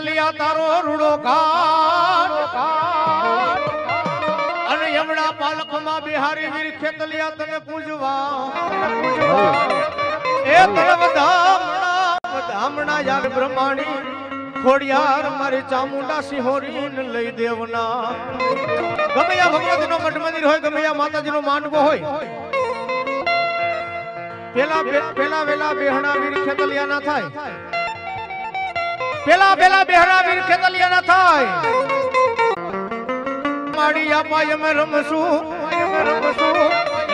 ખેતલિયા તારો રૂડો ઘાટ. અને યમણા પાલખમાં બિહારી વીર ખેતલિયા તને પૂજવા. એ તને વધામણા વધામણા યાર બ્રહ્માણી, ખોડિયાર મારી ચામુંડા સિંહોરીને લઈ દેવના. ગમે આ ભગવતીનો મઠ મંદિર હોય, ગમે આ માતાજીનો માંડવો હોય. પેલા પેલા વેલા બેહણા વીર ખેતલિયા ના થાય. પેલા પેલા બેહરા વીર ખેતલિયા ના થાય. માડી આપાય અમે રમશું. અમે રમશું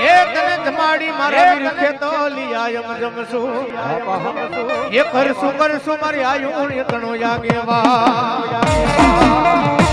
એ તને જમાડી મારા વીર ખેતલિયા એમ જમશું એ કરશું કરશું મારી આયુ તણો જાગેવા જહો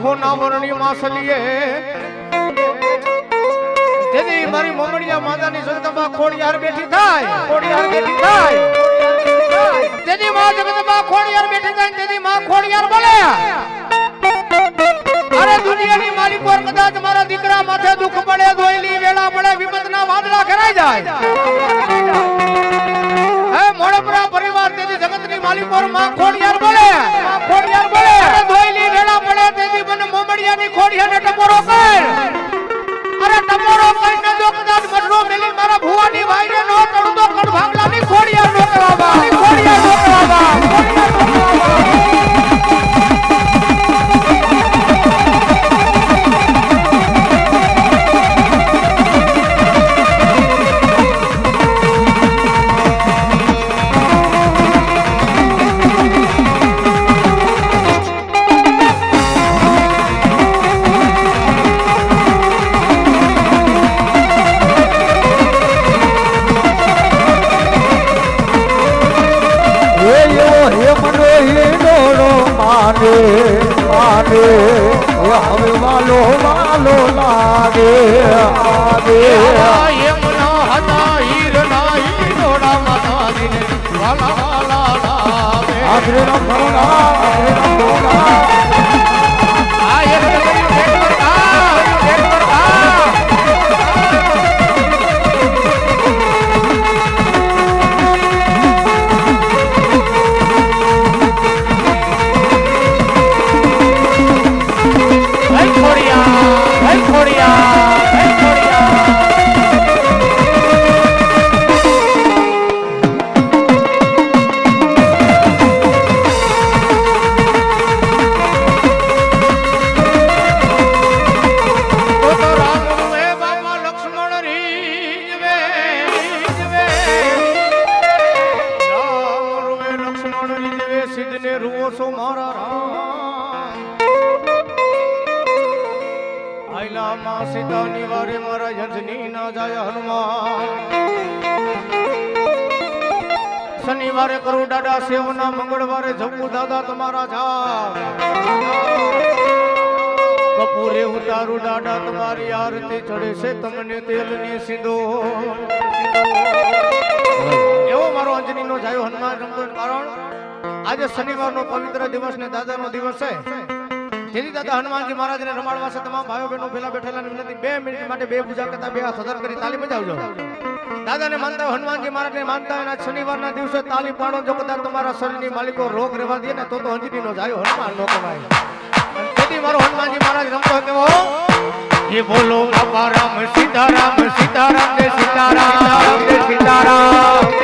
માસલીએ મારી મમડિયા માતાની જગદંબા ખોડિયાર બેઠી થાય. ખોડિયાર બેઠી થાય. તેથી માં જગદંબા ખોડિયાર બેઠી થાય તેથી માં ખોડિયાર બોલે અરે દુનિયાની માલિક પર કદાચ મારા દીકરા માથે દુઃખ પડે દોયલી વેળા પડે વિપતના વાદળા ખરાઈ જાય. હે મોડપરા પરિવાર તેની જગતની માલિક પરમાં ખોડિયાર બોલે માં ખોડિયાર બોલે અરે દોયલી તેથી મને મોમડિયાની ખોડિયાને ટપોરો કર અરે ટપોરો ન જો કદાચ મઢરો મેલી, મારા ભુવાની ભાઈને નો ચડું ચડે છે તમને તેલની સીધો. એવો મારો અંજનીનો જાયો હનુમાન રમતો કારણ. આજે શનિવારનો પવિત્ર દિવસ ને દાદાનો દિવસ છે. જેથી દાદા હનુમાનજી મહારાજને રમાડવા છે, તમામ ભાઈઓ બહેનો પેલા બેઠેલા વિનંતી, બે મિનિટ માટે બે પૂજા કરતા બે હાથ હજાર કરી તાલી બજાવજો. દાદાને માનતા હનુમાનજી મહારાજને માનતા આજ શનિવારના દિવસે તાલી પાડો, જો કદાચ તમારા શરીરની માલિકો રોગ રહેવા દે ને, તો તો અંજનીનો જાયો હનુમાન નો અને તેથી મારો હનુમાનજી મહારાજ રમતો કેવો એ બોલો રામ સીતારામ સીતારામ સીતારામ સીતારામ.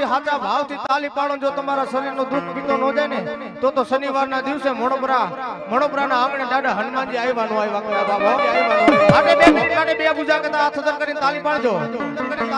ગુરુજી સાચા ભાવથી તાલી પાડો જો તમારા શરીરનો દુઃખ પીતો ન જાય ને તો તો શનિવારના દિવસે મોણોપરા મોણોપરાના આંગણે દાડા હનુમાનજી આવવાનું આવ્યા. બાબા માટે બે મિનિટ માટે બે પૂજા કરતા હાથ કરીને તાલી પાડજો. કરીને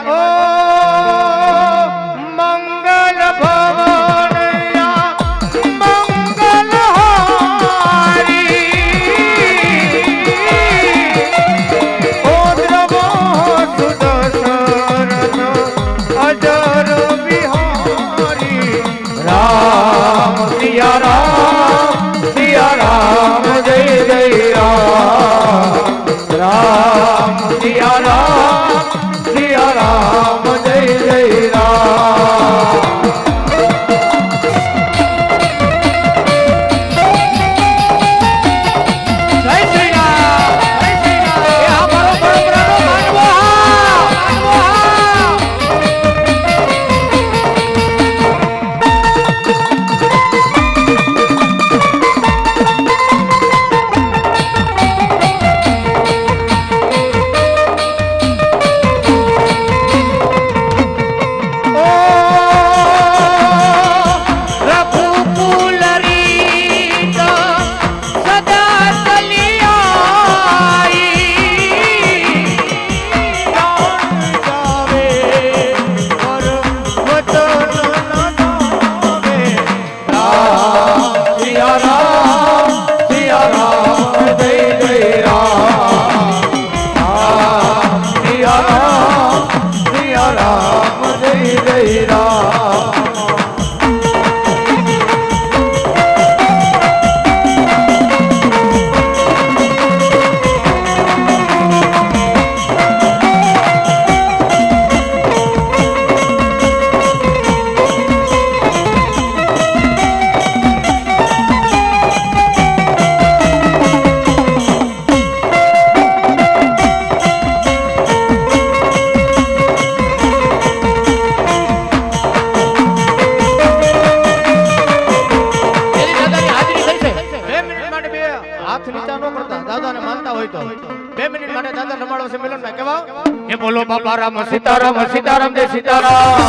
સાથે સીતારામ.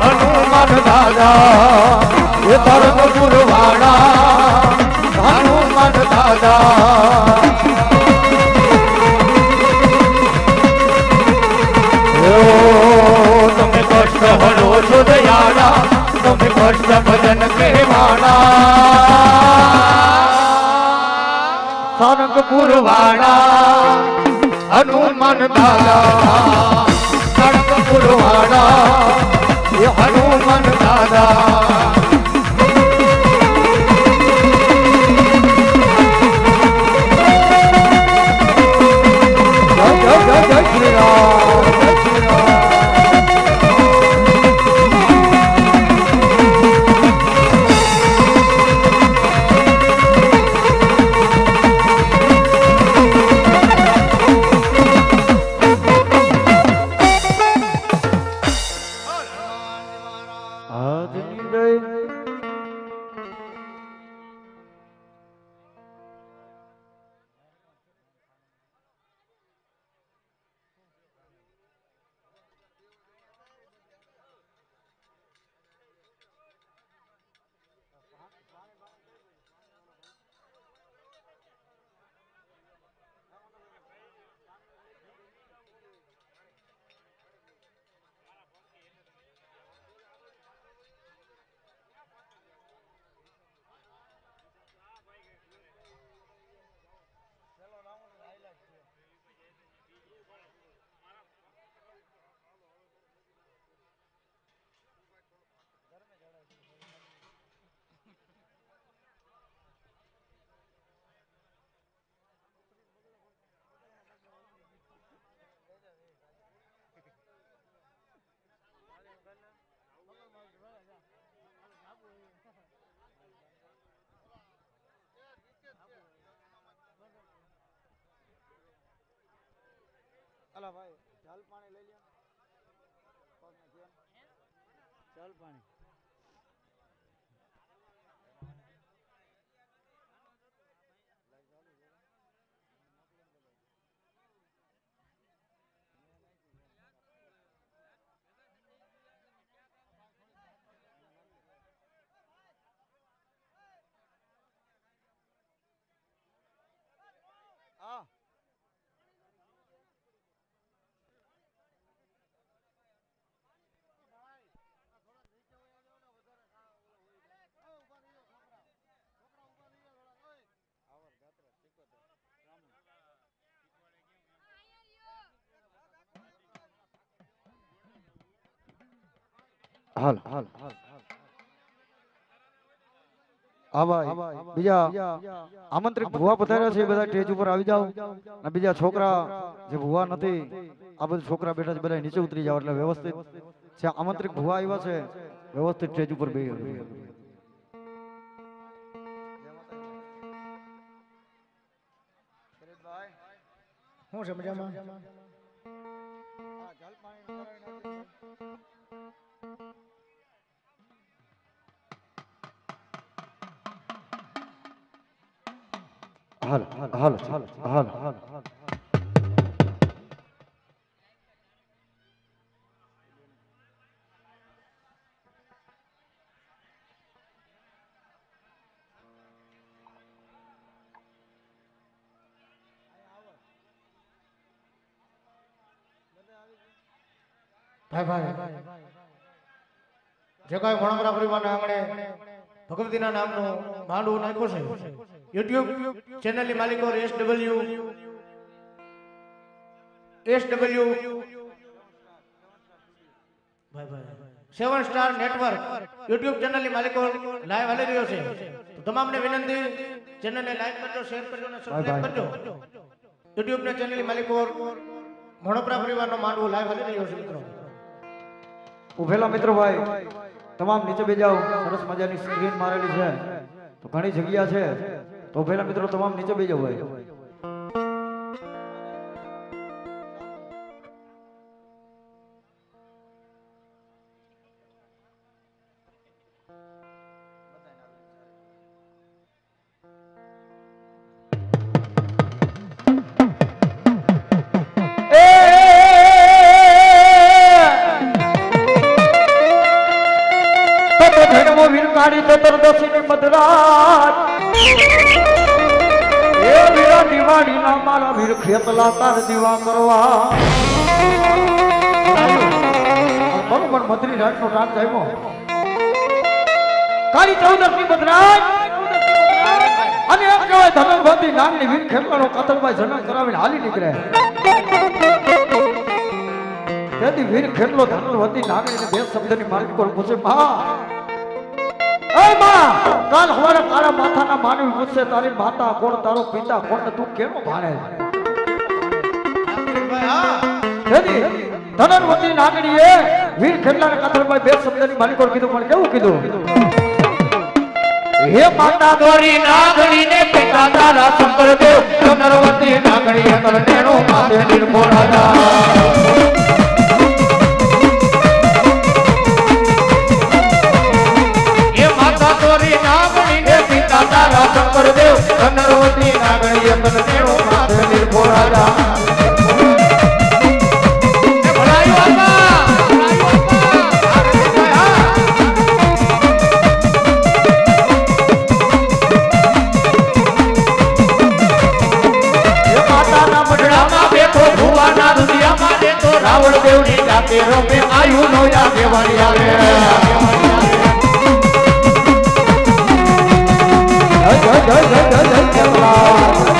હનુમાન દાદા. ભટ્ટ ભજન કહેવાના. સરંગપુર વાળા હનુમાન દાદા. સરંગપુર વાળા હનુમાન દાદા. હાલ હાલ હા ભાઈ બીજા આમંત્રિત ભુવા પધાર્યા છે એ બધા સ્ટેજ ઉપર આવી જાઓ અને બીજા છોકરા જે ભુવા નથી આ બધા છોકરા બેઠા છે બધા નીચે ઉતરી જાઓ એટલે વ્યવસ્થિત છે આમંત્રિત ભુવા આવ્યા છે વ્યવસ્થિત સ્ટેજ ઉપર બે હું છે હાલ હાલ હાલ. હાલ ભાઈ ભાઈ. જે કાંઈ વણમરા પરિવારના આંગણે ભગવતીના નામનું નાખ્યું છે યુટ્યુબ ચેનલની માલિકો S W S W seven star network YouTube ચેનલની માલિકો લાઈવ હાલી રહ્યો છે. તમામને વિનંતી ચેનલને લાઈક કરજો શેર કરજો અને સબસ્ક્રાઇબ કરજો. યુટ્યુબ ના ચેનલની માલિકો મણોપરા પરિવારનો માંડવો લાઈવ હાલી રહ્યો છે મિત્રો. ઉભેલા મિત્રો ભાઈ તમામ નીચે બેજાઓ સરસ મજાની સ્ક્રીન મારેલી છે. તો ઘણી જગ્યા છે. તો પેલા મિત્રો તમામ નીચે બેજાઓ ભાઈ. કતલભાઈ જન્મ કરાવીને હાલી નીકળે. તેથી વીર ખેતલો ધનવતી નાગરીને બે શબ્દની માલિક પર પૂછે? કાલ હવારે તારા માથાના માનવી પૂછશે તારી માતા કોણ, તારો પિતા કોણ તું કેનો ભાણે? તેથી ધનવતી એ વીર ખેતલાને કાતર બે શબ્દની માલિક કીધું, પણ કેવું કીધું? હે માતા દોરી નાગણી ને પિતા તારા શંકર દેવ ધનવતી નાગણી અતર નેણો માથે નિર્ભો એ માતા તોરી નાગણી ને પિતા તારા શંકર દેવ ધનવતી નાગણી અતર નેણો માથે નિર્ભો રાવણ દેવની જાતે રમે આયુ નો જાતે દેવાળી આવે જય જય જય જય જય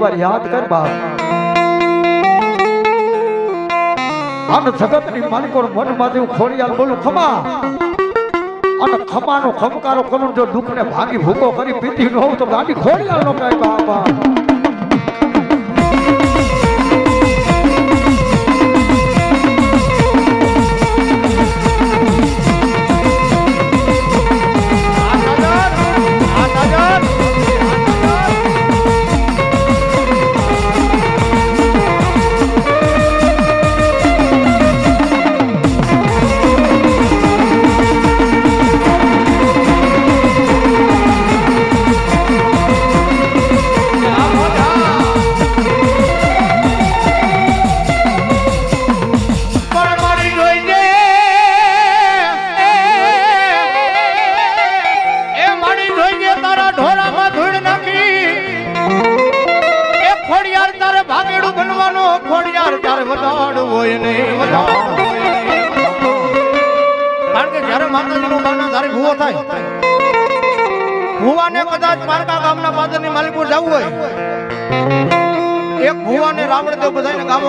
એકવાર યાદ કર બા અને જગતની માલિકો મનમાંથી હું ખોડિયાલ બોલું, ખમા. અને ખમાનો ખમકારો કરું જો દુઃખને ભાગી ભૂકો કરી, પીતી ન હોઉં તો ગાડી ખોડિયાલ નો કાંઈ બાપા.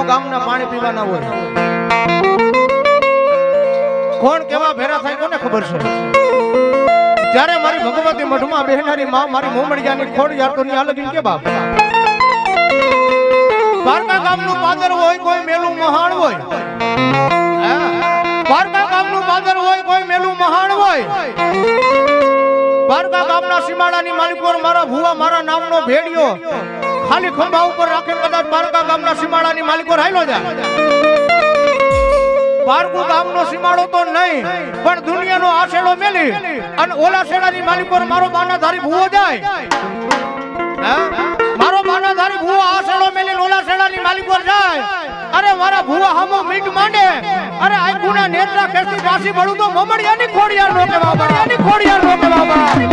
ગામો ગામના પાણી પીવાના હોય. કોણ કેવા ભેરા થાય કોને ખબર છે? જ્યારે મારી ભગવતી મઠમાં બેહનારી માં મારી મોમડિયાની ખોડ યારની અલગ કે બાપ? પારકા ગામનું પાદર હોય કોઈ મેલું મહાણ હોય. પારકા ગામનું પાદર હોય કોઈ મેલું મહાણ હોય. પારકા ગામના સીમાડાની માલિક પર મારા ભુવા મારા નામનો ભેડિયો. ખાલી ખંભા ઉપર રાખીને કદાચ પારકા ગામના સીમાડાની માલિકો પર જાય. પારકુ ગામનો સીમાડો તો નહીં, પણ દુનિયાનો આ મેલી અને ઓલા શેડાની માલિક મારો બાનાધારી ભૂવો જાય. મારો બાનાધારી ભૂવો આ મેલી ઓલા શેડાની માલિક જાય. અરે મારા ભૂવા હામો મીટ માંડે. અરે આ ગુના નેત્રા ખેસી ભળું તો મમડિયાની ખોડિયાર નો કે બાબા ખોડિયાર નો બાબા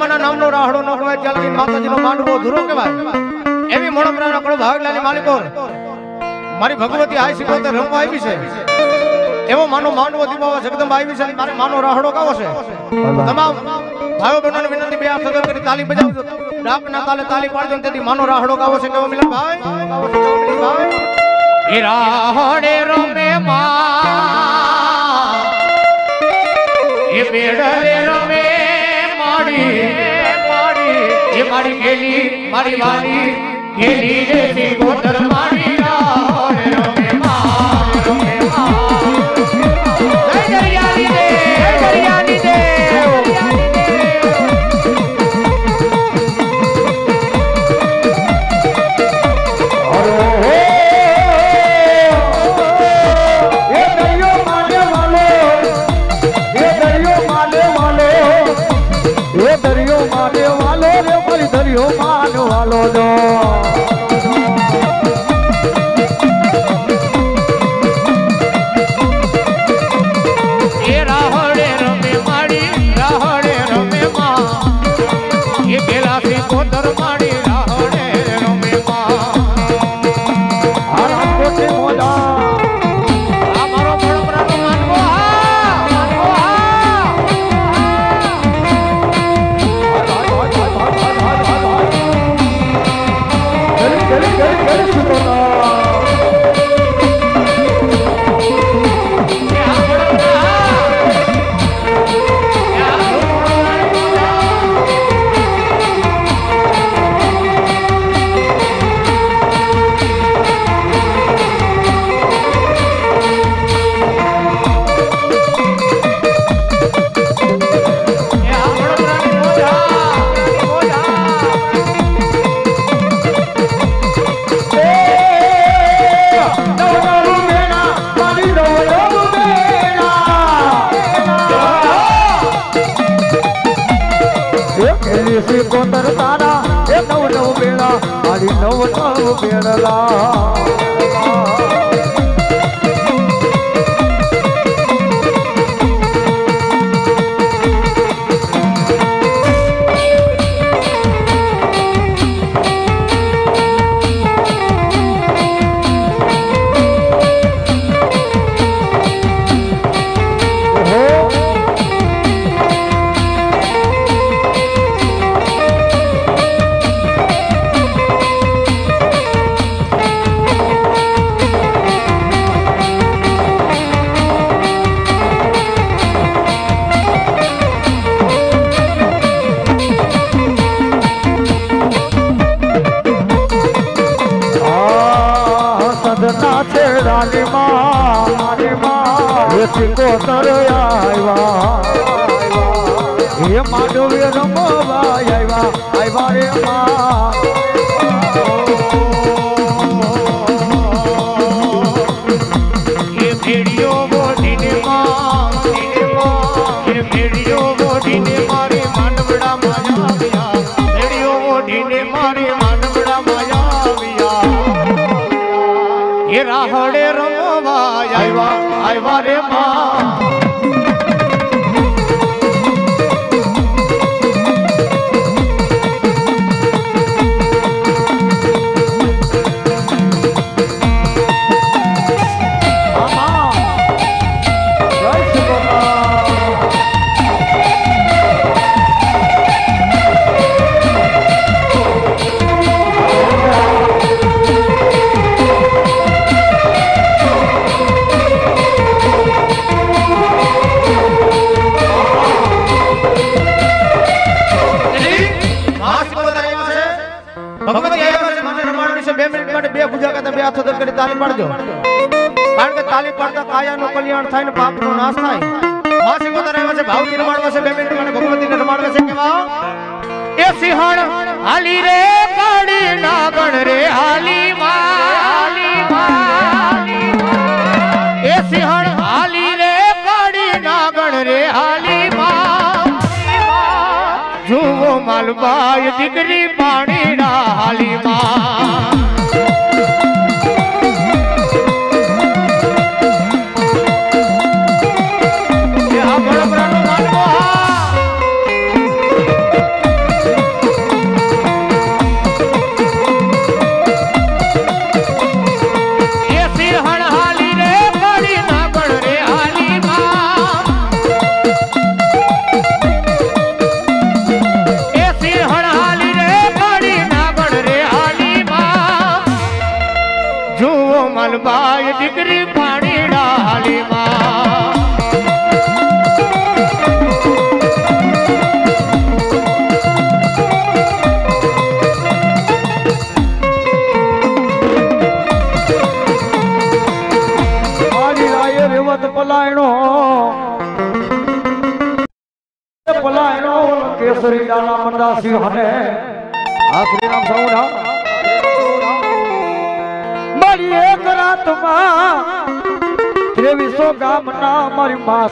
મને નામનો રાહડો નહળો ચાલની માતાજીનો માંડવો ધૂરો કહેવાય. એવી મોણપરાનો કળો ભાગલાની માલિકો મારી ભગવતી હાઈ સિકોતર રમવા આવી છે. એવો માનો માંડવો દીપાવા જગદંબ આવી છે મારે માનો રાહડો કાવો છે. તમામ ભાઈઓ બહેનોને વિનંતી બે હાથ કરી તાલી બજાવજો. ડાકના તાલે તાલી પાડજો તેથી માનો રાહડો કાવો છે કેવો મિલન ભાઈ એ રાહડે રમે માં. એ બેડલે રમે માડી. મારી ખેલી મારી વાલી ખેલી રે ગોતર મારી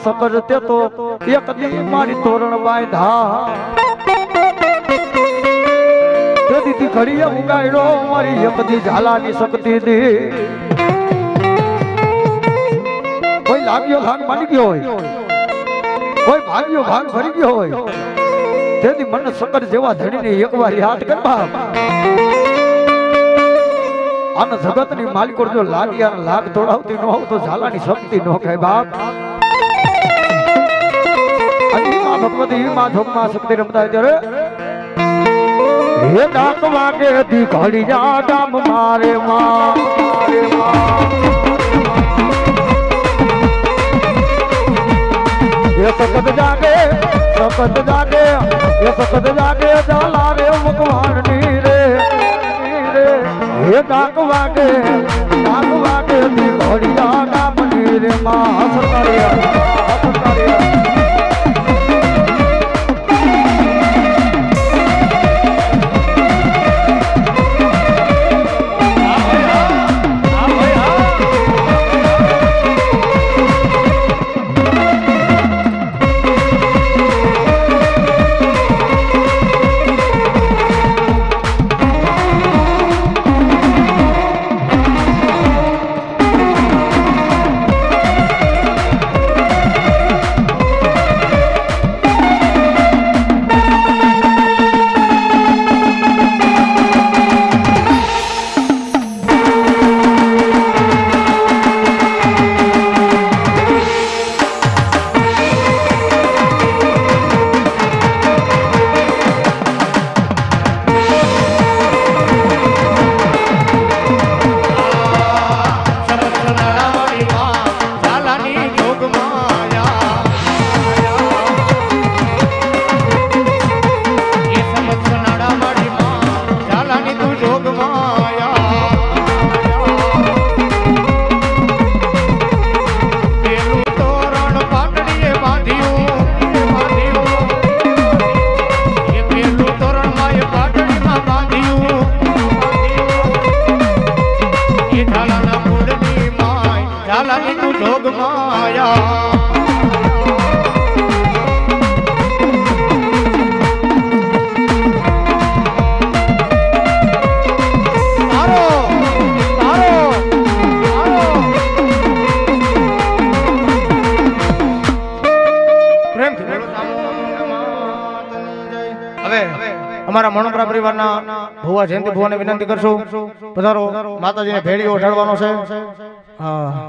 સકર તે તો એક દી મારી તોરણ બાંધા. તે દીદી ઘડીએ ઉગાડ્યો મારી એક દી ઝાલાની શક્તિ દી. કોઈ લાગ્યો ભાગ બની ગયો હોય? કોઈ ભાગ્યો ભાગ ભરી ગયો હોય? તેથી મન સકર જેવા ધણીને એકવાર યાદ કરવા. અને જગત જગતની માલિકો જો લાગ્યા લાગ તોડાવતી ન હોવ તો ઝાલાની શક્તિ ન કહે બાપ. માં ભગવતી માં જોગમાં શક્તિ રમતા હોય ત્યારે હે ડાક વાગે દી ઘડી જા ડામ મારે માં. મારે માં હે સખત જાગે સખત જાગે હે સખત જાગે જાલા રે ભગવાનની રે. હે ડાક વાગે ડાક વાગે દી ઘડી જયંતિ ભુવાને વિનંતી કરશું. પધારો. માતાજીને ભેળીઓ ઉઠાડવાનો છે. હા.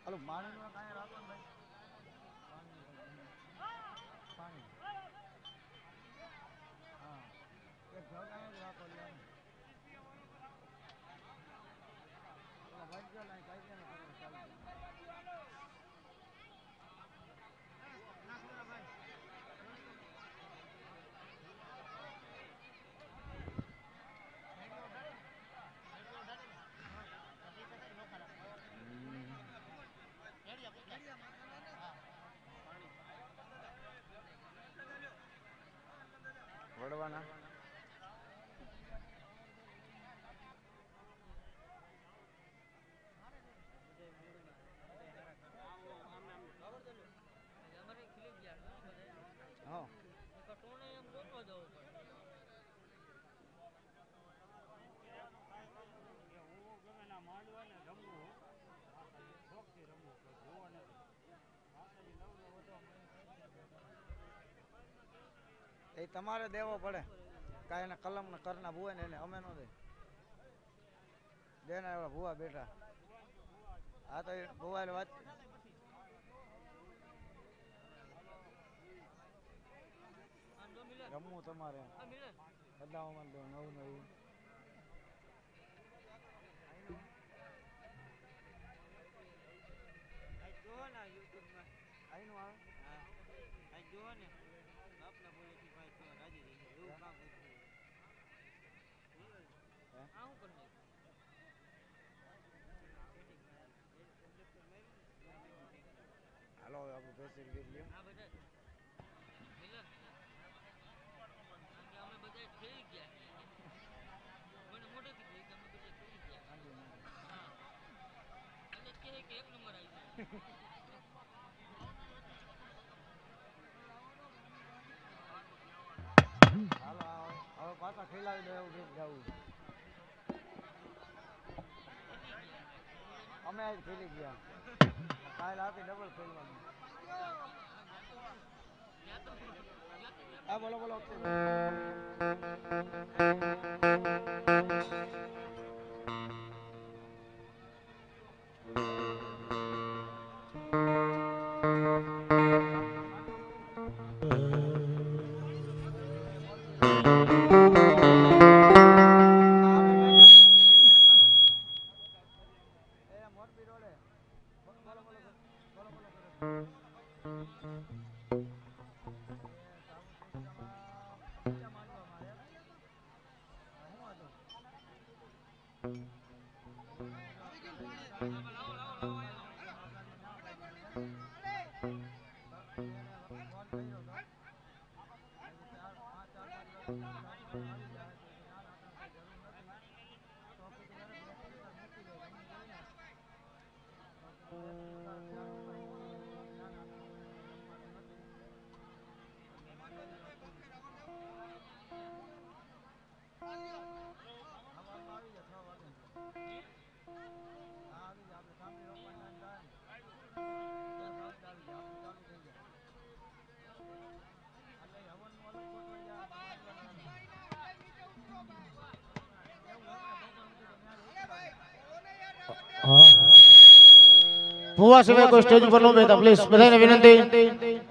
હાલો નથી હાલો રાખો ને ભાઈ પાણી હા એક જગ અહીંયા જ રાખો લ્યો ને. ઓલા ભાઈ ગયો ને, કાંઈ ગયા ને, ચાલી ગયું. વડવાના હા એ તમારે દેવો પડે. કાંઈ એને કલમ ને કરના ભૂવે ને એને અમે ન દે. દેના એવા ભૂવા બેઠા. હા તો ભૂવા વાત રમવું તમારે. બધામાં દો નવું નવું. આઈનું આવે? હાલો લઈએ આ હવે પાછા ખેલાવી દે એવું ગીત અમે આજ ખેલી ગયા. કાલ હતી ડબલ ખેલવાનું. હા બોલો બોલો. ભુવા સિવાય કોઈ સ્ટેજ ઉપર ન બેતા પ્લીઝ બધાને વિનંતી.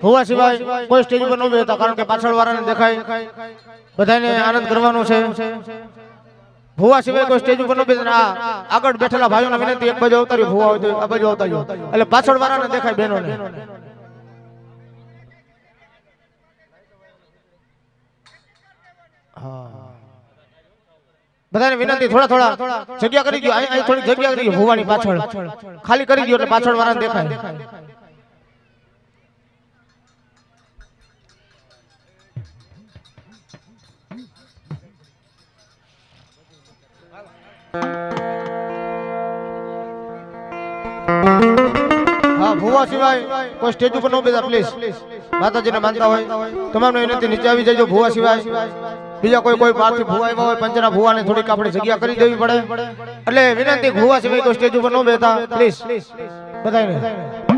ભુવા સિવાય કોઈ સ્ટેજ ઉપર ન બેતા કારણ કે પાછળ વાળાને દેખાય. બધાને આનંદ કરવાનો છે. ભુવા સિવાય કોઈ સ્ટેજ ઉપર ન બેતા આગળ બેઠેલા ભાઈઓને વિનંતી, એક બાજુ અવતારી, ભુવા હોય તો આ બાજુ અવતારી એટલે પાછળ વાળાને દેખાય બહેનોને હા બધાને વિનંતી થોડા થોડા. જગ્યા કરી દો અહીં થોડી જગ્યા કરી દો ભુવાની પાછળ. ખાલી કરી દો એટલે પાછળ વાળાને દેખાય. હા ભુવા સિવાય કોઈ સ્ટેજ ઉપર ન બેસા પ્લીઝ માતાજીને માનતા હોય. તમામને વિનંતી નીચે આવી જજો ભુવા સિવાય. બીજા કોઈ કોઈ પાછી ભૂવા આવ્યા હોય, પંચના ભુવાને થોડીક આપણે જગ્યા કરી દેવી પડે. એટલે વિનંતી, ભુવા સિવાય કોઈ સ્ટેજ ઉપર ન બેતા પ્લીઝ બધાને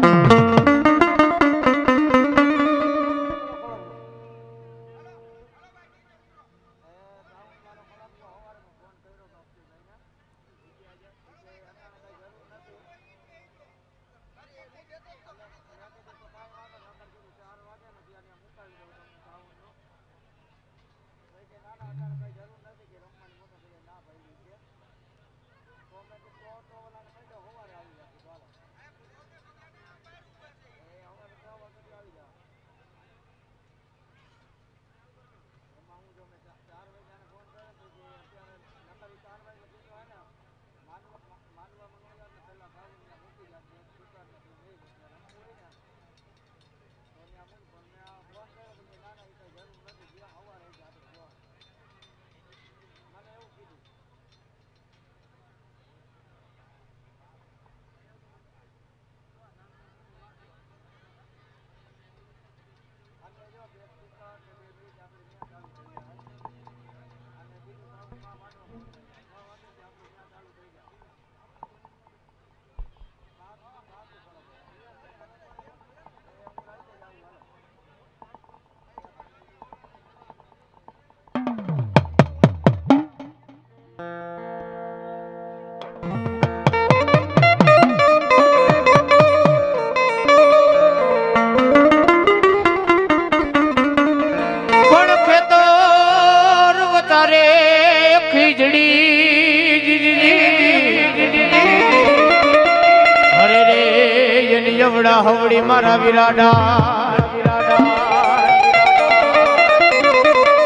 અવડા હવડી મારા વિરાડા.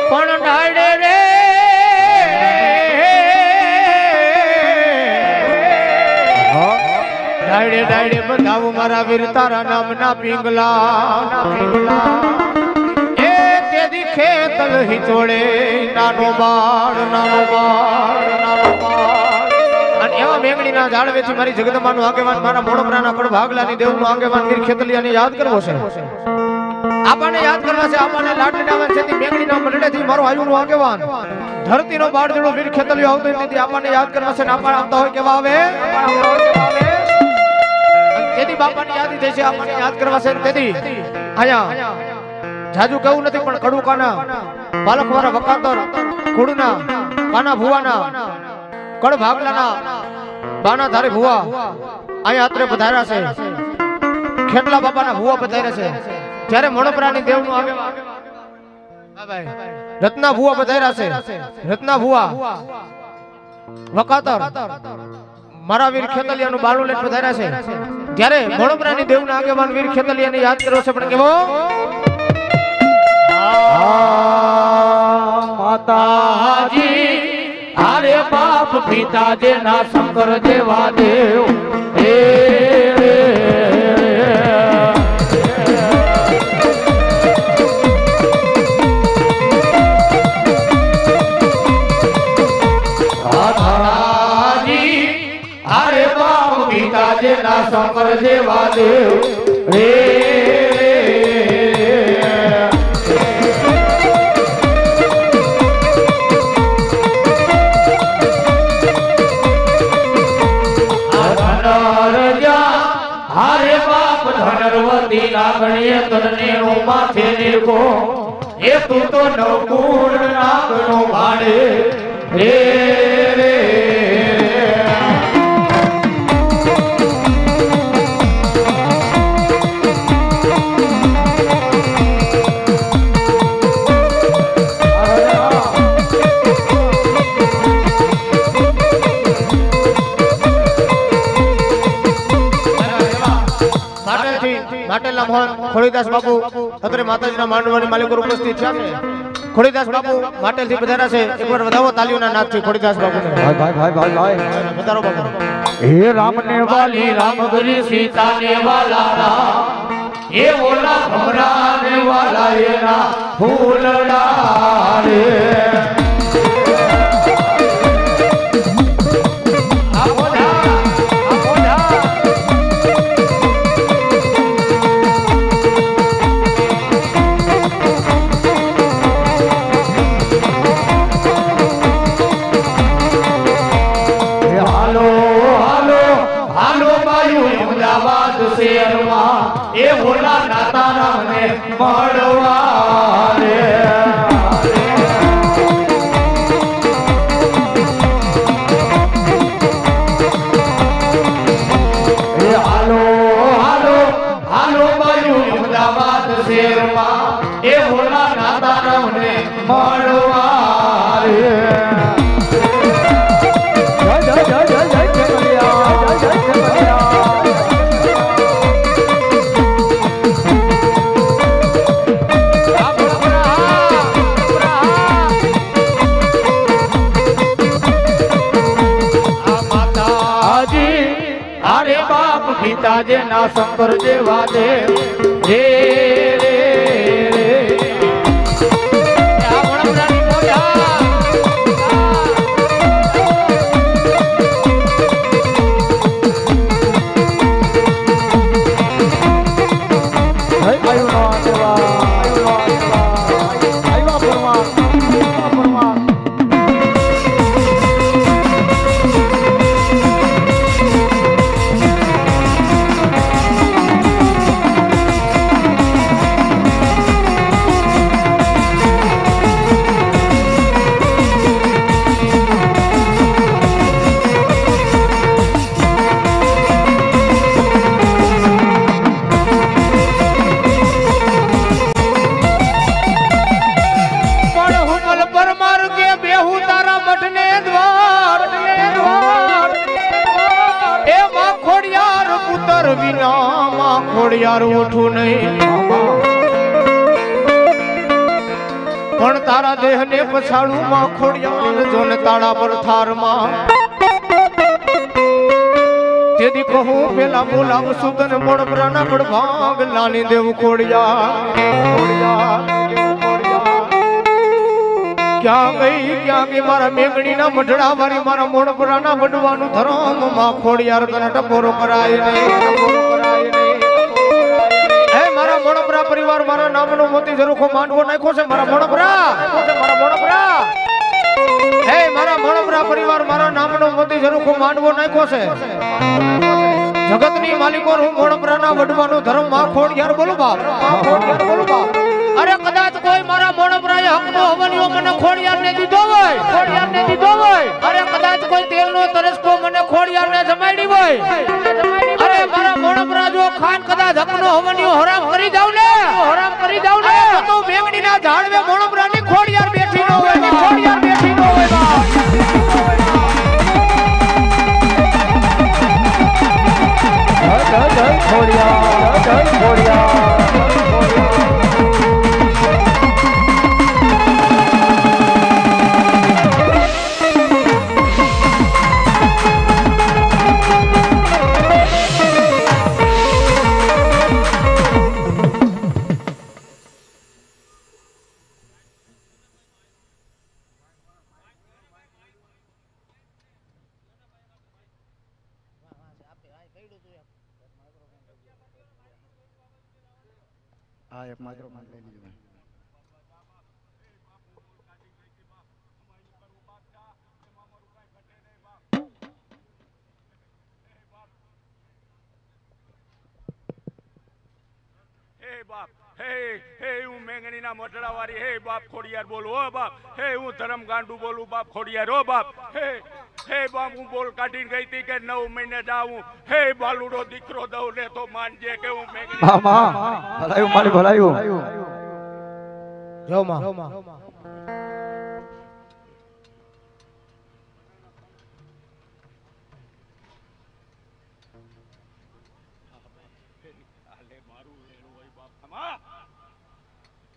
પણ ડાડે રે. ડાયડે ડાયડે બધાવું મારા વીર તારા નામના પિંગલા. એ તેથી ખેતલ હિચોડે નાનો બાળ નાનો બાળ. એવા ઝાડ વેચી મારી જગદંબાનું આગેવાન, મારા મોડપરાના પણ ભાગલાની દેવનું આગેવાન વીર ખેતલિયાને યાદ કરવો છે. આપણને યાદ કરવા છે, આપણને લાડલી નામે છે મેંગણીના મંડળેથી મારો આયુનું આગેવાન. ધરતીનો બાળજડો વીર ખેતલિયો આવતો તેથી આપણને યાદ કરવા છે, ને આપણે આવતા હોય કેવા આવે? તેથી બાપાની યાદી થઈ છે, આપણને યાદ કરવા છે તેથી. અહીંયા, જાજુ કેવું નથી, પણ કડુકાના કાના પાલક વાળા વકાતર કુડના કાના ભુવાના કડ ભાગલાના બાના ધારે ભુવા, અહીંયા અત્રે પધાર્યા છે. ખેટલા બાપાના ભુવા પધાર્યા છે. જ્યારે મણપરાની દેવનું આવે રત્ના ભુવા પધાર્યા છે. રત્ના ભુવા વકાતર મારા વીર ખેતલિયાનું બાલું લઈને પધાર્યા છે. જ્યારે મણપરાની દેવના આગેવાન વીર ખેતલિયાને યાદ કર્યો છે, પણ કેવો? માતાજી બાપ પિતા જેના શંકર જેવા દેવ. જેના શંકર જેવા દેવ. હે તને નો માથે નિરકો એ તું તો નવગુણ નાગનો ભાડે રે માટેલના મોહન ખોડીદાસ બાપુ અત્રે માતાજીના માંડવાની માલિકો ઉપસ્થિત છે. ખોડીદાસ બાપુ માટેલથી પધારા છે. એકવાર વધાવો તાલીઓના નાદથી ખોડીદાસ બાપુને. ભાઈ ભાઈ ભાઈ ભાઈ ભાઈ. વધારો બાપુ. હે રામ ને વાલી રામ ગરી સીતા ને વાલા રામ એ ઓલા ભમરા ને વાલા એના ફૂલડા રે શંકર જેવા દેવ રે દેહને પછાડું માં ખોડિયાર જોન તાળા પર થારમાં. તેથી કહું, પેલા બોલાવ સુદન મોડ પ્રાના પડ ભાગ લાની દેવ ખોડિયાર ક્યાં ગઈ ક્યાં ગઈ, મારા મેઘણીના મઢડા વાળી મારા મોણપરાના વડવાનું ધરમમાં ખોડિયાર તને ટપોરો કરાય હે મારા મોણપરા પરિવાર, મારા નામનો મોતી ઝરૂખો માંડવો નાખ્યો છે મારા મોણપરા પરિવાર મારા નામનો મોતી ઝરૂખો માંડવો નાખ્યો છે. જગતની માલિકો હું મોણપરાના વડવાનો ધર્મમાં ખોડિયાર બોલું બાપ. બોલું અરે કદાચ કોઈ મારા મોણપરાએ હકનો હવનિયો મને ખોડિયારને દીધો હોય. ખોડિયારને દીધો હોય. અરે કદાચ કોઈ તેલનો તરસકો મને ખોડિયારને જમાડી હોય. અરે મારા મોણપરા જો ખાન કદાચ હકનો હવનિયો હરામ કરી જાવ ને. હરામ કરી જાવ ને. તો મેંગણીના ઝાડવે મોણપરાની ખોડિયાર બેઠી ન હોય. ખોડિયાર હું મોટડા વાળી હે બાપ ખોડિયાર બોલું હો બાપ. હે હું ધરમ ગાંડુ બોલું બાપ ખોડિયાર ઓ બાપ. હે હે બાપ હું બોલ કાઢીને ગઈ હતી કે નવ મહિને જાઉં. હે બાલુડો દીકરો દઉં ને તો માનજે કે હું મેગડી ભલાયું મારી ભલાયું. જો માં.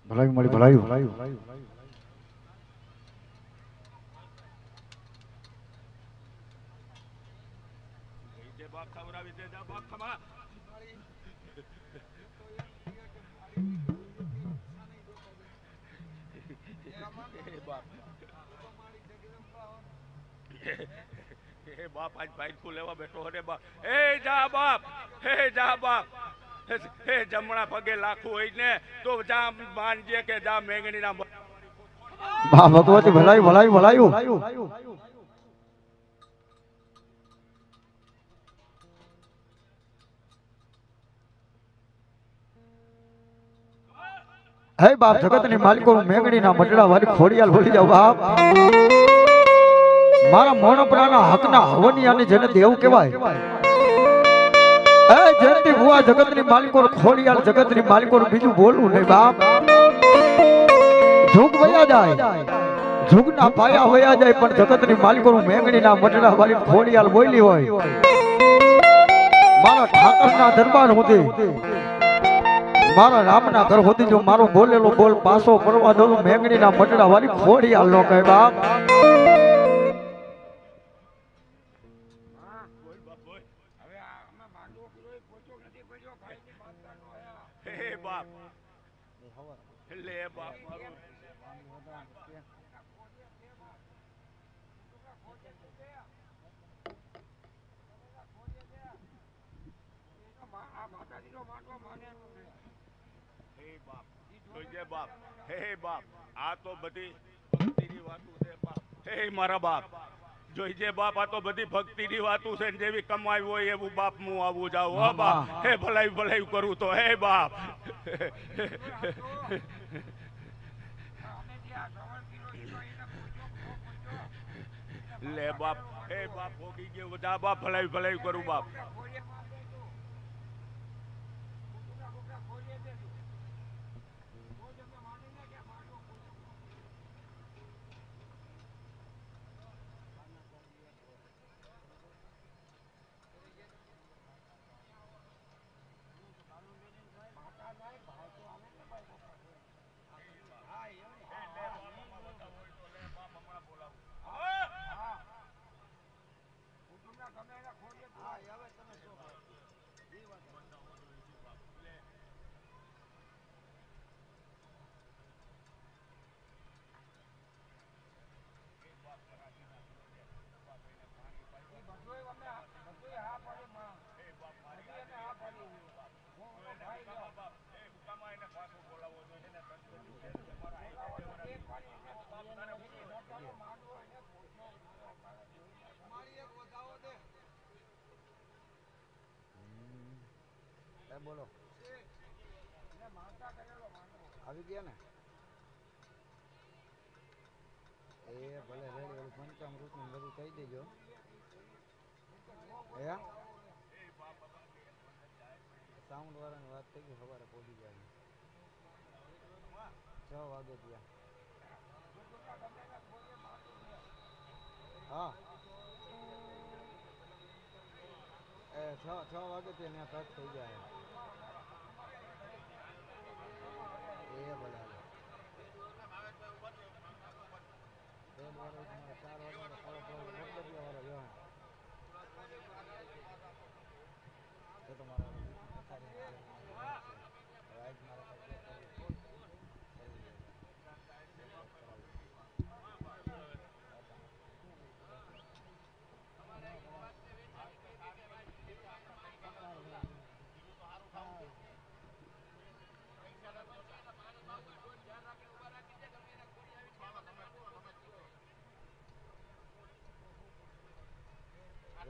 ભલાયું મળી, ભલાયું. ભલાયું બાપ હે હે આજ ભાઈ લેવા બેઠો હરે બાપ. હે જા બાપ હે જા બાપ. હે જમણા પગે લાખું હોય ને, તો જા માનજે કે જા મેંગણીના બા ભગવતી ભલાયું ભલાયું ભલાયું. હે બાપ જગતની માલિકો મેઘડી ના મંડળા વાળી ખોડિયાલ ભૂલી જાવ બાપ. મારા મોણપરા ના હક ના હવનિયા જેને દેવ કહેવાય. જયંતી જગતની માલિકો ખોડિયાલ જગતની માલિકો બીજું બોલવું નહીં, બાપ. જુગ વયા જાય. જુગના પાયા વયા જાય, પણ જગતની માલિકો મેઘણીના મટડા વાળી ખોડિયાલ બોલી હોય. મારા ઠાકરના દરબાર સુધી, મારા રામના ઘર સુધી જો મારો બોલેલો બોલ પાછો કરવા દઉં મેઘણીના મટડા વાળી ખોડિયાલ નો કહે બાપ. બાપ. આ તો બધી ભક્તિની વાતો છે બાપ. હે મારા બાપ. આ તો બધી ભક્તિની વાતો છે જેવી કમાઈ હોય એવું બાપ હું આવું જાઉં. હા બાપ. હે ભલાઈ ભલાઈ કરું તો. હે બાપ. લે બાપ. હે બાપ ભોગી ગયો. બધા બાપ ભલાઈ ભલાઈ કરું બાપ. બોલો. આવી ગયા ને? એ ભલે રેડી ઓલું પંચામૃતનું બધું કહી દેજો. હે? સાઉન્ડ વાળાની વાત થઈ ગઈ, સવારે પહોંચી જાય છ. વાગે ત્યાં હા. એ છ છ વાગે ત્યાં કટ થઈ જાય એ ભલે બે વાળો ચાર વાગે ફળો ફળો મોકલજો વાળો જો તો તમારે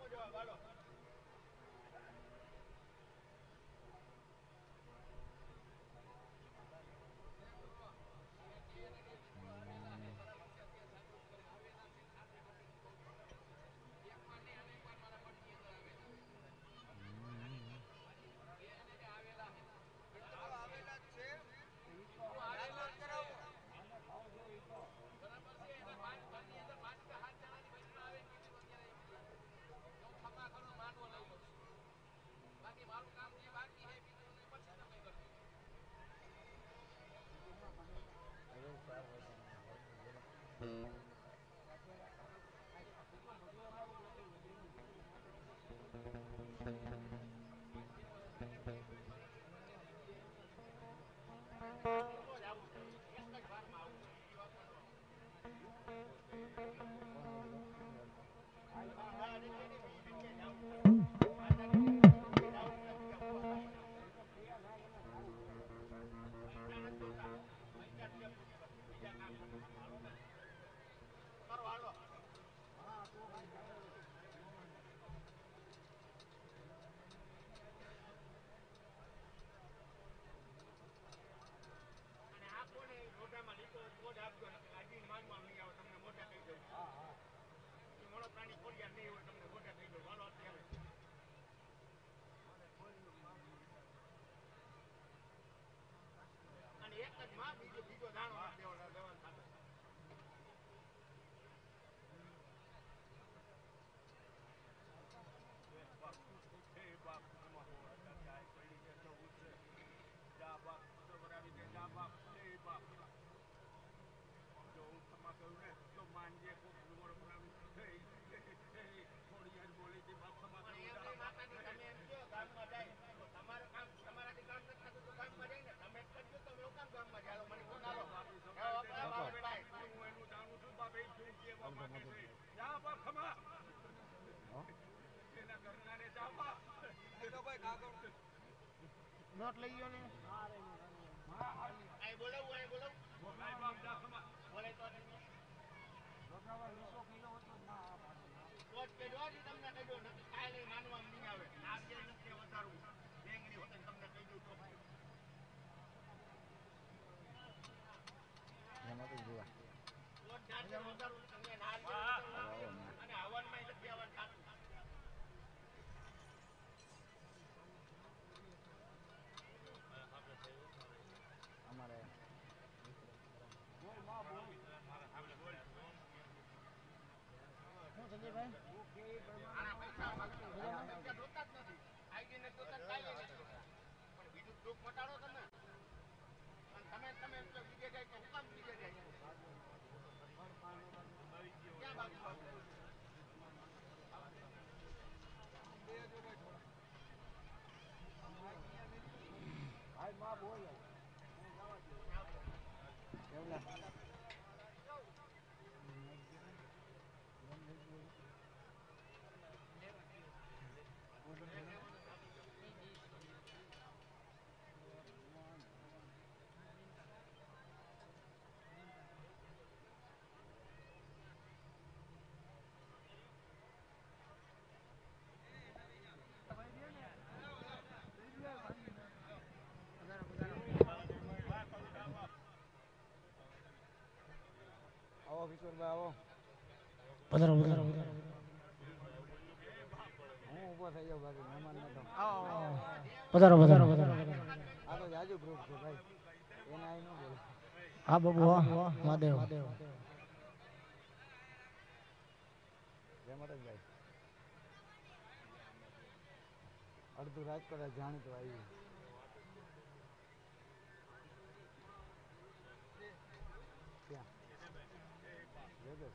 જવાબ હાલો પધારો પધારો પધારો પધારો પધારો હા બાબુ હા. મહાદેવ. અડધું રાજકોટ જાણીતું આવ્યું ક્યાં જોજો.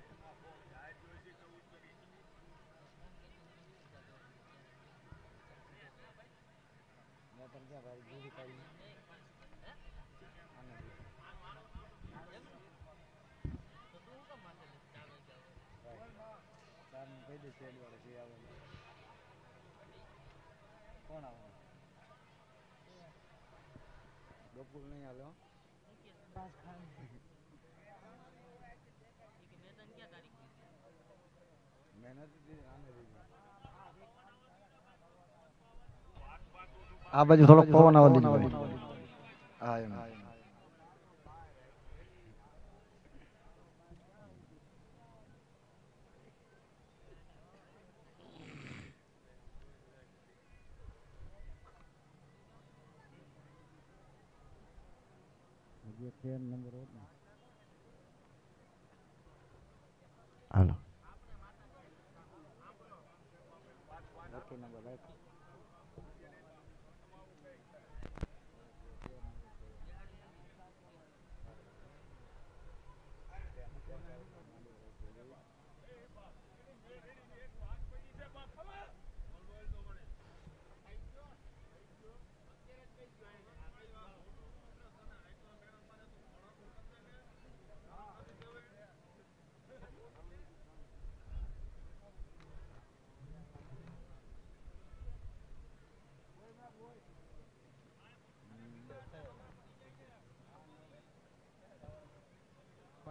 કહી દે શેડ વાળો આવે કોણ આવે બપોર નહીં હાલે મહેનત આને. આ બાજુ થોડોક પવન આવવા દીધો હા એમ.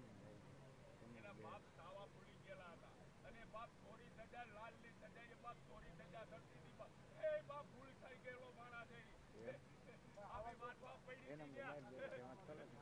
એના બાપ ખાવા ભૂલી ગયેલા હતા અને બાપ થોડી સજા લાલની સજા એ બાપ થોડી સજા ધરતી હતી બાપ એ બાપ ભૂલ થઈ ગયેલો માણા છે આવી વાત બાપ પડી હતી ત્યાં.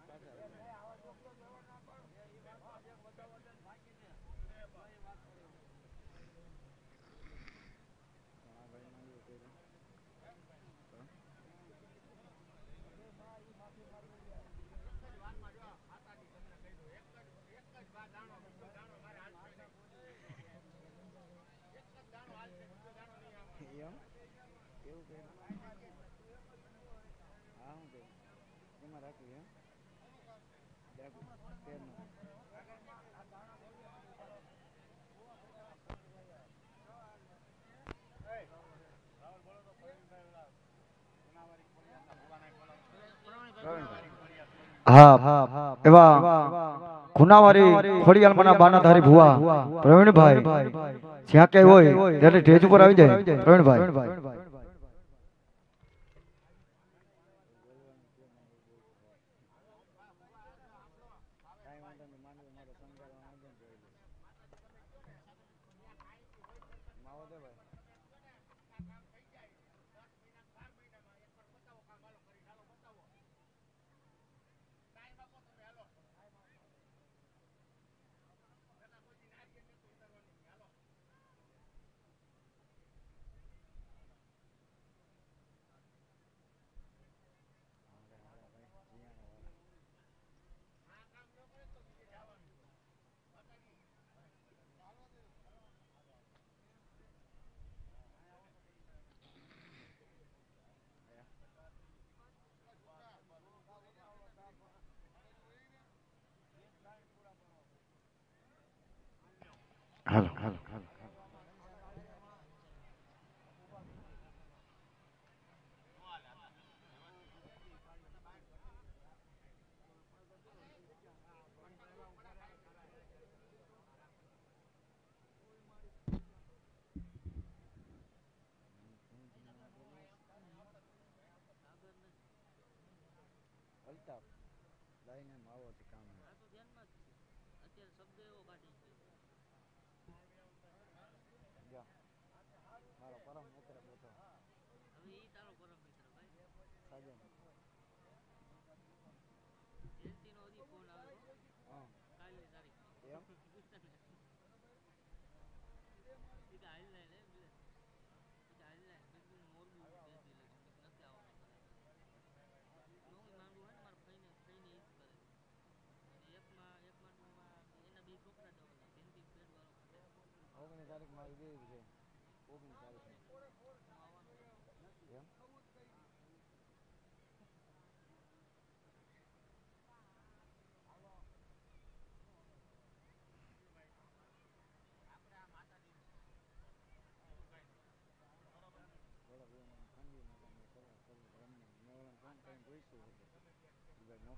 હા એવા ખુનાવારી ખોડિયાલમાંના બાનાધારી ભુવા પ્રવીણભાઈ જ્યાં ક્યાંય હોય ત્યારે સ્ટેજ ઉપર આવી જાય પ્રવીણભાઈ.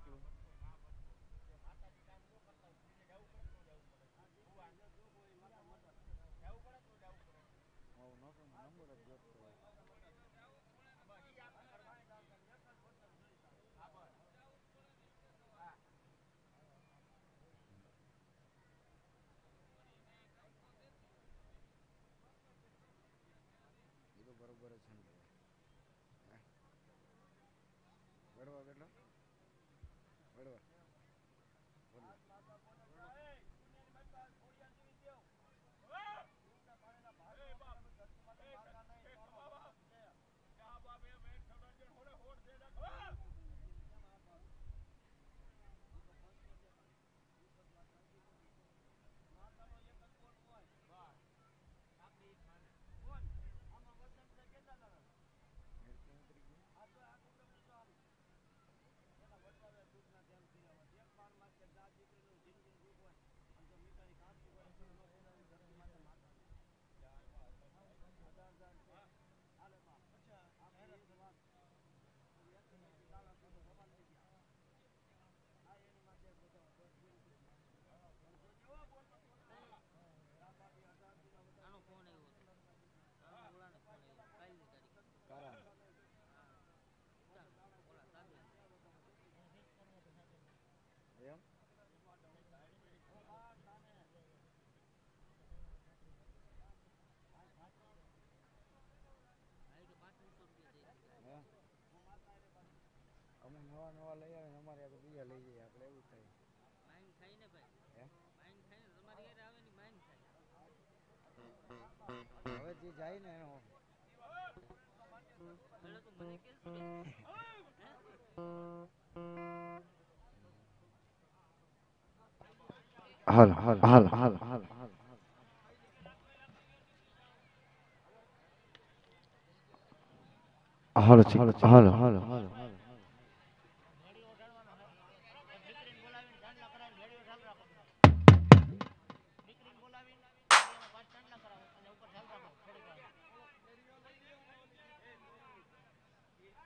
મોકલું. નંબર જ હવે જે જાય ને એનો. હાલ હાલ હાલ હાલ. હાલ હાલો હાલો હાલો હાલો.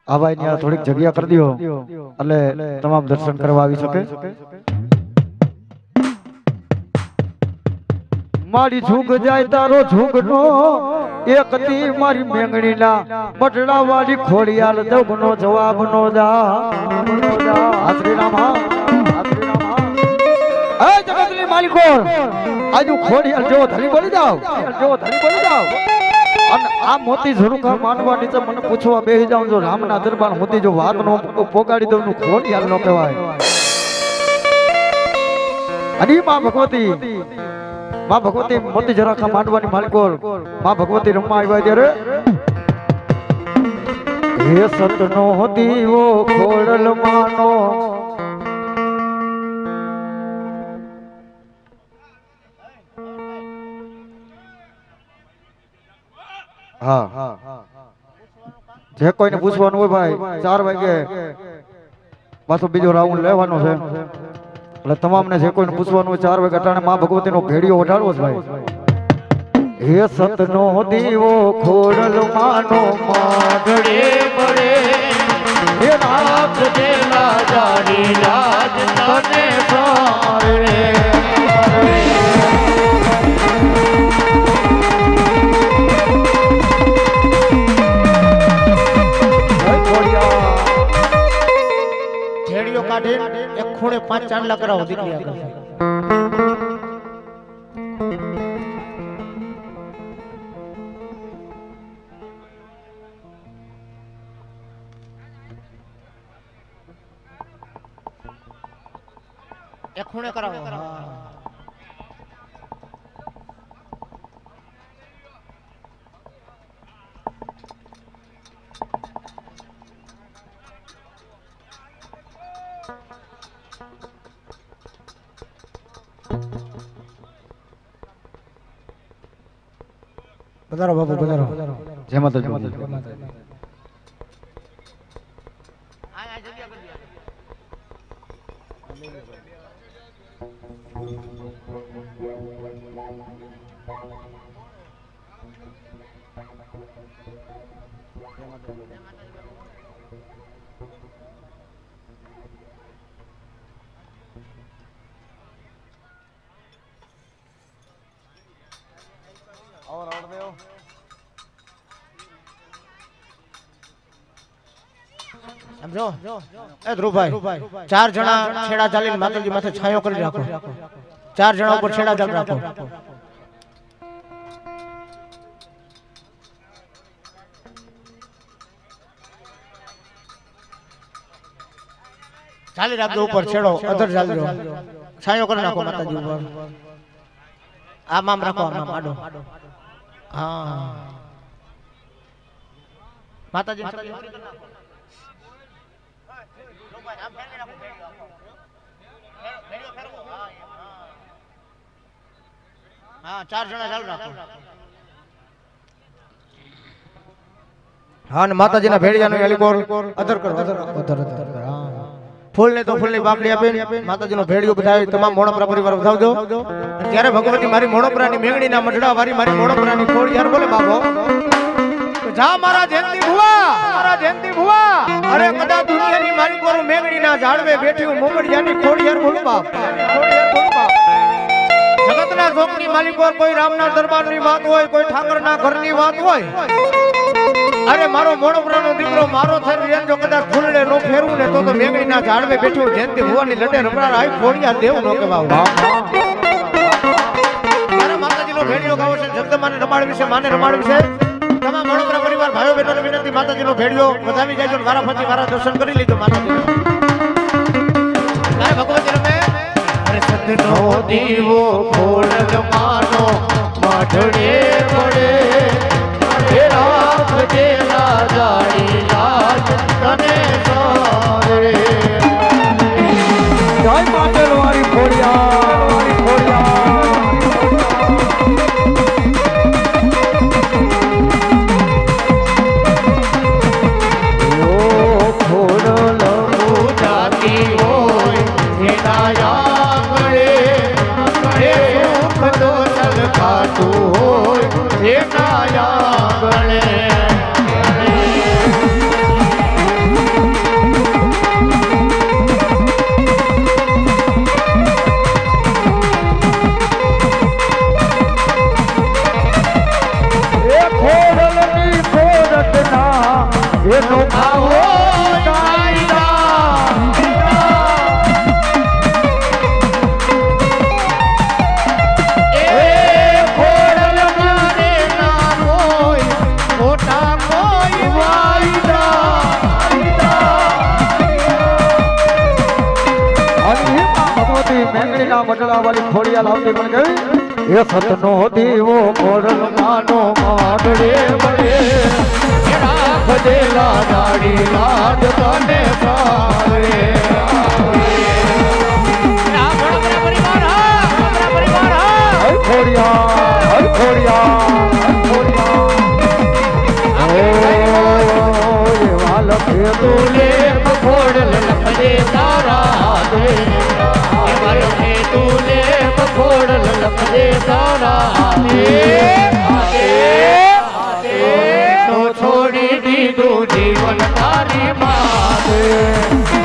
આ ભાઈ ત્યાં થોડીક જગ્યા કરી દો, એટલે તમામ દર્શન કરવા આવી શકે. મારી ઝૂક જાય તારો ઝૂકનો, એક તી મારી મેંગણીના બટડા વાળી ખોડિયાલ દવનો જવાબ નો દા. જગતની માલિકો આજુ ખોડિયાલ જો ધરી બોલી જાઓ જો ધરી બોલી જાવ અને મોતી ઝરુખા માનવા નીચે મને પૂછવા બેસી જાઉં જો રામના દરબાર મોતી જો વાત નો પોગાડી દઉં નું ખોડિયાલ નો કહેવાય. અને માં ભગવતી માં ભગવતી મોતી ઝરાખા માંડવાની માલિકો માં ભગવતી રમવા આવ્યા ત્યારે, હે સતનો દીવો ખોડલ માનો. હા. જે કોઈને પૂછવાનું હોય ભાઈ, ચાર વાગે પાછો બીજો રાઉન્ડ લેવાનો છે. એટલે તમામને જે કોઈને પૂછવાનું હોય ચાર વાગે અટાણે માં ભગવતીનો ભેડિયો વઢાડવો છે ભાઈ. હે સતનો દીવો ખોડલ માનો માગડે પડે. હે નાથ દેલા જાની લાજ તને સારે ખૂણે પાંચ ચાંદલા કરાવો દીકરી આગળ એક ખૂણે કરાવો હા. પધારો બાપુ પધારો. જય માતાજી. સમજો? એ ધ્રુવભાઈ ચાર જણા છેડા ચાલીને માતાજી માથે છાયો કરી રાખો. ચાર જણા ઉપર છેડા ચાલ રાખો. ચાલી રાખજો ઉપર છેડો અધર ચાલજો. છાયો કરી નાખો માતાજી ઉપર. આમ આમ રાખો આમ આમ આડો. હા. માતાજી હા, ચાર જણા ચાલુ રાખો. હા ને માતાજીના ભેડિયાનો એલિકોર અધર કરો, અધર અધર અધર. ફૂલ ને તો ફૂલની બાકડી આપે માતાજીનો ભેડિયો બધાવી તમામ મોણપરા પરિવાર વધાવજો. ત્યારે ભગવતી મારી મોણપરાની મેંગણીના મઢડા વારી મારી મોણપરાની ખોડી યાર બોલે બાબો જા મારા જયંતિ ભુવા. મારા જયંતિ ભુવા. અરે કદા દુનિયાની મારી કોર મેંગણીના ઝાડવે બેઠી હું મોમડિયાની ખોડી યાર બોલું બાપ. જગતના શોકની માલિકો કોઈ રામના દરબારની વાત હોય, કોઈ ઠાકરના ઘરની વાત હોય. અરે, મારો મોણોપરાનો દીકરો, મારો થઈને રેજો કદાચ ફૂલડે નો ફેરવું ને તો તો ના ઝાડવે બેઠો, જયંતિ ભુવાની લટે રમણાર આવી ફોડિયા દેવ નો કહેવાવું. મારા માતાજીનો ભેડિયો ગાવો છે શબ્દ માને રમાડ વિશે માને રમાડવી છે. તમામ મોણોપરા પરિવાર ભાઈઓ બહેનોને વિનંતી, માતાજીનો ભેડિયો વધાવી જાય છે મારા ફરતી મારા દર્શન કરી લીધો માતાજી અરે ભગવતી રમે? સતનો દીવો ફોડ માનો માઢડે પડે. જય માટેલ વાળી ફોડિયા યાદ આવતી પણ કઈ એ સતનો દીવો કોરલમાનો માડડે મળે રાખ દેલા દાડી લાજ તને પારે તારા અમર ને તુલે પકોડ લલપદે તારા હાથે. તો છોડી દીધું જીવન તારી માથે.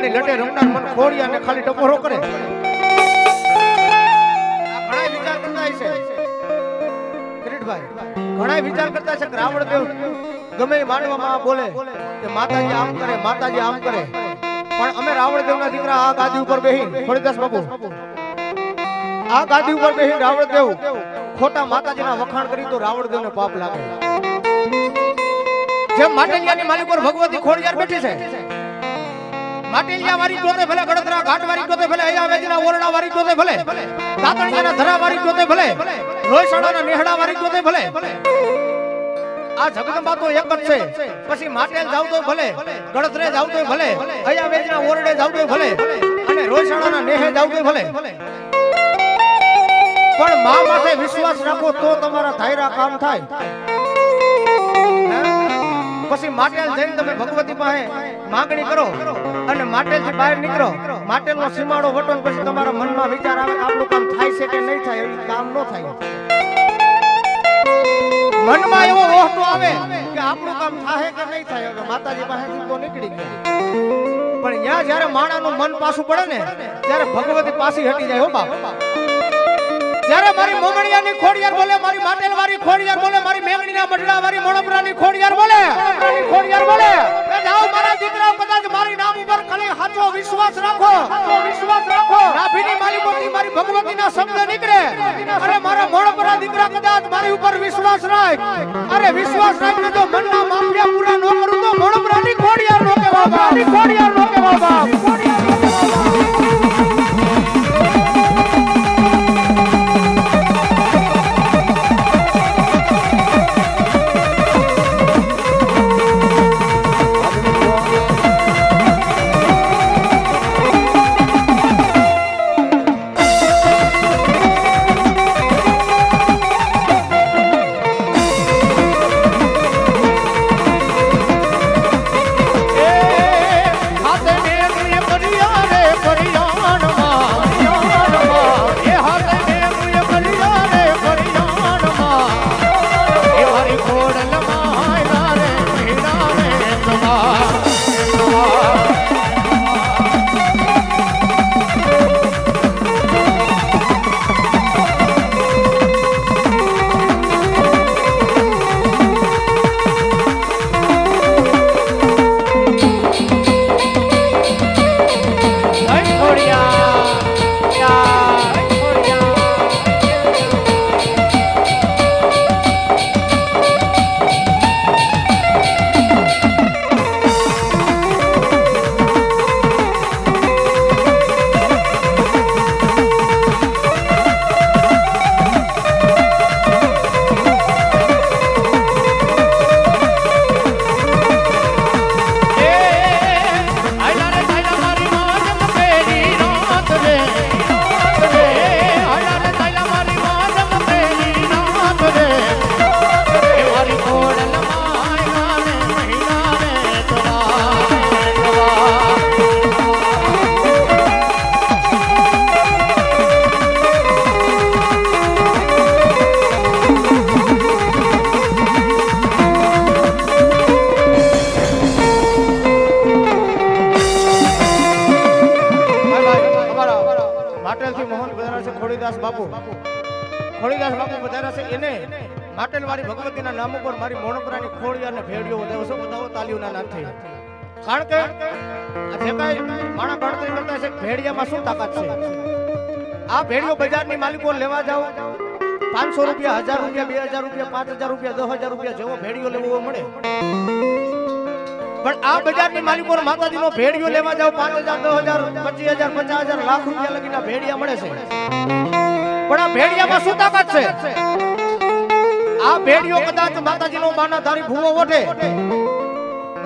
ભુવાની લટે રમનાર મને ખોડિયારને ખાલી ટકોરો કરે. આ વિચાર કરતા છે. રાવણ દેવ ગમે એ માનવામાં બોલે કે માતાજી આમ કરે, માતાજી આમ કરે. પણ અમે રાવણદેવના દીકરા આ ગાદી ઉપર બેહી ખોડીદાસ બાપુ. આ ગાદી ઉપર બેહી રાવણદેવ ખોટા માતાજીના વખાણ કરી તો રાવણ રાવણદેવને પાપ લાગે. જેમ માટેલિયાની માલિક પર ભગવતી ખોડિયાર બેઠી છે માટેલિયા વાળી જોતે ભલે ગડતરા ઘાટ વાળી જોતે ભલે, અહીંયા વેજના ઓરડા વાળી જોતે ભલે તાતણિયાના ધરા વાળી જોતે ભલે રોયસાડાના નેહડા વાળી જોતે ભલે. આ જગદંબા તો એક જ છે. પછી માટેલ જાવ તો ભલે ગડતરે જાવ તો ભલે, અહીંયા વેજના ઓરડે જાવ તો ભલે, અને રોયસાડાના નેહે જાવ તો ભલે. પણ મા માથે વિશ્વાસ રાખો તો તમારા ધાયરા કામ થાય. પછી માટેલ જઈને તમે ભગવતી પાસે માંગણી કરો. માટેલથી બહાર નીકળો. માટેલ નો સીમાડો વટો પછી તમારા મનમાં વિચાર આવે આપણું કામ થાય છે કે નહીં થાય, એ કામ ન થાય. મનમાં એવો ઓહતો આવે કે આપણું કામ થાય કે નહીં થાય માતાજી પાસેથી તો નીકળી ગયા. પણ ત્યાં જ્યારે માણાનું મન પાછું પડે ને, ત્યારે ભગવતી પાછી હટી જાય, હો બાપ. જ્યારે મારી મોગણિયાની ખોડિયાર બોલે, મારી માટેલવાળી ખોડિયાર બોલે, મારી મેઘણીના મઢડાવાળી મોણપરાની ખોડિયાર બોલે ખોડિયાર બોલે જાઓ મારા દીકરાઓ મારી ખાલી સાચો વિશ્વાસ રાખો. વિશ્વાસ રાખો. નાભીની મોટી, મારી ભગવતીના શબ્દ નીકળે. અરે મારા મોણપરા દીકરા કદાચ મારી ઉપર વિશ્વાસ રાખ. અરે વિશ્વાસ રાખને તો મનના માફિયા પૂરા ન આ બજારની માલિકો માતાજીનો ભેડિયો લેવા જાવ પાંચ હજાર, દસ હજાર, પચીસ હજાર, પચાસ હજાર, લાખ રૂપિયા લગીના ભેડિયા મળે છે. પણ આ ભેડિયામાં શું તાકાત છે? આ ભેડિયો કદાચ માતાજીનો માનાધારી ભૂવો ઓઢે.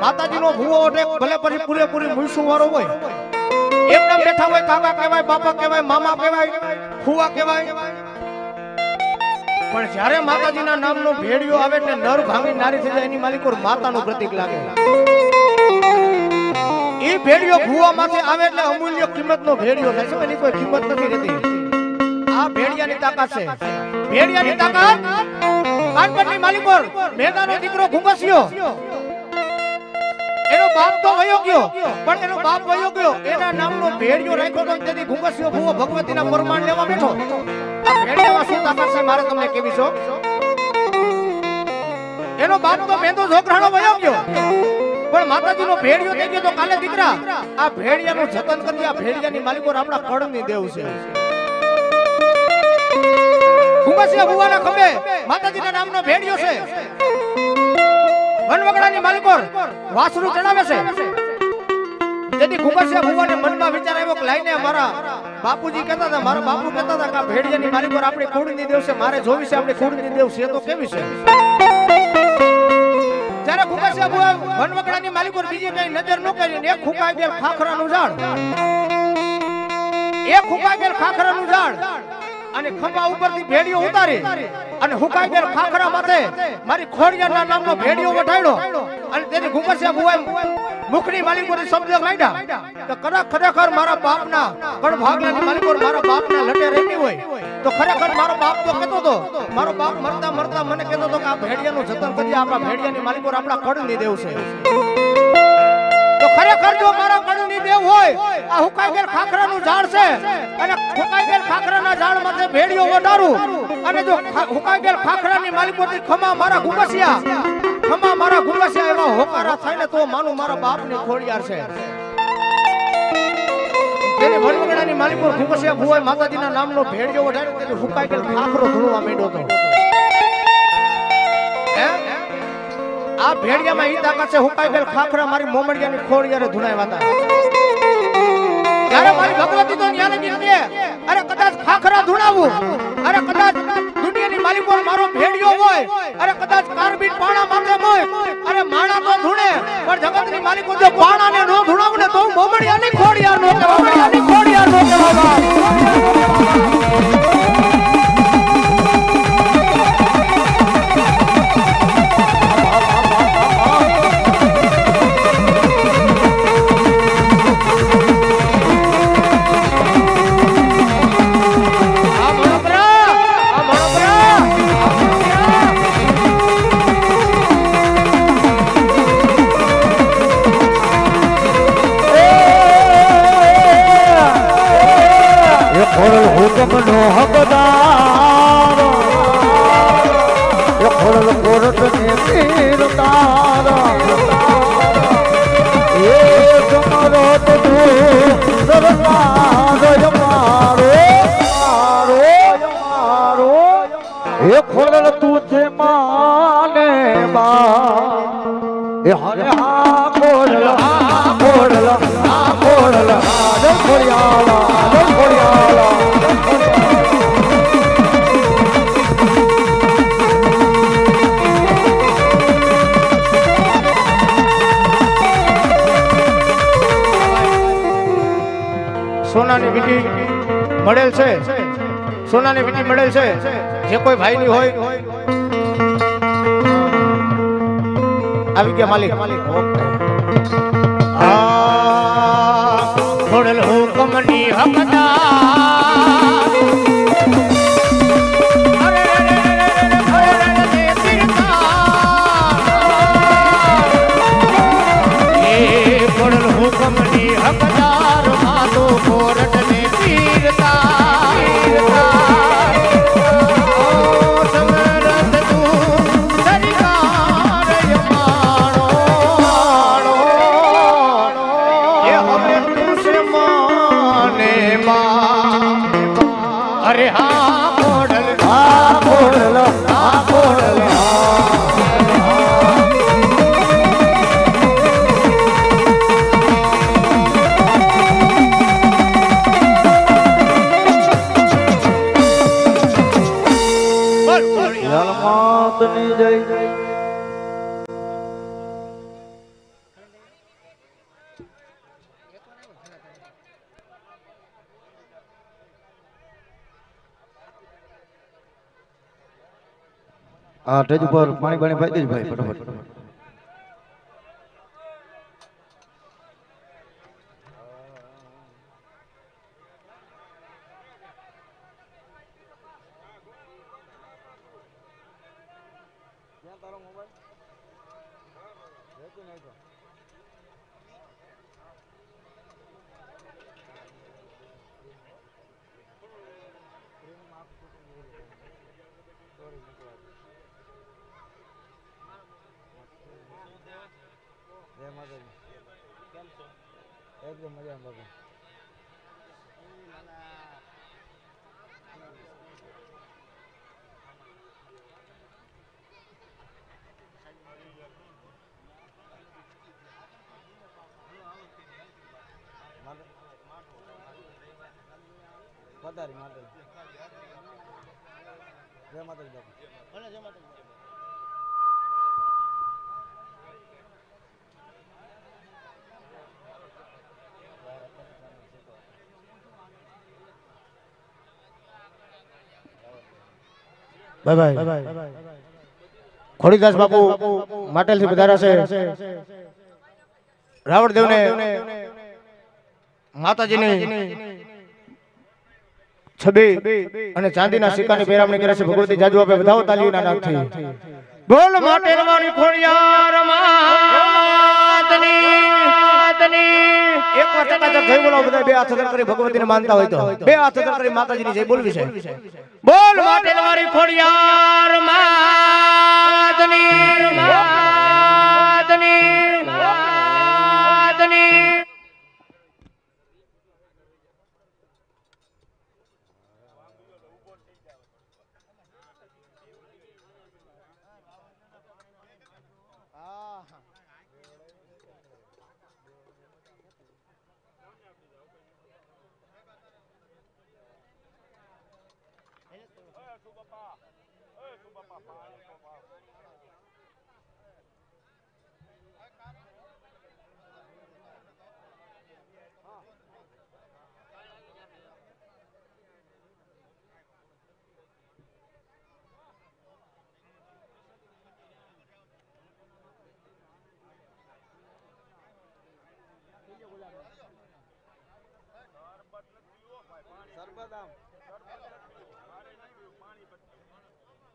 માતાજીનો ભૂવો ઓઢે, ભલે પછી પૂરેપૂરી મૂસું વાળો હોય. એકદમ બેઠા હોય, કાકા કહેવાય, બાપા કહેવાય, મામા કહેવાય, ફુવા કહેવાય. પણ જ્યારે માતાજીના નામનો ભેડિયો આવે એટલે નર ભાંગી નારી થઈ જાય, એની માલિકો માતાનું પ્રતીક લાગે. એ ભેડિયો માથે આવે એટલે અમૂલ્ય કિંમતનો ભેડિયો થાય છે. એની કોઈ કિંમત નથી રહેતી. આ ભેડિયાની તાકાત છે. ભેડિયાની તાકાત? કાનપટની માલિકોર મેઘાનો દીકરો ઘુંગસ્યો એનો બાપ તો વયો ગયો, પણ એનો બાપ વયો ગયો. એના નામનો ભેડિયો રાખ્યો તો તેથી ઘુંગસ્યો ભૂવો ભગવતીના પરમાણ લેવા બેઠો. આ ભેડિયામાં શું તાકાત છે મારે તમને કેવી છો? એનો બાપ તો મેંદો ઝોકરાનો વયો ગયો. પણ માતાજીનો ભેડિયો થઈ ગયો તો કાલે દીકરા, આ ભેડિયાનું જતન કરજે, આ ભેડિયાની માલિકો આપણા કળની દેવ છે. ભૂમાસિયા ભુવાના ખંભે માતાજીના નામનો ભેડિયો છે. વનવગડાની માલિકો વાસરું ચડાવે છે. જેથી ઘુમસિયા ભુવાને મનમાં વિચાર આવ્યો કે લઈને મારા બાપુજી કહેતા હતા, મારા બાપુ કહેતા હતા કે આ ભેડિયાની માલિકો આપણી કુળની દેવ છે, મારે જોવી છે આપણી કુળની દેવ છે તો કેવી છે? જ્યારે ભૂપેશા બુઆ વનવગડાની માલિકો બીજે કઈ નજર ન કરી એક ખુકાઈ ગયેલ ખાખરાનું ઝાડ. એક ખુકાઈ ગયેલ ખાખરાનું ઝાડ. અને ખંભા ઉપરથી ભેડિયો ઉતારી અને હુકાઈ ગયેલ ખાખરા માથે મારી ખોડિયાના નામનો ભેડિયો વઢાડ્યો અને તેની ભૂપેશા બુઆ મુખની માલિકોની શબ્દ માંડ્યા તો કદાચ ખરેખર મારા બાપના પણ ભાગના માલિકો મારા બાપના લટે રહેતી હોય તો ખરેખર મારો બાપ તો કહેતો હતો, મારો બાપ મરતા મરતા મને કહેતો હતો કે આ ભેડિયાનું જતન કરી આપણા ભેડિયાની માલિકો આપણા ખોડની દેવું છે. જો મારા કણની દેવ હોય, આ હુકાઈ ગયેલ ખાખરાનું ઝાડ છે. અને હુકાઈ ગયેલ ખાખરાના ઝાડ માથે ભેડિયો વટારું અને જો ખા- હુકાઈ ગયેલ ખાખરાની માલિકોથી ખમા મારા ગુમસિયા ખમા મારા ગુગસિયા એવા હોકારા થાય ને તો માનું મારા બાપની ખોડિયાર છે. તેની વનવગડાની માલિકો ઘુમસિયા ભુવાઈ માતાજીના નામનો ભેડિયો વટાડ્યો તેને હુકાઈ ગયેલ ખાખરો ધૂળવા માંડ્યો હતો. આ ભેડિયામાં ઈ તાકાત છે હુકાઈ ગયેલ ખાખરા મારી મોમડિયાની ખોડિયારે ધુણાવ્યા હતા. ત્યારે મારી ભગવતી તો ન્યાલે નીકળે અરે કદાચ ખાખરા ધુણાવું, અરે કદાચ દુનિયાની માલિકો મારો ભેડિયો હોય, અરે કદાચ કાર્બિટ પાણા માટે હોય, અરે માણા તો ધૂણે, પણ જગતની માલિકો જો પાણાને નો ધુણાવું ને તો મોમડિયાની મોમડિયાની યાર નો કહેવાય. સોનાની વીંટી મળેલ છે. જે કોઈ ભાઈની હોય, આવી ગયા માલિક. આ ખોડલ હુકમની હકદાર ઉપર પાણી પાણી ભાઈ ભાઈ ફટાફટ એકદમ મજામાં બાબા પધારી માતાજી જય માતાજી બાપા બાય બાય. ખોડીદાસ બાપુ માટેલથી પધાર્યા છે. રાવણદેવને માતાજીની છબી અને ચાંદીના સિક્કાની પેરામણી કરે છે. ભગવતી જાજુ આપે વધાવો તાલીઓના નામથી બોલ માટેલવાણી ખોડિયાર માતની માતની. એક વાર ચકાચક જય બોલાવો, બધા બે હાથ સદર કરી ભગવતીને માનતા હોય તો. બે હાથ સદર કરી માતાજીની જય બોલવી છે. બોલ માટે તમારી ખોડિયાર માતની માતની માતની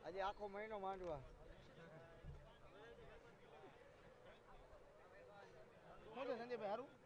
આજે આખો મહિનો માંડવા. આ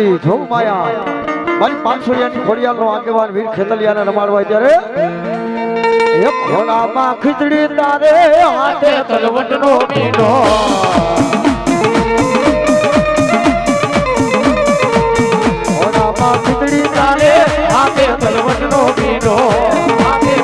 મા ભગવતી જોગ માયા. મારી પાંચસોરિયાની ખોડિયાલનો આગેવાન વીર ખેતલિયાને રમાડવા ત્યારે એ ખોલામાં ખીચડી તારે હાથે તલવટનો પીનો ખોલામાં ખીચડી તારે હાથે તલવટનો પીનો હાથે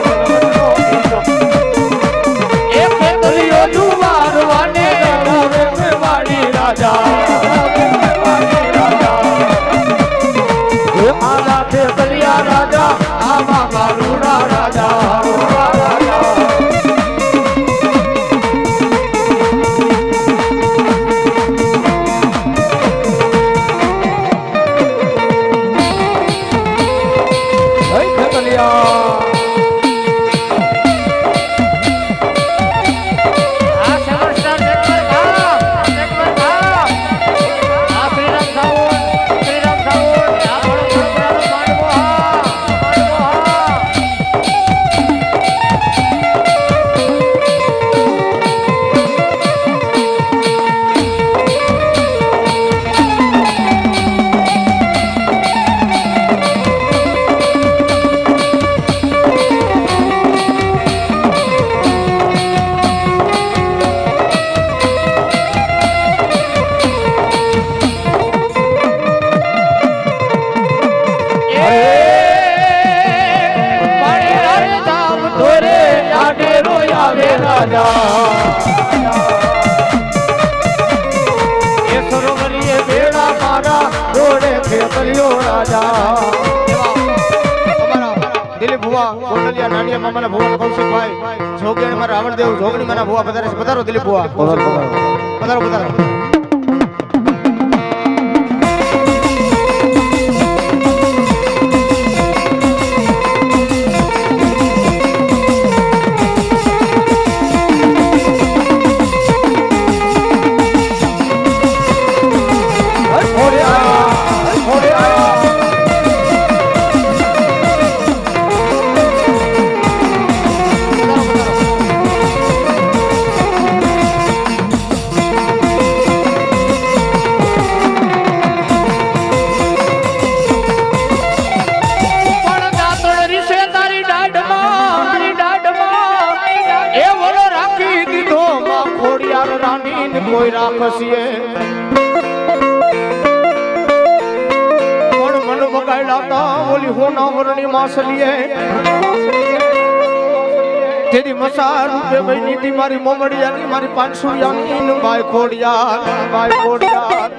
મોમડિયાની મારી પાંચસુરિયાની ને બાય ખોડિયાર બાય ખોડિયાર.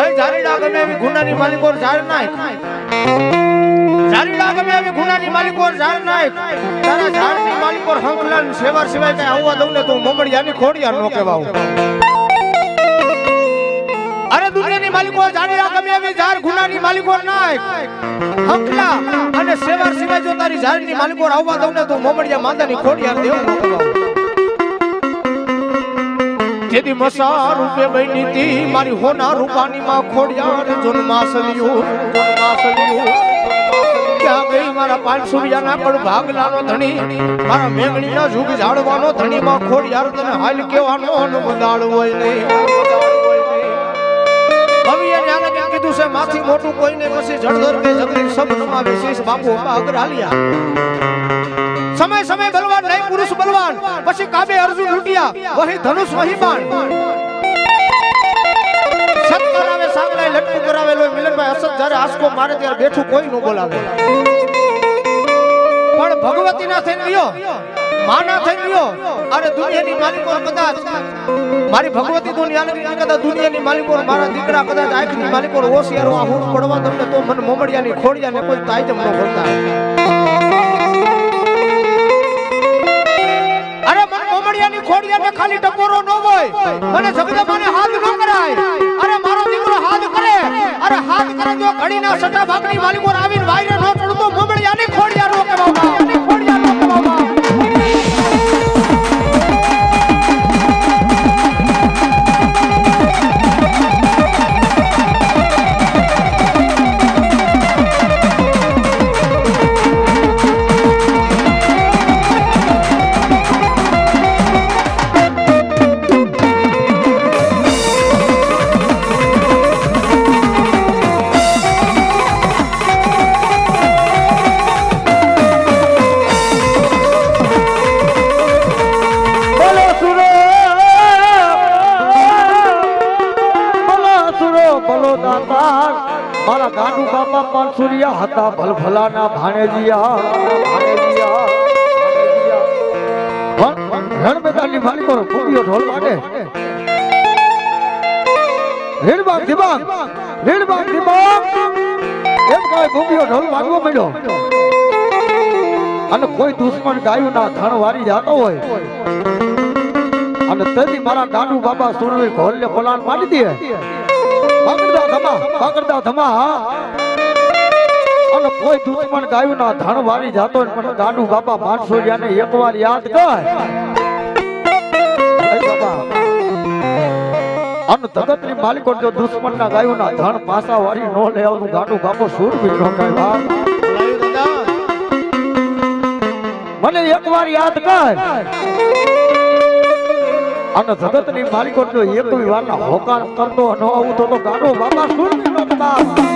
એ જારીડા ગમે એવી ગુનાની માલિકો ઝાડ નાખ જારીડા ગમે એવી ગુનાની માલિકો જાર નાય તારા ઝાડની માલિકો હંકલન સેવાર સિવાય કઈ આવવા દઉં ને તું મોમડિયાની ખોડિયાર નો કહેવાઉં. અરે, દુનિયાની માલિકો જાણીરા ગમે એવી ઝાડ ગુનાની માલિકો નાય હંકલા અને સેવા સિવાય જો તારી ઝાડની માલિકોર આવવા દઉં ને તો મોમડિયા માતાની ખોડિયાર દેવ જેદી મસા રૂપે બની તી મારી હોના રૂપાની માં ખોડિયાર જન્માસલિયું જન્માસલિયું ક્યાં ગઈ મારા પાંચસુરિયાના કડ ભાગલાનો ધણી? મારા મેઘણીના ઝુગ ઝાડવાનો ધણી માં તને હાલ કેવાનો અન હોય નહીં. કવિએ ન્યાને કેમ કીધું છે, માથી મોટું કોઈને પછી જળધર કે સબ વિશેષ બાપુ અગ્ર બલવાન, પછી કાબે અર્જુન લૂટિયા વહી ધનુષ વહી બાણ સત કરાવે લટકુ કરાવે મિલનભાઈ અસત જ્યારે આસકો મારે ત્યારે બેઠું કોઈ ન બોલાવે. પણ ભગવતી ના થઈ ગયો માના થઈ ગયો અરે દુનિયાની માલિકો કદાચ, મારી ભગવતી દુનિયાની કદાચ દુનિયાની માલિકો મારા દીકરા કદાચ આંખની માલિકો હોશિયારો આ હું પડવા તમને તો મને મોમડિયાની ખોડિયા ને કોઈ તાઈજમ ન કરતા હોય મને જગદંબાને હાથ ન કરાય. અરે મારો દીકરો હાથ કરે. અરે હાથ કરે જો ઘડીના સટા ભાગની માલિકો આવીને વાયરે ન ચડતો મોમડિયાની બાપા હતા ભલભલાના ભાણેજિયા. રણ ઢોલ માટે કોઈ દુશ્મન ગાયું ના જાતો હોય. અને તેથી મારા ગાંડુ બાબા સુરવીર ઘોલને પલાન મારી દે. પકડતા ધમા પકડતા ધમા અને કોઈ દુશ્મન ગાયું ના ધણ વારી જાતો પણ ગાંડુ બાપા માનસોરિયાને એકવાર યાદ કર. અને માલિકો જો દુશ્મન ના ના પાસા વારી નો નો યાદ કર. માલિકો જો એક વારના હોકાર કરતો ન આવું તો ગાડો બાપ ભાઈ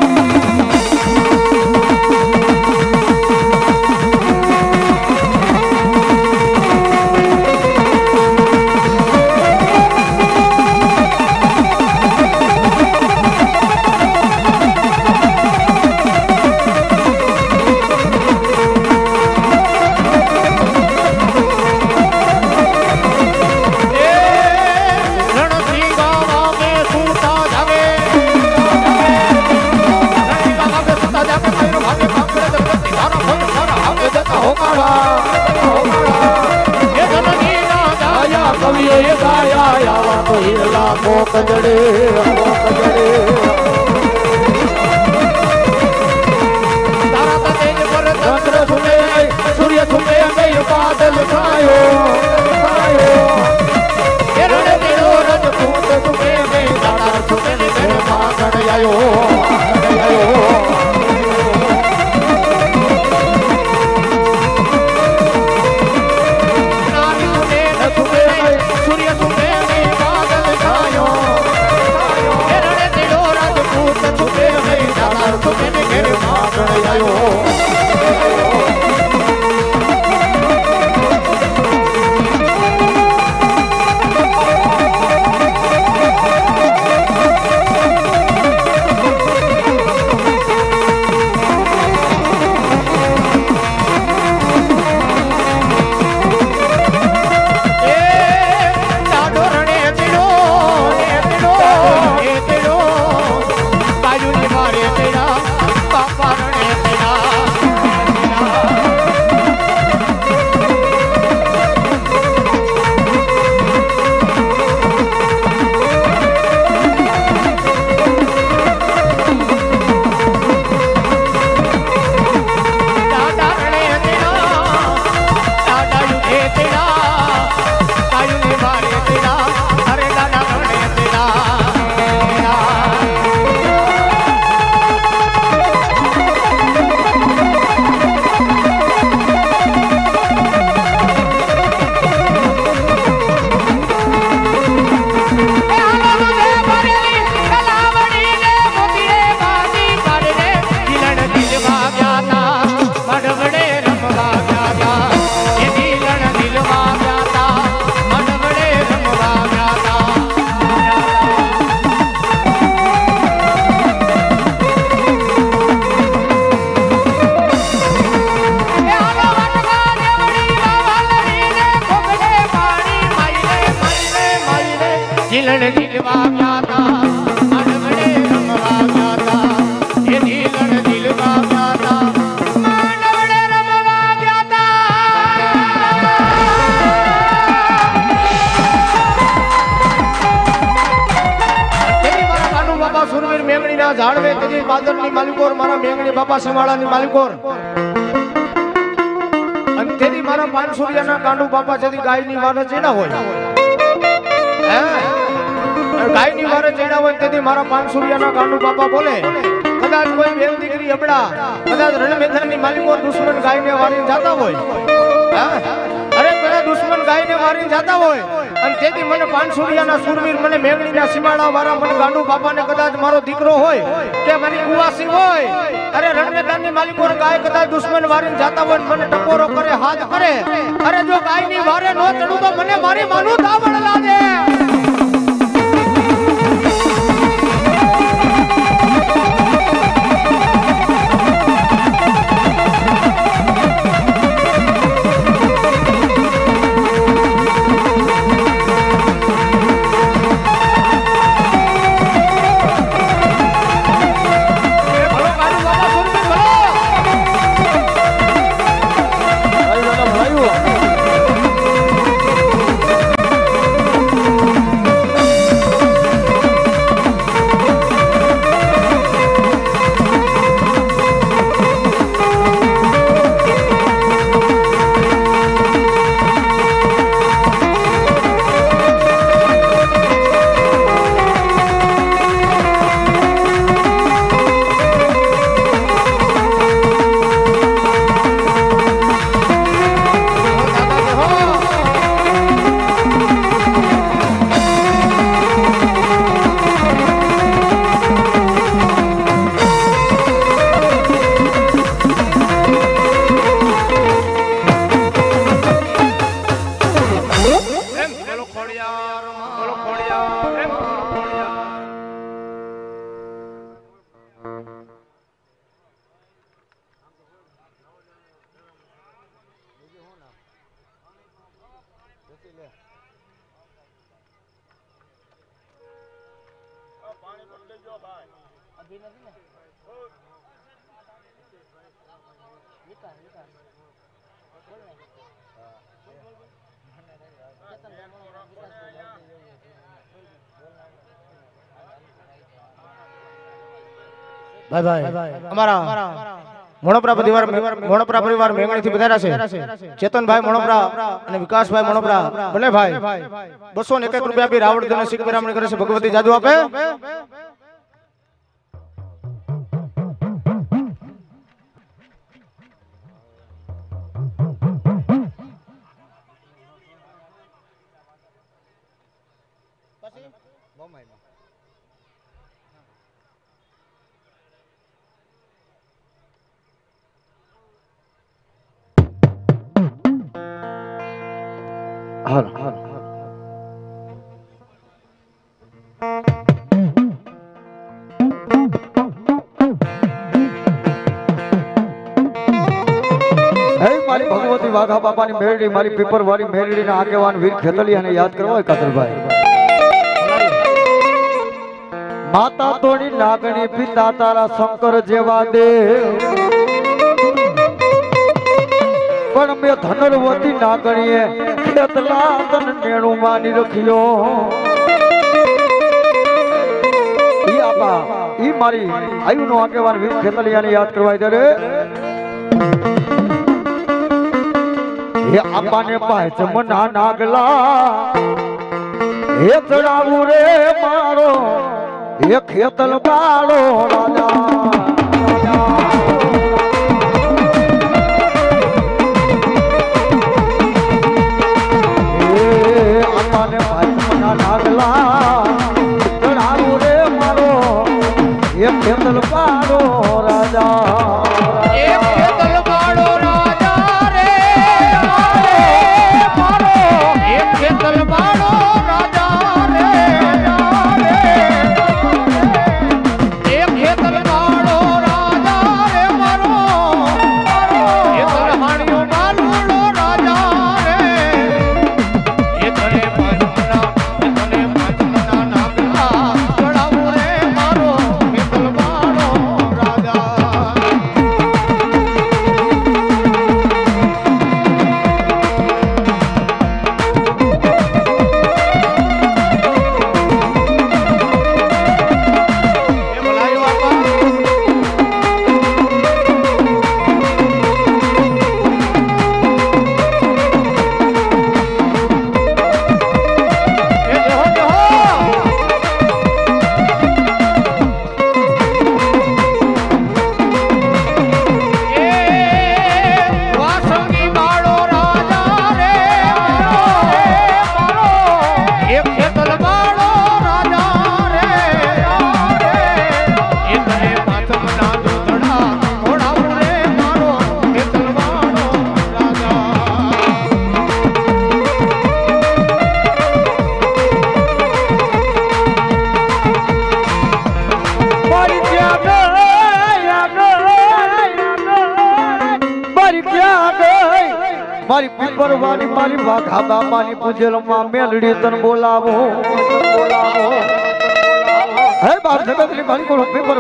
મારીને જતા હોય. અરે, પેલા દુશ્મન ગાયને મારીને જતા હોય. અને તેથી મને પાનસુરિયાના સુરવીર, મને મેઘણીના સીમાડા વાળા, મને ગાંડુ બાપાને કદાચ મારો દીકરો હોય, કે મારી કુવાસી હોય. અરે રણમેદાનની માલિકો ગાય કદાચ દુશ્મન વારીને જતા હોય મને ટકોરો કરે, હાથ કરે. અરે, જો ગાય ગાયની વારે નો ચડું તો મને મારી માનું થાવડ લાગે. મોણપરા પરિવાર મોણપરા પરિવાર મેંગણીથી વધાર્યા છે. ચેતનભાઈ મોણપરા અને વિકાસભાઈ મોણપરા ભલે ભાઈ બસો ને એક રૂપિયા આપી રાવણ સિંહ શીખ પિરામણી કરે છે, ભગવતી જાદુ આપે. વાઘા બાપાની મેરડી, મારી પીપર વાળી મેરડીના આગેવાન વીર ખેતલિયાને યાદ કરવા હોય કાતરભાઈ? માતા તોડી નાગણી પિતા તારા શંકર જેવા દે. પણ મેં ધનરવતી નાગણીએ ખેતલા તન નેણું માની રખ્યો. મારી આયુ નો આગેવાન વીર ખેતલિયાને યાદ કરવા ત્યારે. હે આપાને પાય ચમના નાગલા. હે ચડાવું રે મારો હે ખેતલ બાળો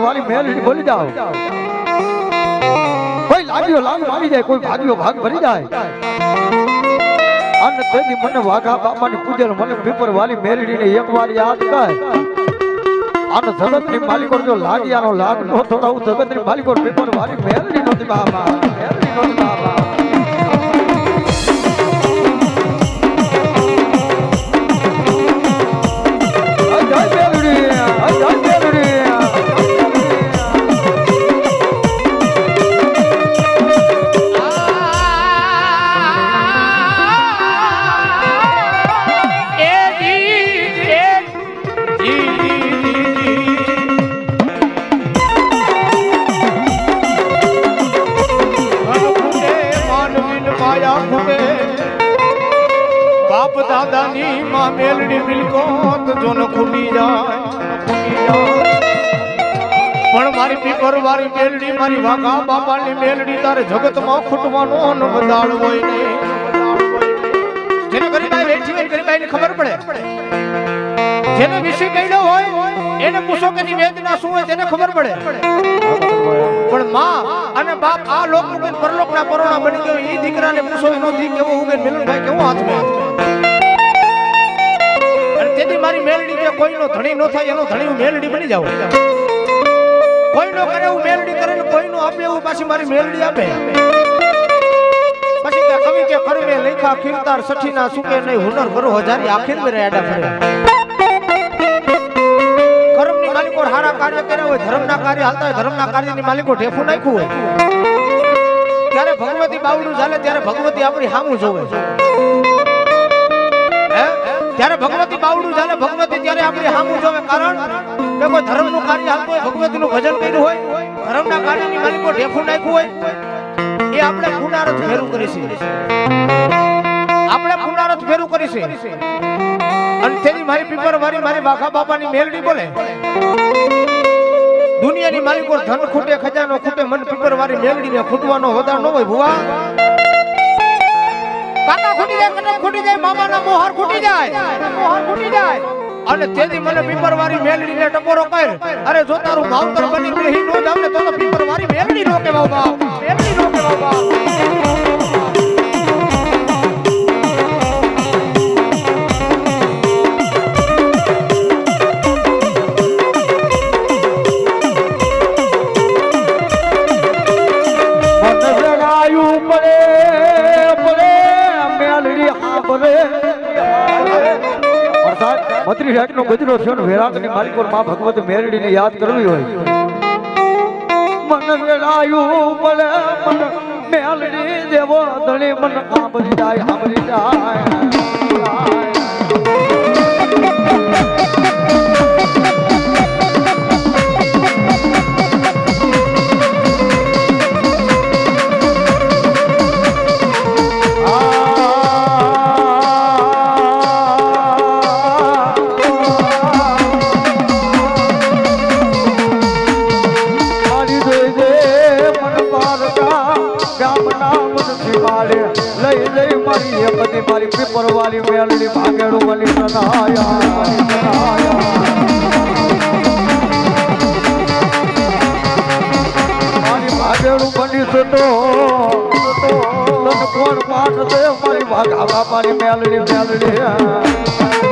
વાળી મેલડી બોલી જાઓ. કોઈ લાગ્યો લાગ મારી જાય, કોઈ ભાગ્યો ભાગ ભરી જાય. અને તેથી મને વાઘા બાપાની પૂજન મને પીપર વાળી મેલડીને એક વાર યાદ કર આનો જગતની માલિકો જો લાગી આનો લાગ નો થોડાવું જગતની માલિકો પેપર વાળી મેલડી નહોતી બાબા મેલડી નહોતી બાબા તારે જગતમાં ખૂટવાનો ન ખબર પડે. જેને વિશે કહેલો હોય, એને પૂછો કે વેદના શું હોય તેને ખબર પડે. પણ માં અને બાપ આ લોક પરલોક ના પરોણા બની ગયો એ દીકરાને પૂછો એનો દી કેવો ઉગે મિલનભાઈ કેવો હાથમાં અને તેથી મારી મેલડી કે કોઈનો ધણી ન થાય, એનો ધણી હું મેલડી બની જાઉં. કોઈનો કરે હું મેલડી આપે એવું પાછી મારી મેલડી આપે. પછી કે કવિ કે કરમે લેખા ખીરતાર સઠીના સુકે નહીં, હુનર કરો હજારી આખીર મેરે આડા ફરે કર્મની માલિકો હારા કાર્ય કર્યા હોય, ધર્મના કાર્ય હાલતા હોય, ધર્મના કાર્યની માલિકો ઢેફું નાખ્યું હોય. ત્યારે ભગવતી બાવડું ચાલે ત્યારે ભગવતી આપણી સામું જોવે? ત્યારે ભગવતી બાવડું ચાલે ભગવતી ત્યારે આપણી સામું જોવે. કારણ કે કોઈ ધર્મનું કાર્ય હાલતું હોય, ભગવતીનું ભજન કર્યું હોય ધર્મના કાર્યની માલિકો ઢેફું નાખ્યું હોય, એ આપણે પુનરારથ ફેરું કરીશું આપણે પુનરારથ ફેરું કરીશું અને તેની મારી પીપર મારી મારી વાઘા બાપાની મેલડી બોલે, દુનિયાની માલિકો ધન ખૂટે, ખજાનો ખૂટે, મન પીપર વાળી મેલડીને ખૂટવાનો વધાર ન હોય ભુવા. કાકા ખૂટી જાય કટક ખૂટી જાય, મામાના મોહર ખૂટી જાય મોહર ખૂટી જાય. અને તેથી મને પીપરવારી મેલડીને ટકોરો કર અરે જો તારું ભાવતર બની બેહી નો જાવ તો તો પીપર મેલડી નો કેવાવ બાપ. મેલડી નો કેવાવ બાપ. અર્થાત બત્રીસ નો ગજરો થયો ને વેરાગની માલિકો માં ભગવત મેરડી ને યાદ કરવી હોય. મન વેળાયું મળે મન મેલડી દેવો ધણી, મન સાંભળી જાય સાંભળી જાય. મારી વાલી વેલડી ભાગેડું વલી સનાયા મારી ભાગેડું બની સતો કોણ પાઠ દે? મારી ભાગા મારી મેલડી મેલડી.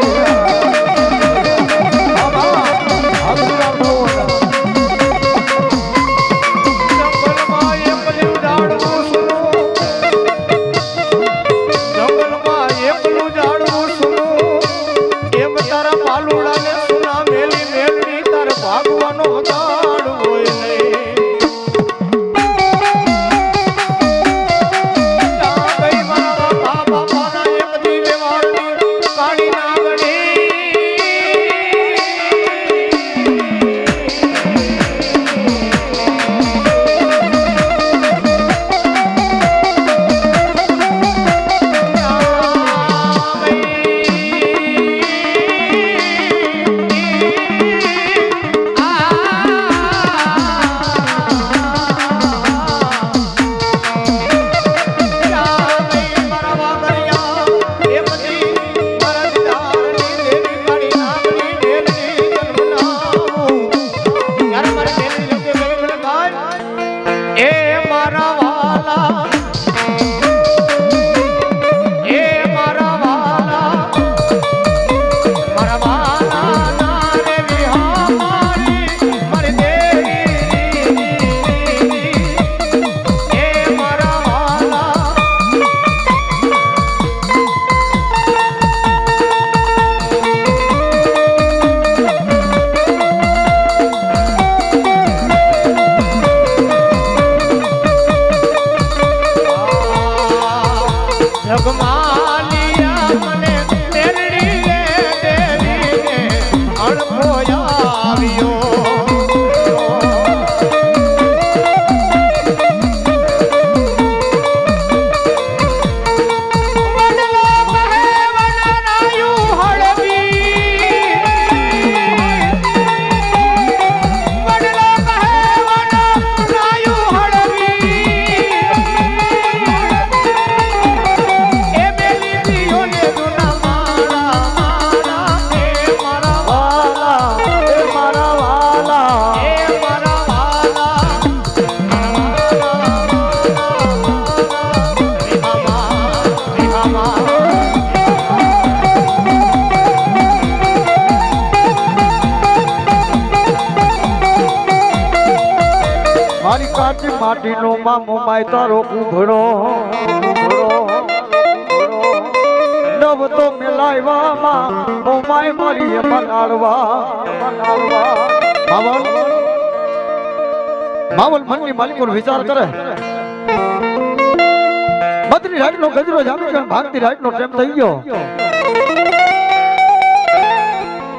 કરે બત્રી રાઈટ નો ગજરો જામી છે ભાગતી રાઈટ નો ટેમ થઈ ગયો.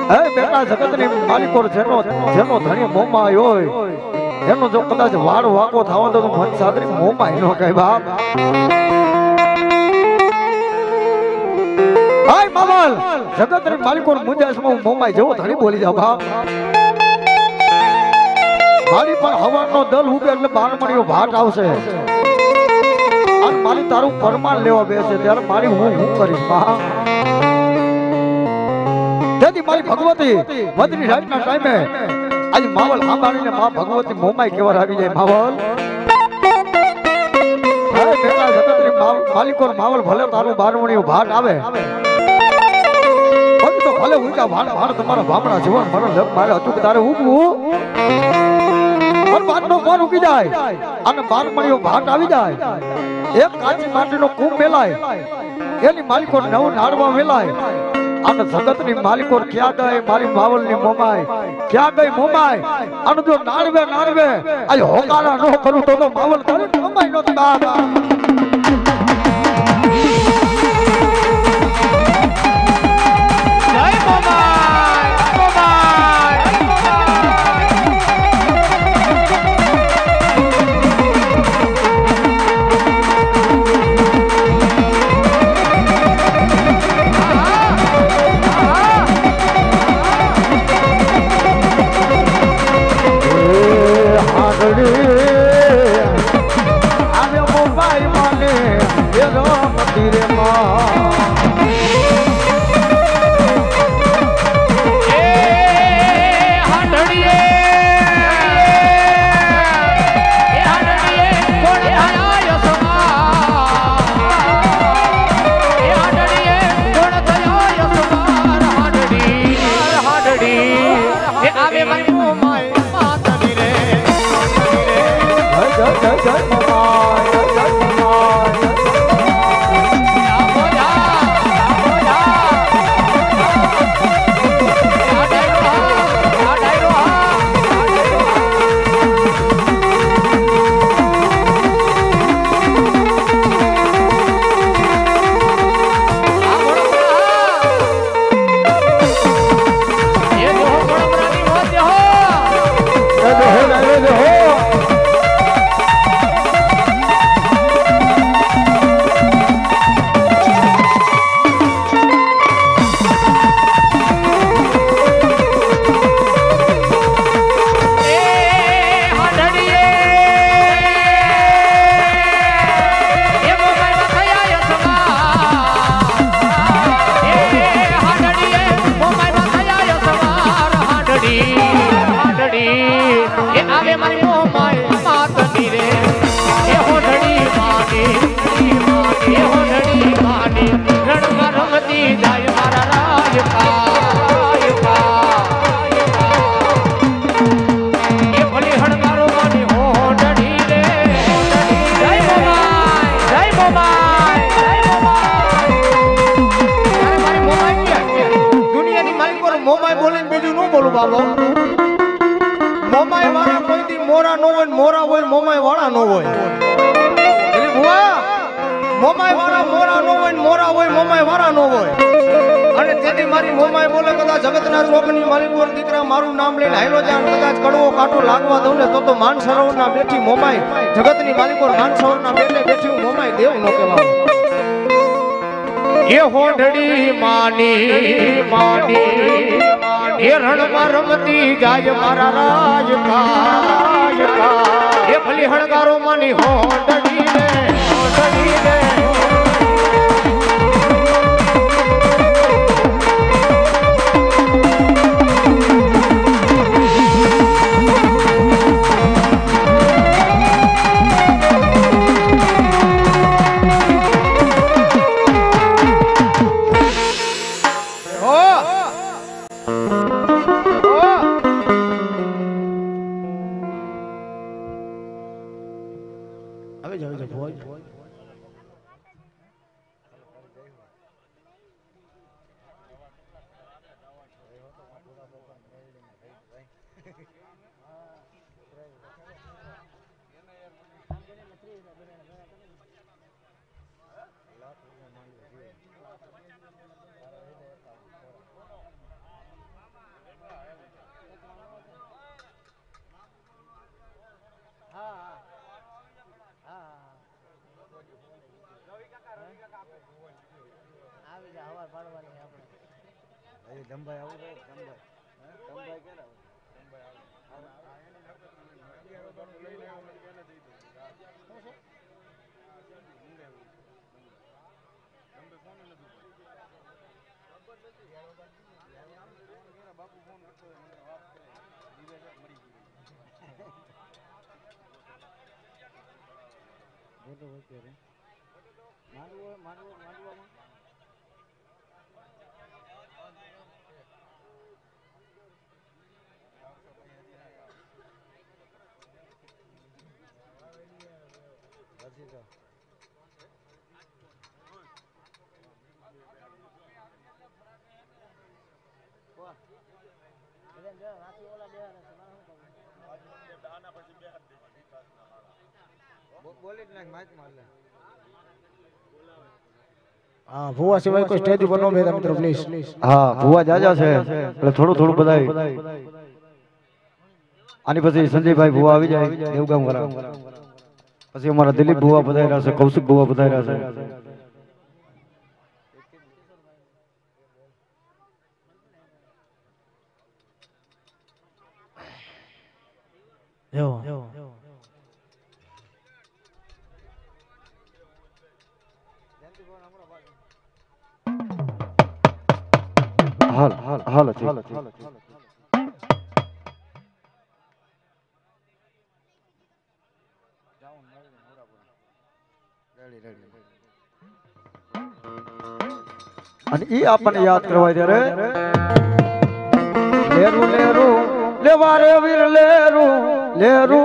હે, બેટા જગતની માલિકો જેનો જેનો ધણી મોમાં આવ્યો હોય, એનો જો કદાચ વાળ વાકો થાવો તો મન સાગરી મોમાં એનો કઈ બાપ. હાય મામલ જગતની માલિકો મુંજાસમાં મોમાય જેવો ધણી બોલી જાવ બાપ. મારી પણ હવાનો દલ ઉગે એટલે બારમણીઓ ભાટ આવશે. અને મારી તારું પરમાન લેવા બેસે ત્યારે મારી હું હું કરીશ. તેથી મારી ભગવતી વદની રાજના ટાઈમે આજે માવલ સાંભળીને મા ભગવતી મોમાઈ કેવાર આવી જાય, માવલ. હે માલિકો માવલ ભલે તારું બારમણીઓ ભાટ આવે ભલે ઉઈકા ભાણ ભાણ તમારા ભામણા જીવન મરણ લગ મારે હતું તારે ઉગવું બારનો ઉગી જાય અને બારમણીઓ ભાગ આવી જાય. એક કાચી માટીનો કુંભ મેલાય. એની માલિકો નવ નાડવા મેલાય અને જગતની માલિકો ક્યાં ગઈ? મારી માવલની મોમાય. ક્યાં ગઈ મોમાય? અને જો નાડવે નાડવે આ હોકારા ન કરું તો માવલ તારી મોમાય નો બાબા. ભૂવા સિવાય કોઈ સ્ટેજ ઉપર નો બેઠા મિત્રો પ્લીઝ હા, ભુવા જાજા છે. એટલે થોડું થોડું બધાય. આની પછી સંજયભાઈ ભુવા આવી જાય દેવગામ વાળા પછી અમારા દિલીપ ભુવા પધાર્યા છે, કૌશિક ભુવા પધાર્યા છે. આપણને યાદ કરવા ત્યારે? લેરું લેરું લેવા રે વીર લેરું લેરું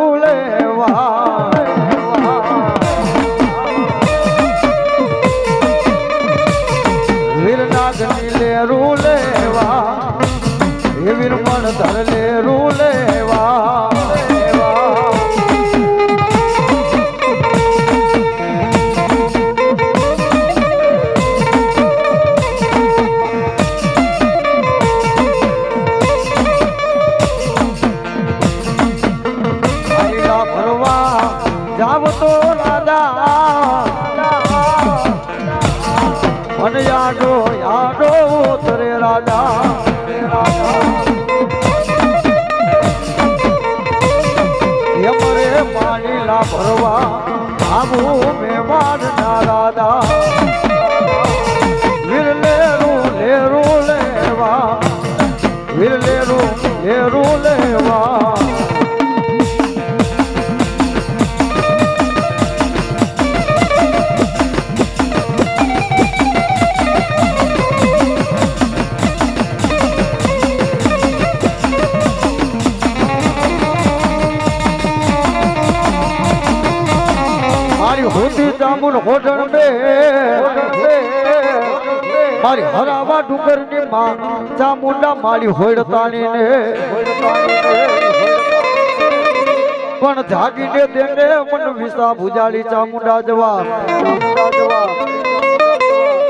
મારી હરાવા ડુંગરની માં ચામુંડા માળી હોડતાની ને પણ જાગીને તેને મન વિસા ભુજાળી ચામુંડા જવા.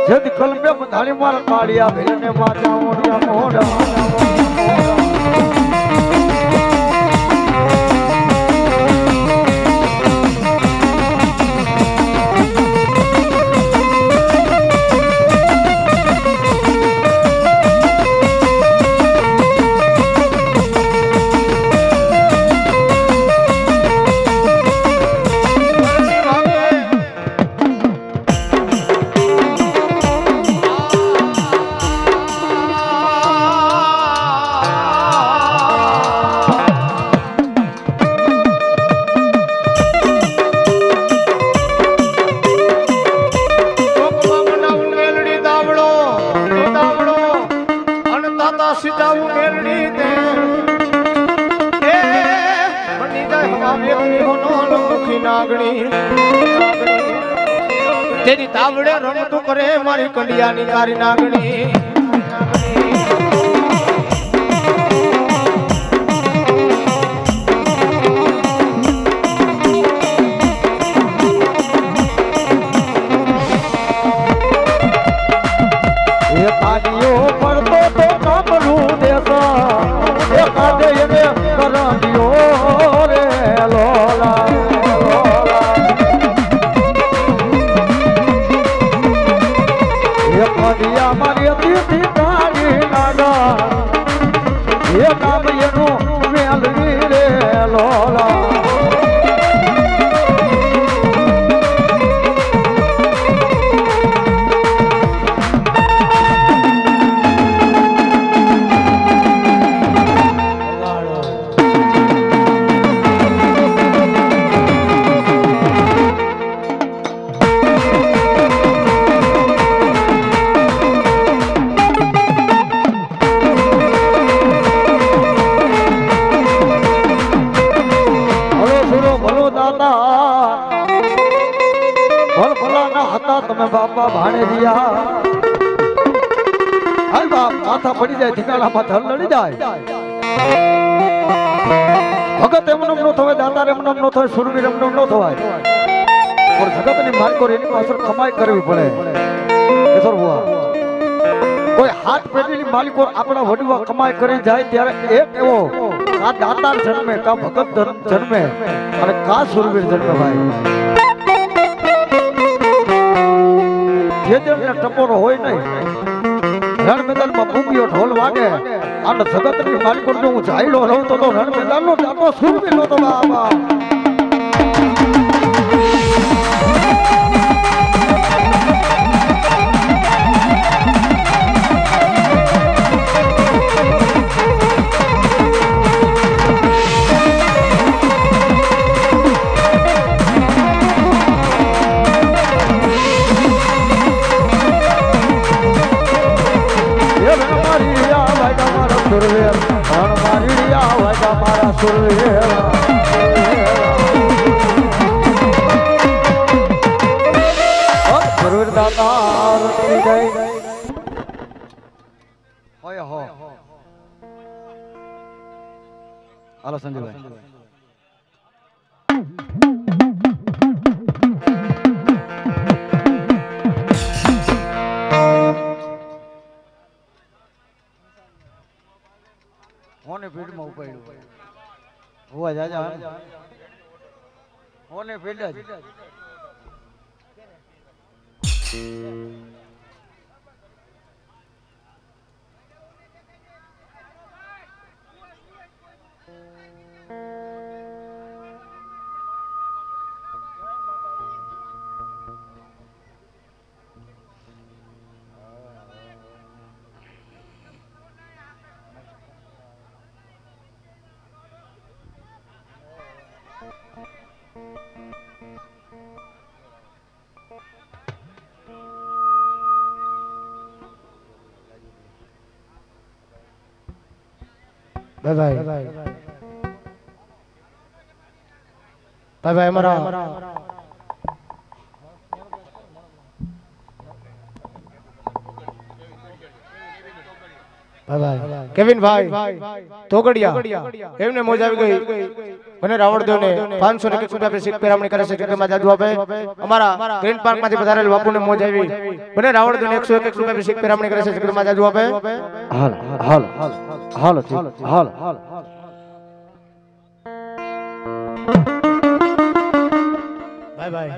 જદ કલમે બધાની મારા કાળિયા ભેલને માં ચામુંડા મોઢા. કંડિયાની કારી નાગણી. ધલ લડી જાય. ભગત એમનો નો થવાય, દાતાર એમનો નો થાય સુરવીર એમનો નો થવાય. પણ જગતની માર્ગો એની પાછળ કમાઈ કરવી પડે. કોઈ હાથ પેઢીની માલિકો આપણા વડવા કમાઈ કરી જાય ત્યારે એક એવો કા દાતાર જન્મે, કા ભગત જન્મે, અને કા સુરવીર જન્મે ભાઈ. જે જણને ટપોરો હોય નહીં રણ મેદાનમાં ભૂમિયો ઢોલ વાગે. અને જગતની માલિકો જો હું જાયલો રહું તો રણ મેદાનનો દાતો સુરવીર નો તો બાબા અમારા. ભાઈ તોગડિયા એમને મોજ આવી ગઈ? મને રાવણદેવ ને પાંચસો ને રૂપિયા શીખ પેરામણી કરે છે. ક્રિકેટમાં જાદુ આપે. અમારા ગ્રીન પાર્કમાંથી ને મોજ આવી. મને રાવણદેવ ને એકસો એક રૂપિયા શીખ પેરામણી કરે છે. ક્રિકેટમાં જાદુ આપે. હાલ હાલ. હાલ હાલો હાલ. હાલ બાય બાય.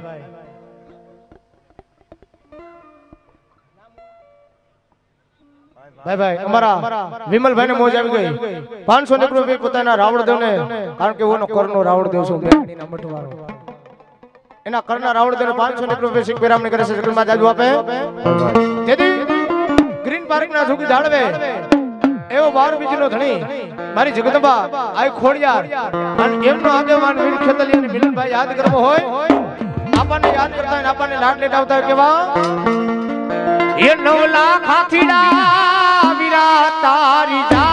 ભાઈ ભાઈ અમારા વિમલભાઈ ને મોજ આવી ગઈ. પાંચસો ને રૂપિયા પોતાના રાવણદેવ ને કારણ કે ઓનો કરનો રાવણદેવ છું એના કરના રાવણદેવ ને પાંચસો ને રૂપિયા શીખ કરે છે જાદુ આપે. તેથી ગ્રીન પાર્ક ના સુખી જાળવે એવો બાર બીજનો ધણી. મારી જગદંબા આઈ ખોડિયાર. અને એમનો આગેવાન વીર ખેતલી અને મિલનભાઈ યાદ કરવો હોય. આપણને યાદ કરતા હોય આપણને લાડ લેટાવતા હોય કેવા? એ નવ લાખ આખીડા વીરા તારી જાન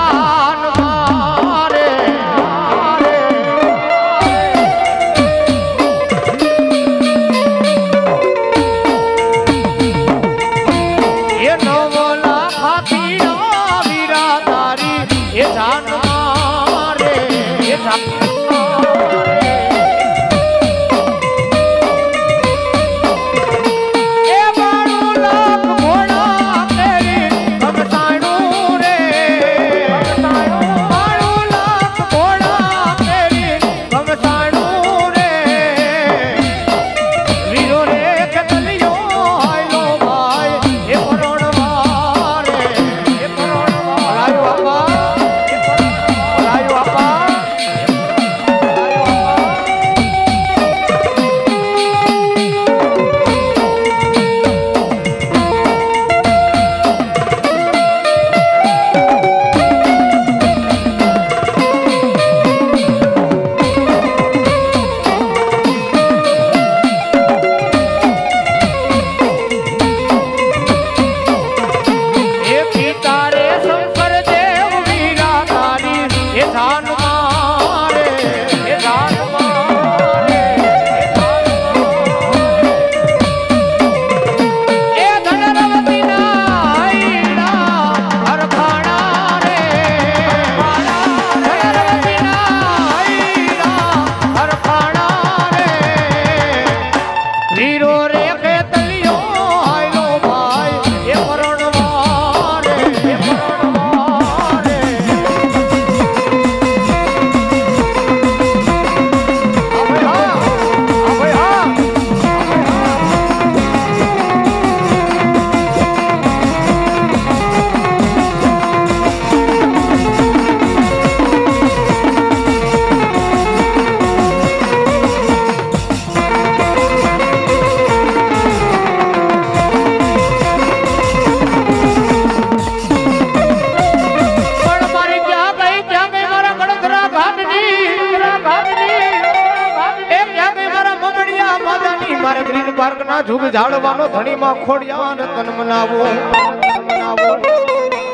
જુગ ઝાડવાનો ધણીમાં ખોડિયા ને તન મનાવો.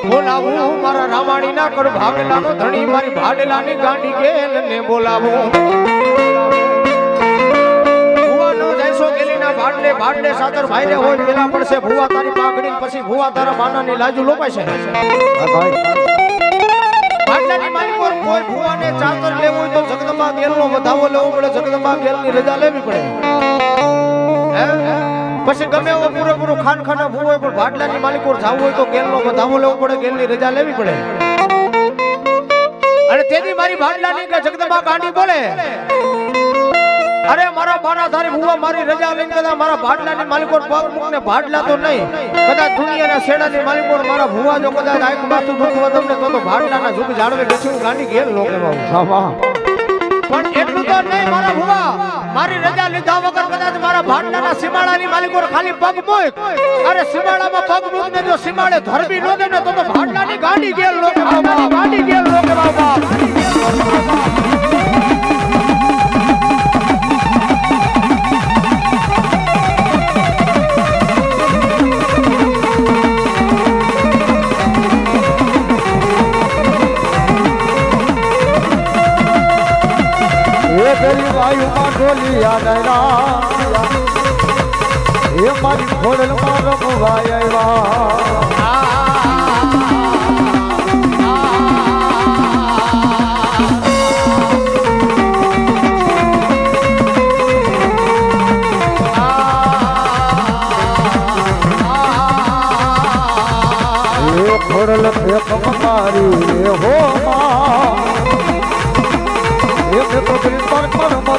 બોલાવો મારા રામાણી ના કર ભાગલા નો ધણી મારી ભાડલાની ગાંડી ગેલ ને બોલાવો. ભુવાનો જૈસો ગેલીના ભાડલે ભાડલે સાતર ભાઈ હોય પેલા પડશે. ભુવા તારી પાઘડી પછી ભુવા તારા માનાની લાજુ લોપાય છે. ભાડલાની માલિકો કોઈ ભુવાને ચાતર લેવું હોય તો જગદંબા ગેલનો વધાવો લેવો પડે. જગદંબા ગેલની રજા લેવી પડે? પછી ગમે એવો પૂરેપૂરો ખાન ખાના ભૂવો હોય પણ ભાડલાની માલિકો જવું હોય તો ગેલનો બધાવો લેવો પડે ગેલની રજા લેવી પડે. અને તેથી મારી ભાડલાની કે જગદંબા કાંડી બોલે અરે મારા બારા ધારી ભૂવા મારી રજા લઈને કદા મારા ભાડલાની માલિકો પગ મૂકને ભાટલા તો નહીં. કદાચ દુનિયાના શેડાની માલિકો મારા ભૂવા જો કદાચ આંખ માથું દુખવા તમને તો તો ભાડલાના ઝુક જાળવે બેસી હું ગાંડી ગેલ નો કહેવાઉં પણ એટલું તો નહીં મારા ભૂવા. મારી રજા લીધા કદાચ મારા ભાંડાના સીમાડાની માલિકો ખાલી પગ મૂક. અરે સીમાડામાં પગ મૂકને જો સીમાડે ધરબી નો દે ને તો ભાડલાની ગાડી ગેલ નો કહેવાઉં ગાડી ગેલ નો કહેવાઉં વાયુમાં ઢોલિયા નૈરા એ મારી ખોડલમાં રમવાય આવ્યા. એ ખોડલ ફેક મારી હો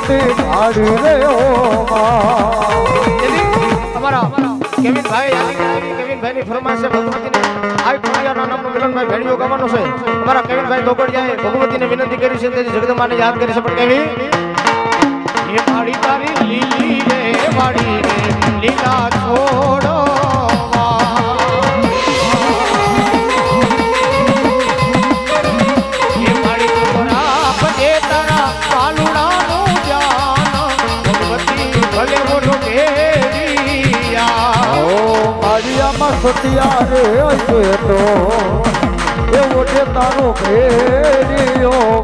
પર મતે ઢાળી રે હો માં અમારા કેવિનભાઈ કેવિનભાઈની ફરમાઈશ છે ભગવતીને. આ ખોડિયાના નામનો મિલનભાઈ વિનંતી કરી છે તેથી જગદંબાને યાદ કરી છે. પણ કેવી એ માડી તારી લીલી રે, વાડી રે, લીલા છોડો. મારિયામાં સતિયા રે હશે તો એવો છે તારો ભેરિયો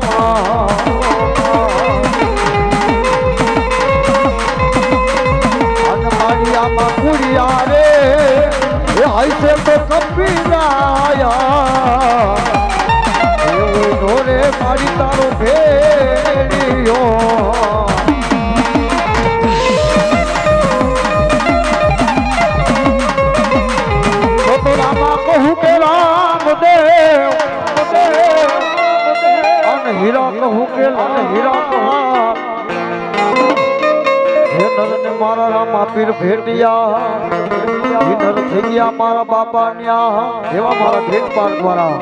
મારિયામાં કુડિયા રે, એ હશે તો કપીરાયા. એવો ઢોરે મારી તારો ભેરિયો કે અને હીરા હે નરને મારા રામા પીર ભેટિયા. નર થઈ ગયા મારા બાપા ન્યા. એવા મારા ભેદ પાર દ્વારા.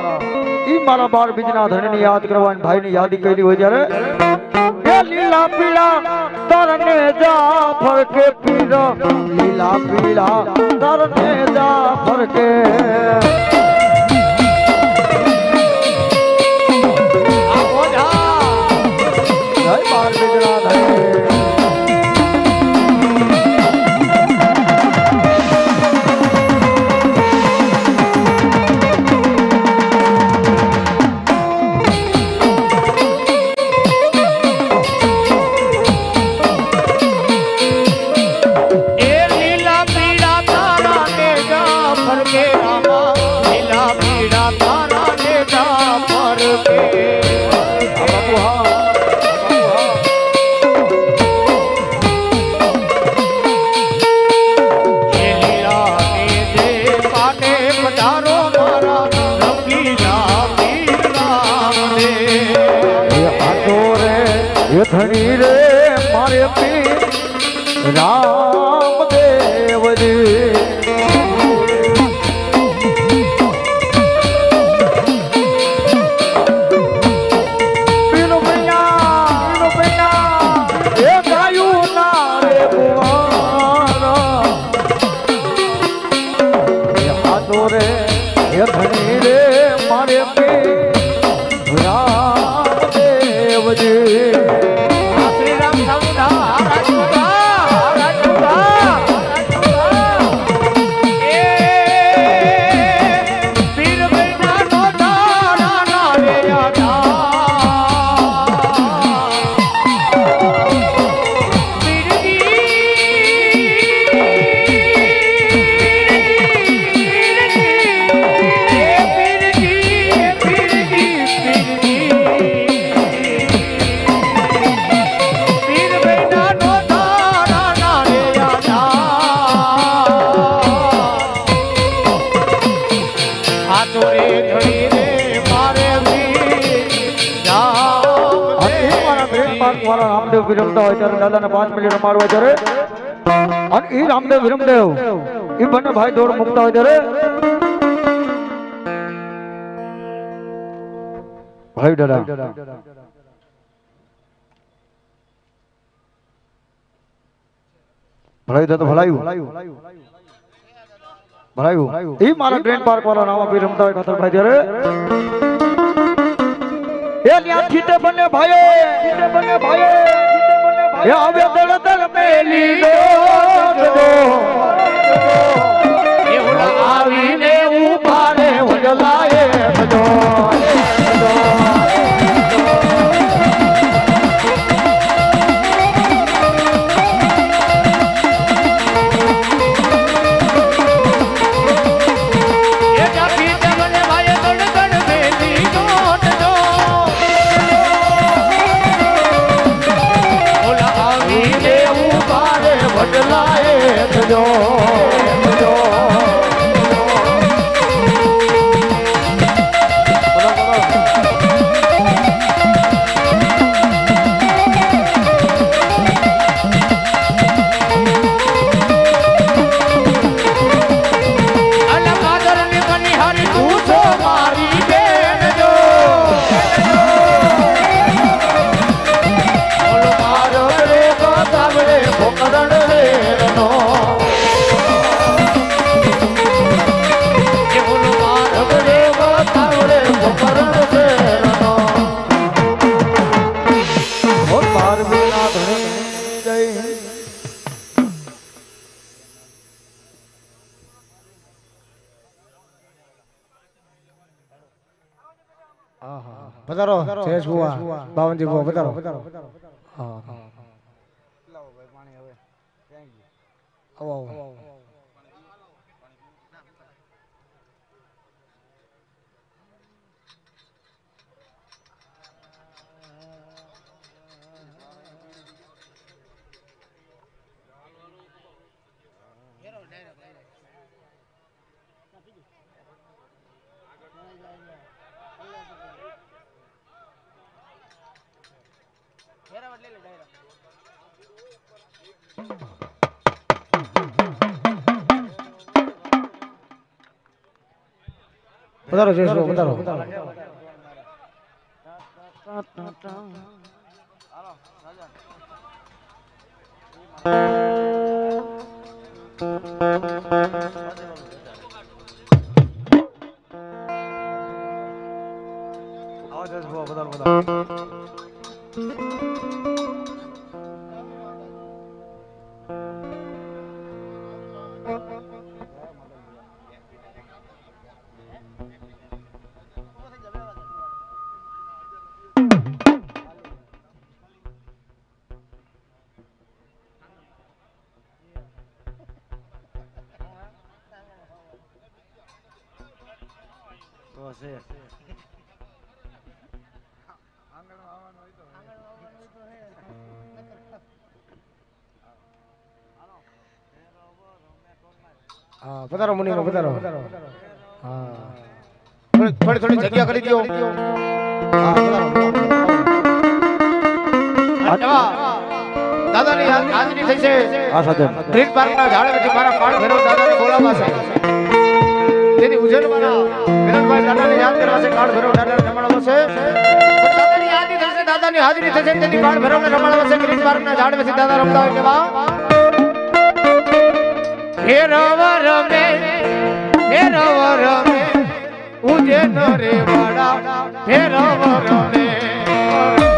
ઈ મારા બાર બીજના ધણીની યાદ કરવાની ભાઈની યાદી કરી હોય પીર. લીલા પીળા, તરને જા ફરકે. ત્યારે રામદેવ એ બંને ભાઈ દોડ મુકતા હોય ત્યારે. ભાઈ દાદા. ભલાયું. તો રમતા હોય ભાઈઓ. આવે તળતર મેલી દો એ ઓલા આવીને ઊભા રે વડલાએ બજો પધારો જય સુવા બાવનજી બહુ વધારો હા આવો આવો. પધારો જયેશ બુવા પધારો આવો જય ભુવા બધાનો પધારો મુનિનો પધારો હા. થોડી થોડી જગ્યા કરી દો હા દાદાની હાજ- હાજરી થઈ છે. આ સાથે ગ્રીન પાર્કના ઝાડેથી મારા કાળ ભૈરવ દાદાને બોલાવવા છે. તેથી ઉજ્જૈનવાળા વિરલભાઈ દાદાને યાદ કરવા છે કાળ ભૈરવ દાદાને રમાડવા છે. દાદાની હાજરી થશે દાદાની હાજરી થશે તેથી કાળ ભૈરવને રમાડવા છે ગ્રીન પાર્કના ઝાડેથી દાદા રમતા હોય કેવા ફેરવ રમે ફેરવ રમે ઉજેન રે વાડા ફેરવ રમે.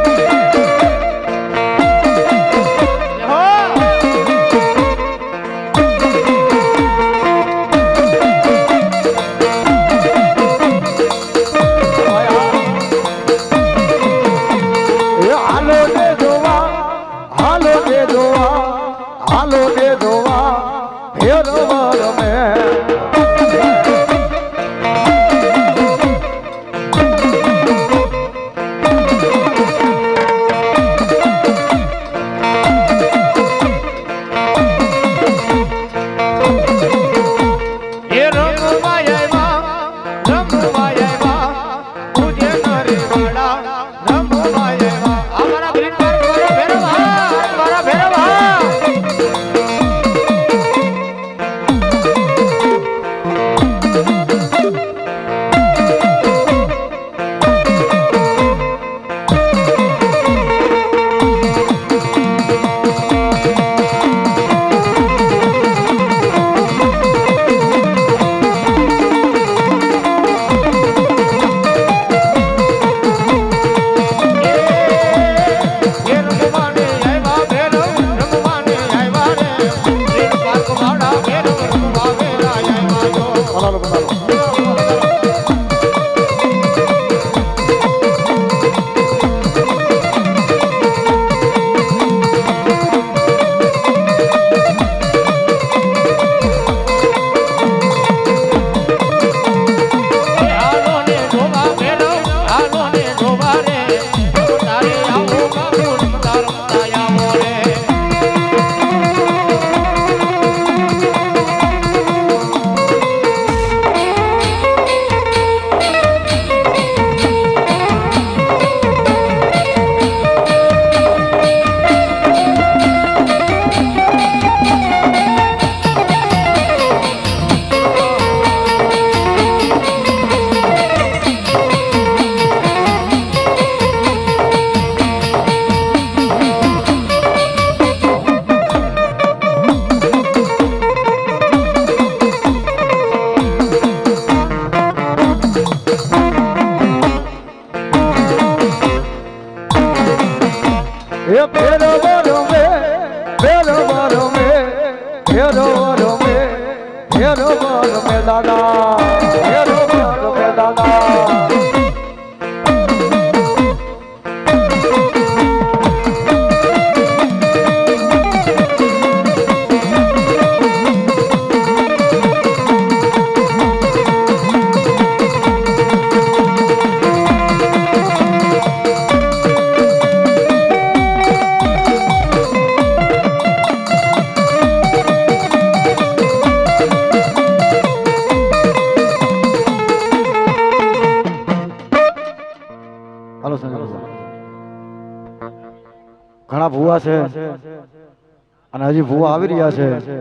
રહ્યા છે,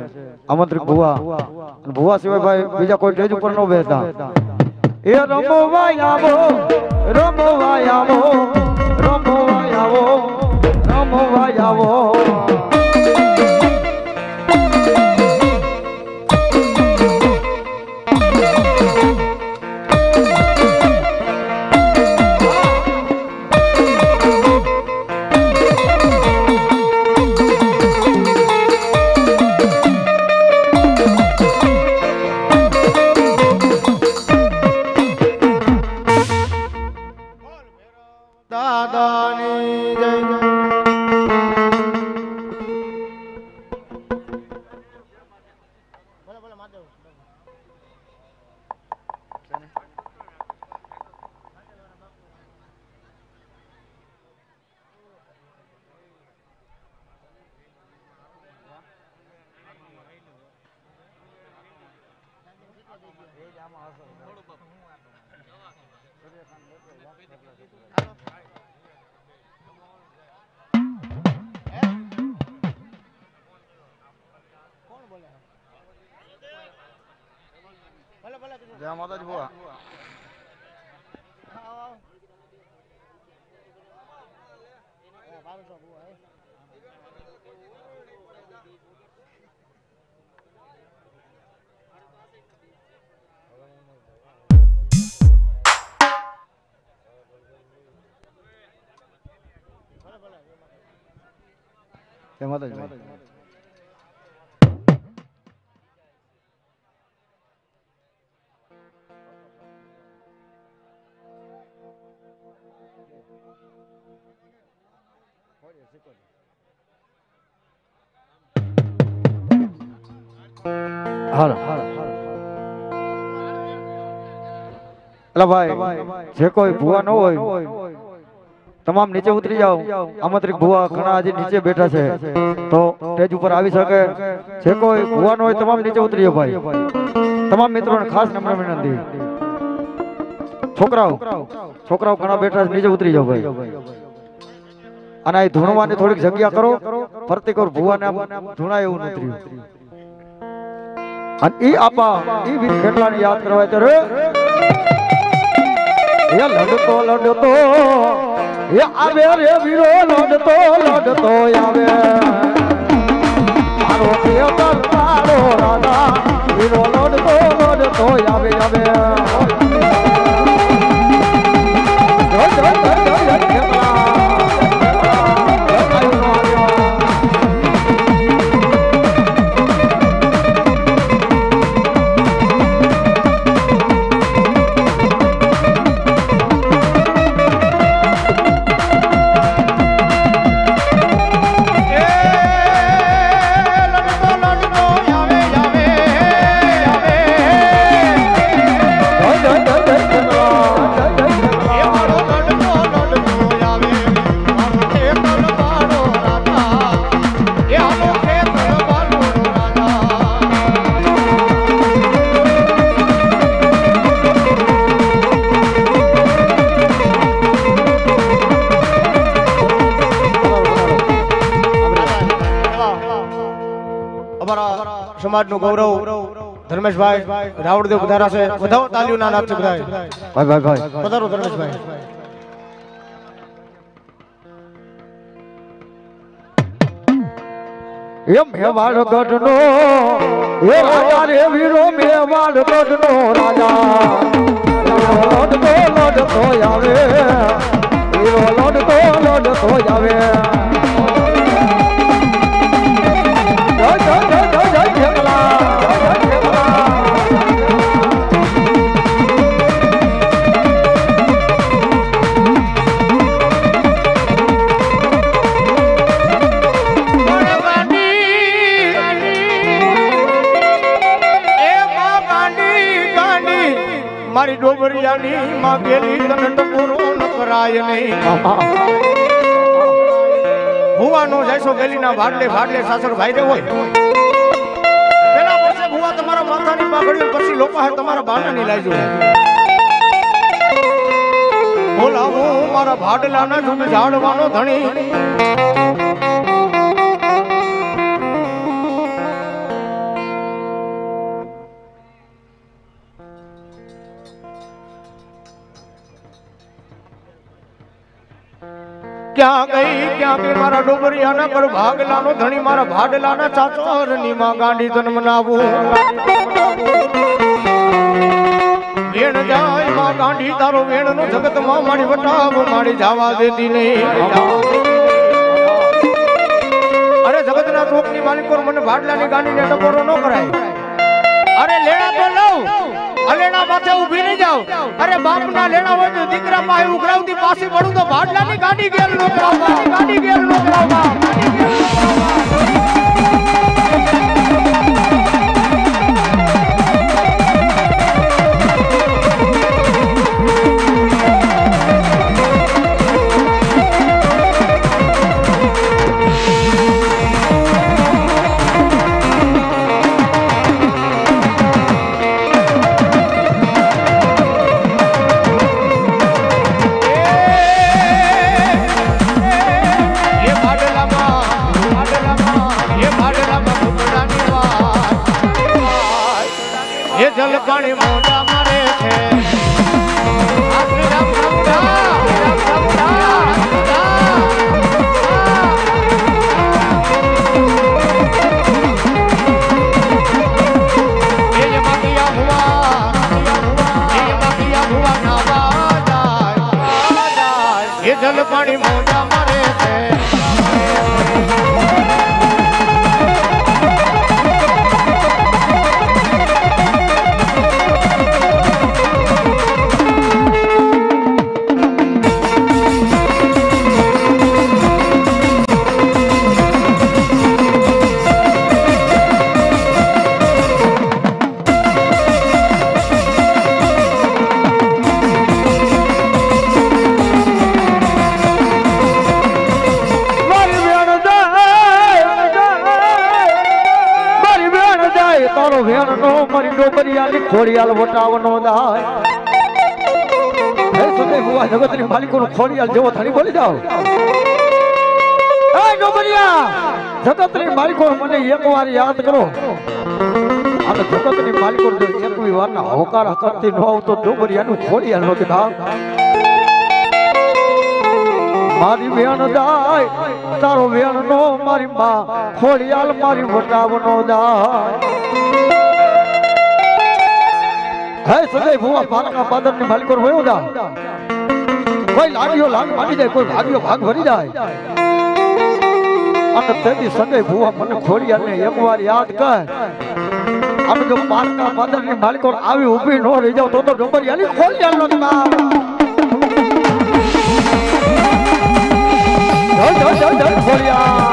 આમંત્રિત ભુવા. ભુવા સિવાય ભાઈ બીજા કોઈ સ્ટેજ ઉપર ન બેસતા. એ રમવા આવો રમવા આવો ભાઈ, જે કોઈ ભુવા ન હોય, તમામ નીચે ઉતરી જાઓ. આમંત્રિત ભુવા ઘણા આજે નીચે બેઠા છે. તો સ્ટેજ ઉપર આવી શકે. જે કોઈ ભુવા હોય, તમામ નીચે ઉતરી જાઓ ભાઈ. તમામ મિત્રોને ખાસ નમ્ર વિનંતી. છોકરાઓ છોકરાઓ ઘણા બેઠા છે, નીચે ઉતરી જાઓ ભાઈ. અને આ ધૂણવાની થોડીક જગ્યા કરો. ફરતી કરો ભૂવાને ધૂણાય એવું નથી. અને ઈ આપા, ઈ વીર યાદ કરવા ત્યારે એ લડતો લડતો, એ આવે રે વીરો, લડતો લડતો આવે. મારો ખેતર તારો રાધા વીરો, લડતો લડતો આવે આવે. ધર્મેશભાઈ રાવળદેવ પધારા છે. વધાવો તાલીઓના નામ છે બધા ભાઈ ભાઈ ભાઈ. પધારો ધર્મેશભાઈ એ મેવાડ ગઢનો એ રાજા રે વીરો મેવાડ ગઢનો રાજા. લડતો લડતો આવે. વીરો લડતો લડતો આવે. માં ગેલી ગેલીના ભાડલે ભાડલે સાસર ભાઈ રે હોય. પેલા પછી ભુવા તમારા માથાની પાઘડી પછી લોપા તમારા બાનાની લાજો. બોલા મારા ભાડલાના જુગ ઝાડવાનો ધણી. ક્યાં ગઈ? ક્યાં ગઈ? મારા ડોબરિયાના પર ભાગલાનો ધણી, મારા ભાડલાના ચાચોરની માં ગાંડી જન્મ નાવું વેણ જાય માં ગાંડી, તારો વેણ નો જગતમાં મારી વટાવ. મારી જવા દેતી નહીં. અરે, જગતના ચોકની માલિકો મને ભાડલાની ગાંડીને ટકોરો ન કરાય. અરે, લેણા તો લઉં. અલેણા માથે ઊભી નહીં જાવ અરે બાપ ના લેણા હોય તો દીકરા માં ઉઘરાવતી પાછી પડું તો ભાડલાની ગાડી ગેર ગાડી ગેર નો ખોડિયાલ વટાવનો દાય. હે સુને બુવા જગતની માલિકોનો ખોડિયાલ જેવો થણી બોલી જાવ એ ડોબરિયા જગતની માલિકો મને એકવાર યાદ કરો. અને જગતની માલિકો જો એકવી વારના હોકાર કરતી ન આવતો ડોબરિયાનું ખોડિયાલ નો દાવ મારી વેણ જાય તારો વેણ નો મારી માં, ખોડિયાલ મારી વટાવનો જાય હે સદય ભુવા પાલકા પાદરની માલિકો વયો જા કોઈ લાગ્યો લાગ માની જાય કોઈ ભાગ્યો ભાગ ભરી જાય. અને તેથી સદય ભુવા મને ખોડિયાલ ને એકવાર યાદ કર. અને જો પાલકા પાદરની માલિકો આવી ઊભી ન રહી જાવ, તો તો ખોડિયાલ નો નામ જય જય જય જય ખોડિયાલ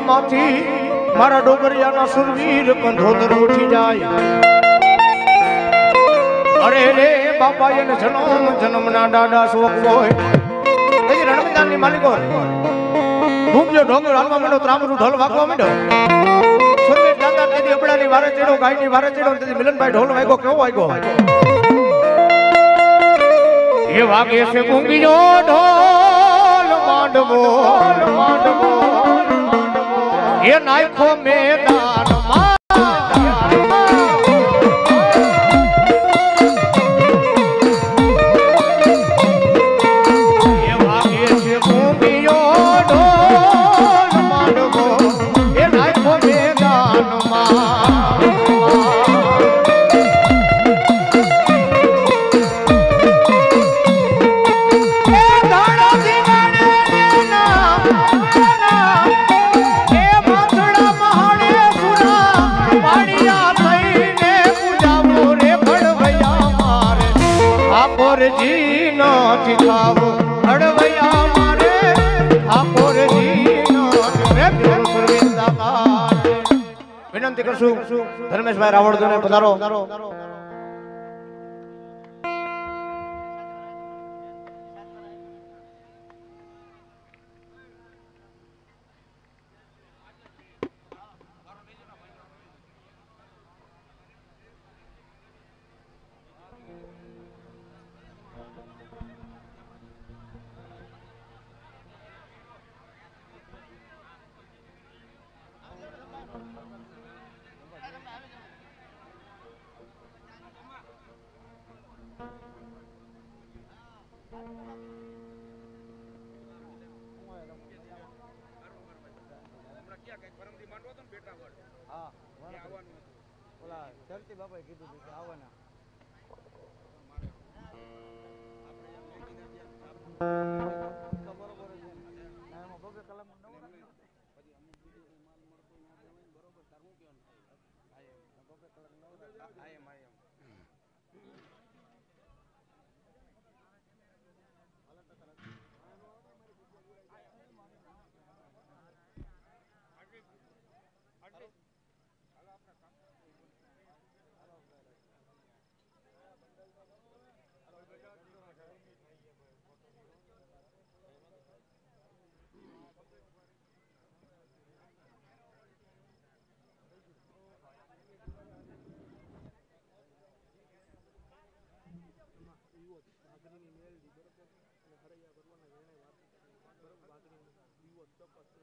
કુળમાંથી મારા ડોગરિયાના સુરવીર કંધોદર ઉઠી જાય. અરે રે બાપા, એને જન્મ, જન્મના દાદા શોખ હોય. પછી હાલવા માંડો ત્રામરું ઢોલ વાગવા માંડ્યો. સુરવીર દાદા તેથી અબડાની વારે ચડ્યો વારે ચડ્યો તેથી મિલનભાઈ ઢોલ વાગ્યો, કેવો વાગ્યો? એ વાગે છે માંડવો. એ નાખો મેદાનમાં. કરશું. ધર્મેશભાઈ રાવળદોને પધારો. બાપાએ કીધું હતું કે આવવાના.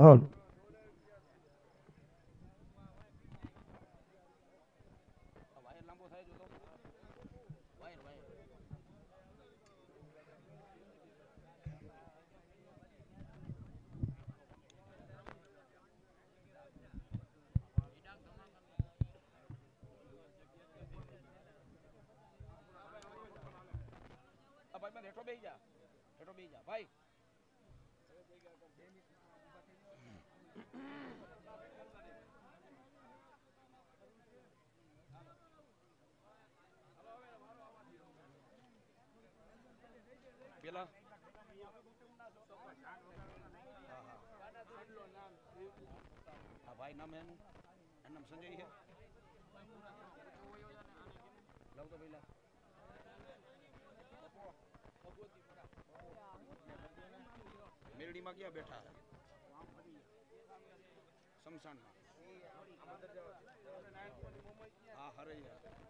હેઠો ભાઈ નામ એનું? એનું નામ સંજય છે? લઉં તો પેલા મેરડીમાં ક્યાં બેઠા શમશાનમાં. હા હરૈયા.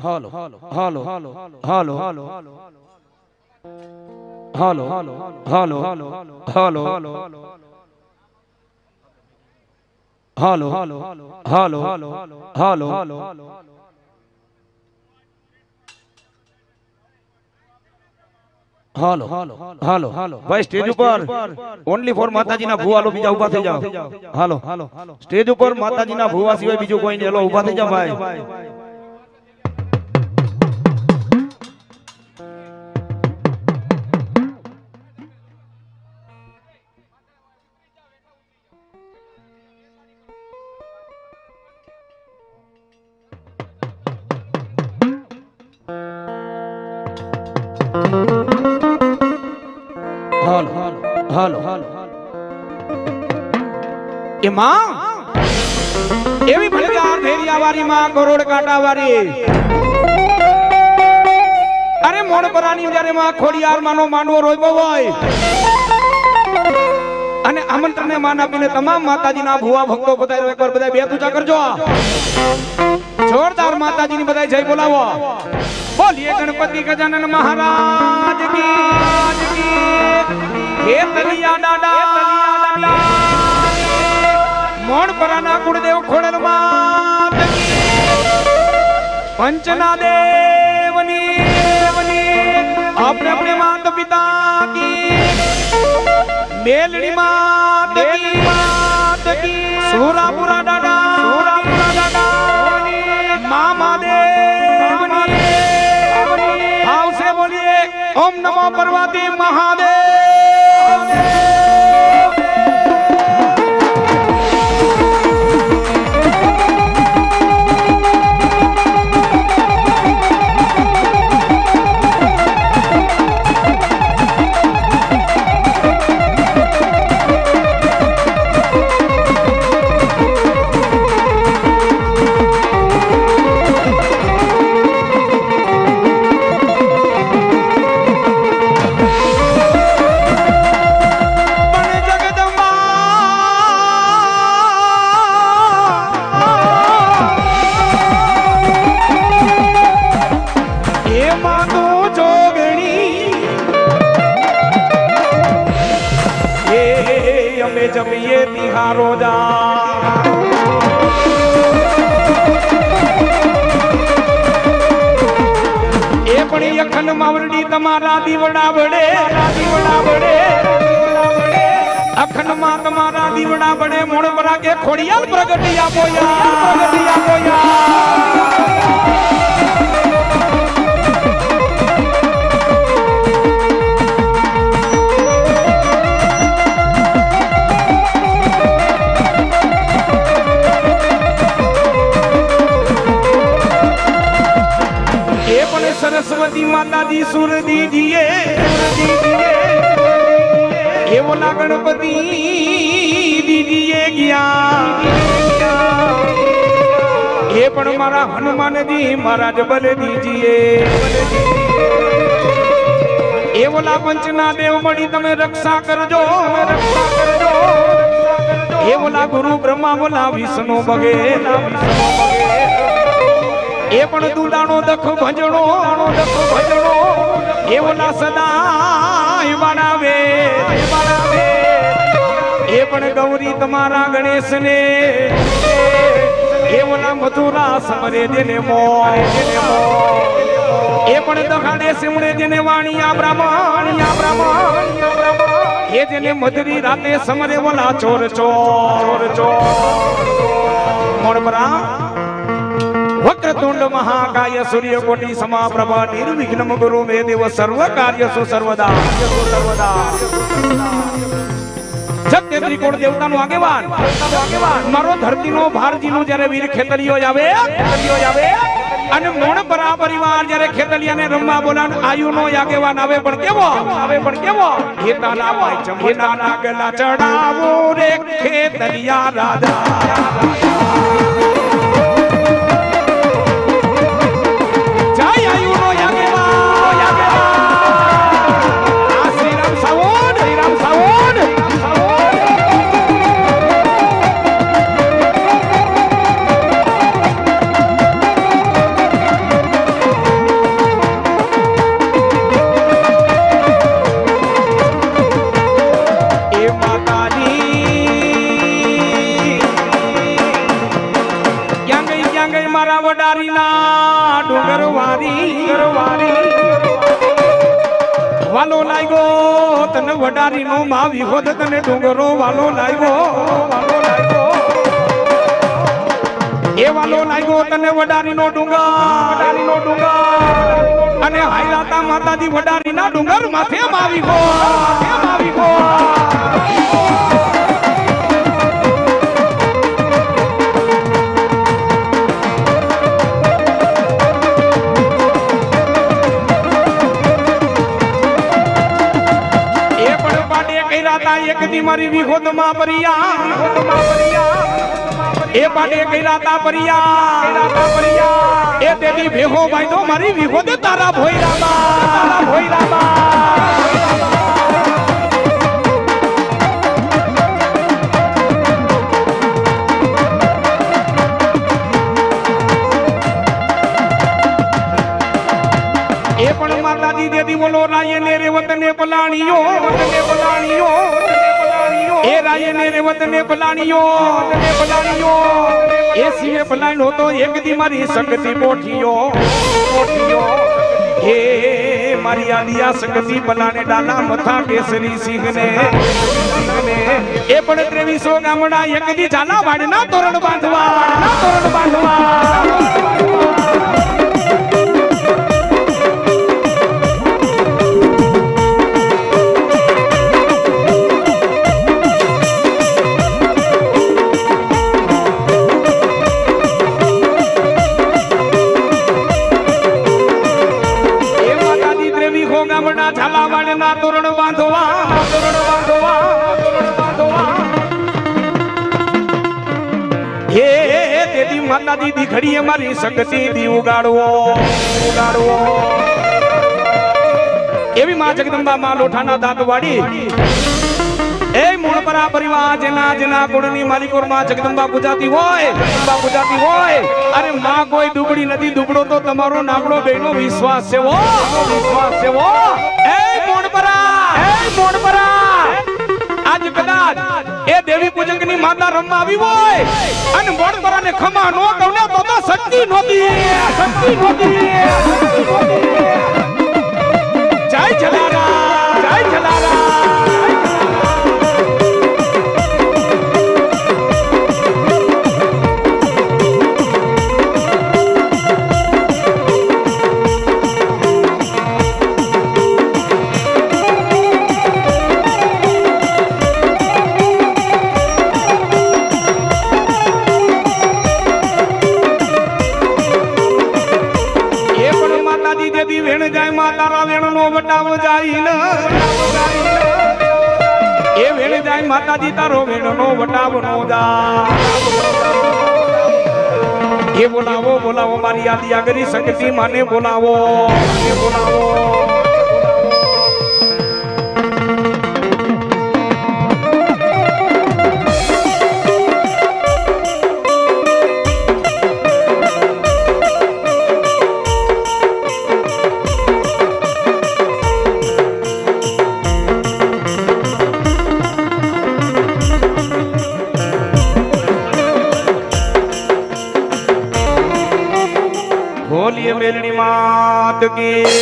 હાલો હાલો હાલો હાલો હાલો હાલો હાલો હાલો હાલો હાલો હાલો હાલો હાલો હાલો હાલો હાલો હાલો હાલો હલો હાલો હાલો ભાઈ સ્ટેજ ઉપર ઓનલી ફોર માતાજીના ભૂવાલો બીજા ઊભા થઈ જાઓ હાલો હાલો સ્ટેજ ઉપર માતાજીના ભૂવા સિવાય બીજું કોઈ નહીં લો ઊભા થઈ જાઓ ભાઈ હાલો. એ માં, એવી ભલગાર ભેરિયા વાળી માં કરોડ કાંટા વાળી અરે મોણપરાની જ્યારે માં ખોડિયાર માનો માંડવો રોયબો હોય, અને આમંત્રણને માન આપીને તમામ માતાજીના ભુવા ભક્તો બધા એકવાર બધા બે તુજા કરજો. જોરદાર માતાજીની બધા જય બોલાવો. બોલીએ ગણપતિ ગજાનન મહારાજ કી. હે તલિયા દાડા મોણપરાના કુળદેવ ખોડલ પંચના દેવની આપણે આપણે માત પિતા કી. મેલડી. માત કી માત કી સુરાપુરા મામા દેવની આવશે બોલીએ ઓમ નમો પર્વતી મહાદેવ. દીવડા બડે દીવડા બડે અખંડમાં તમારા દીવડા વડે મોણ પરાગે ખોડિયાલ પ્રગટિયા બોયા પ્રગટિયા બોયા પણ સરસ્વતી માતાજી સુર દીજીએ એવો ના ગણપતિ દીજીએ ગયા એ પણ મારા હનુમાનજી મહારાજ બલે દીજીએ એવો ના પંચના દેવ મળી તમે રક્ષા કરજો રક્ષા કરજો એવો ના ગુરુ બ્રહ્મા બોલા વિષ્ણુ બગે વિષ્ણુ બગે એ પણ દુડાણો દખ ભજણો દખ ભજણો. એવો ના સદાય બનાવે બનાવે એ પણ ગૌરી તમારા ગણેશ ને એવો ના મધુરા સમરે દેને મો જેને એ પણ દખાડે સિમણે જેને વાણિયા બ્રાહ્મણિયા બ્રાહ્મણ એ જેને મધરી રાતે સમરે બોલા ચોર ચોર ચોર મોણબરા મહાકાય સૂર્યકોટિ સમાપ્રભ નિર્વિઘ્નમ ગુરુ મે દેવ સર્વ કાર્યસુ સર્વદા સત્ય જ્યારે વીર ખેતરીઓ આવે અને મોણ પરા પરિવાર જ્યારે ખેતલિયાને રમવા બોલાન આયુનો આગેવાન આવે, પણ આવે, પણ કેવો? ખેતાના ચડાવો રે ખેતલિયા રાજા. વડારી નો માં વિહોદ તને ડુંગરો વાલો લાગ્યો એ વાલો લાગ્યો તને વડારી નો ડુંગર. વડારી ડુંગર. અને હાઈલાતા માતાજી વડારી ના ડુંગર માથે માવી ગો માથે માવી ગો કર્યા તા એક દી મારી વિહોદમાં પરિયા વિખોદમાં પરિયા એ પાટે કર્યા તા પરિયા એ તેદી ભેહો તો મારી વિહોદ તારા ભોયરા માં તારા ભોયરા માં એ પણ માતાજી દેદી બોલો રાયે ને રે વતને પલાણીઓ વતને પલાણીઓ એ રાયે ને રે વતને પલાણીઓ વતને પલાણીઓ એ સિંહે પલાણ્યો તો એક દી મારી શક્તિ પોઠીઓ પોઠીઓ હે મારી આલિયા શક્તિ પલાણે ડાલા મથા કેસરી સિંહને એ પણ ત્રેવીસો ગામડા એક દી ઝાલા વાડના તોરણ બાંધવા તોરણ બાંધવા. માતાજી અમારી શક્તિ દી ઉગાડવો. ઉગાડવો. એવી માં જગદંબા માં લોઠાના દાંત વાડી એ મૂળપરા પરિવાર જેના જેના ગુણની માલિકોરમાં જગદંબા પૂજાતી હોય, જગદંબા પૂજાતી હોય. અરે માં કોઈ દુબળી નથી, દુબળો તો તમારો નાબળો બેનો વિશ્વાસ છે વો વિશ્વાસ છે વો એ મૂળપરા એ મૂળપરા આજ કદાચ એ દેવી પૂજકની માતા રમવા આવી હોય. અને મોડ પરાને ખમા નો કહું ને તો તો શક્તિ નહોતી શક્તિ નહોતી. જય જલારામ. માતાજી તારો વેણ નો વટાવ નો જાય એ બોલાવો બોલાવો, મારી યાદી આગરી શક્તિ માને બોલાવો. બોલાવો. માત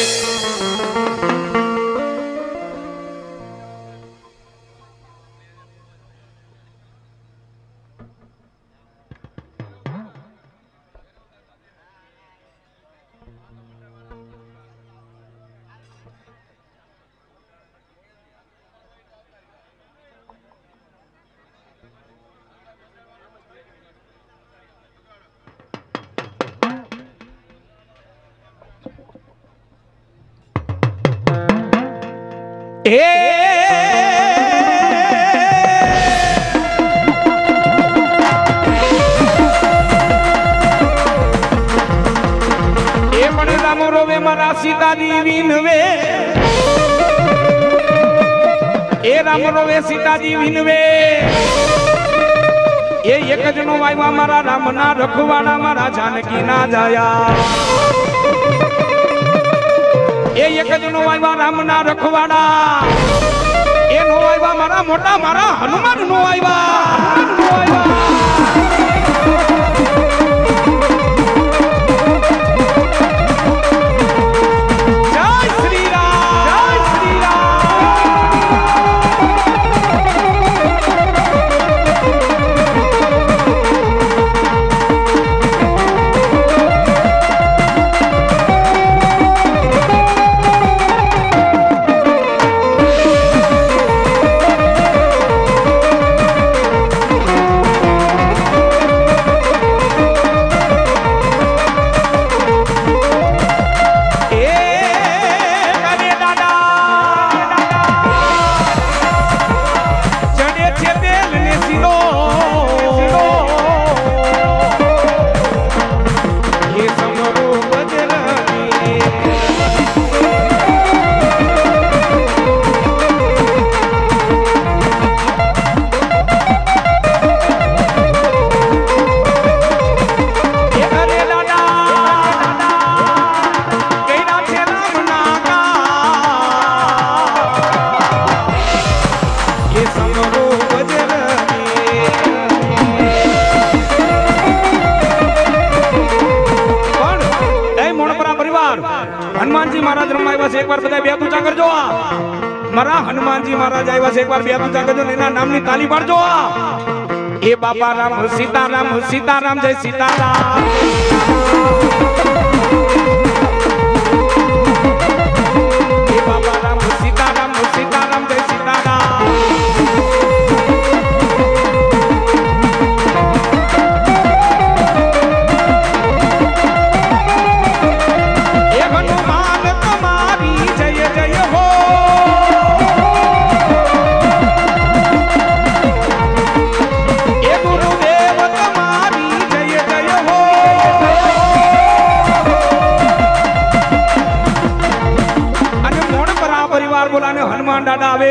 વાયવા મારા રામના રખવાડા મારા જાનકી ના જાયા. એ એક જ નો વાયવા રામના રખવાડા. એ નો વાયવા મારા મોટા મારા હનુમાન નો વાયવા બે તુચા કરજો એના નામની તાલી પાડજો. એ બાપા રામ સીતારામ સીતારામ જય સીતારામ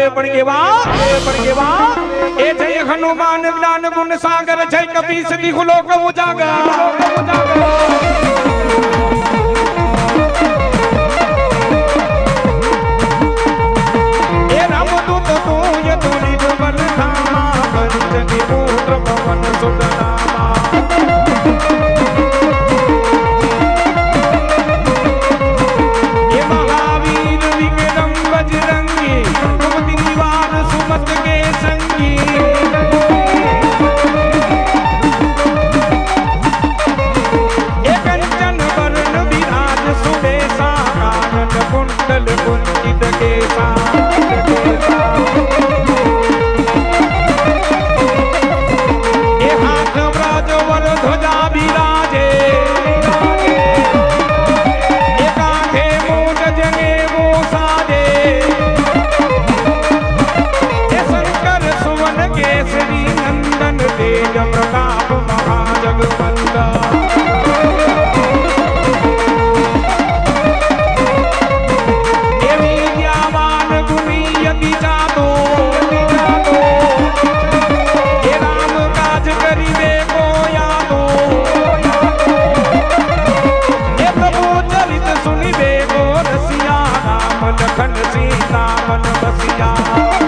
એ પણ કેવા? એ પણ કેવા? એ જય હનુમાન જ્ઞાન ગુણ સાગર, જય કપી સદી લોક ઉજાગર. એ વન બસિયા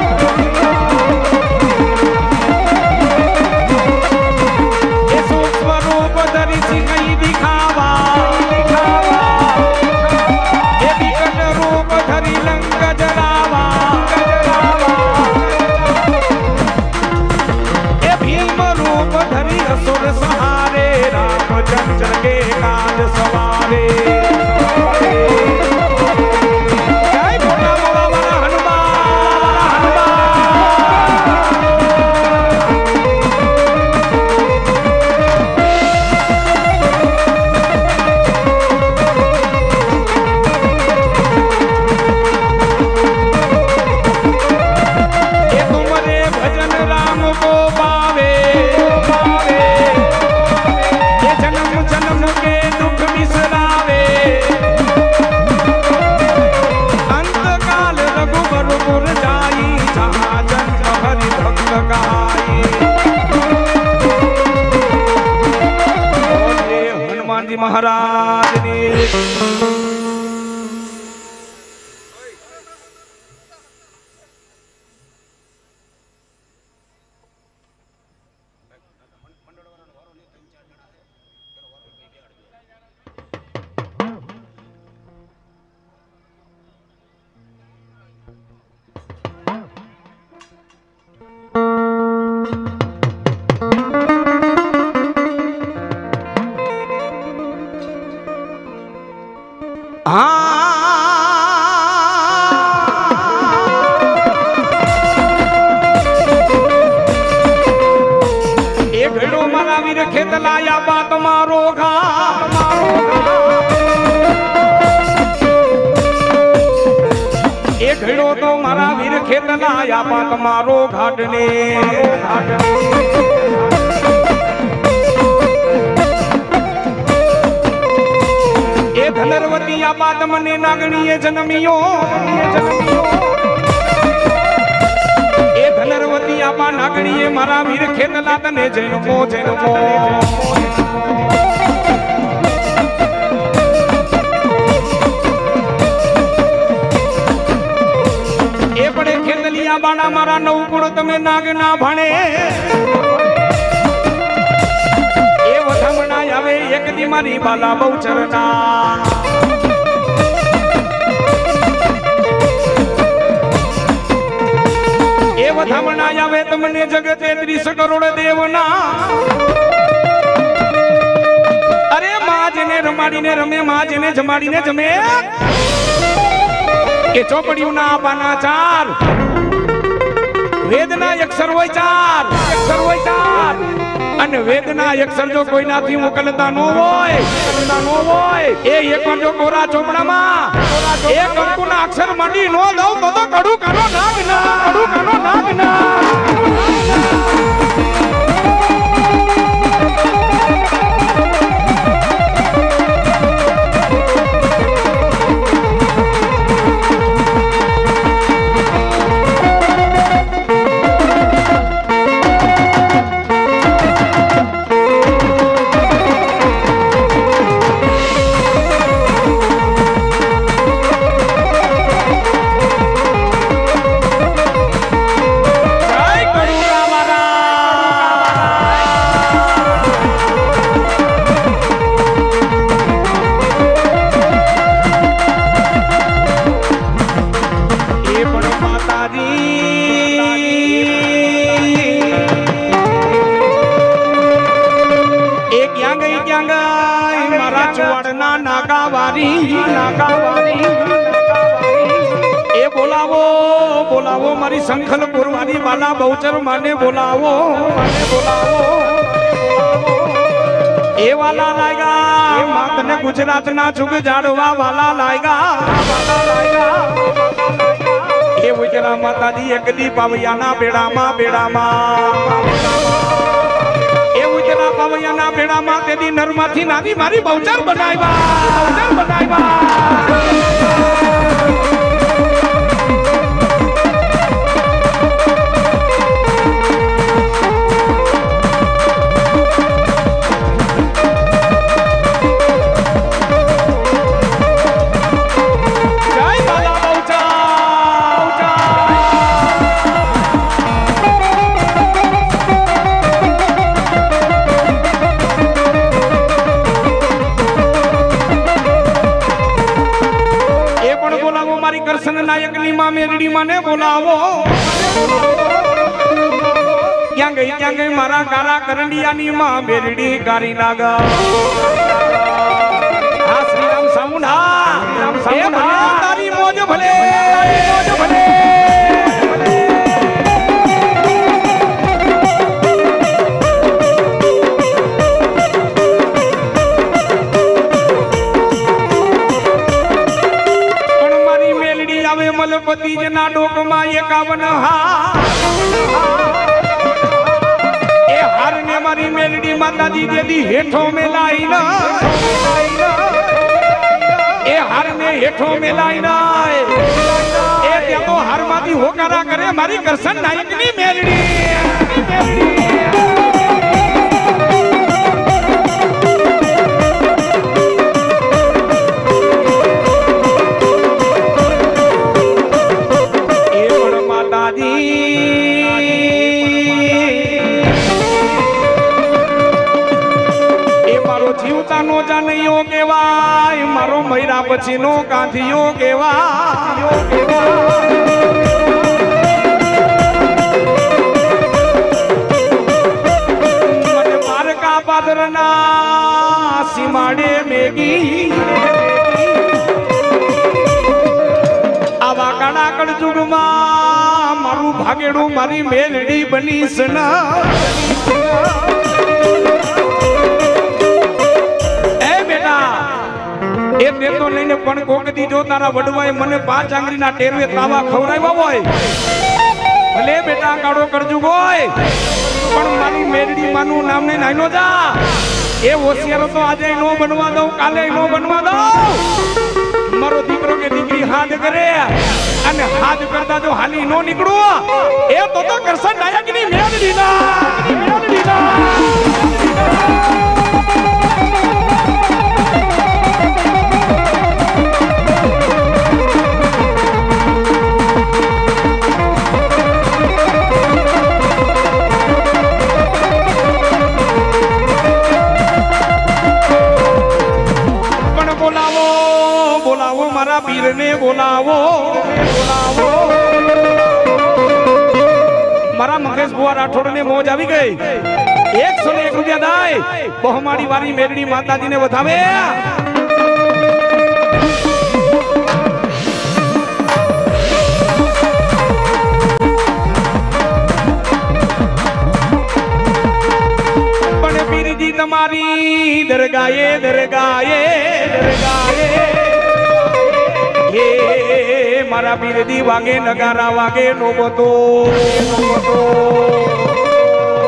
નગારા વાગે નો બધો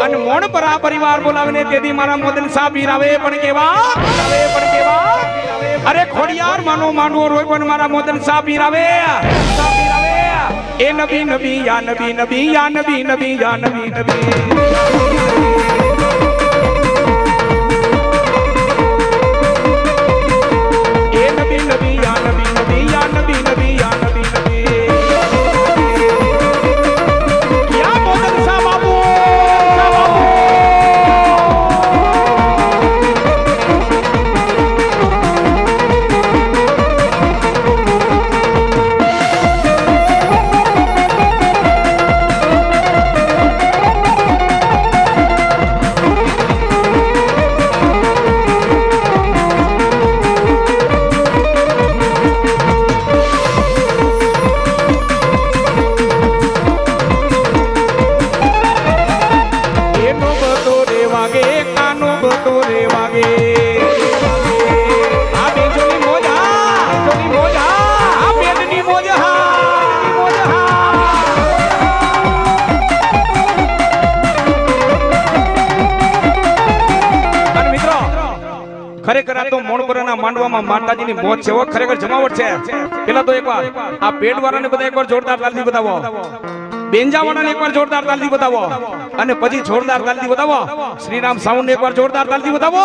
અને મોણ પર આ પરિવાર બોલાવીને તેથી મારા મોદન સાહેબ હીરાવે પણ કેવા? પણ કેવા? અરે ખોડિયાર માનો માનવો રોય પણ મારા મોદન સાહેબ હીરાવે એ નબી નબી યા નબી નબી યા નબી નબી યા નબી નબી. ની મોત છે ખરેખર જમાવટ છે. પેલા તો એકવાર આ પેટ બધા એકવાર જોરદાર તાલથી બતાવો. બેંજાવાળાને એકવાર જોરદાર તાલથી બતાવો. અને પછી જોરદાર તાલથી બતાવો. શ્રીરામ સાઉન્ડ એકવાર જોરદાર તાલથી બતાવો.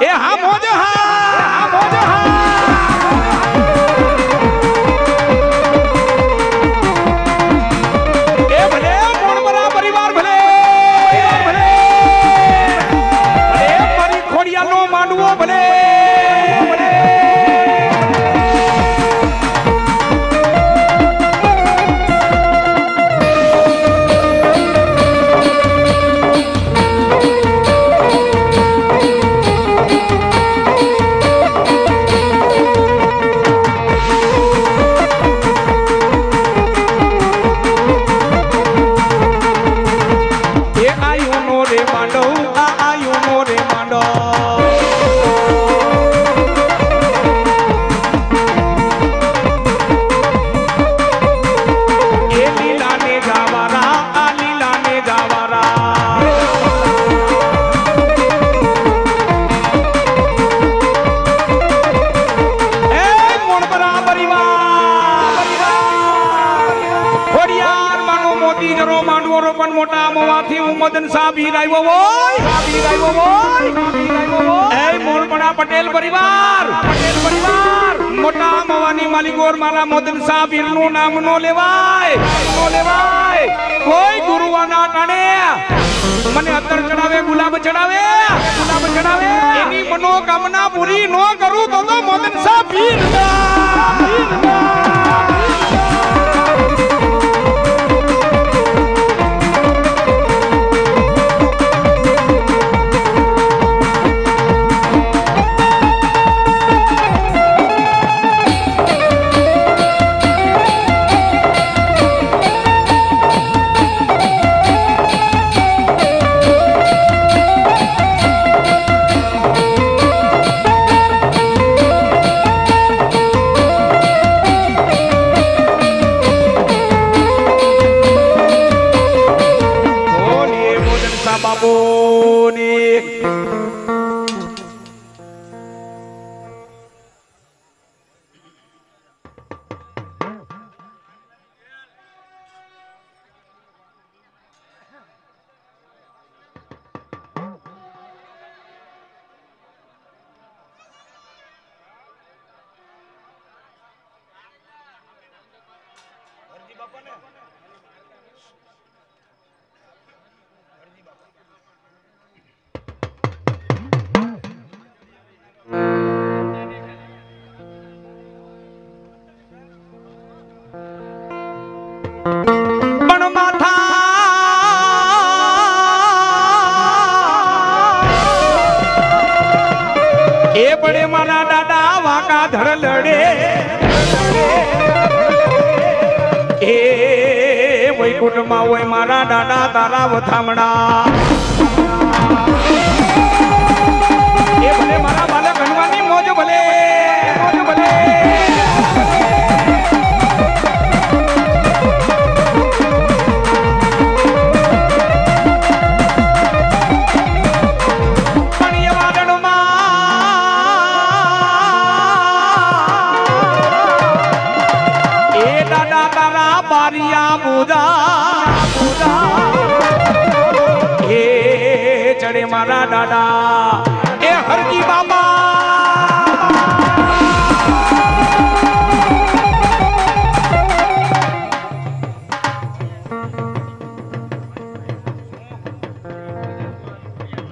એ હા, મોજ હા. હા, મોજ હા. મોરપડા પટેલ પરિવાર. પરિવાર મોટા મવાની માલિકોર મારા મોદન શાહ વીરનું નામ નો લેવાય. લેવાય. કોઈ ગુરુવાના મને અત્તર ચડાવે, ગુલાબ ચડાવે. ગુલાબ ચડાવે. મનોકામના પૂરી ન કરું તો મદન શાહ વીર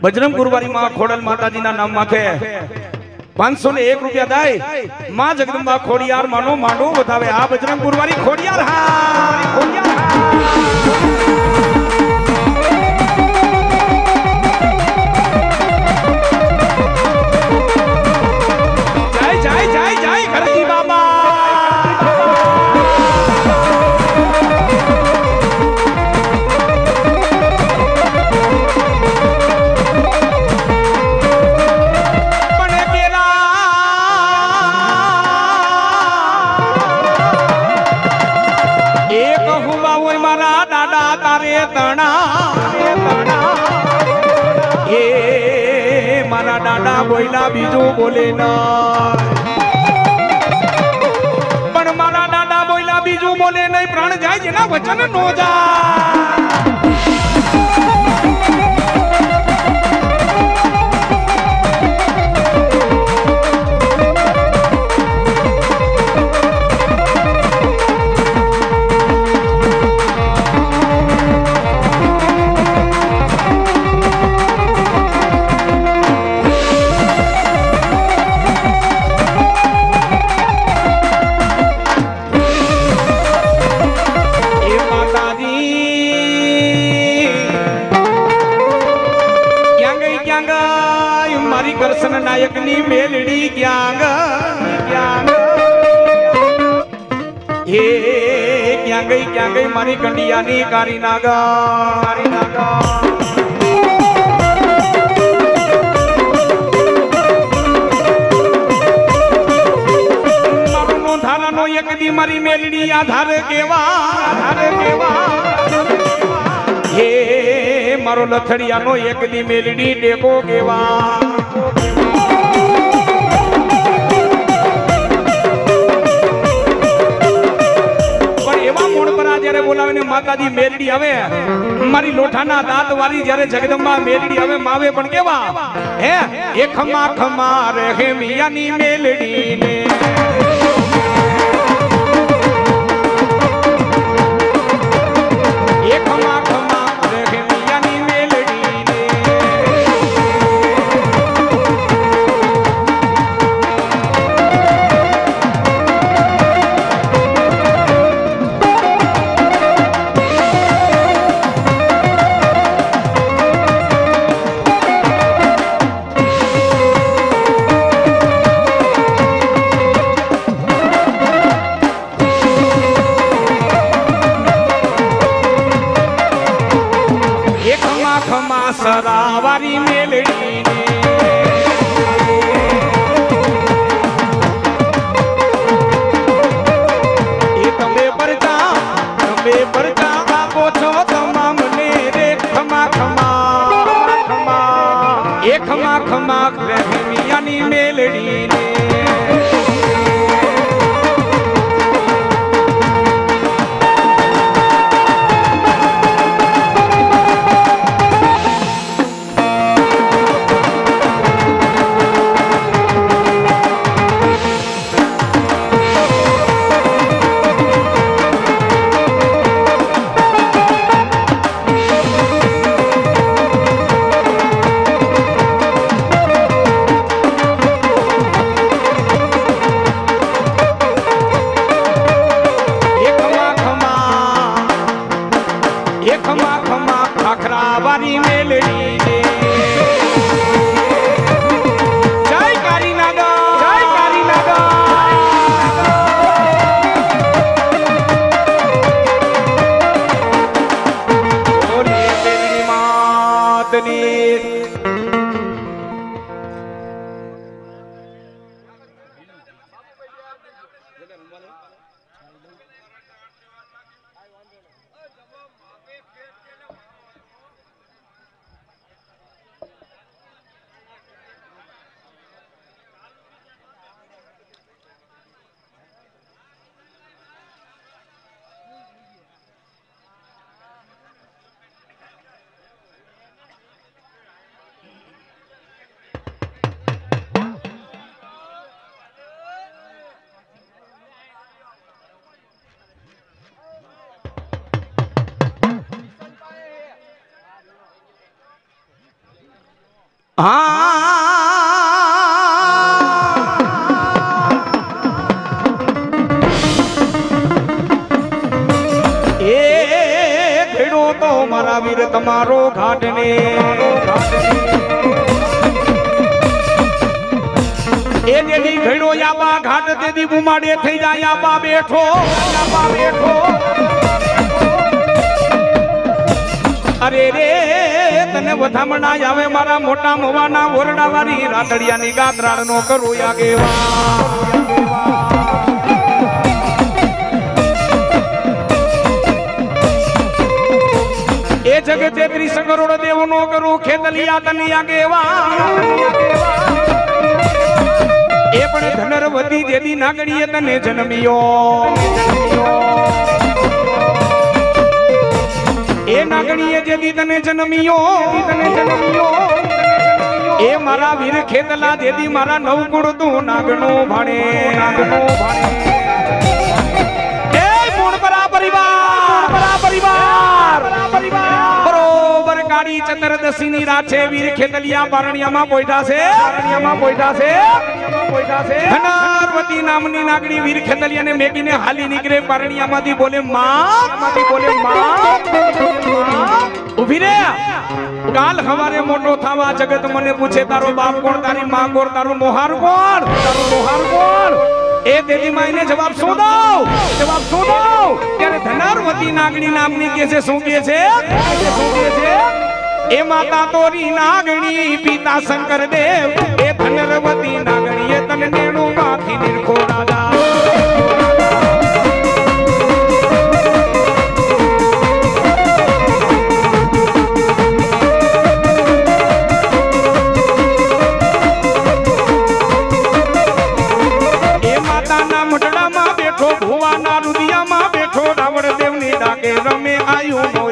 બજરંગ ગુરુવારીમાં ખોડલ માતાજીના નામ માથે પાંચસો ને એક રૂપિયા દાય. માં જગદંબા ખોડિયાર માનો માંડો બતાવે આ બજરંગ ગુરુવારી ખોડિયાર હા બીજું બોલે ના પણ મારા દાદા બોયલા બીજું બોલે નહીં, પ્રાણ જાય જેના વચન નો જાય. મારી કંડિયાની કારી નાગા કારી નાગા. નો એક દી મારી મેલડી આધાર કેવા આધાર કેવા. હે, મારો લથડિયાનો એક દી મેલડી ડેકો કેવા. જ્યારે બોલાવીને માતાજી મેરડી આવે. મારી લોઠાના દાંત વાળી જ્યારે જગદંબા મેરડી આવે, માવે પણ કેવા? હે? એ ખમા ખમા રહે મિયાની મેલડી ને સરાવારી નો કરું યાગેવા એ જગતે ત્રિસંગરોડ દેવ નો કરું ખેતલિયા તનિયા આગેવા એ પણ ધનરવતી દેદી નાગડીએ તને જન્મ્યો. ખેતલા દેદી મારા નવકુળ તું નાગણું ભણે. છે વીર ખેતલિયા ખેતલિયાને મેકીને હાલી નીકળે પારણિયામાંથી બોલે, માં બોલે, માં. ઊભી રે. કાલ હવારે મોટો થવા જગત મને પૂછે, તારો બાપ કોણ? તારી માં કોણ? તારું મોહાર કોણ? તારું મોહાર કોણ? એ દેવી માઈને જવાબ શું દઉં જવાબ શું દઉં ત્યારે ધનારવતી નાગણી નામની કે છે, શું કે છે? શું કે છે? એ માતા તોરી નાગણી, પિતા શંકર દેવ એ ધનરવતી નાગણી એ તને નેણું માંથી નિરખો રાજા. આવ્યું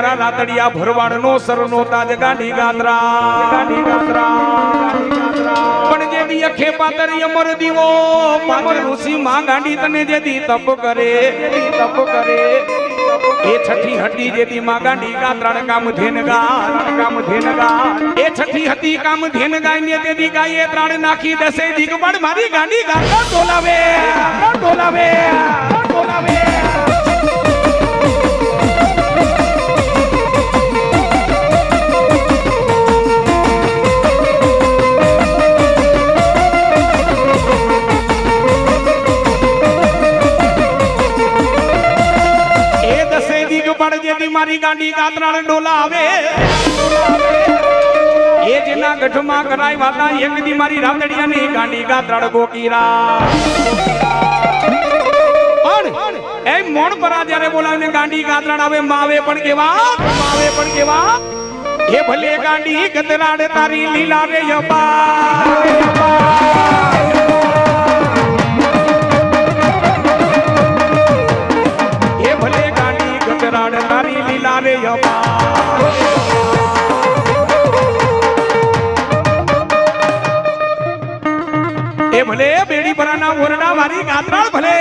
મારા રાતડિયા ભરવાડનો સરનો તાજ ગાંધી ગાત્રા ગાંધી ગાત્રા પણ જે દી અખે પાતરી અમર દીવો પામર ઋષિ માં ગાંડી તને જે દી તપ કરે. તપ કરે એ છઠ્ઠી હતી જેતી માં ગાંડી ગા કામ ધેન ગા કામ ધેન ગા. એ છઠ્ઠી હતી કામ ધેન ગાય ને તેથી ગાય એ ત્રણ નાખી દસે પણ મારી ગાંડી ગા ટોલાવે ટોલાવે ટોલાવે. દસે પડ જેથી મારી ગાંડી ગાત્રાળ ડોલા આવે. એ જેના ગઢમાં કરાય વાતા, એક દી મારી રાતડિયાની ગાંડી ગાત્રાળ ગોકીરા. પણ એ મોણ પરા જ્યારે બોલાવીને ગાંડી ગાત્રાળ આવે, માવે પણ કેવા? માવે પણ કેવા? એ ભલે ગાંડી ગતરાડ તારી લીલા રે યપા. એ ભલે બેડી પરાના ઓરડા મારી ગાત્રાળ ભલે.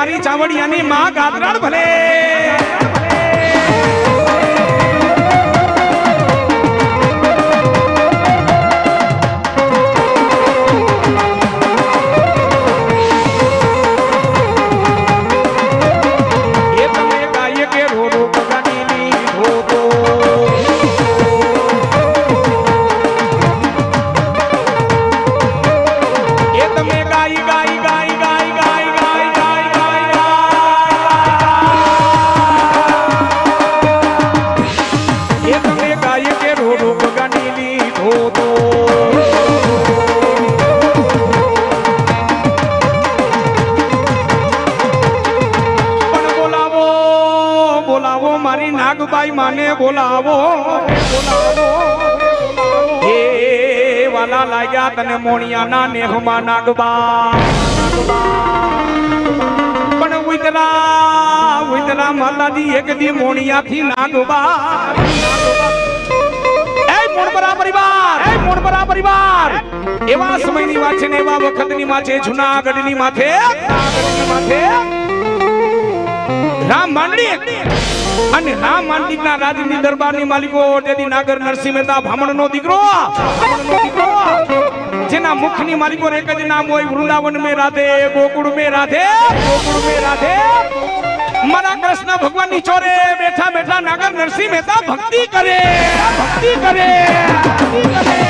મારી ચાવડિયાની માં ગાદરાળ ભલે. બોલાવો હે વાલા લાગ્યા તને મોણિયાના નેહમાં નાગબા પણ ઉતરા ઉતરા માતાજી એક દી મોણિયાથી નાગબા એ મોણબરા પરિવાર, એ મોણબરા પરિવાર. એવા સમયની વાત છે વખતની વાત છે માથે માથે. રામ માંડલી અને રામ માંડલીના રાજની દરબારની માલિકો તેથી નાગર નરસિંહ મહેતા ભામણનો દીકરો. જેના મુખની માલિકો એક જ નામ હોય, વૃંદાવન મે રાધે, ગોકુળ મે રાધે, ગોકુળ મે રાધે. મારા કૃષ્ણ ભગવાનની ચોરે બેઠા બેઠા નાગર નરસિંહ મહેતા ભક્તિ કરે ભક્તિ કરે ભક્તિ કરે.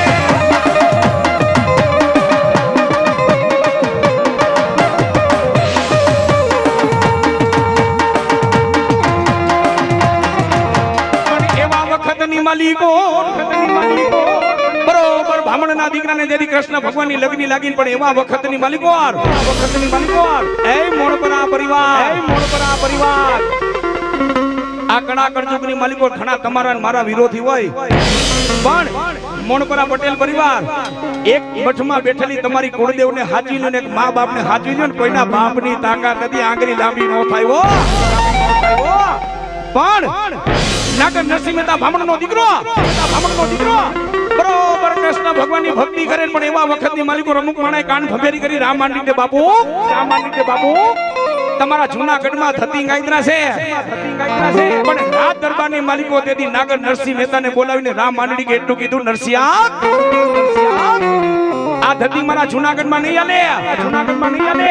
વખતની માલિકો બરોબર, બ્રાહ્મણના દીકરાને જેથી કૃષ્ણ ભગવાનની લગ્ન લાગી પણ એવા વખતની માલિકો માલિકો પરિવાર, એ મોણપરા પરિવાર. આ કણા કળજુગની માલિકો ઘણા તમારા મારા વિરોધી હોય. પણ મોણપરા પટેલ પરિવાર, એક મઠમાં બેઠેલી તમારી કુળદેવને હાચવી લ્યો ને મા બાપને હાચવી લ્યો ને કોઈના બાપની તાકાત નથી, આંગળી લાંબી નો થાય પણ નાગર નરસિંહ મહેતા બ્રાહ્મણનો દીકરો. બ્રાહ્મણનો દીકરો. બરોબર કૃષ્ણ ભગવાનની ભક્તિ કરે પણ એવા વખતની માલિકો રમુક માણે કાન ભભેરી કરી, રામ માંડી બાપુ, રામ માંડી બાપુ, તમારા જૂનાગઢમાં થતી ગાયત્રા છે. પણ રાત દરબારની માલિકો તેથી નાગર નરસિંહ મહેતાને બોલાવીને, રામ માંડડી કે એટલું કીધું, નરસિંહ આ ધરતી મારા જુનાગઢમાં નહીં આલે જુનાગઢમાં નહીં આલે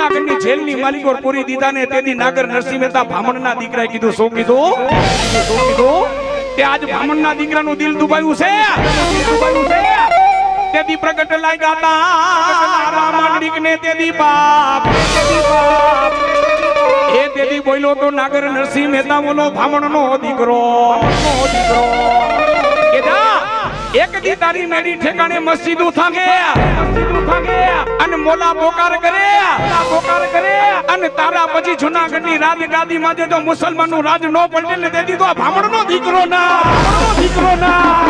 જુનાગઢની જેલની માલિકો પૂરી દીધા ને તેથી નાગર નરસિંહ મહેતા ભામણના દીકરાએ કીધું, શું કીધું? શું કીધું? તે આજ ભામણના દીકરાનું દિલ દુભાયું છે. દુભાયું છે તેથી પ્રગટ લાગ્યા તા રામાયણિકને તેથી બાપ તેથી બાપ એ તેથી બોલ્યો તો નાગર નરસિંહ મહેતા બોલો ભામણનો દીકરો નો દીકરો. કે જા. એક દી તારી મેડી ઠેકાણે મસ્જિદો થાકે. મસ્જિદો થાકે. અને મોલા પોકાર કરે. પોકાર કરે. અને તારા પછી જુનાગઢની રાજ ગાદી માં જો મુસલમાનનું રાજ નો પડે ને દે દીધો આ બ્રાહ્મણનો દીકરો ના. દીકરો ના.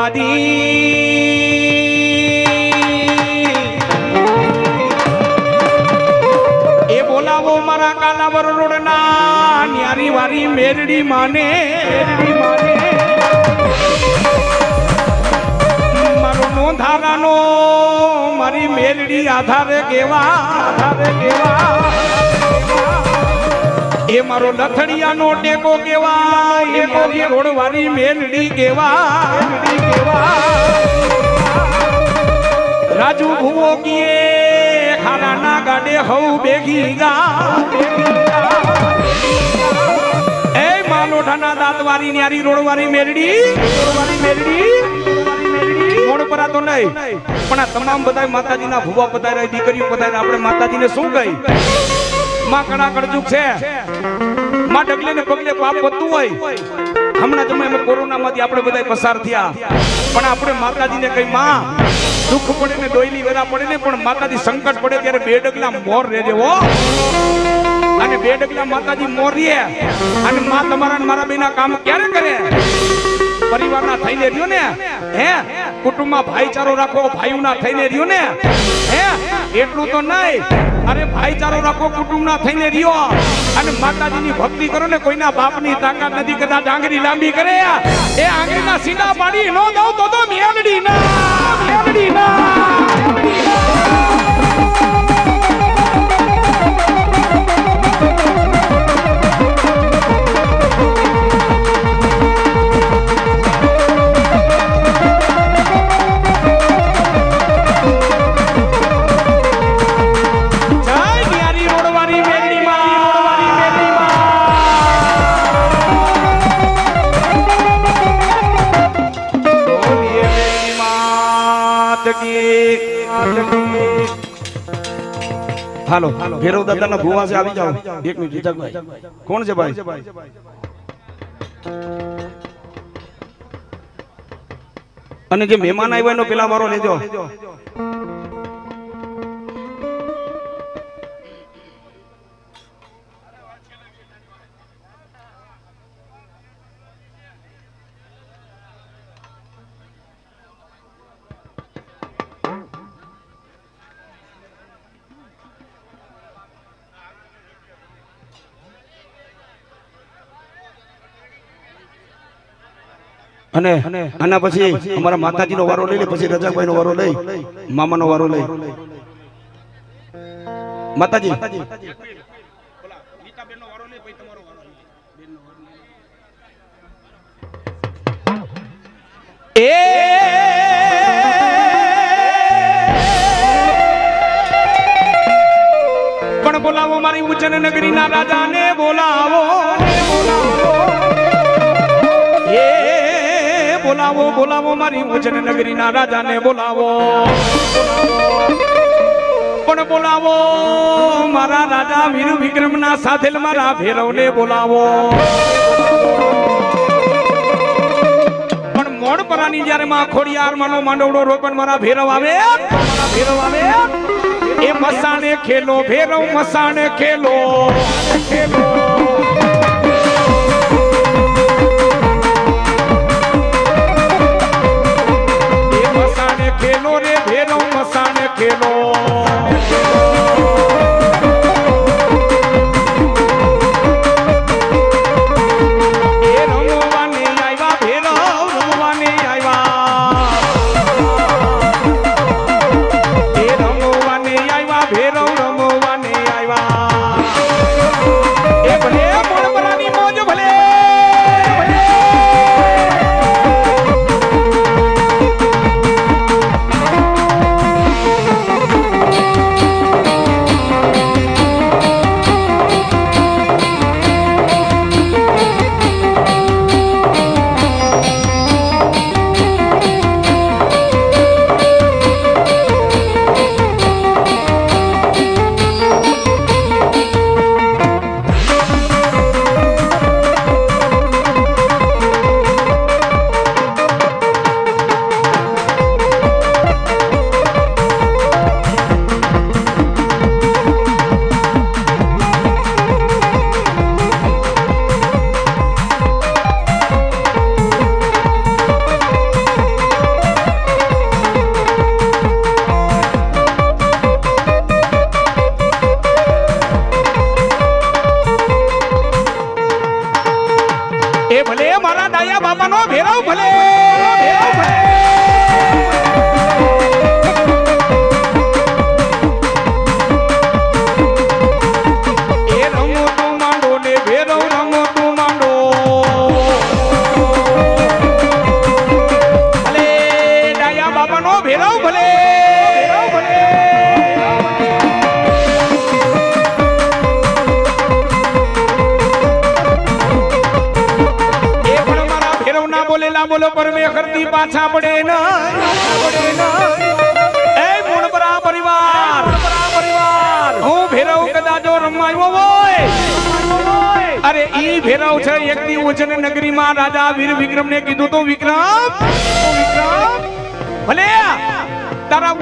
માતાજી એ બોલાવો મારા કાલાવર રોડના ન્યારી વારી મેરડી માને. મેરડી માને મારો નોંધારાનો મારી મેરડી આધારે કેવા આધારે કેવા? એ મારો લથડિયાનો ટેકો કેવા એ મારી રોડવાની મેલડી કેવા મેલડી કેવાય રાજુ ભુવો કીએ ખારાના ગાડે હઉ બેગી ગા. એ માલોઠાના દાંતવારી ન્યારી રોડવારી મેલડી. રોડવારી મેલડી મોડ પર તો નહીં, પણ આ તમામ બધા માતાજીના ભુવા પધાર્યા, દીકરીઓ પધાર્યા, આપણે માતાજીને શું કહી? માં કણા કળજુક છે. માં ડગલે ને પગલે પાપ વધતું હોય. હમણાં તમે અમે કોરોનામાંથી આપણે બધા પસાર થયા. પણ આપણે માતાજીને કઈ માં દુઃખ પડે ને દોયલી વેરા પડે ને પણ માતાજી સંકટ પડે ત્યારે બે ડગલા મોર રહેજે હો. અને બે ડગલા માતાજી મોર રહે. અને માં તમારા મારા બેના કામ ક્યારે કરે? પરિવારના થઈને રહ્યો ને? હે? કુટુંબમાં ભાઈચારો રાખો, ભાઈઓના થઈને રહ્યો ને? હે? એટલું તો નહીં. અરે ભાઈચારો રાખો, કુટુંબના થઈને રહ્યો. અને માતાજીની ભક્તિ કરો ને કોઈના બાપની તાકાત નથી કદાચ આંગળી લાંબી કરે. એ આંગળીના સીધા પાડી નો દઉં તો તો મેલડી ના મેલડી ના. હાલો ભેરવ દાદા ના છે આવી જાઓ. એક મિનિટ જીતકભાઈ કોણ છે ભાઈ? અને જે મહેમાન આવ્યો એનો પેલા વારો લેજો. અને આના પછી અમારા માતાજીનો વારો લઈ લે પછી રજાભાઈનો વારો લઈ મામાનો વારો લઈ. માતાજી. એ પણ બોલાવો મારી ઉજ્જૈન નગરીના ના બોલાવો ને બોલાવો. એ બોલાવો બોલાવો મારી ઉજ્જૈન નગરીના રાજાને બોલાવો. પણ બોલાવો, મારા રાજા વીર વિક્રમના સાથે મારા ભૈરવને બોલાવો. પણ મોડપરાની જ્યારે માં ખોડિયાર માનો માંડવડો રોપણ મારા ભેરવ આવે? ભેરવ આવે? ખેલો, ભેરવ મસાણે ખેલો ખેલો. મસાણે ખેલો રે ભેરો બોલો પરમેશ્વર પાછા પડે ના એ મુણબરા પરિવાર પરિવાર હું ભેરવ કદાચ જો રમાયો હોય. અરે ઈ ભેરવ છે, એક દી ઉજ્જૈન નગરીમાં રાજા વીર વિક્રમ ને કીધું તો, વિક્રમ વિક્રમ, ભલે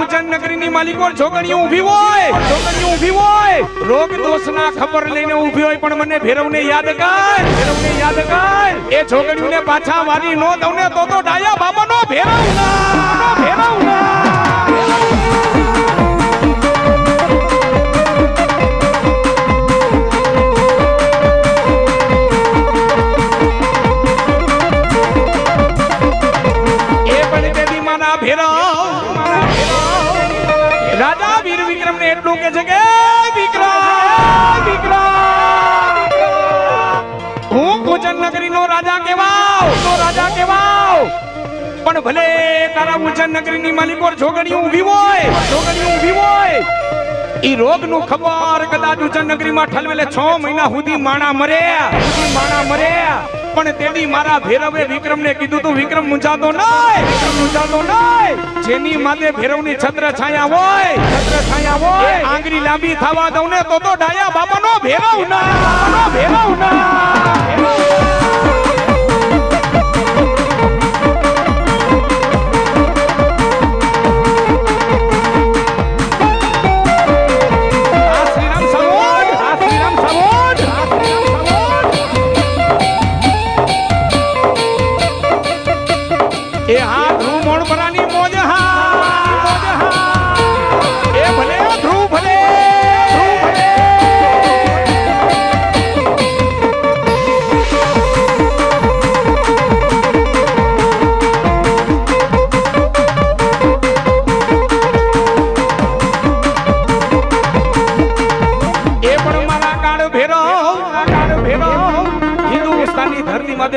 ઉજ્જૈન નગરીની માલિકો છોકરીઓ ઊભી હોય. છોકરીઓ ઊભી હોય. રોગ દોષના ખબર લઈને ઊભી હોય પણ મને ભેરવને યાદ કર. ભેરવને યાદ કર. એ છોકરીઓને પાછા વારી નો દઉં તો તો ડાયા બાબાનો ભેરવ ના. કે છે હું ભોજન નગરી રાજા કેવાવ તો રાજા કેવાવ પણ ભલે તારા ઉજ્જૈન નગરી ની માલિકો છોકરીઓ ઊભી હોય છોકરીઓ ઊભી હોય, ઈ રોગનું ખબર કદાચ ઉજન નગરી માં ઠલવેલે છ મહિના સુધી માણા મરે, સુધી માણા મરે. પણ તેડી મારા ભેરવે વિક્રમ ને કીધું તું, વિક્રમ મુંજાતો નહીં, વિક્રમ મુંજાતો નહીં. જેની માથે ભેરવની છત્ર છાયા હોય છત્ર છાયા હોય, આંગળી લાંબી થવા દઉં ને તો તો ડાયા બાપાનો ભેરવ ના ભેરવ ના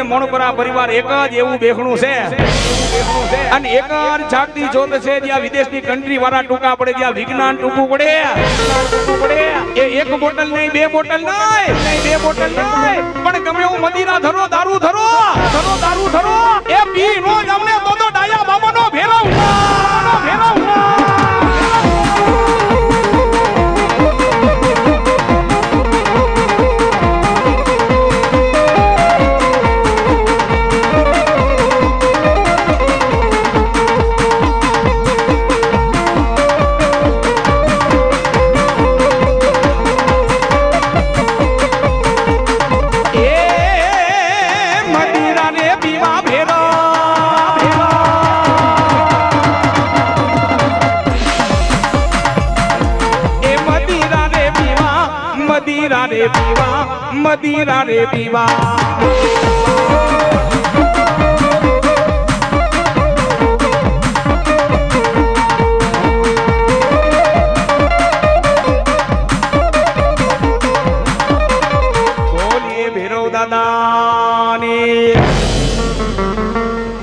ધરતી મણપરા પરિવાર એક જ એવું બેહણું છે. અને એક જ જાગતી જોત છે જ્યાં વિદેશની કન્ટ્રી વાળા ટૂંકા પડે, જ્યાં વિજ્ઞાન ટૂંકું પડે. એ એક બોટલ નહીં, બે બોટલ નહીં. બે બોટલ નહીં. પણ ગમે એવું મદીના ધરો, દારૂ ધરો. ધરો, દારૂ ધરો. પીવા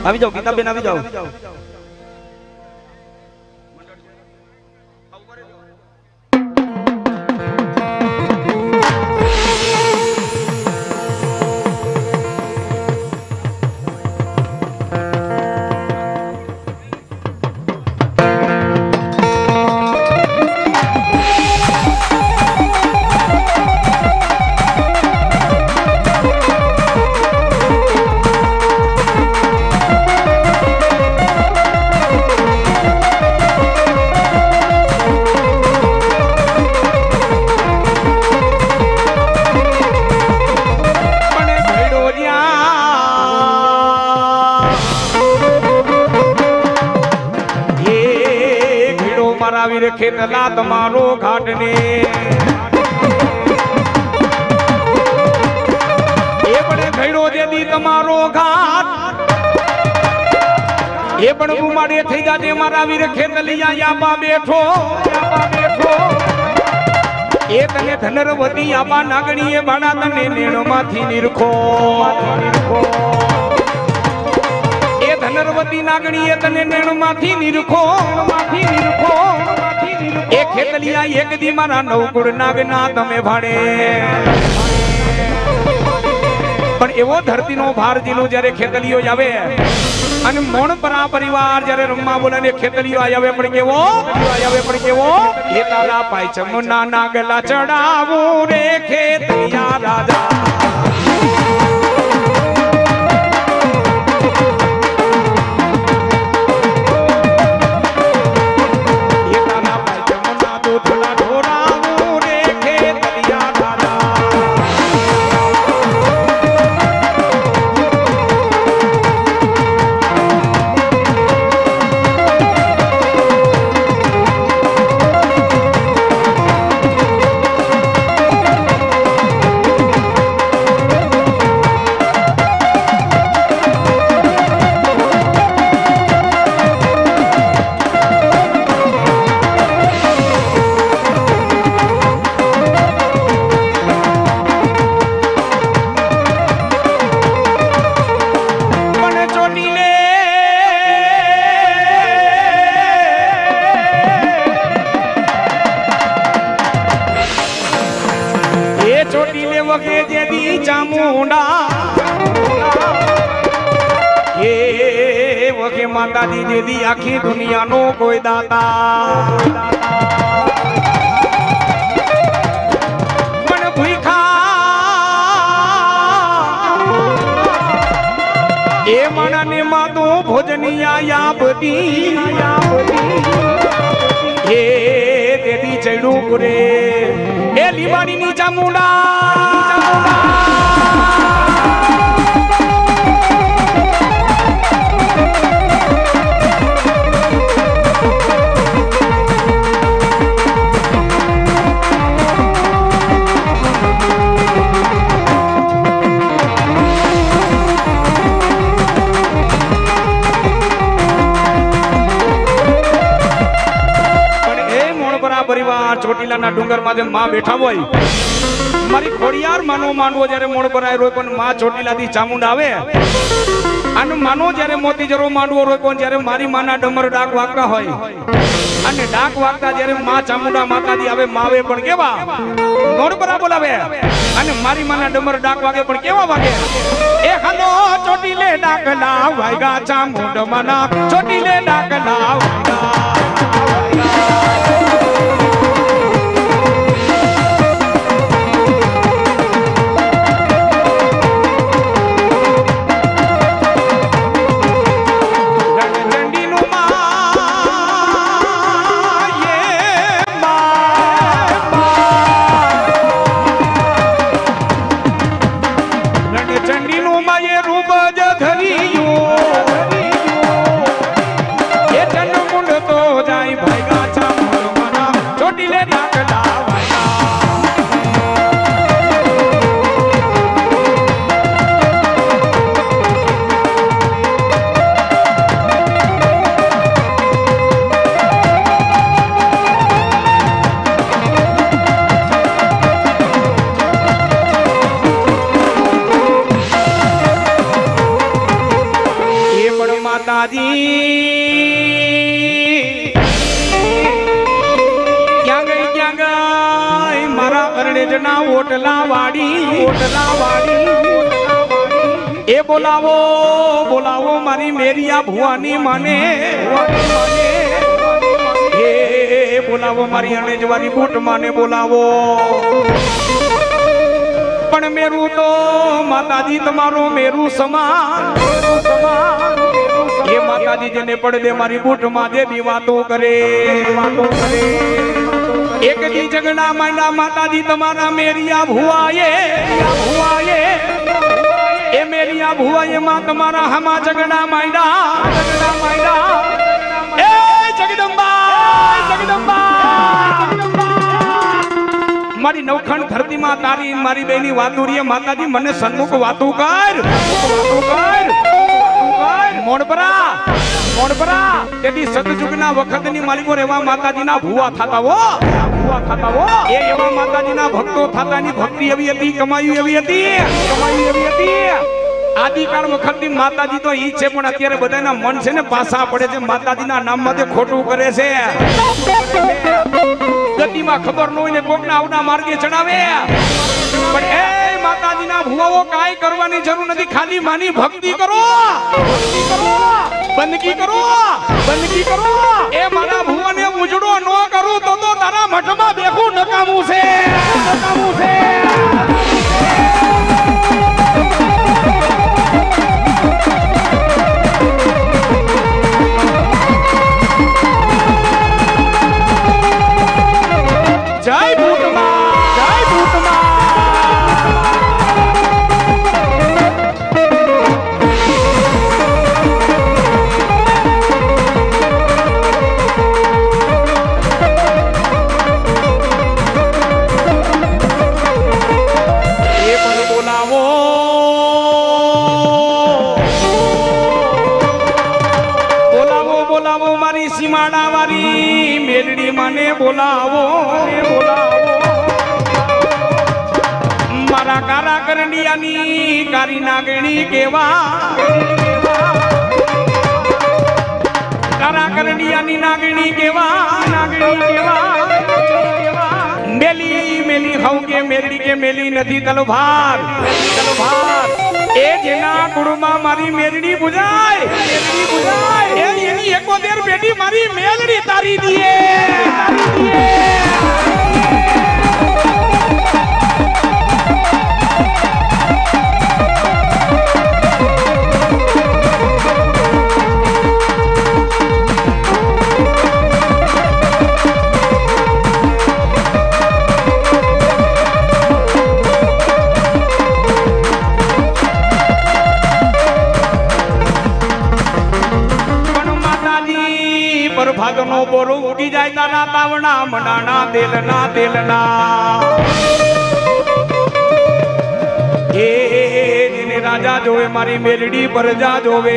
આવી જાઓ ગીતાબેન આવી જાઓ. ખેતલા તમારો ઘાટને. એ પણ ભેડો જેદી તમારો ઘાટ. એ પણ ઉમાડે થઈ જાજે મારા વીર ખેતલિયા યાબા બેઠો. યાબા બેઠો એ તને ધનરવતી આબા નાગણીએ ભાણા તને નેણમાંથી નિરખો. એ ધનરવતી નાગણીએ તને નેણમાંથી નિરખો માંથી નિરખો. એ ખેતલિયા એક દી મારા નવકુળ નાગના તમે ભાડે. પણ એવો ધરતીનો ભાર જીલું જ્યારે ખેતલીઓ આવે, અને મોણપરા પરિવાર જ્યારે રમવા બોલે ને ખેતલીઓ આવે, પણ કેવો આવે, પણ કેવો એ તારા પાય ચમના નાગલા ચડાવું રે ખેતલિયા રાજા. જેદી આખી દુનિયાનો કોઈ દાતા. એ માણાને માતો ભોજનિયા બધી એ દેદી ચડ્યું કરે એ લીવાડીની ચામુંડા. ચોટીલાના ડુંગરમાં માં બેઠા હોય, મારી ખોડિયાર માનો માનવો જ્યારે મોણપરા હોય પણ માં ચોટીલાથી ચામુંડ આવે. અને માનો જ્યારે મોતી જરો માંડવો હોય પણ જ્યારે મારી માના ડમર ડાક વાગતા હોય. અને ડાક વાગતા જ્યારે માં ચામુંડા માતાજી આવે માવે પણ કેવા? મોણપરા બોલાવે. અને મારી માના ડમર ડાક વાગે પણ કેવા વાગે? એ હલો ચોટીલે ડાકલા વાગ્યા ચામુંડ મના. ચોટીલે ડાકલા વાગ્યા એ બોલાવો બોલાવો મારી મેરિયા ભુવાની માને. એ બોલાવો મારી અરણેજવાળી બૂટ માને બોલાવો. પણ મેરું તો માતાજી તમારો મેરું સમાન. એ માતાજી જેને પડદે મારી બૂટમાં દેવી વાતો કરે વાતો કરે. એક દી ઝઘડા માંડા માતાજી તમારા મેરિયા ભુવાએ ભુવાએ, એ મેરિયા ભુવાએ માં તમારા હમા ઝઘડા માંડા ઝઘડા માંડા. એ જગદંબા જગદંબા. મારી નવખંડ ધરતીમાં તારી, મારી બેની વાતુરીએ માતાજી મને સન્મુખ વાતું કર. વાતું કર મોણપરા મોણપરા. તેથી સતયુગના વખતની માલિકો એવા માતાજીના ભુવા થતા હો. ખબર ન હોય કોકના આવના માર્ગે ચડાવે. પણ એ માતાજીના ભુવા ભુવાઓ કાંઈ કરવાની જરૂર નથી, ખાલી માની ભક્તિ કરો. ભક્તિ કરો. બંદગી કરો. બંદગી કરો. એ મારા ભુવાને ઉજળો ન કરું તો તો તારા મઠમાં બેઠું નકામું છે. નકામું છે. કારી નાગણી કેવા? કારા કરંડિયાની નાગણી કેવા? નાગણી કેવા મેલી મેલી હઉ કે મેલી કે મેલી નથી તલભાર તલભાર એ જેના કુળમાં મારી મેલડી બુજાય મેરડી બુજાય એ એની એકોતેર બેટી મારી મેલડી તારી દીએ તારી દીએ. પ્રભાતનો બોરો ઉડી જાય તારા તાવણા મનાના તેલના દિલના એ રાજા જોવે, મારી મેલડી પ્રજા જોવે.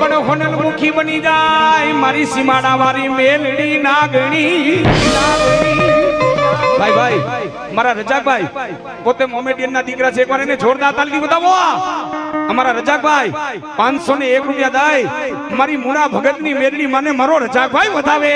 પણ હોનલ મુખી બની જાય, મારી સીમાડા વાળી મેલડી નાગણી. ભાઈ ભાઈ, મારા રજાકભાઈ, પોતે મોમેડિયન ના દીકરા છે, એકવાર એને જોરદાર તાલી બતાવો. અમારા રજાકભાઈ પાંચસો ને એક રૂપિયા દાય મારી મુના ભગતની મેરડી મને મારો રજાકભાઈ વધાવે.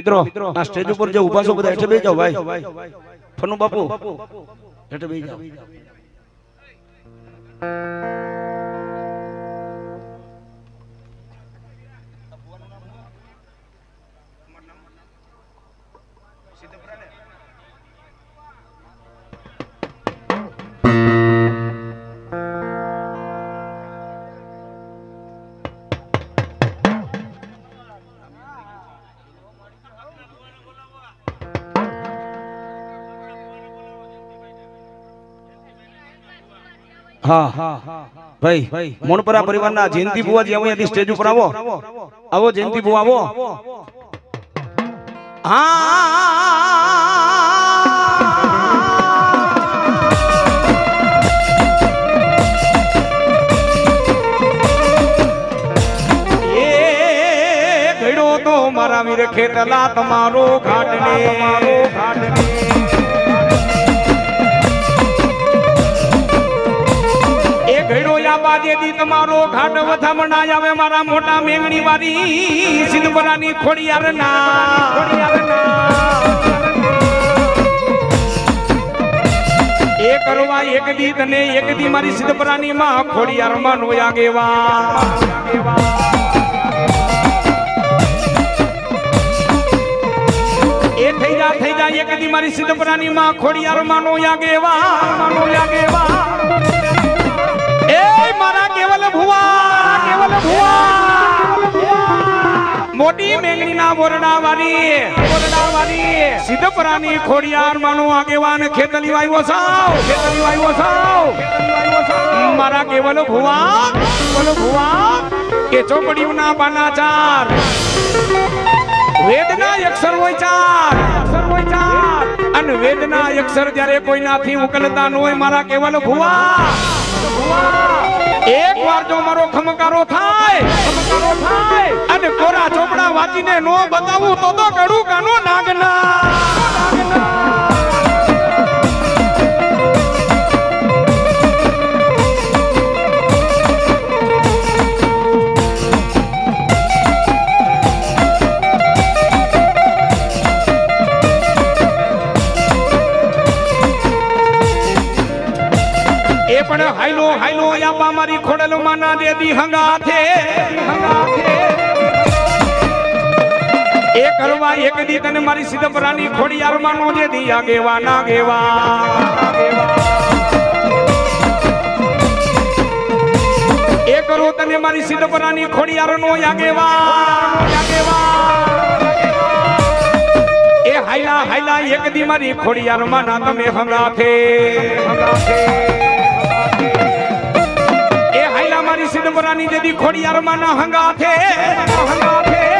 મિત્રો આ સ્ટેજ ઉપર જે ઊભા છો બધા હેઠે બેસી જાઓ ભાઈ. ફનુ બાપુ હેઠે બેસી જાઓ. ભાઈ પરિવાર પરિવારના જયંતિ બુવાજી અહીંયાથી સ્ટેજ ઉપર આવો. આવો, જયંતિ બુવા આવો. હા. મારા વીર ખેતલા તમારો ઘાટને તમારો ઘાટને. જેદી તમારો ઘાટ વધામણા આવે મારા મોટા મેંગણી વાળી સિંધપરાની ખોડિયાર ના. એ કરવા એક દી તને એક દી મારી સિદ્ધપરાની માં ખોડિયાર માં નો આગેવા. થઈ જા થઈ જા, એક દી મારી સિદ્ધપરાની માં ખોડિયાર માં નો આગેવા માનો આગેવા. મારા કેવલ ભુવા કેવલ ભુવા. મોટી મેંગણી ના બોરડા વાળી બોરડા વાળી સિદ્ધપરાની ખોડિયાર માનો આગેવાન ખેતલી વાયવો સાવ ખેતલી વાયવો સાવ મારા કેવલ ભુવા કેવલ ભુવા. કે ચોપડીઓના પાના ચાર. વેદના અક્ષર હોય ચાર અક્ષર હોય ચાર. અને વેદના અક્ષર જ્યારે કોઈનાથી ઉકલતા ન હોય, મારા કેવલ ભુવા. એક વાર જો મારો ખમકારો થાય ખમકારો થાય, અને કોરા ચોપડા વાંચીને નો બતાવું તો તો કડું કાનો નાગના. એ હાઈલો હાઈલો યાપા મારી ખોડેલો માના દેદી હંગાથે. હંગાથે એ કરવા એક દી તને મારી સિદ્ધપરાની ખોડી આરમાનો જે દી આગેવા ના ગેવા એ કરો તને મારી સિદ્ધપરાની ખોડી આરનો આગેવા. આગેવા એ હાઈલા હાઈલા એક દી મારી ખોડિયાર માના તમે હંગાથે હંગાથે. હાઈલા મારી સિદ્ધપરાની દેદી ખોડિયાર માના હંગાથે હંગાથે.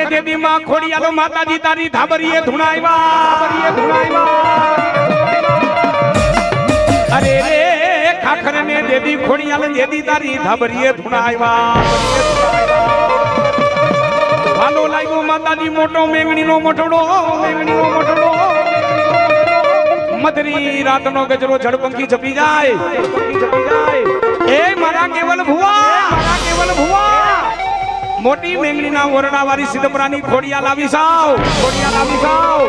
ખાખર દેવી માં ખોડિયાલો માતાજી તારી ધાબરીએ ધુણાવ્યા અરે રે ખાખર ને દેવી ખોડિયાલ દેદી તારી ધાબરીએ ધુણાવ્યા હાલો લાગ્યો માતાજી મોટો મેંગણી નો મોટડો મેંગણી નો મોટડો મધરી રાતનો ગજરો ઝડપંખી જપી જાય. એ મારા કેવલ ભુવા, મારા કેવલ ભુવા. મોટી મેંગણીના ઓરડા વાળી સિદ્ધપરાની ખોડિયા લાવી સાવ. ખોડિયા લાવી સાવ.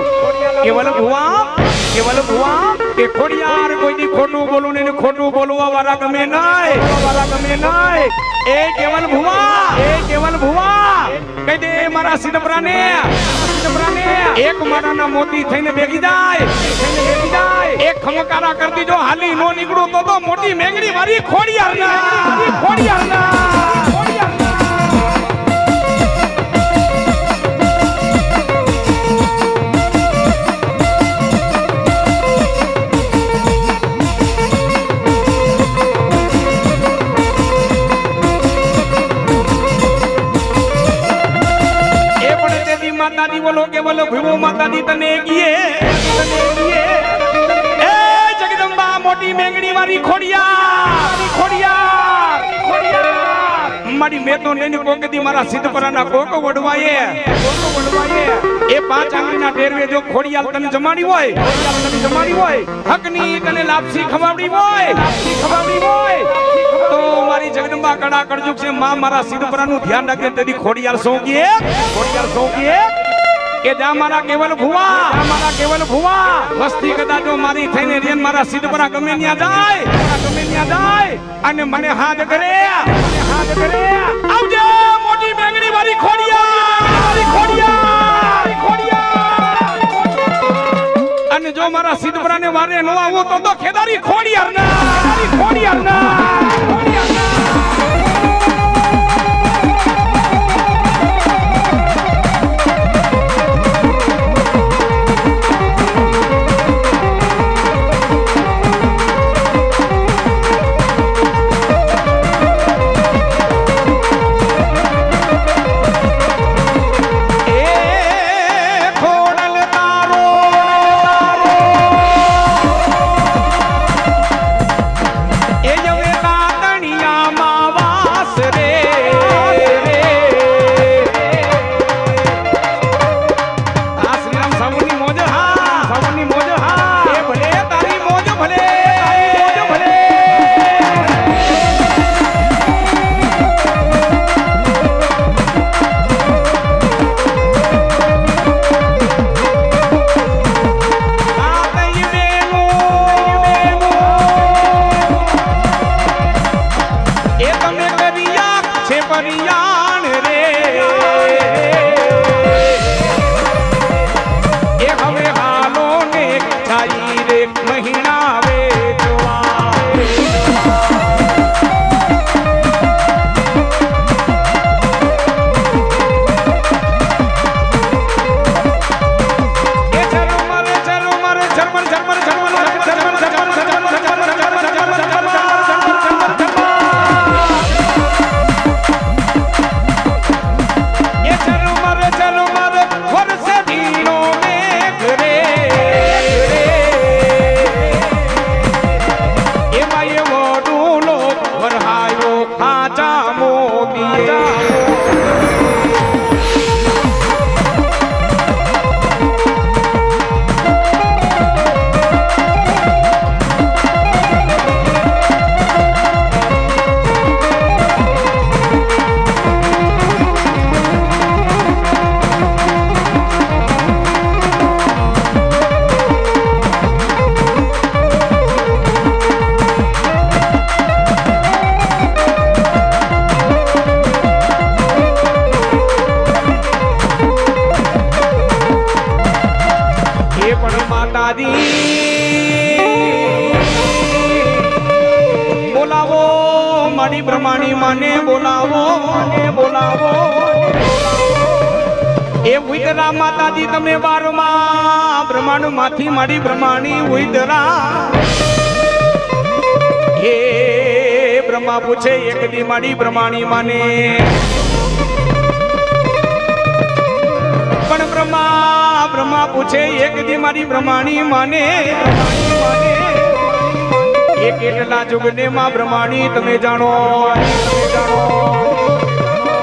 કેવલ ભુવા? કેવલ ભુવા? કે ખોડિયાર કોઈની ખોટું બોલું ને ખોટું બોલવા વાળા ગમે નહીં. વાળા ગમે નહીં. એ કેવલ ભુવા? એ કેવલ ભુવા? કહી દે મારા સિદ્ધપરાને. સિદ્ધપરાને. એક મારાના મોતી થઈને બેગી જાય. થઈને ભેગી જાય. એક ખમકારા કરતી જો હાલી નો નીકળું તો તો મોટી મેંગણી મારી ખોડિયાર ના ખોડિયાર ના બોલો કે બોલો ભીવો માતાજી તને કીએ એ જગદંબા મોટી મેંગણી વાળી ખોડિયા ખોડિયા ખોડિયા મારી મેં તો નહીં કોકદી મારા સિદ્ધપરાના કોકો વડવાયે કોકો વડવાયે. એ પાંચ આંગળીના ટેરવે જો ખોડિયાલ તને જમાડી હોય ખોડિયાલ તને જમાડી હોય, હકની તને લાપસી ખવાવડી હોય, લાપસી ખવાવડી હોય. મારી જગદંબા કડા કરજુક છે, માં મારા સિદ્ધપરાનું ધ્યાન રાખે તેથી ખોડિયાર સોંગીએ ખોડિયાલ સોંગીએ. કે જા મારા કેવલ ભુવા. મારા કેવલ ભુવા. વસ્તી કદાચ મારી થઈને રેન મારા સિદ્ધપરા ગમે ન્યા જાય. ગમે ન્યા જાય. અને મને હાથ કરે. હાથ કરે. આવજે, મોટી બેંગડી વાળી ખોડિયા. ખોડિયા ખોડિયા. અને જો મારા સિદ્ધપરાને વારે નો આવો તો તો ખેદારી ખોડિયાર ના ખેદારી ખોડિયાર ના ઉઈદરા તમે બારમાં બ્રહ્માંડમાંથી મારી બ્રહ્માણી ઉઈદરા હે બ્રહ્મા પૂછે એક દી મારી બ્રહ્માણી માને. પણ બ્રહ્મા બ્રહ્મા પૂછે એક દી મારી બ્રહ્માણી માને. કેટલા જુગને માં બ્રહ્માણી તમે જાણો.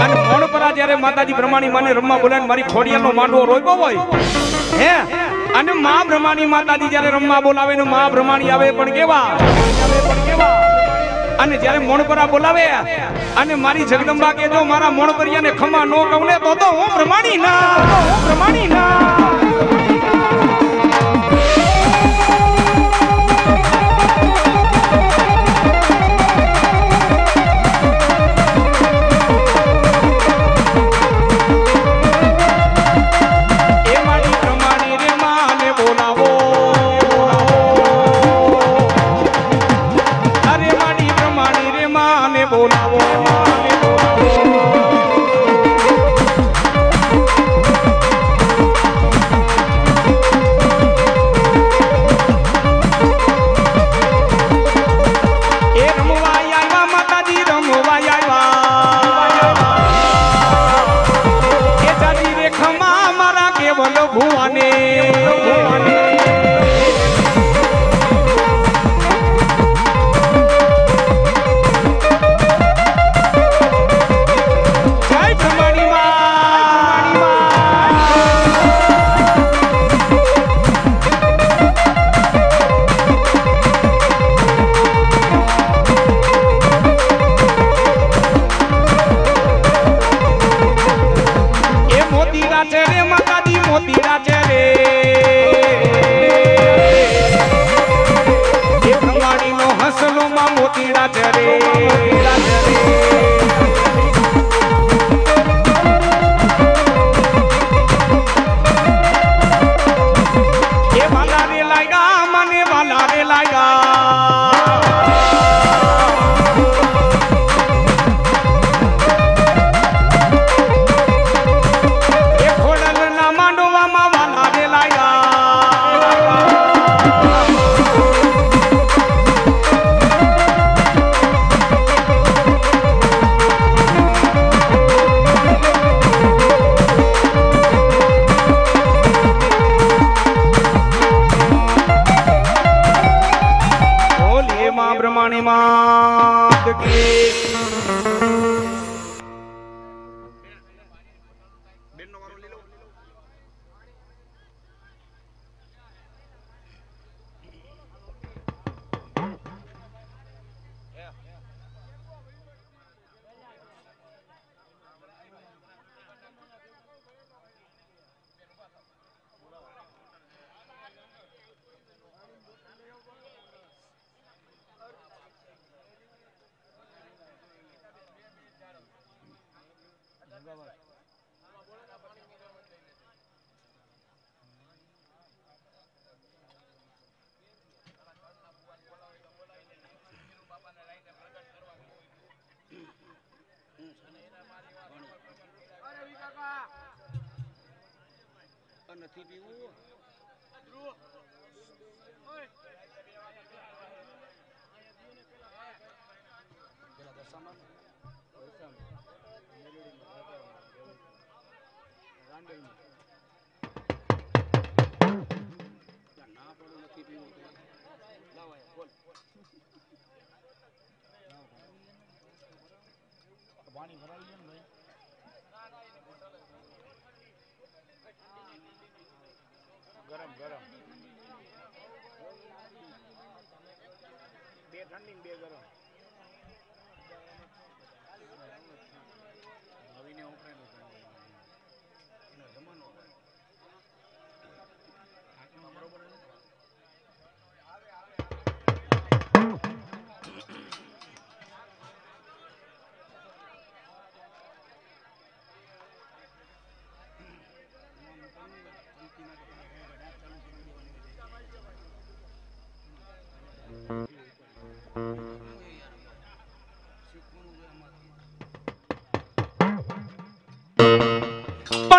અને મોણપરા જ્યારે માતાજી બ્રહ્માની માને રમવા બોલાય મારી ખોડિયાનો માંડવો રોયકો હોય, હે? અને માં બ્રહ્માની માતાજી જ્યારે રમવા બોલાવે ને માં બ્રહ્માની આવે પણ કેવા? અને જ્યારે મોણપરા બોલાવે અને મારી જગદંબા કે જો મારા મોણપરિયાને ખમા નો કહું ને, તો તો હું પ્રમાણી ના પ્રમાણી ના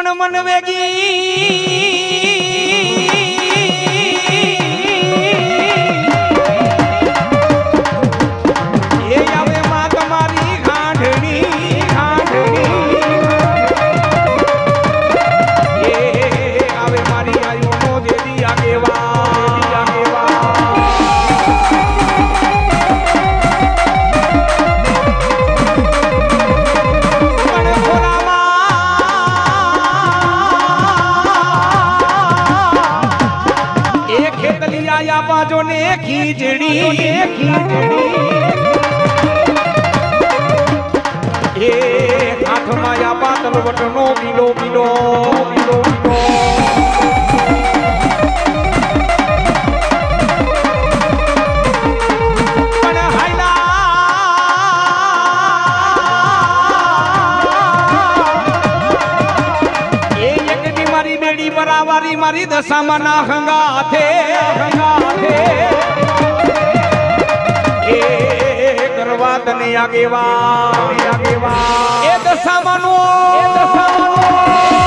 પણ મન વેગી ખીચડી એ હાથમાં આ પાતલ વટનો પીલો પીલો પીલો પીલો મારી દશામાં ના હંગા થે હંગા થે આગેવાન એ દશામાનો. એ દશામાનો.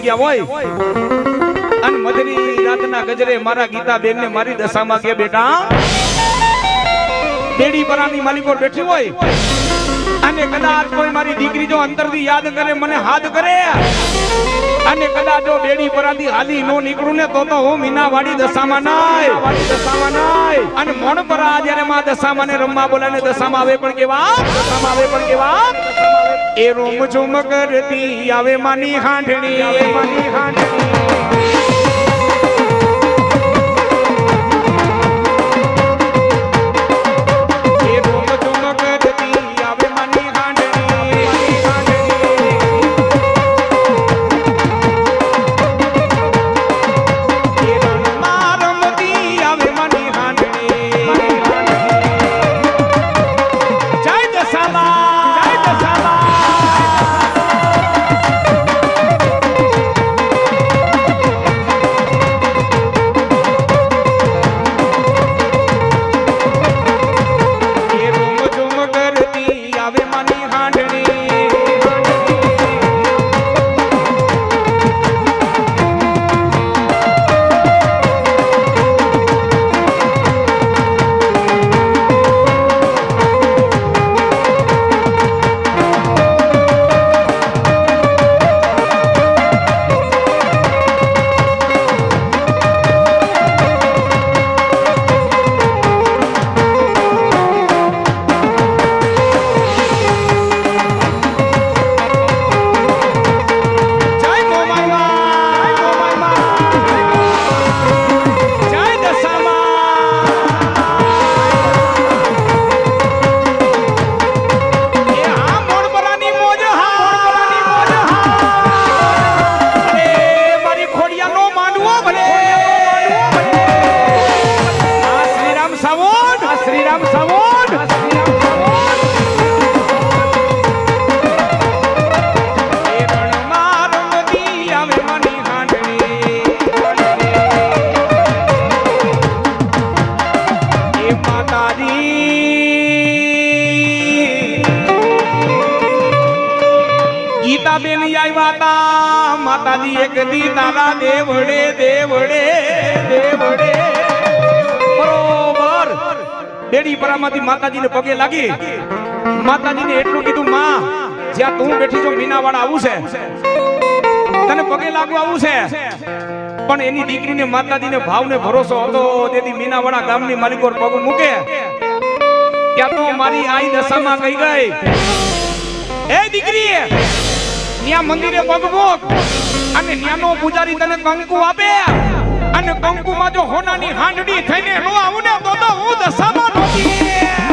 જળપંખી ગયા હોય. અને મધની રાતના ગજરે મારા ગીતા બેન ને મારી દશામાં કે બેટા. બેડી પરાની માલિકો બેઠી હોય. અને કદાચ કોઈ મારી દીકરી જો અંતરથી યાદ કરે મને હાથ કરે. અને કદાચ જો બેડી પરાથી હાલી નો નીકળું ને તો તો હું મીનાવાડી દશામાં નાય. વાડી દશામાં નાય. અને મોણ પરા જ્યારે માં દશામાં ને રમવા બોલાને દશામાં આવે પણ કેવા? દશામાં આવે પણ કેવા? એ રોમ ઝુમ કરતી આવે માની હાંડણી આવે માની હાંડણી દીકરીને, માતાજીને ભાવને ભરોસો હતો. તેથી મીનાવાળા ગામની માલિકો પગ મૂકે. ત્યાં તો મારી આઈ દશામાં કહી ગઈ? એ દીકરી ન્યા મંદિરે પગ મૂક. અને ન્યાનો પૂજારી તને કંકુ આપે. અને કંકુમાં જો હોનાની હાંડડી થઈને નો આવું ને, તો તો હું દશામાં નહોતી.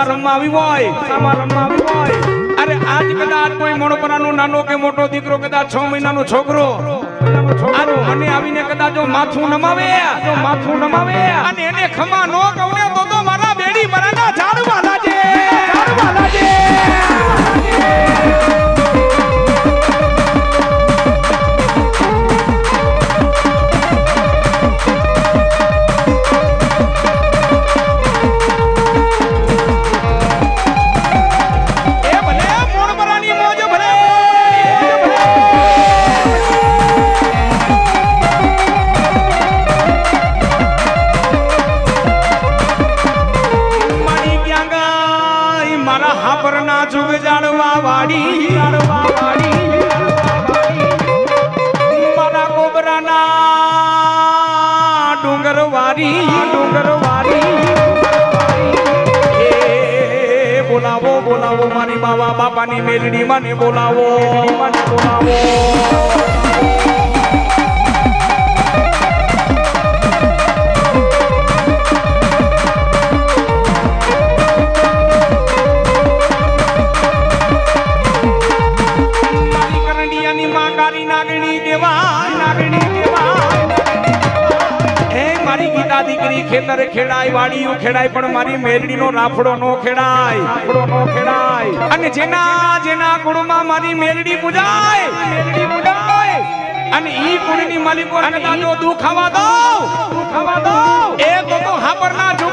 દશામાં રમવા આવી હોય, સામા રમવા આવી હોય. અરે આજ કદાચ કોઈ મોણપરાનો નાનો કે મોટો દીકરો, કદાચ છ મહિનાનો છોકરો. આજ મને આવીને કદાચ જો માથું નમાવે, જો માથું નમાવે. અને એને ખમા નો કહું તો તો મારા બેડી મરાના ઝાડવા લાજે ઝાડવા લાજે બાવા મેલડી મને બોલાવો. મને દીકરી, ખેતરે ખેડાય, વાડીઓ ખેડાય, પણ મારી મેરડીનો રાફડો નો ખેડાય. રાફડો નો ખેડાય. અને જેના જેના કુળમાં મારી મેલડી પૂજાય મેલડી પૂજાય અને ઈ કુળની માલિકો કદાચો દુખાવા દો દુખાવા દો. એ તો તો જાણવા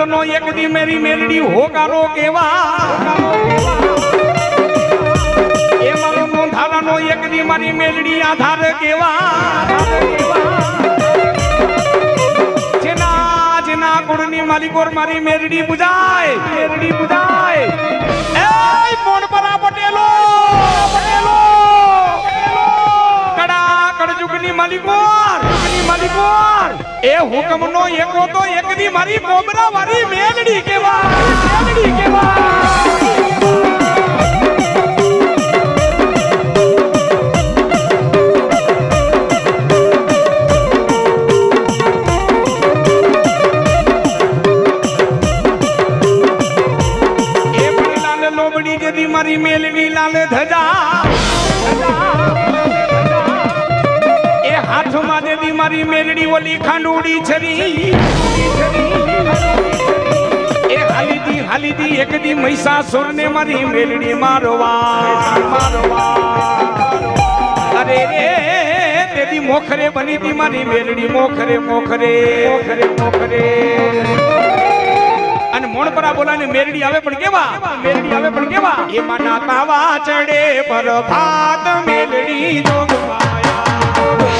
રાતનો એક દી મેરી મેલડી હોગારો કેવા? એ મારો નોંધારાનો એક દી મારી મેલડી આધાર કેવા? જેના જેના ગુણની માલિકોર મારી મેરડી બુજાય મેરડી બુજાય. કડજુગની માલિકોર જુગની માલિકોર એ હુકમનો એકો તો એક દી મારી કોબરા વાળી મેલડી કેવા મેલડી કેવા મેલડી ઓલી ખાંડુડી છરી. એ હાલીદી હાલીદી, એક દી મહિષાસુર ને મારી મેલડી મારવા. મારવા અરે રે, તેદી મોખરે બની દી મારી મેલડી મોખરે મોખરે મોખરે મોખરે. અને મોણપરા બોલાને મેરડી આવે પણ કેવા? મેરડી આવે પણ કેવા? એમાં નાતાવા ચડે પર ભાત મેલડી જોગવાયા.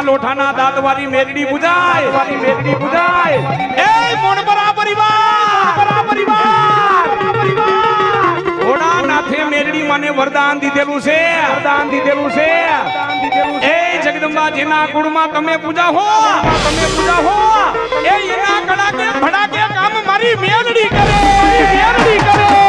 શક્તિમાં લોઠાના દાંતવાળી મેલડી પૂજાય વાળી મેરડી બુજાય. એ મોણપરા પરિવાર. પરિવાર. મેલડી મને વરદાન દીધેલું છે. વરદાન દીધેલું છે. એ જગદંબા ગુણમાં તમે પૂજા હો. તમે પૂજા હો. એ એના કામ મારી મેરડી કરે. મેરડી કરે.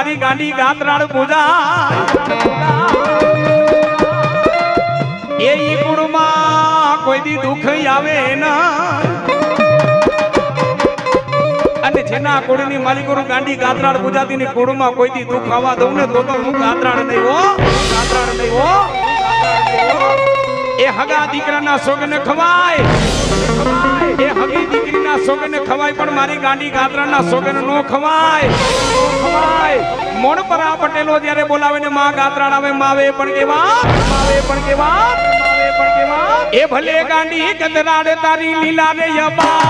મારી ગાંડી ગાત્રાળ પૂજા. એ ઈ કુળમાં કોઈ દી દુઃખ આવે ના. અને જેના કુળની માલિકોનું ગાંડી ગાંતરાળની કુળમાં કોઈ દી દુઃખ આવવા દઉં ને તો તો હું ગાત્રાળ નહીં હો ગાત્રાળ નહીં હો. એ હગા દીકરાના સોગને ખવાય. હગી દીકરીના સોગને ખવાય, પણ મારી ગાંડી ગાદરાના સોગન નો ખવાય. ખવાય. મોણપરા પટેલો જ્યારે બોલાવે ને માં ગાદરાણ આવે માવે પણ કેવા? માવે પણ કેવા? માવે પણ કેવા? એ ભલે ગાંડી ગદરાડે તારી લીલા રે યબા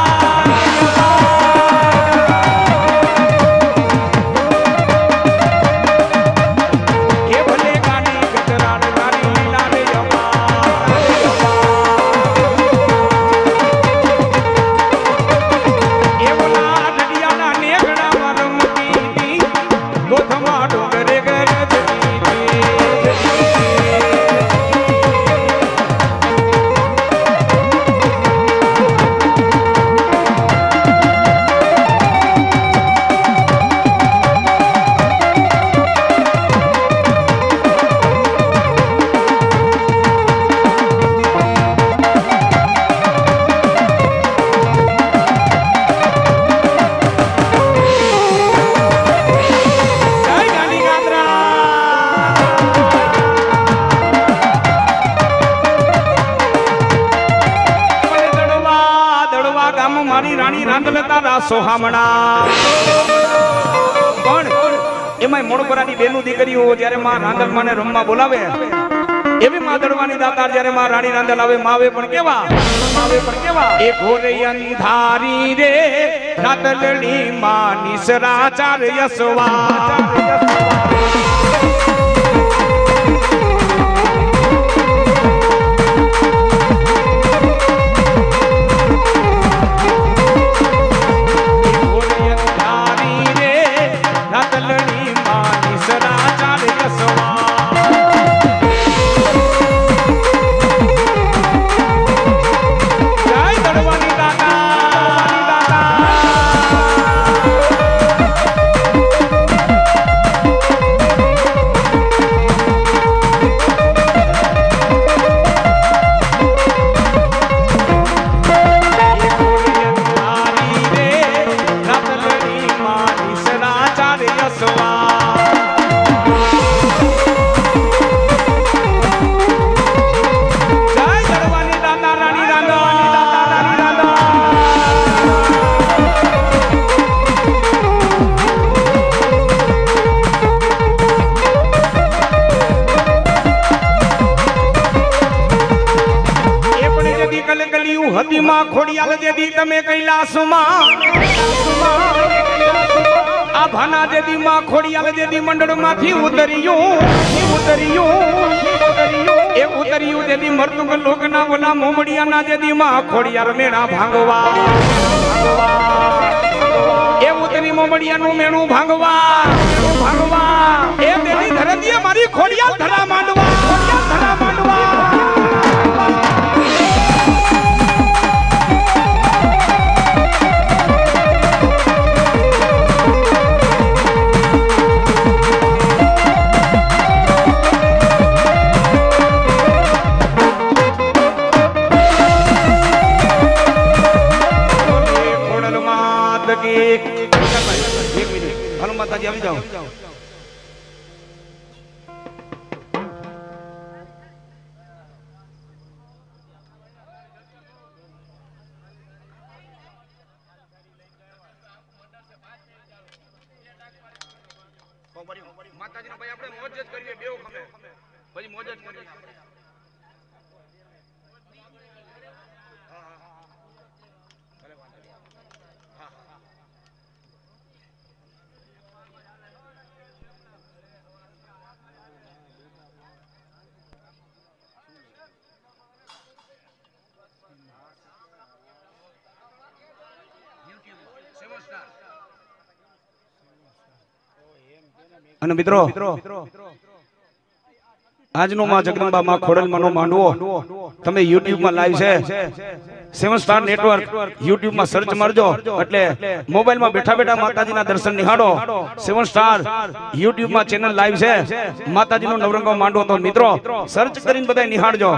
રાંદલતા પણ એમાંય મોણપરાની બેનું દીકરીઓ જ્યારે માં રાંદલ મને રમવા બોલાવે, એવી માં દડવાની દાતાર જ્યારે માં રાણી રાંદલ આવે માવે પણ કેવા? માવે પણ કેવા? એ ઘોરે અંધારી રે રાંદલડી માં નિસરાચાર યસવા ખોડિયાલ મંડળમાંથી ઉતર્યું ઉતર્યું એ મરતુક લોકના ઓલા મોમડિયાના જેદી માં ખોડિયાર મેળા ભાંગવા. એ ઉતરી મોમડિયાનું મેણું ભાંગવા. ભાંગવા એ તેની ધરતીએ મારી ખોડિયાર ધરા મિનિટ અને મિત્રો. આજનો માં જગદંબા માં ખોડલ મનો માંડવો. તમે YouTube માં લાઈવ છે. સેવન સ્ટાર નેટવર્ક YouTube માં સર્ચ મારજો. એટલે મોબાઈલમાં બેઠા બેઠા માતાજી ના દર્શન નિહાળો. સેવન સ્ટાર યુટ્યુબમાં ચેનલ લાઈવ છે. માતાજી નો નવરંગો માંડવો તો મિત્રો સર્ચ કરીને બધા નિહાળજો.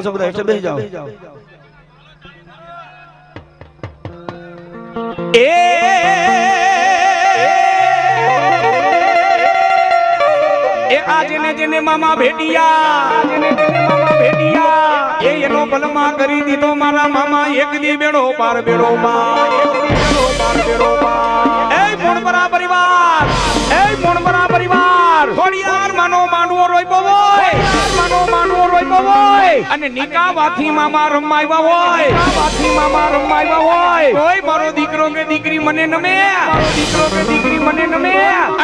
ઊભા છો બધા હેઠળ બેસી જાઓ એ મામા ભેટિયા ભેટિયા, એ એનો ભલમાં કરી દીધો મારા મામા. એક દી બેડો પાર બેડો પાર અને નિકા વાથી મામા રમાવ્યા હોય. વાથી મામા રમાવ્યા હોય. કોઈ મારો દીકરો કે દીકરી મને નમે. મારો દીકરો કે દીકરી મને નમે.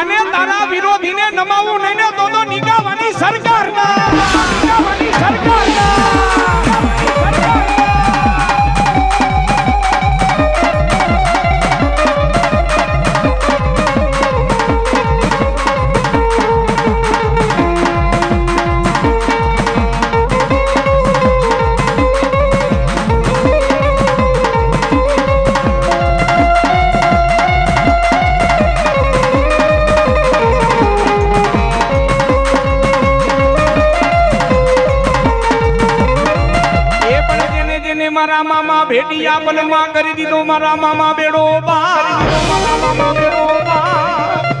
અને તારા વિરોધીને નમાવું નહીં ને તો તો નિકાવાની સરકાર નિકાવાની સરકાર એ ભેટિયા પલમાં કરી દીધો મારા મામા બેડો બાર.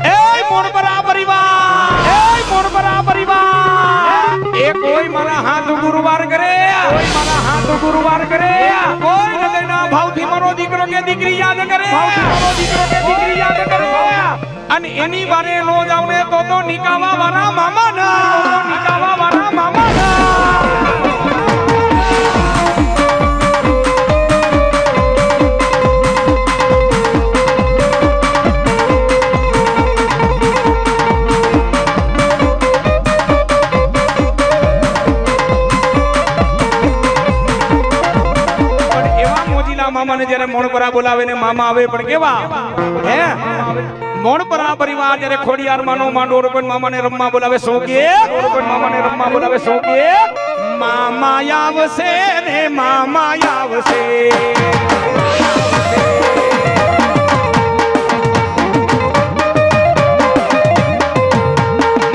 એ મોણપરા પરિવાર એ મોણપરા પરિવાર એ કોઈ મારા હાથ ગુરુવાર કરે. કોઈ મારા હાથ ગુરુવાર કરે. કોઈ હૃદયના ભાવથી મારો દીકરો કે દીકરી યાદ કરે. મારો દીકરો કે દીકરી યાદ કરે. અને એની વારે નો જાવ ને તો તો નિકાવા વાળા મામા ના. નિકાવા વાળા મામા ના. જ્યારે મોણપરા બોલાવે ને મામા આવે, પણ કેવા? હે? મોણપરા પરિવાર જ્યારે ખોડિયાર માનો માંડો રોપણ મામાને રમવા બોલાવે સો કે? રોપણ મામાને રમવા બોલાવે સો કે? મામા આવશે રે મામા આવશે.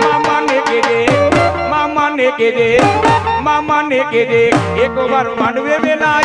મામાને દે મામાને કેજે મામાને કેજે એક વાર માંડવે વેલા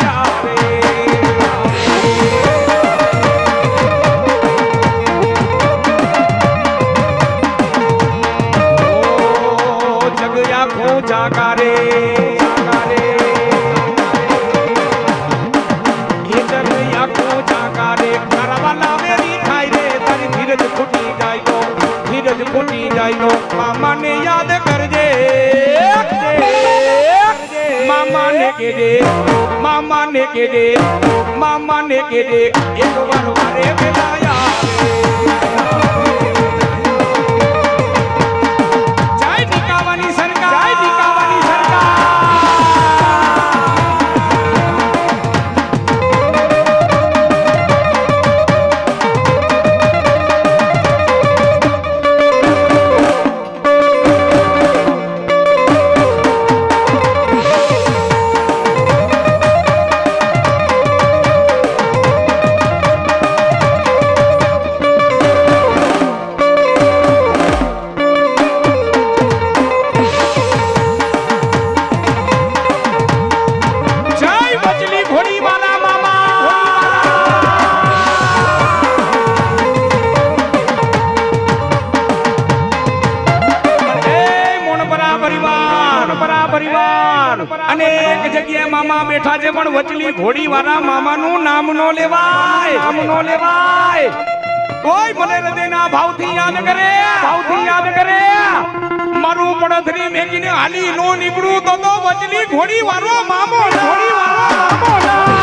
ખૂટી જાય તો મામાને યાદ કરજે. મામાને કેજે મામાને કેજે મામાને કેજે એક વાર મારે વેલા આવે નો લેવાય. કોઈ મને હૃદયના ભાવથી યાદ કરે, ભાવથી યાદ કરે. મારું પડથરી મેગીને હાલી નો નીકળું તો તો વચલી ઘોડી વારો મામો ઘોડી વારો મામો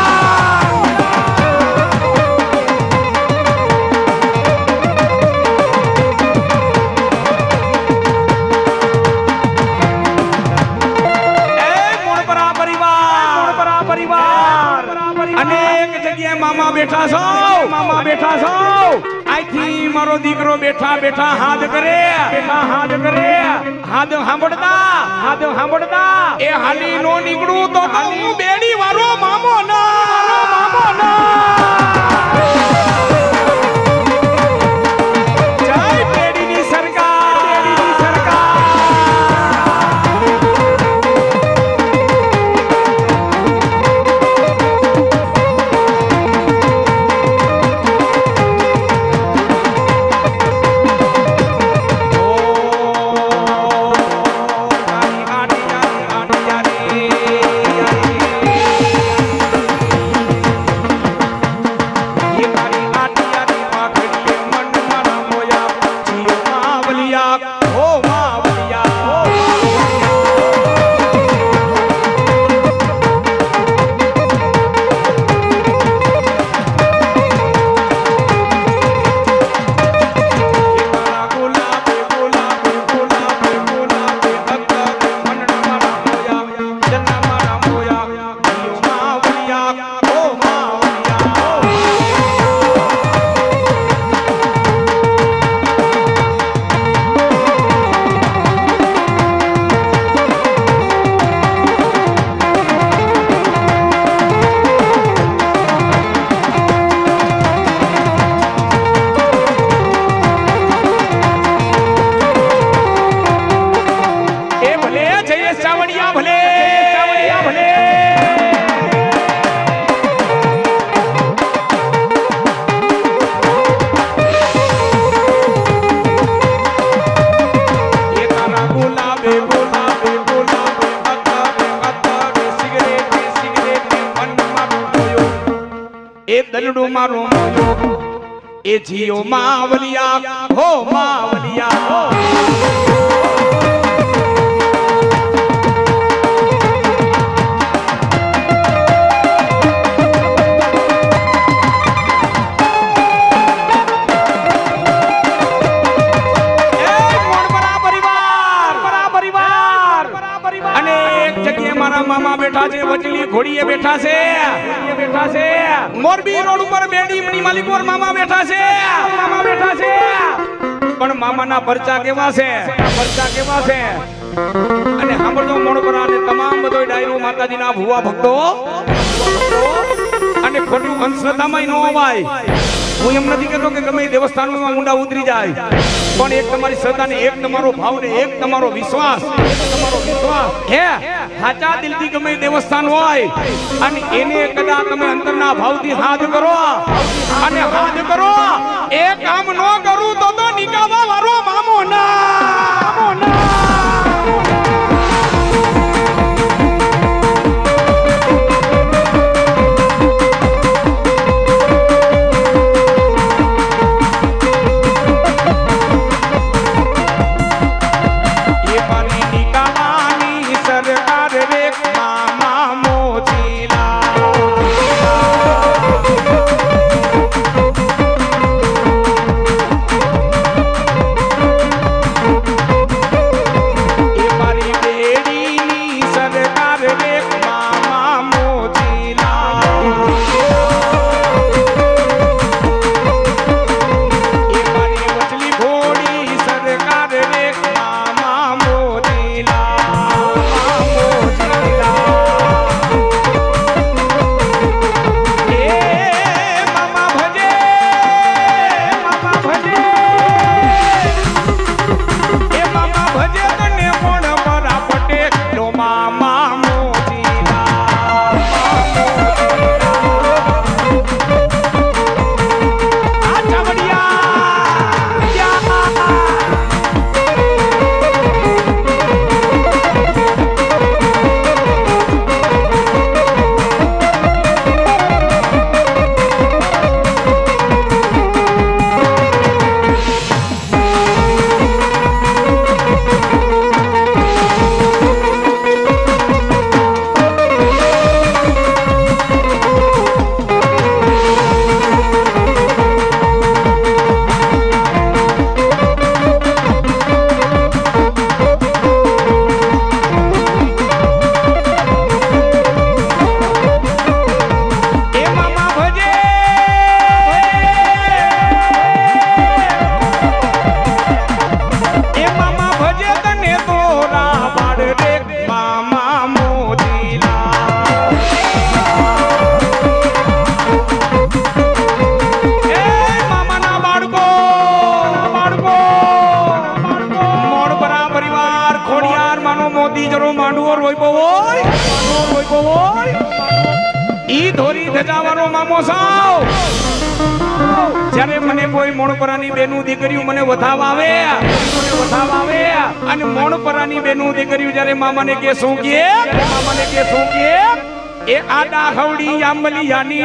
બેઠા છો? અહીંથી મારો દીકરો બેઠા બેઠા હાથ કરે. બેઠા હાથ કરે. હાથ સાંભળતા? હાથ સાંભળતા? એ હાલી નો નીકળું તો હું બેડી વાળો મામો ના મામો ના. യുമാവലി ઉપર મામા બેઠા છે. મામા બેઠા છે. પણ મામાના પરચા કેવા છે? પરચા કેવા છે? અને સાંભળજો મોણપરા અને તમામ બધો ડાયરો માતાજીના ભુવા ભક્તો. અને ખોટું અંશતામાં ન અવાય. હું એમ નથી કહેતો કે ગમે દેવસ્થાનોમાં ઊંડા ઉતરી જાય. પણ એક તમારી શ્રદ્ધા ને એક તમારો ભાવ ને એક તમારો વિશ્વાસ. તમારો વિશ્વાસ. હે? સાચા દિલથી ગમે દેવસ્થાન હોય. અને એને દાદા તમે અંતરના ભાવથી સાધ કરો. અને સાધ કરો. એ કામ ન કરો. મલિયાની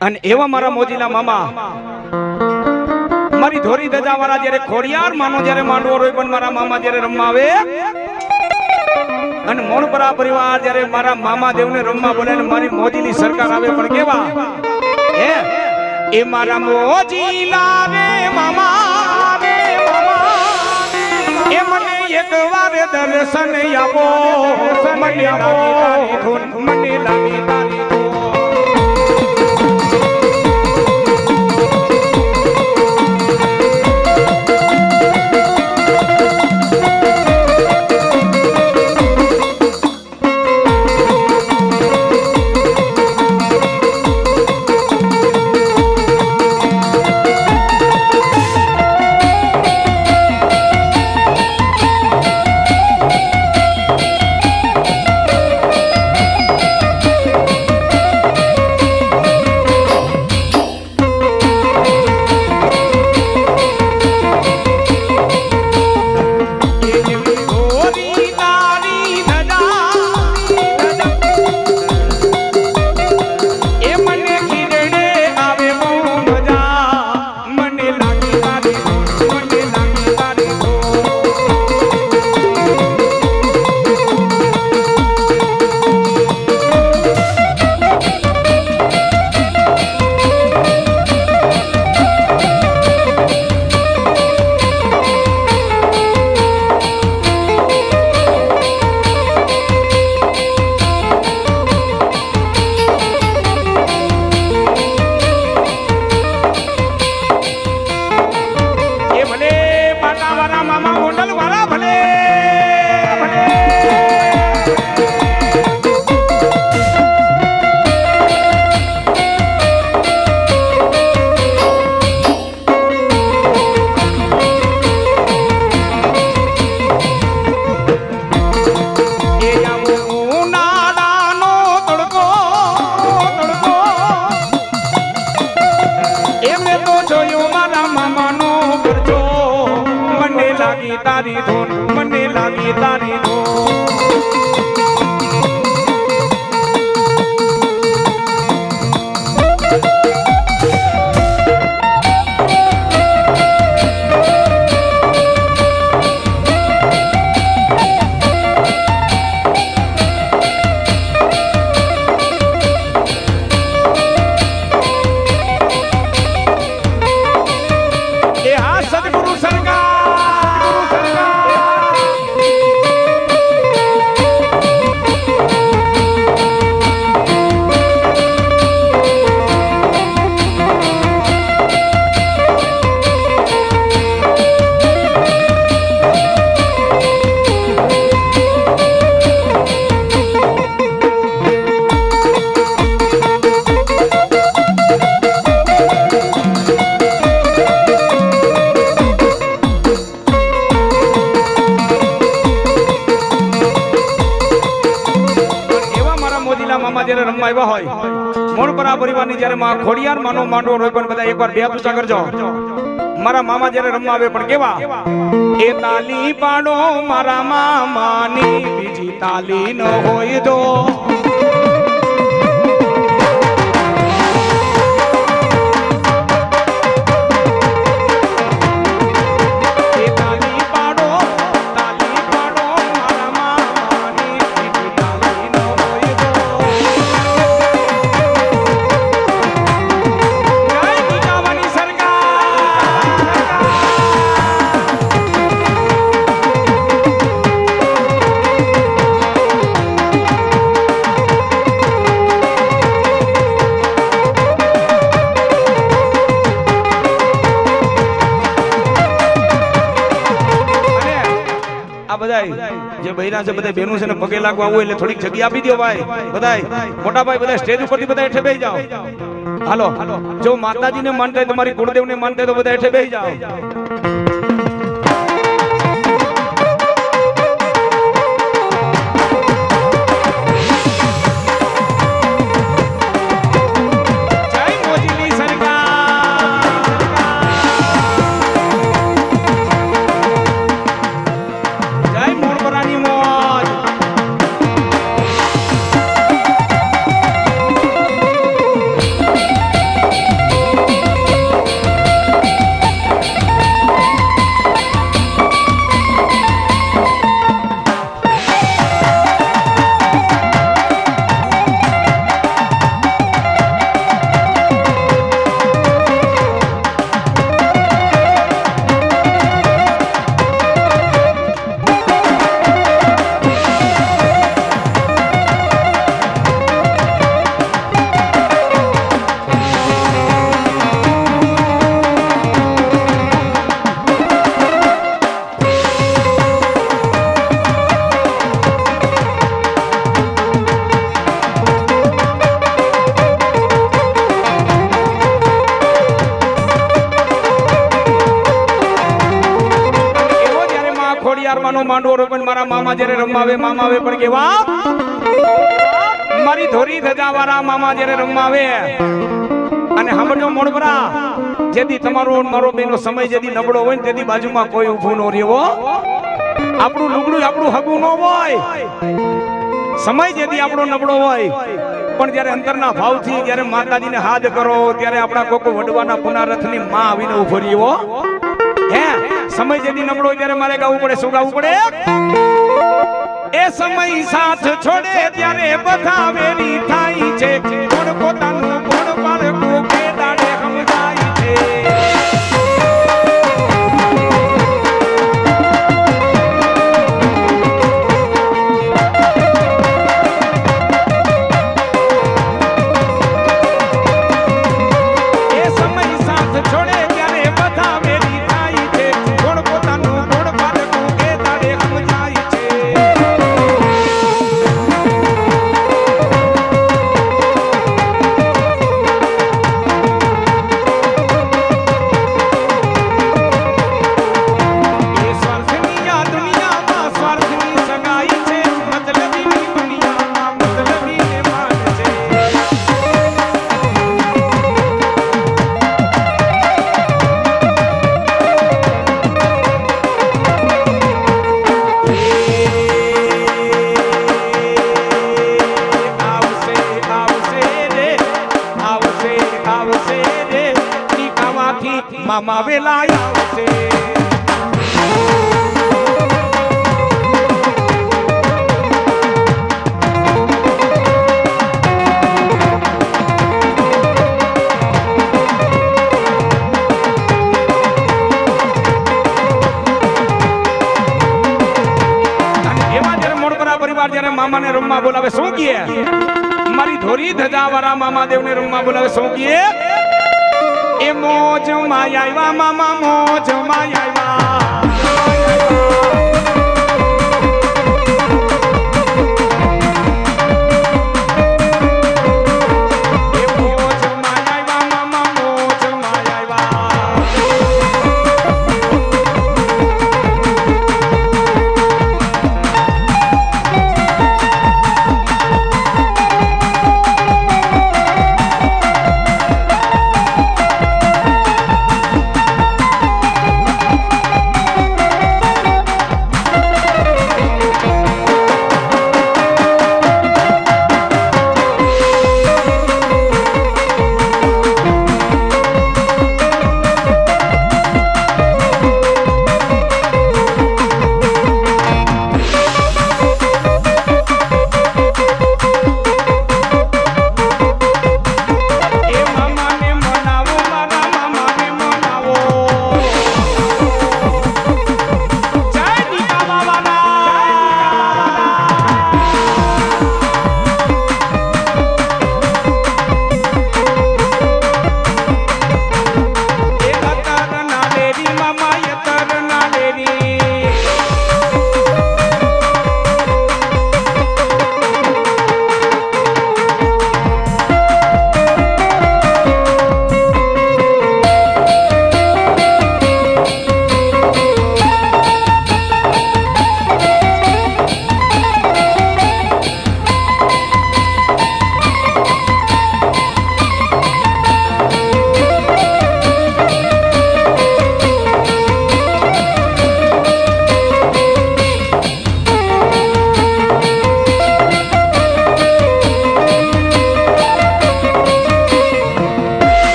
અને એવા મારા મોજીના મામા. મારી ધોરી ધજા વાળા જ્યારે ખોડિયાર માનો જયારે માંડવો રોય પણ મારા મામા જયારે રમવા આવે. અને મોણપરા પરિવાર જયારે મારા મામા દેવને રમવા બોલે મારી મોજીની સરકાર આવે પણ કેવા? હે? એ મારા મોજી લાવે, મામા એ મને એક વાર દર્શન આપો. મને ધૂન, મને લાવી તારી બે પૂછા કરજો. મારા મામા જ્યારે રમવા આવે પણ કેવા? એ તાલી પાડો મારા મામાની, બીજી તાલી ન હોય તો. જે બૈરા છે બધા બેનું છે ને પગે લાગવા આવું એટલે થોડીક જગ્યા આપી દો ભાઈ. બધાય, મોટા ભાઈ બધા સ્ટેજ ઉપરથી બધા હેઠે બેસી જાઓ. હાલો, જો માતાજીને માનતા હોય તમારી ગુરુદેવને માનતા હોય તો બધા હેઠે બેસી જાઓ. રમાવે મામા આવે, પણ કેવા? મારી ધોરી ધજાવાળા મામા જ્યારે રમાવે અને સાંભળજો મોડબરા જેથી તમારો મારો બેનો સમય જેથી નબળો હોય ને તેથી બાજુમાં કોઈ ઊભું ન રહેવો. આપણું લુગડું આપણું હગું ન હોય. સમય જેથી આપણો નબળો હોય. પણ જ્યારે અંતરના ભાવથી જ્યારે માતાજીને હાથ કરો, ત્યારે આપણા કોકો વડવાના પુનારથની માં આવીને ઊભો રહ્યો. હે? સમય જેથી નબળો હોય ત્યારે મારે ગાવું પડે, શું ગાવું પડે? સમય સાથ છોડે ત્યારે બધા વેરી થાય છે.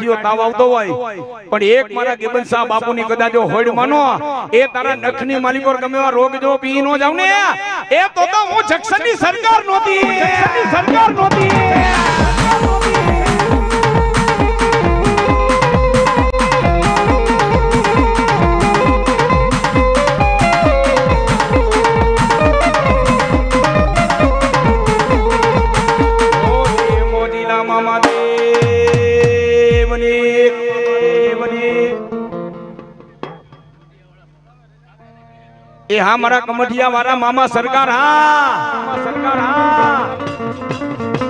કાઠીઓ તાવ આવતો હોય. પણ એક મારા ગેબન શાહ બાપુ ની કદાચ હોડ માનો એ તારા નખની માલિકો ગમે એવા રોગ જો પી નો જાવ ને? એ તો હું જક્સનની સરકાર નહોતી. સરકાર નહોતી. हाँ मरा कमठिया वाला मामा सरकार हाँ। सरकार हाँ।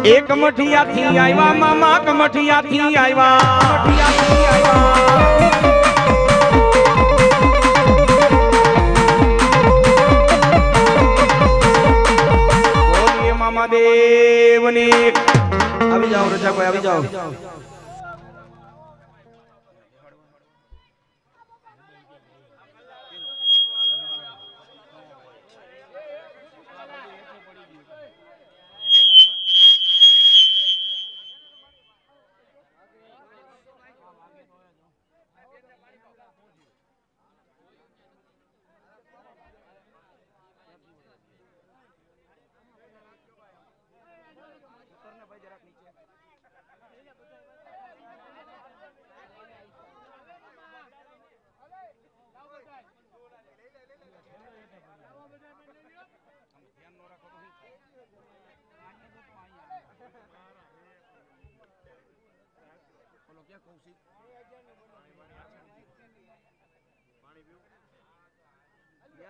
एक कमठिया थी आईवा मामा, कमठिया थी आईवा कमठिया थी आईवा महादेव ने अभी जाओ रजा भाई, अभी जाओ।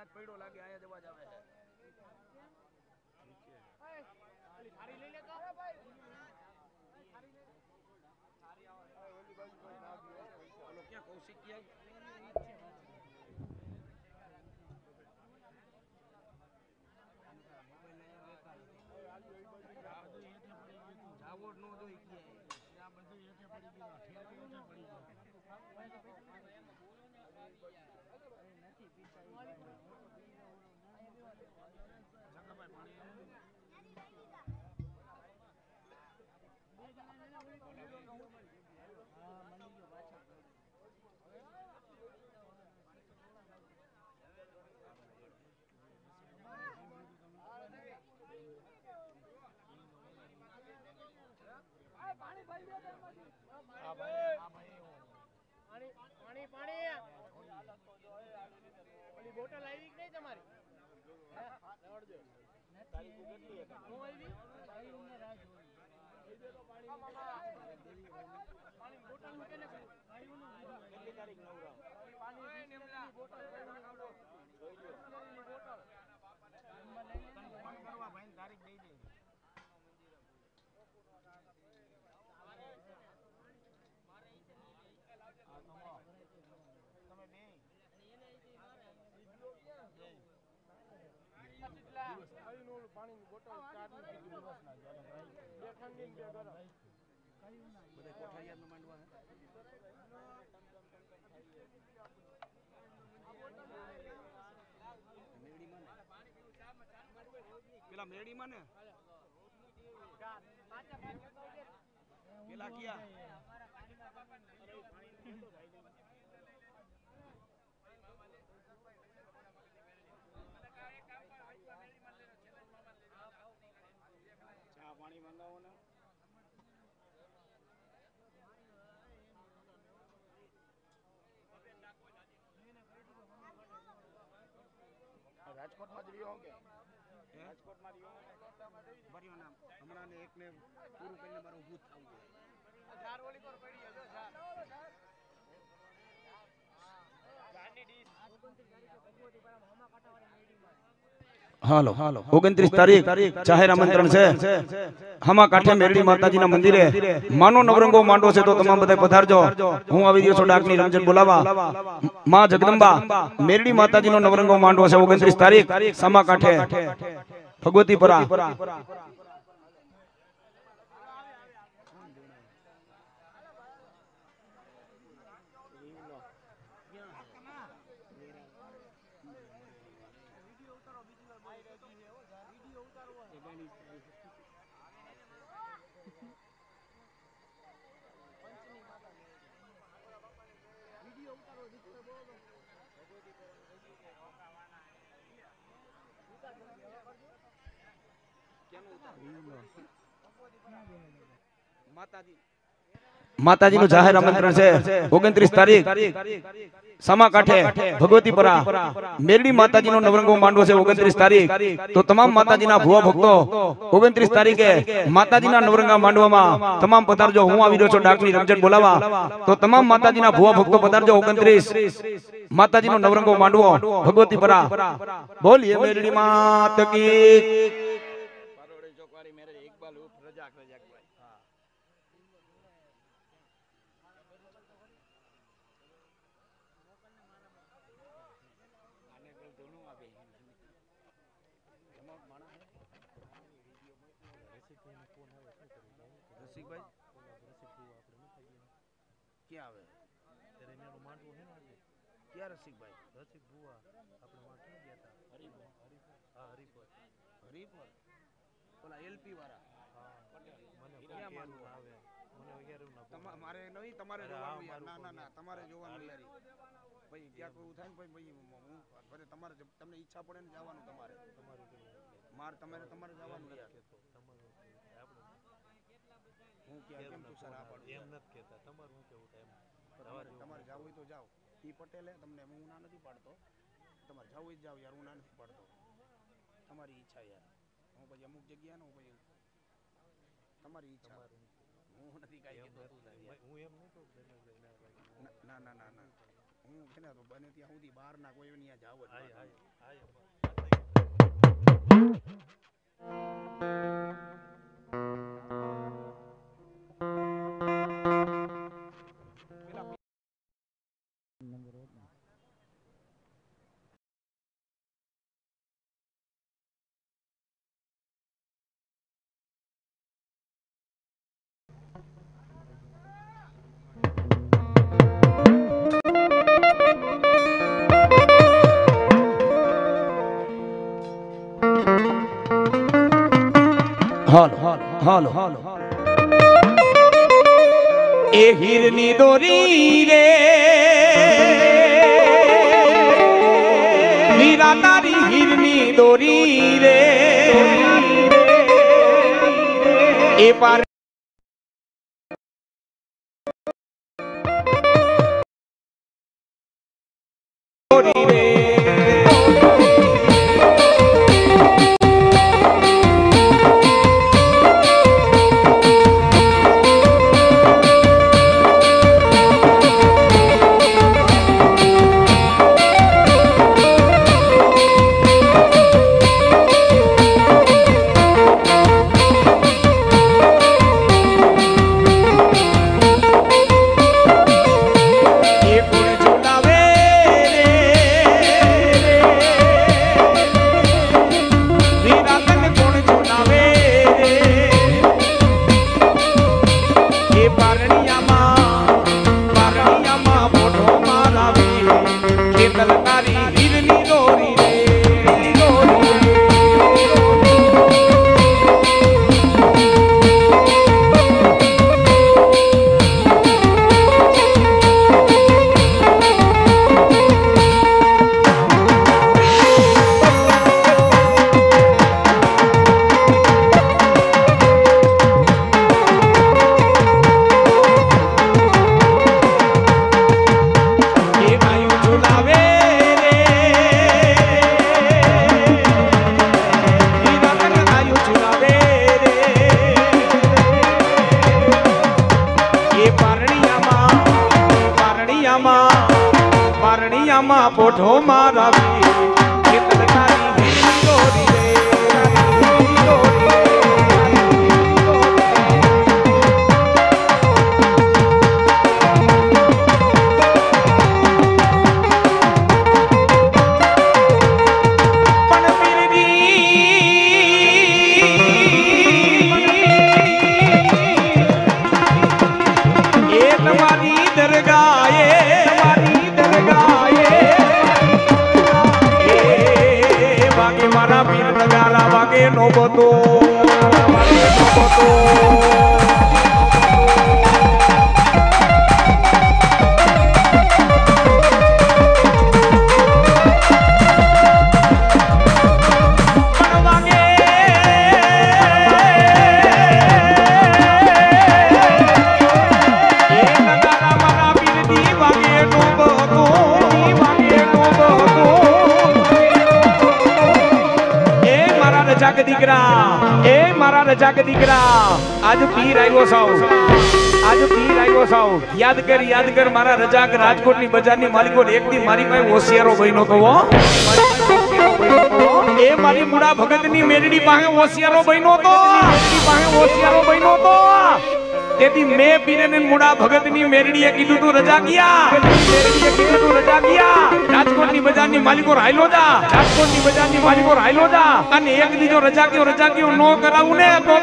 યાદ પડ્યો લાગે આયા જવા જ આવે ઓલો ક્યાં કૌશિક ક્યાં જાવો જ ન જોઈ ક્યાંય પાણી પાણી પાણી ઓલી બોટલ આવી કે નહીં તમારી હે? દોડજો. હું આવી? પાણી બોટલ મૂકે ને કેટલી તારીખ નવરા પાણી નેમલા બોટલ બોટલ કરવા ભાઈ તારીખ દઈ દે પાણીની બોટલ ચારની કીધું. બે ઠંડી ને બે ગરમ બધા કોઠારિયાનું માંડવા હે? પેલા મેરડીમાં ને? પેલા ક્યાં ચા પાણી મંગાવો ને રાજકોટમાં જ રહ્યો કે રાજકોટમાં રહ્યો હમણાં ને એકને પૂરું કરીને મારું ઊભું થવું જોઈએ ચાર ઓલી પર પડી હજો હાલો. હાલો. ઓગણત્રીસ તારીખ. જાહેર આમંત્રણ છે. હમા કાંઠે મેરડી માતાજીના મંદિરે. માનો નવરંગો માંડો છે તો તમામ બધા પધારજો. હું આવી રહ્યો છું ડાકની બોલાવા. માં જગદંબા મેરડી માતાજીનો નવરંગો માંડવો છે ઓગણત્રીસ તારીખ. સમા કાંઠે ભગવતીપરા માતાજીનું જાહેર આમંત્રણ છે. ઓગણત્રીસ તારીખ. સમા કાંઠે ભગવતીપરા. મેરડી માતાજીનો નવરંગો માંડવો છે ઓગણત્રીસ તારીખ. તો તમામ માતાજીના ભુવા ભક્તો ઓગણત્રીસ તારીખે માતાજીના નવરંગા માંડવામાં તમામ પધારજો હું આવી રહ્યો છું ડાકની રમઝટ બોલાવા. તો તમામ માતાજીના ભુવા ભક્તો પધારજો ઓગણત્રીસ. માતાજીનો નવરંગો માંડવો. ભગવતીપરા. બોલીએ મેરડી માત કી રસિકભાઈ ક્યાં આવે ક્યાં રસિકભાઈ રસિક બુવા આપણે માં ક્યાં ગયા હતા હરિપર હા હરિપર હરિપર ઓલા એલપી વાળા ક્યાં માનવું આવે તમા- મારે નહીં તમારે જોવાનું યાર. ના ના ના તમારે જોવાનું યાર ભાઈ ક્યાંક એવું થાય ને ભાઈ ભાઈ હું ભલે તમારે તમને ઈચ્છા પડે ને જવાનું તમારે. માર તમારે તમારે જવાનું યાર. હું ક્યાં કેમ તું સર આ પાડું એમ નથી કહેતા તમારે હું કેવું તમારે તમારે જવું હોય તો જાઓ. ઈ પટેલે તમને હું ના નથી પાડતો. તમારે જવું હોય જાઓ યાર હું ના નથી પાડતો. તમારી ઈચ્છા યાર. હું પછી અમુક જગ્યા ને હું પછી તમારી ઈચ્છા. હું નથી કાંઈ કહેતો તું નથી હું એમ નહીં કહું ના ના ના ના હું છે ને તો બને ત્યાં સુધી બહારના કોઈ ત્યાં જાવ હાય হল হল হল। এ হিরনি দরি রে જાગ્યું ન કરાવું ને તો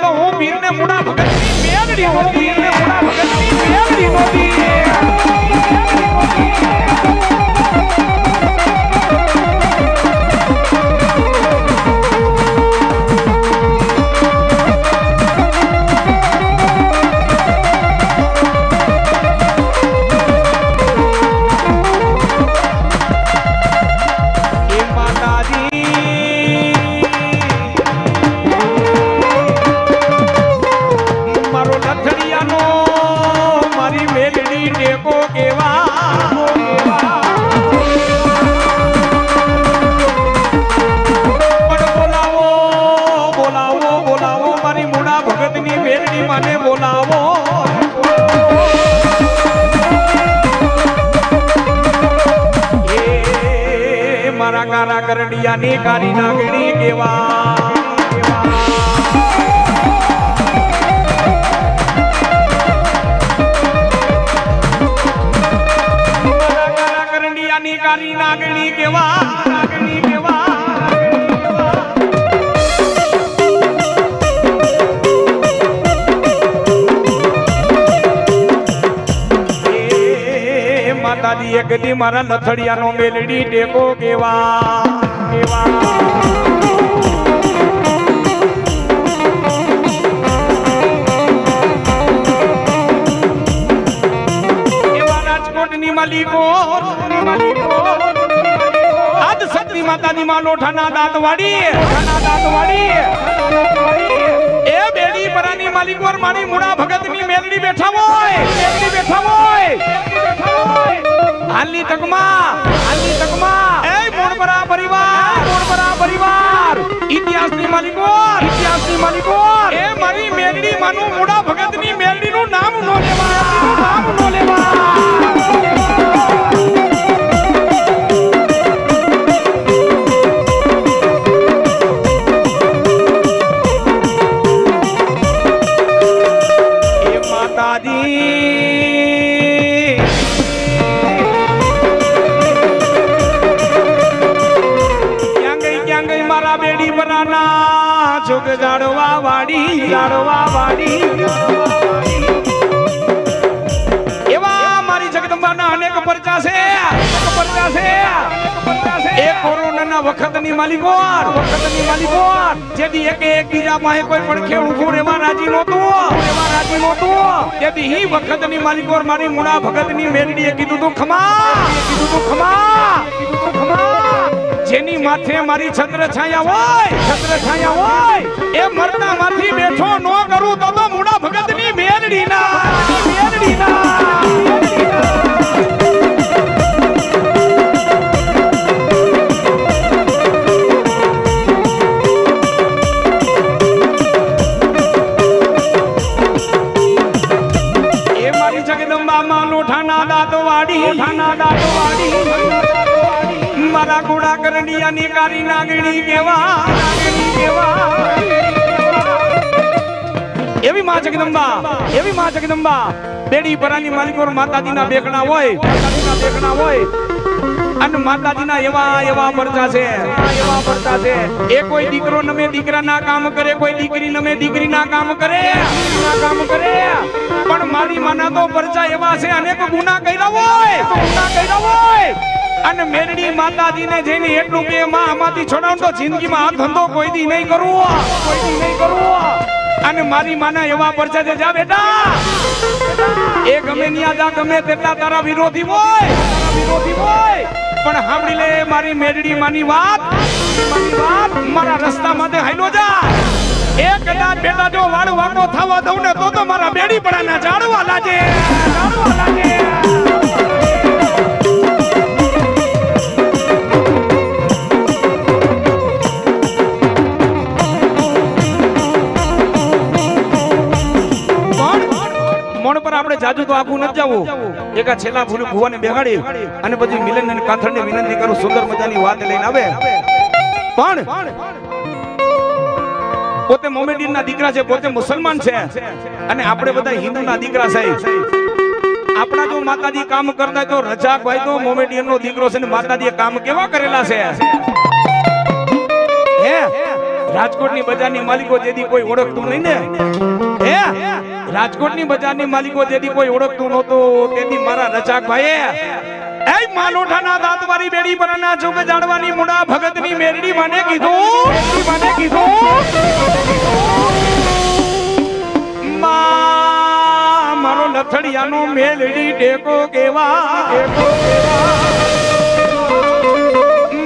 મારા લથડિયાનો મેલડી ટેકો કેવા? કેવા ની માલિકો. આજ માતાજી માં લોઠાના દાંત વાળી દાંત એ બેડી પરાની માલિકો મારી મુડા ભગતની મેલડી બેઠા હોય. મેલડી બેઠા હોય. હાલની તકમાં હાલની તકમાં. એ મોણપરા પરિવાર મોણપરા પરિવાર. ઇતિહાસની માલિકો ઇતિહાસની માલિકો એ મારી મેલડી માનું મુડા ભગતની મેલડીનું નામ નો લેવા નામ નો લેવા વખતની માલિકો વખતની માલિકો જેથી એકે એક બીજા પાસે કોઈ પણ ખેડ ઉભું એમાં રાજી નહોતું એમાં રાજી નહોતું તેથી હી વખતની માલિકો મારી મુના ભગતની મેલડીએ કીધું તું, ખમા! કીધું તું ખમા કીધું તું, ખમા! જેની માથે મારી છત્ર છાયા હોય, છત્ર છાયા હોય, એ મરતા માંથી બેઠો નો કરું તો તો મુડા ભગતની મેલડી ના મેલડી ના ઘોડા ની કારી લાગણી કેવા. એવી માં જગદંબા, એવી માં જગદંબા. બેડી પરાની માલિકો માતાજીના બેકણા હોય બેકણા હોય. અને માતાજીના એવા એવા પરચા છે. એવા પરચા છે એ કોઈ દીકરો નમે દીકરાના કામ કરે, કોઈ દીકરી નમે દીકરીના કામ કરે ના કામ કરે. પણ મારી માના તો પરચા એવા છે, અનેક ગુના કર્યા હોય, ગુના કર્યા હોય. અને મેરડી માતાજીને જઈને એટલું કે માં, આમાંથી છોડાવું તો જિંદગીમાં આ ધંધો કોઈ દી નહીં કરવું કોઈ દી નહીં કરવું અને મારી માના એવા પરચા છે, જા બેટા, એ ગમે ની આજા ગમે તેટલા તારા વિરોધી હોય વિરોધી હોય. પણ સાંભળી લે, મારી મેરડી માની વાત, મારી વાત મારા રસ્તા માટે હાલો જા એ કદાચ બેટા જો વાળું વાંકો થવા દઉં ને, તો તો મારા બેડી પડાના જાડવા લાગે જાડવા લાગે. પણ આપણે જાજુ તો આખું નથી જવું. એક છેલ્લા ભૂલ ભુવાને બેગાડી અને પછી મિલન અને કાથરને વિનંતી કરું, સુંદર મજાની વાત લઈને આવે. પણ પોતે મોમેડિયન ના દીકરા છે, પોતે મુસલમાન છે. અને આપણે બધા હિન્દુ ના દીકરા છે. આપણા જો માતાજી કામ કરતા તો રજાક ભાઈ તો મોમેડિયન નો દીકરો છે ને માતાજી કામ કેવા કરેલા છે? હે? રાજકોટની બજારની માલિકો જેથી કોઈ ઓળખતું નહીં ને? રાજકોટની બજારની માલિકો જેથી કોઈ ઓળખતું નહોતું, તેથી મારા રજાકભાઈએ એ માલોઠાના દાંતવાળી બેડી પરના જોગ જાણવાની મુડા ભગતની મેરડી મને કીધું. મને કીધું. મારો લથડિયાનો મેલડી ટેકો કેવા? ટેકો કેવા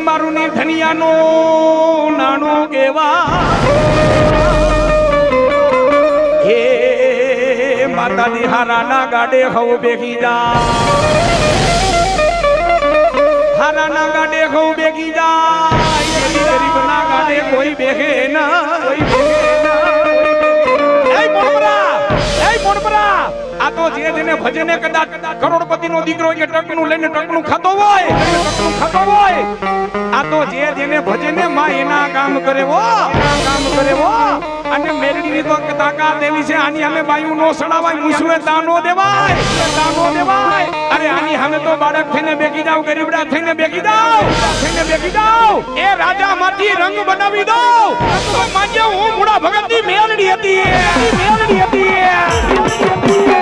મારું ની ધનિયાનો નાનો કેવા? માતાજી હારાના ગાડે હવ બેગી જા. હારાના ગાડે હવ બેગી જા. ગરીબના ગાડે કોઈ બેગે ના આ તો જે જેને ભજને કદાચ કરોડપતિ નો દીકરો કે ટકનું લઈને ટકનું ખાતો હોય ટકનું ખાતો હોય, આ તો જે જેને ભજને માં એના કામ કરે વો કામ કરે વો અને મેલડીની તો તાકાત દેવી છે, આની અમે બાયું નો સડાવાય મુસવે દાનો દેવાય. દાનો દેવાય. અરે, આની અમે તો બાળક થઈને બેકી જાવ ગરીબડા થઈને બેકી જાવ થઈને બેકી જાવ એ રાજા માંથી રંગ બનાવી દો. તો માન્ય હું મુડા ભગતની મેલડી હતી. મેલડી હતી. જય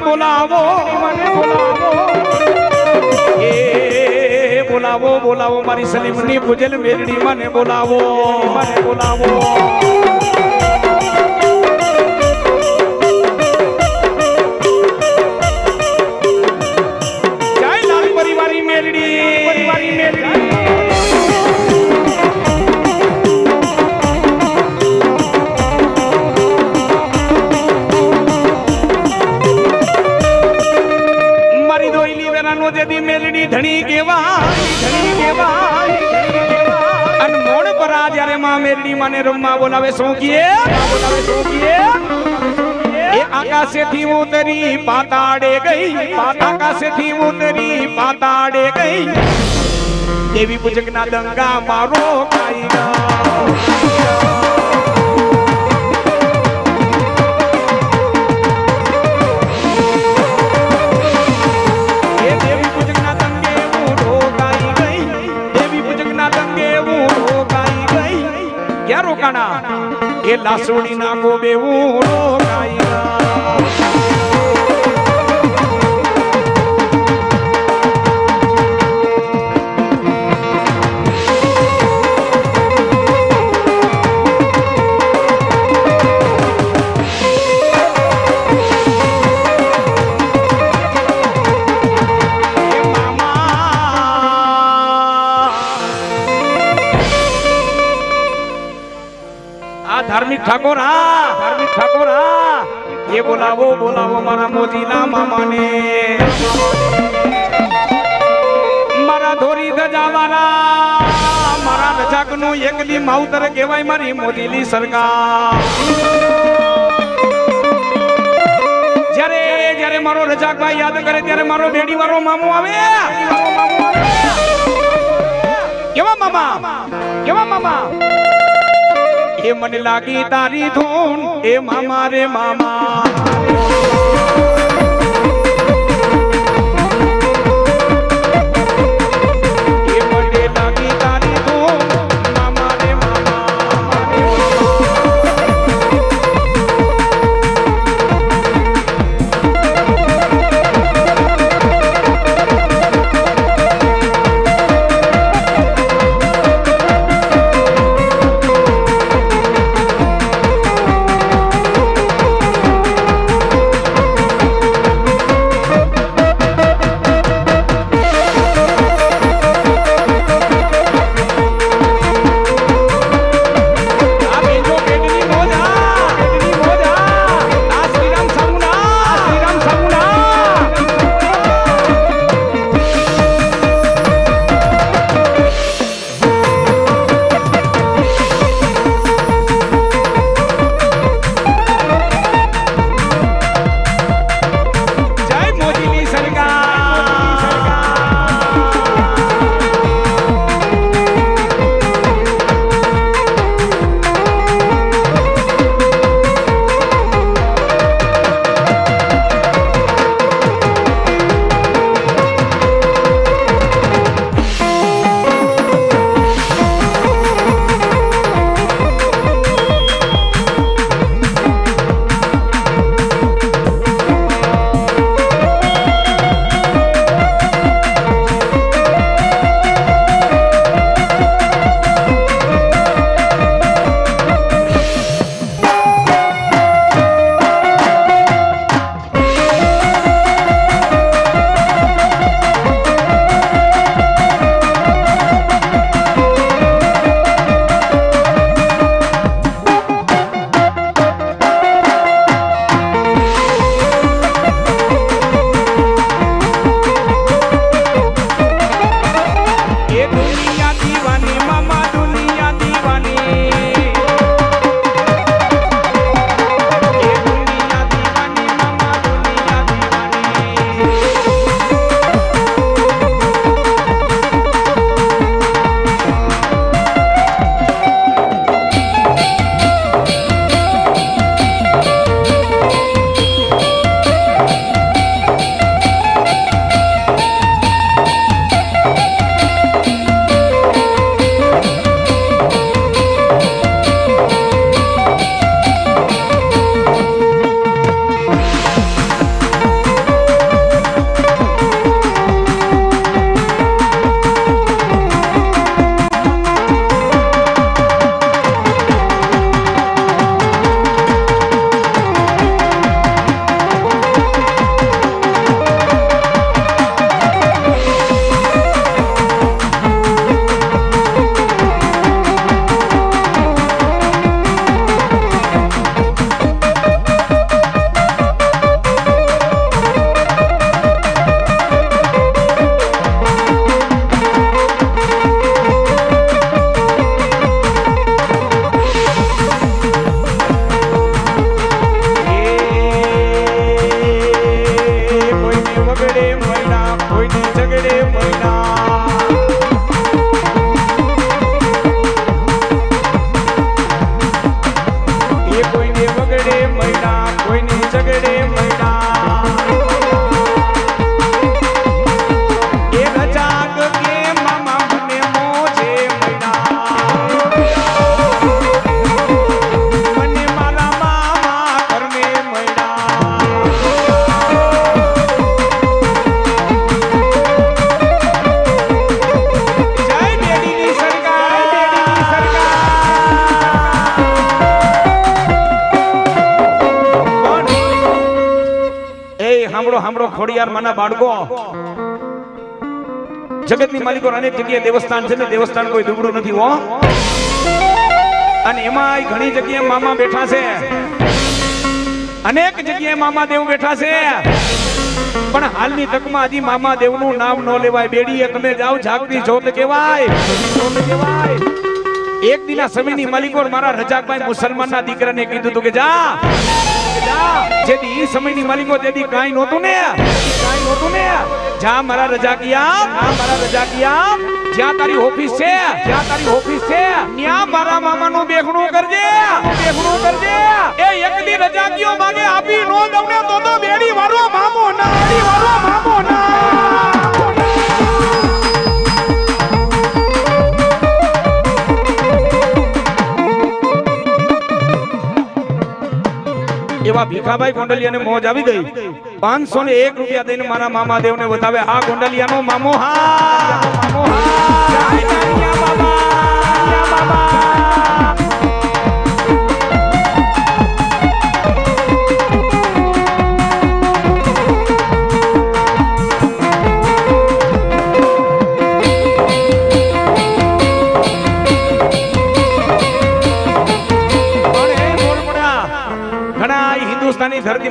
બોલાવો મને બોલાવો. એ બોલાવો બોલાવો મારી સલીમની પૂજલ મેરડી મને બોલાવો મને બોલાવો. પાતાડે ગઈ આકાશેથી ઉતરી પાતાડે ગઈ. દેવી પૂજકના દંગા મારો કાઈ ગા એ દેવી પૂજકના દંગે હું ઢોકાઈ ગઈ, દેવી પૂજકના દંગે હું ઢોકાઈ ગઈ. ક્યાં રોકાણા? એ લાસોડી ના ગોબે હું ઠાકોર હા ધાર્મિક ઠાકોર હા એ બોલાવો બોલાવો મારા મોદીના મામાને. મારા ધોરી ધજાવાળા, મારા રજાકનું એકલી માવતર કહેવાય મારી મોદીની સરકાર. જ્યારે જ્યારે મારો રજાકભાઈ યાદ કરે ત્યારે મારો બેડી વાળો મામો આવે. કેવા મામા? કેવા મામા? એ મને લાગી તારી ધૂન એ મામા મામા. દેવસ્થાન છે ને, દેવસ્થાન કોઈ દુબળું નથી, હો. અને એમાં ઘણી જગ્યાએ મામા બેઠા છે. અનેક જગ્યાએ મામા દેવ બેઠા છે. પણ હાલની તકમાં હજી મામા દેવનું નામ ન લેવાય. બેડીએ તમે જાઓ, જાગતી જોત કહેવાય. એક દિના સમયની માલિકો મારા રજાકભાઈ મુસલમાનના દીકરાને કીધું તું કે જા. જેથી ઈ સમયની માલિકો તેથી કાંઈ નહોતું ને કાંઈ નહોતું ને. જા મારા રજાકિયા મારા રજાકિયા જ્યાં તારી ઓફિસ છે, જ્યાં તારી ઓફિસ છે, ત્યાં મારા મામાનું બેગણું કરજે બેગણું કરજે. એ એકલી કયો માગે આપી, નો દઉં ને તો તો બેડી વારો મામો ના, બેડી વારો મામો ના. એવા ભીખાભાઈ ગોંડલિયાને મોજ આવી ગઈ. પાંચસો ને એક રૂપિયા દઈને મારા મામા દેવને બતાવે આ ગોંડલિયાનો મામો હા મામો હા.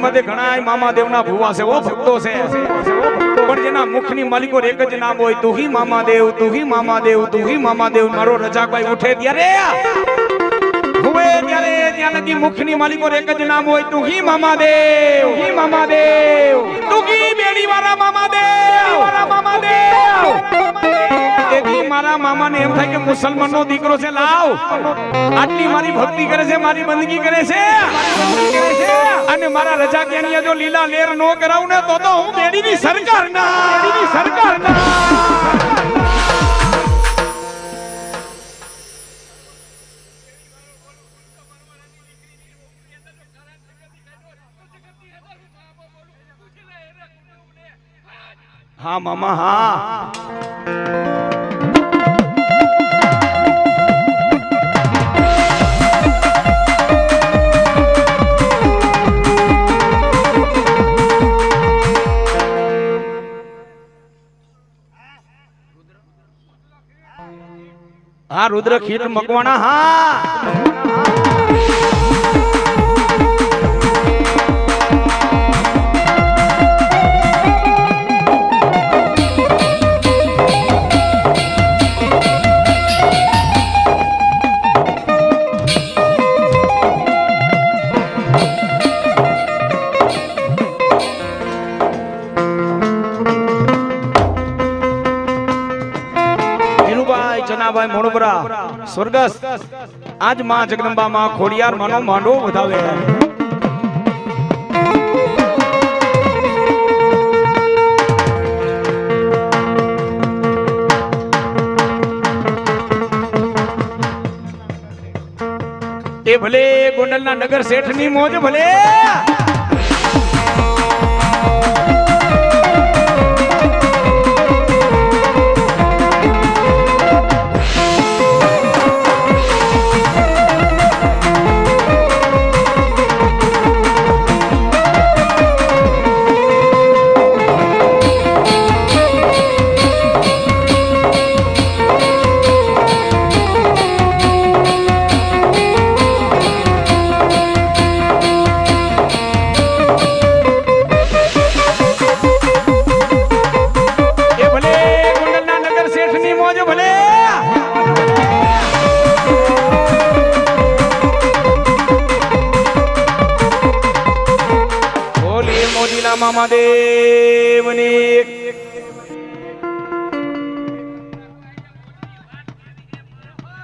હિન્દુસ્તાની ઘણા મામા દેવના ભુવા છે, ઓ ભક્તો છે. પણ જેના મુખની માલિકો એક જ નામ હોય તુહી મામા દેવ તુહી મામા દેવ તુહી મામા દેવ મારો રજાકભાઈ ઉઠે ત્યારે હુએ ત્યારે મામા મામા મામા મામા મારા મામાને એમ થાય કે મુસલમાનનો દીકરો છે, લાવ. આટલી મારી ભક્તિ કરે છે, મારી બંદગી કરે છે. અને મારા રજા કેનિયા જો લીલા લેર નો કરાવું ને તો તો હું બેડીની સરકાર ના બેડીની સરકાર ના હા મામા હા રુદ્ર ખીર મકવાણા હા. આજમાં જગદંબા માં ખોડિયાર માનો માંડવો વધાવે. એ ભલે ગોંડલના નગર શેઠની મોજ ભલે. મોદીના મામા દેવની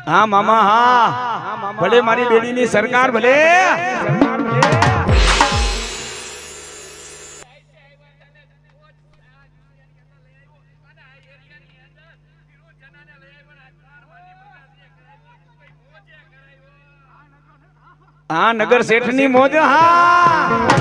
હા, મામા, હા. ભલે મારી બેડીની સરકાર ભલે. હા, નગર શેઠની મોજ, હા.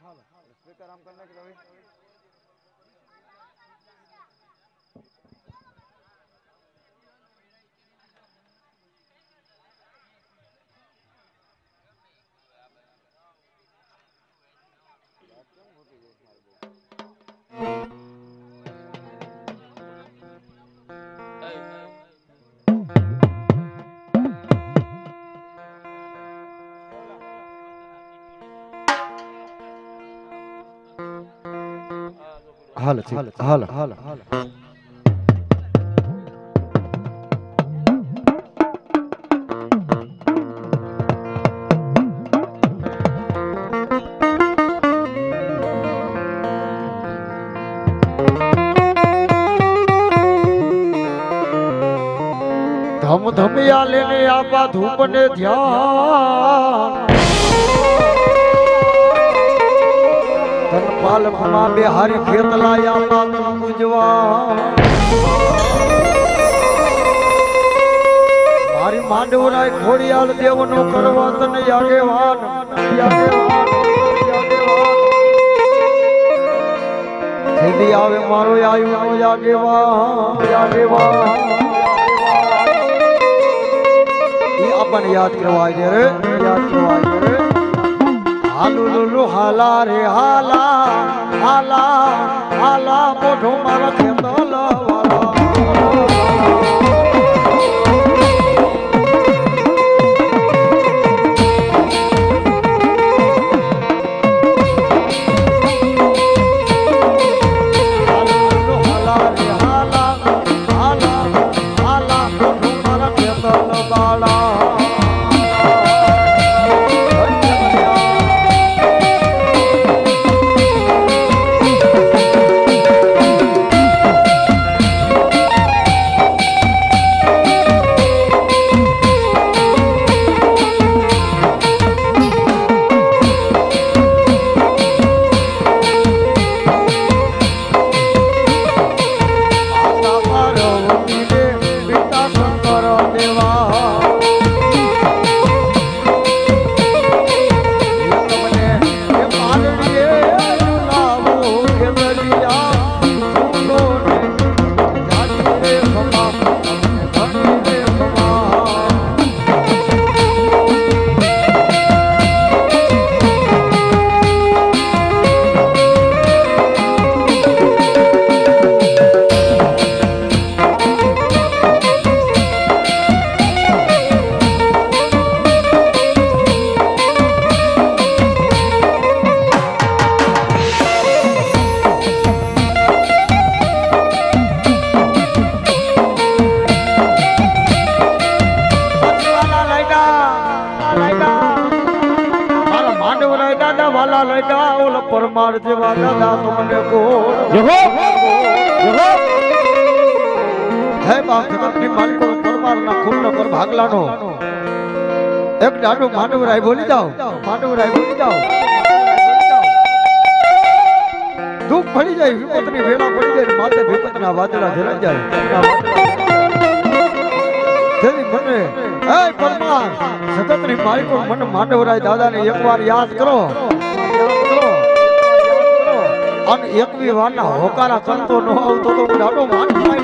هلا هلا هلا هلا. બાપા ધૂપ ને ધ્યાન. ધનપાલ મમા બિહારી ખેતલાયા પાતન પૂજવા. મારી માંડવરાય ખોડિયાલ દેવનો કરવા તને યાગેવાન યાગેવાન આવે, મારો આયુ યાગેવાન યાગેવાન આપણને યાદ કરવા દે રે. યાદ કરવા દે રે હાલુ લુલુ હાલા રે હાલા હાલા હાલા, મોઢું મારા ખેતલ એક દાડો બોલી જાઓ. માંડવ બોલી જાઓ. દુઃખ પડી જાય, વિપતની વેળા પડી જાય, માથે વિપતના વાદળા ઘેરાઈ જાય. જેની મને હે પરમાર, જગતની માલિકો મને માંડવરાય દાદાને એકવાર યાદ કરો. અને એકવી વારના હોકારા કરતો ન આવતો તો હું દાડો માન કરાય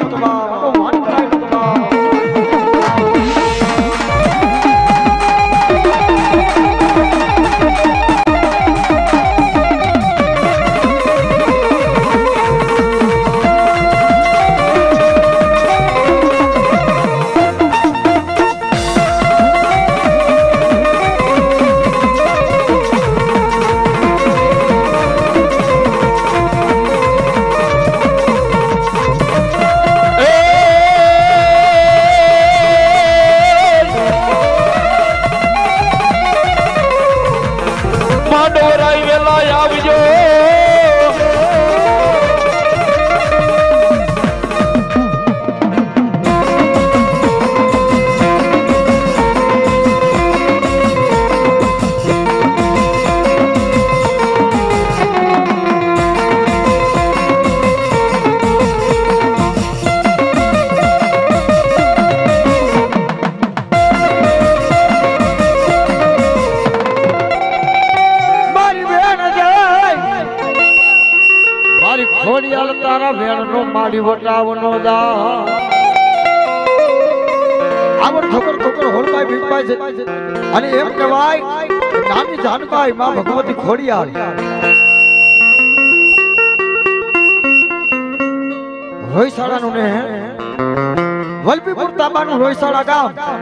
રોઈશાળા ગામ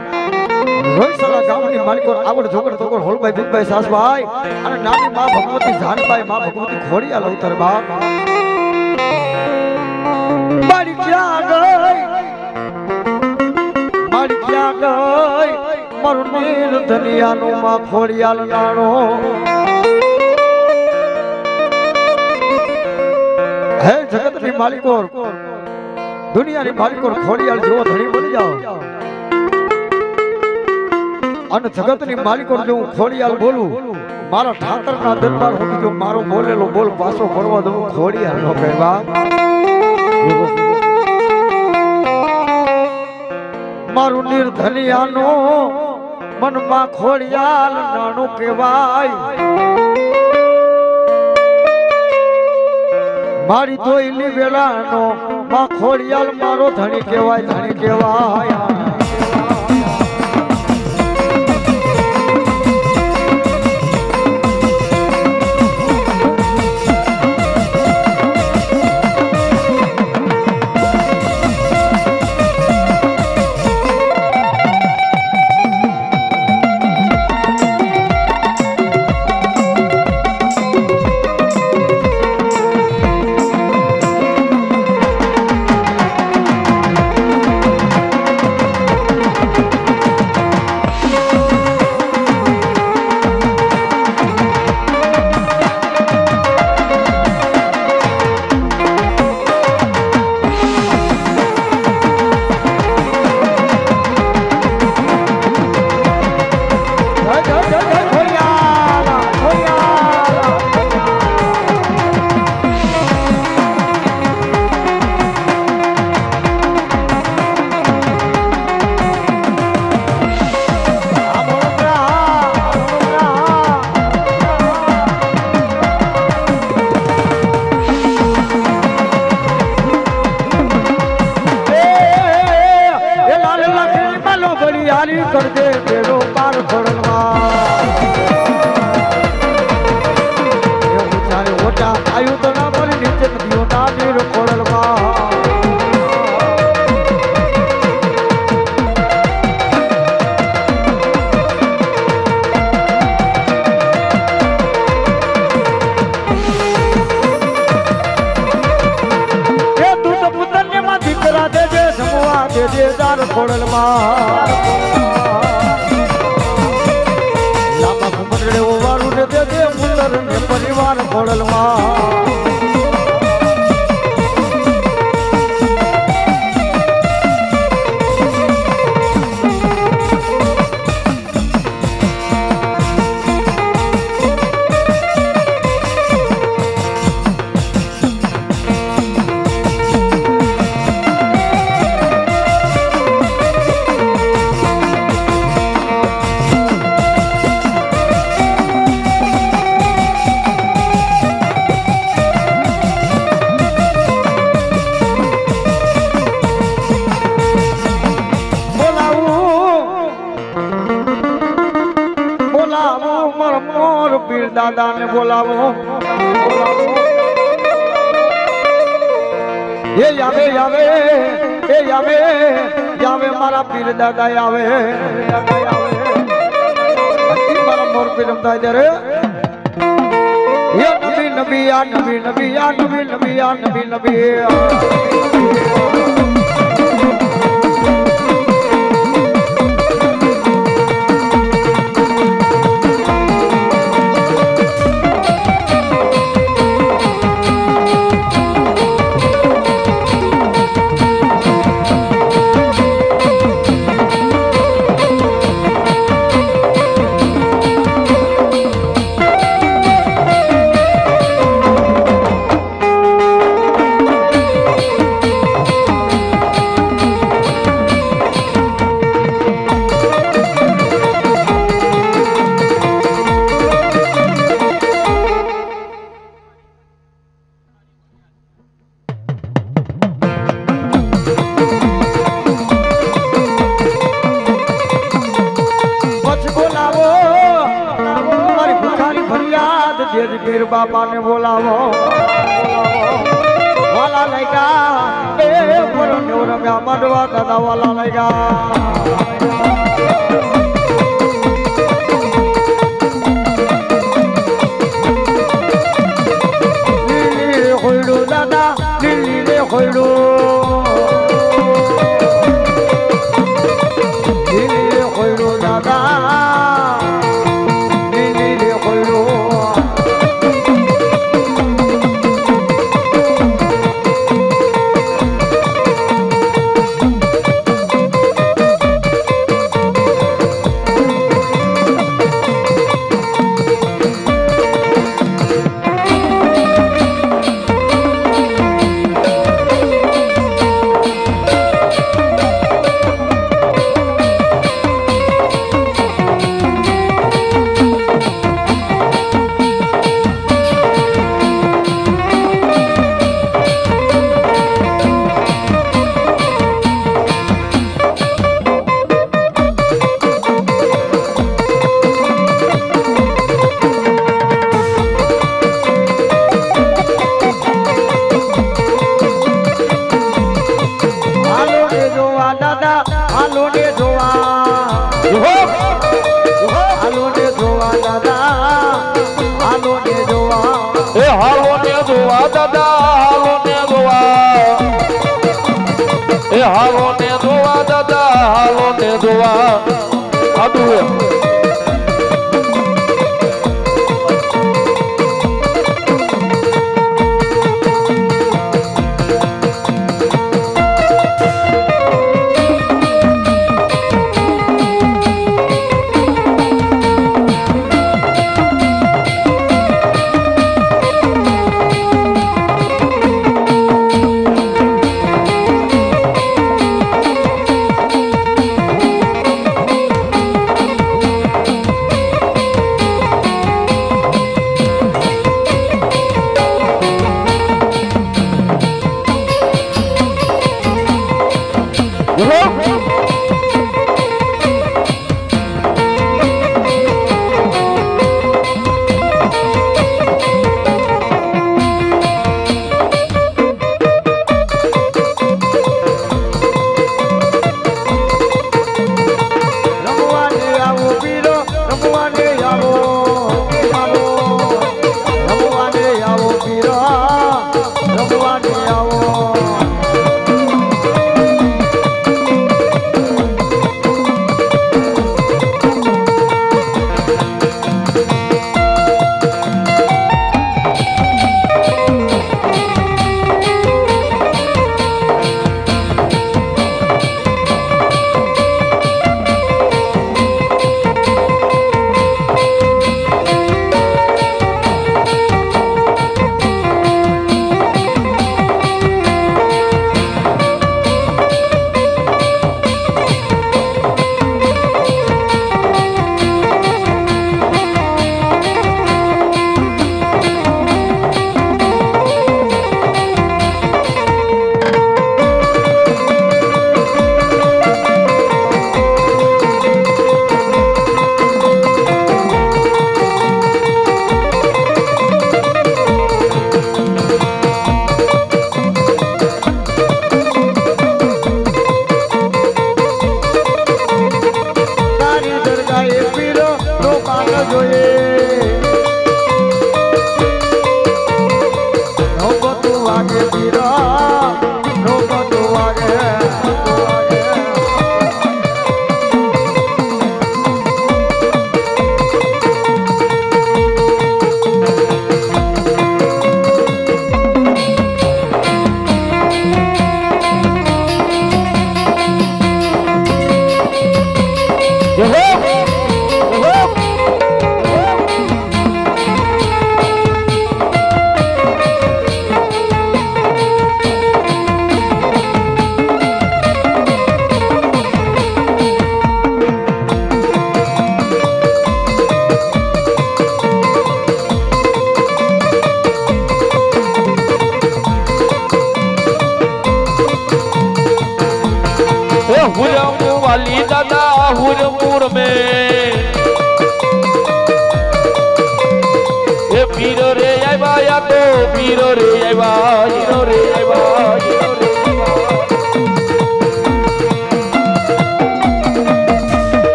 રોઈશાળા ગામની માલિકો આવડ જોગડ તોગડ હોલભાઈ ભીમભાઈ સાસભાઈ અને નાની માં ભગવતી જાનભાઈ માં ભગવતી ખોડિયા અવતાર બા મારી ક્યાં ગઈ? મારી ક્યાં ગઈ? મારું નીર ધનિયાનું માં ખોડિયાલ નાણો. હે જગતની માલિકો, દુનિયાની માલિકો ખોડિયાલ જેવો ધણી બની જાઓ. અને જગતની માલિકો જો હું ખોડિયાલ બોલું, મારા ઠાકરના દરબાર સુધી જો મારો બોલેલો બોલ પાછો ફરવા દઉં, ખોડિયાલ નો કહેવા મારું નિર્ધનિયાનો મનમાં ખોડિયાલ નાનું કહેવાય. મારી દોઈલી વેળાનો માં ખોડિયાલ મારો ધણી કહેવાય ધણી કહેવાય.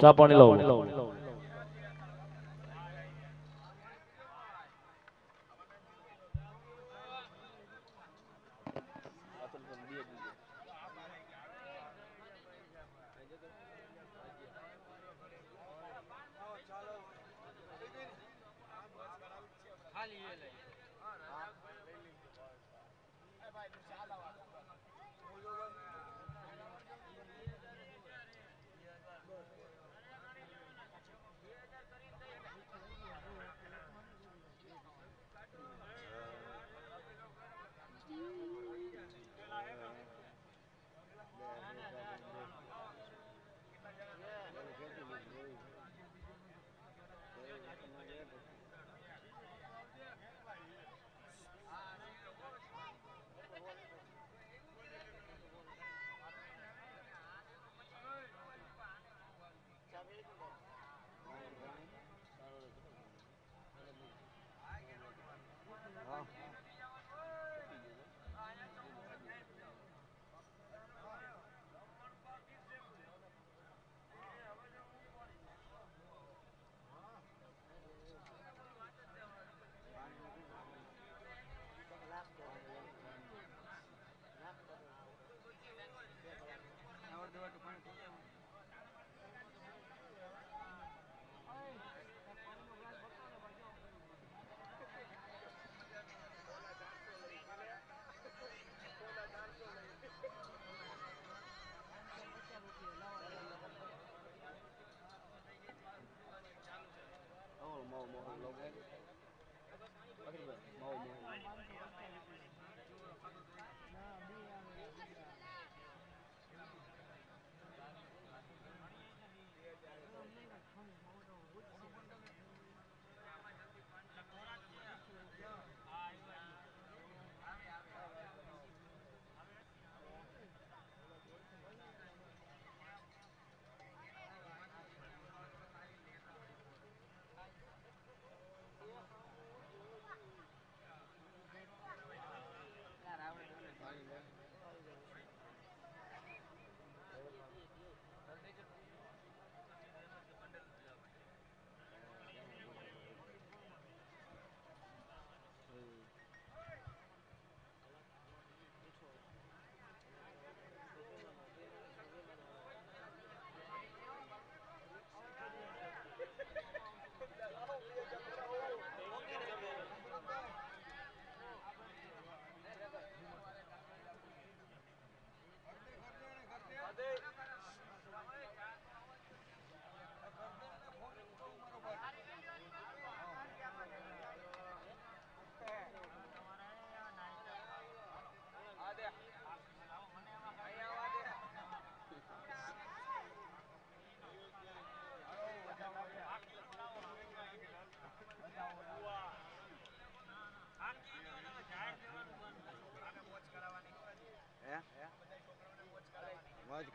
ચા પાણી લાવ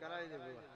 કરાવી દે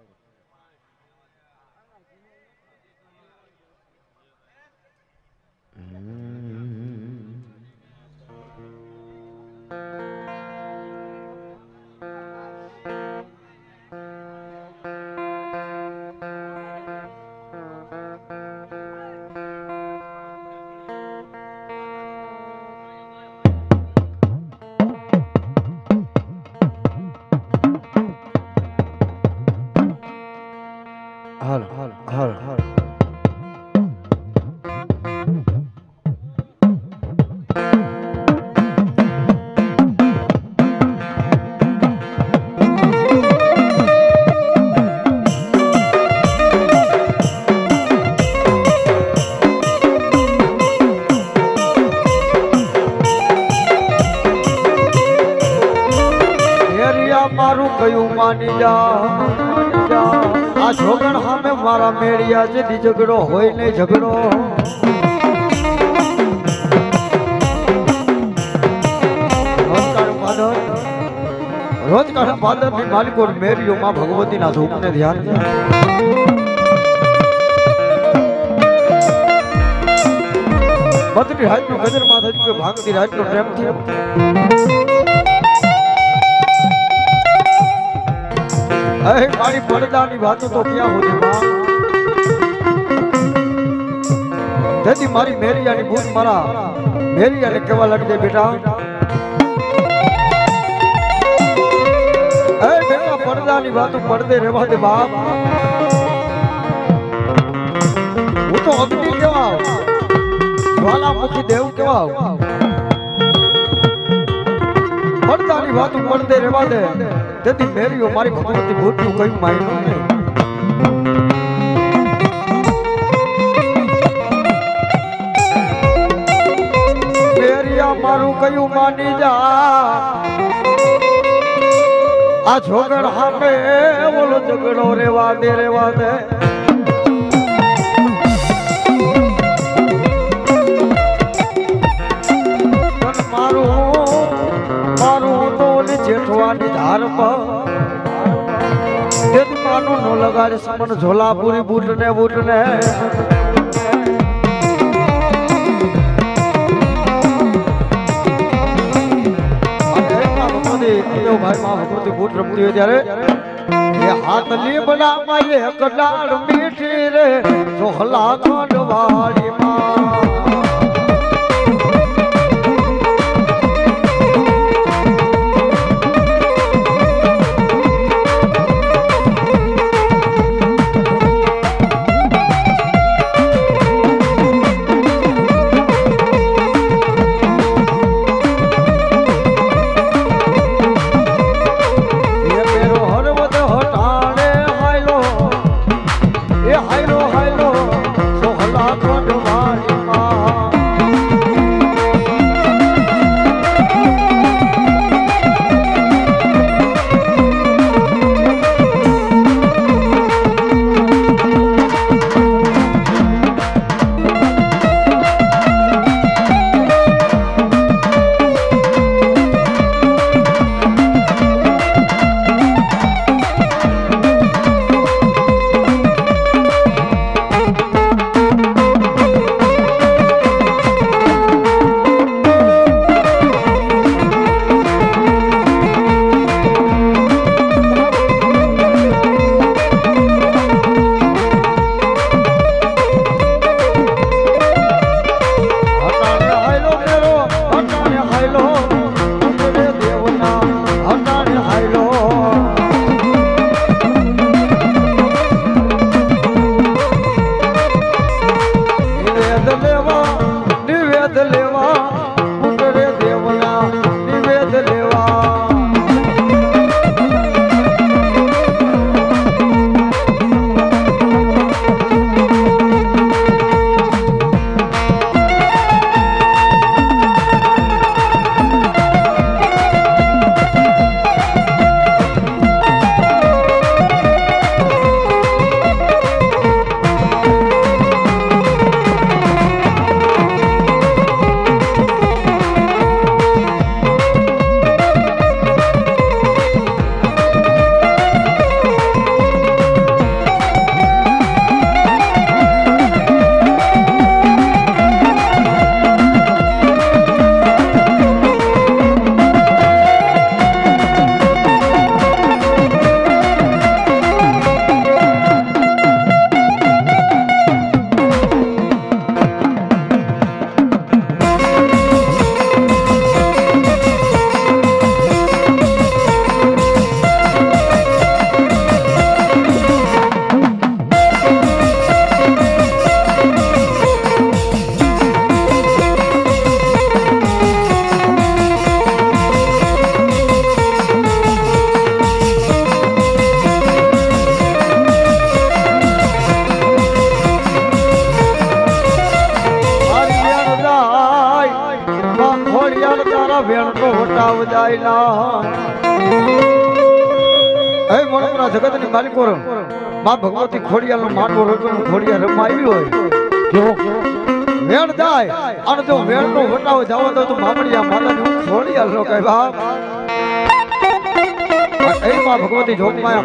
음... મેર્યો માં ભગવતીના ધૂપને ધ્યાન બત્રી રાજનો ગજરમાં થઈ ગયો ભાંગતી રાજનો પ્રેમ થયો. અહે મારી પડદાની વાતો તો ક્યાં હોતી માં? તેથી મારી મેરિયાની ભૂલ મારા. મેરિયાને કહેવા લાગી બેટા. પડદાની વાત પડદે રહેવા દે બાપ. હું તો અગ્નિ કેવા જ્વાલામુખી દેવ કેવા પડદાની વાત પડદે રહેવા દે. તેથી મેરીઓ મારી ભગવતી ભૂતનું કયું માયનું નહીં. મારું કયું માની જા? આ છોકર હામે બોલો ઝઘડો રેવા દે રેવા દે જેઠવાની ધાર પર. માનું નો લગાડે સમન ઝોલાપુરી બૂટ ને બૂટ ને ભાઈ માં રમતી ભૂત રમતી હોય ત્યારે એ હાથલી બનાવાય કડાળ મીઠી રે ચોહલા ખંડવાળી માં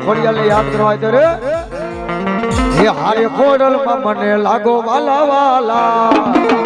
ખોડિયાલને યાદ કરવા દે હે હારે ખોડલ માં મને લાગો વાલા વાલા.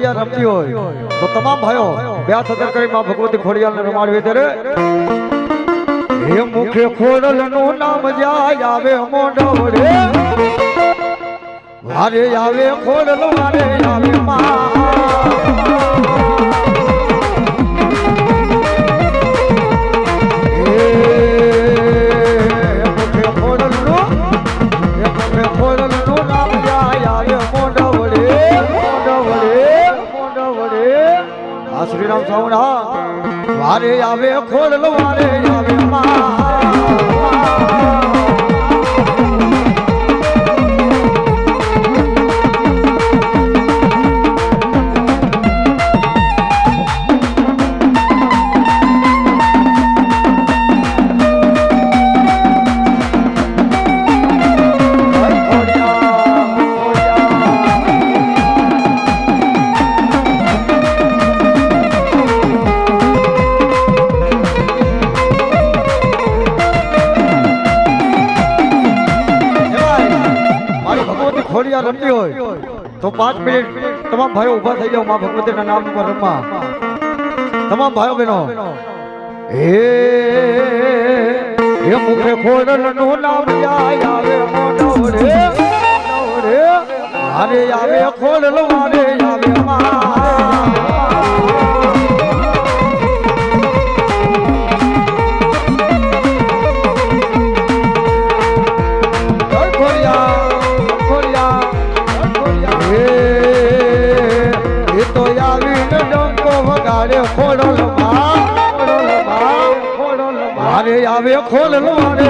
ખોડિયાર રમતી હોય, તો તમામ ભાઈઓ બે હાથ કરી માં ભગવતી ખોડિયારને રમાડવી ત્યારે હે મુખે ખોડલ નું નામ જાય આવે મોઢવડે વારે આવે ખોડલ, વારે આવે મુખે સાવણા વારે આવે ખોડલ વારે આવે મા. તમામ ભાઈઓ ઊભા થઈ જાઓ, માં ભગવતીના નામ ઉપર રમવા તમામ ભાઈઓ બહેનો. હે હે મુખે ખોરલનું નામ આવે મોઢો રે રે આવે ખોરલ મારે આવે ખોડલ મારે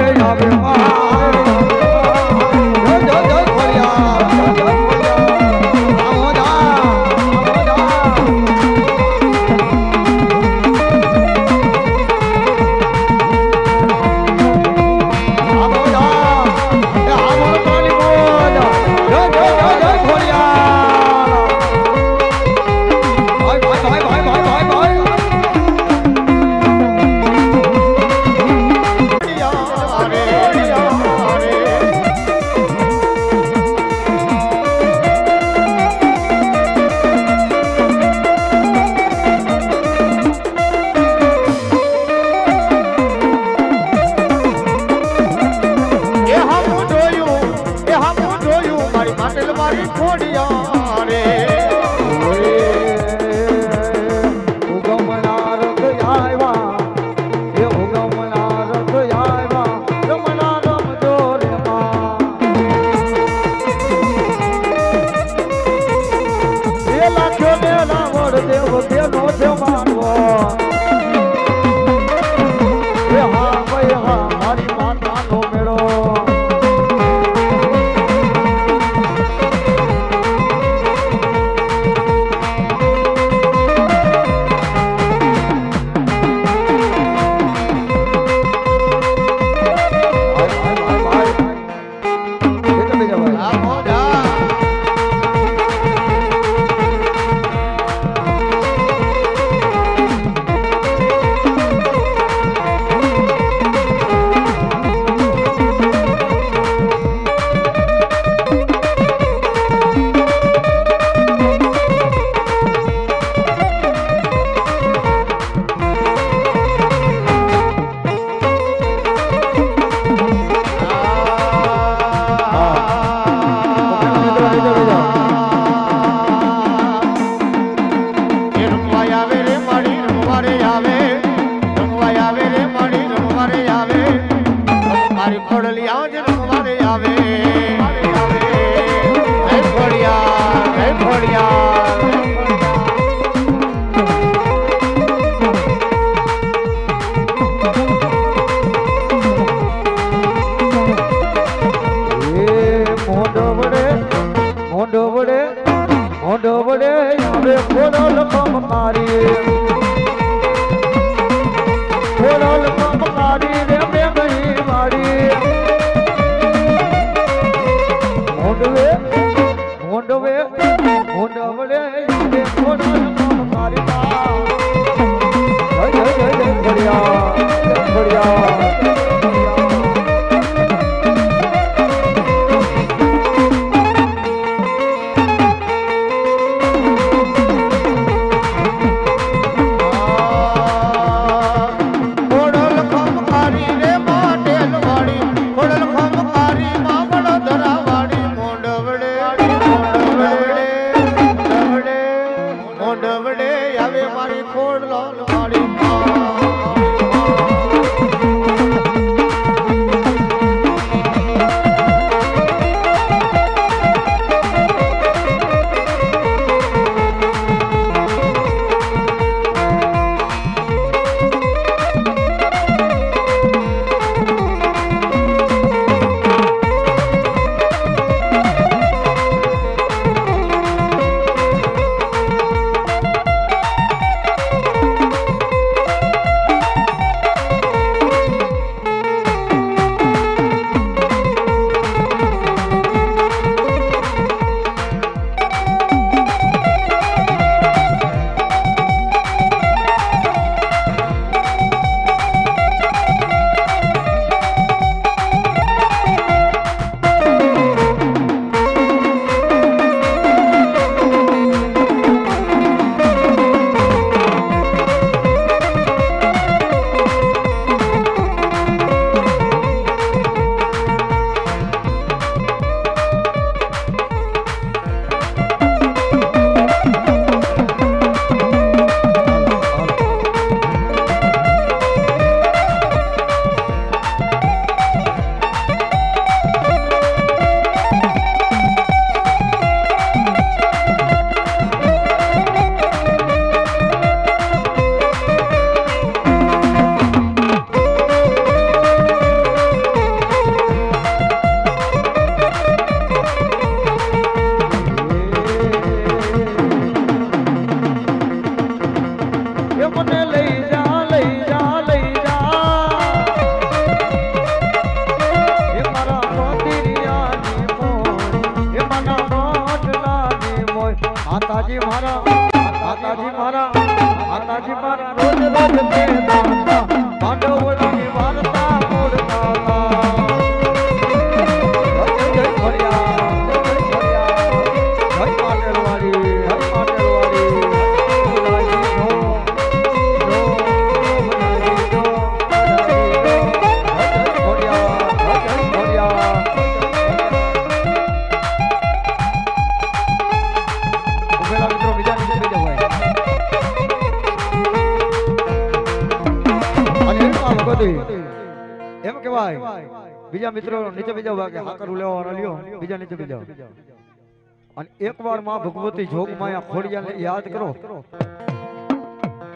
પણ માં ભગવતી જોગમાં આ ખોડિયાને યાદ કરો.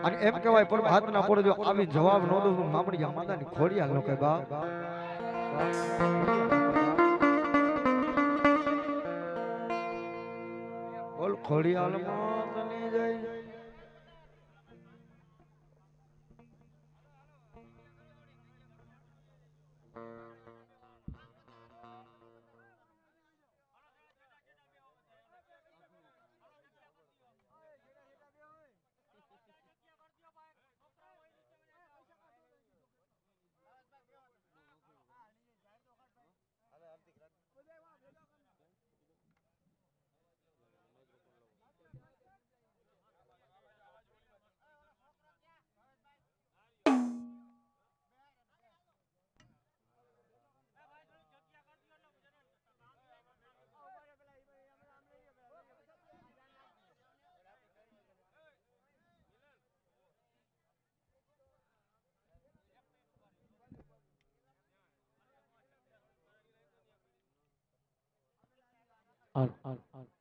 અને એમ કહેવાય પણ હાથના પડે જો આવી જવાબ નો દઉં મામડિયા માતાની ખોડિયા નો કે બા. બોલ ખોડિયાલ માતની જય on, on, on.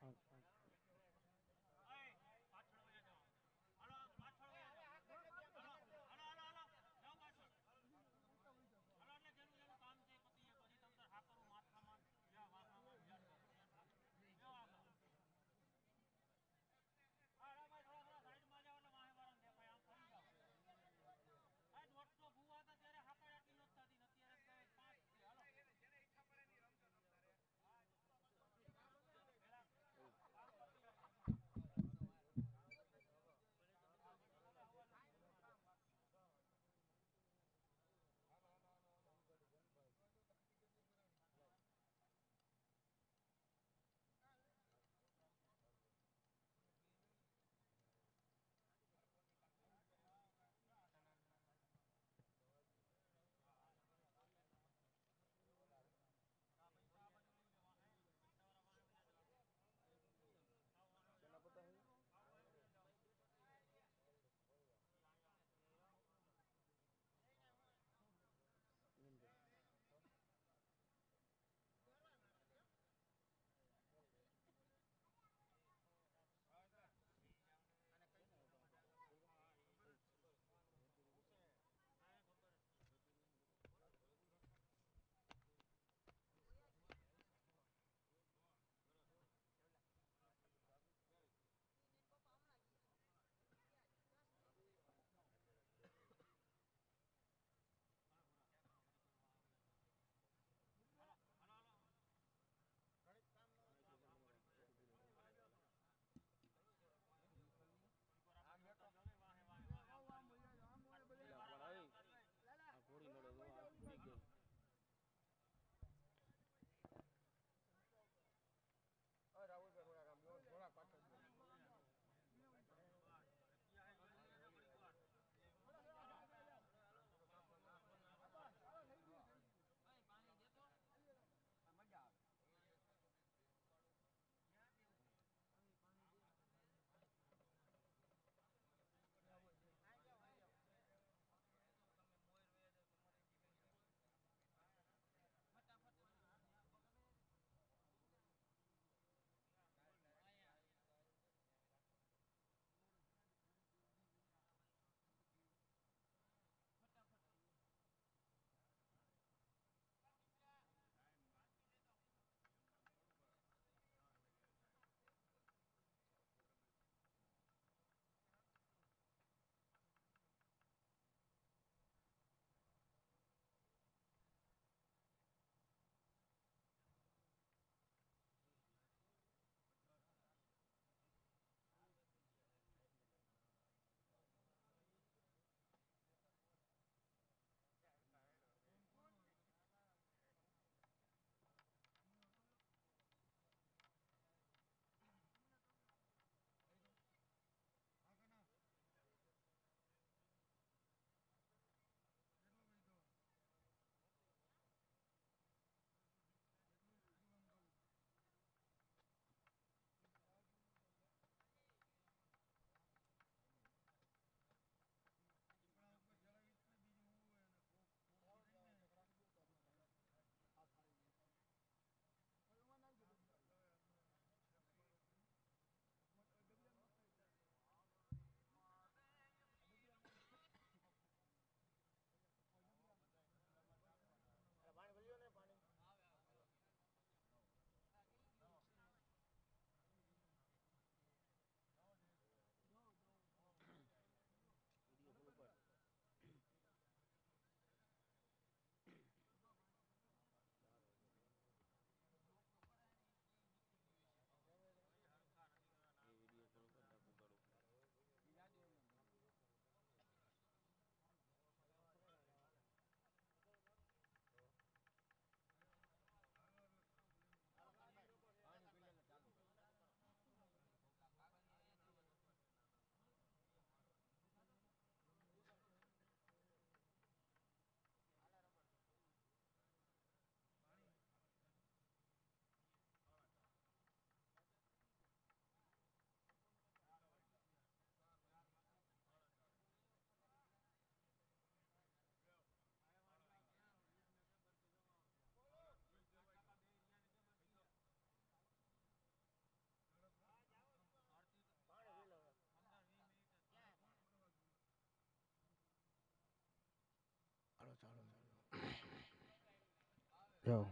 ક્યાં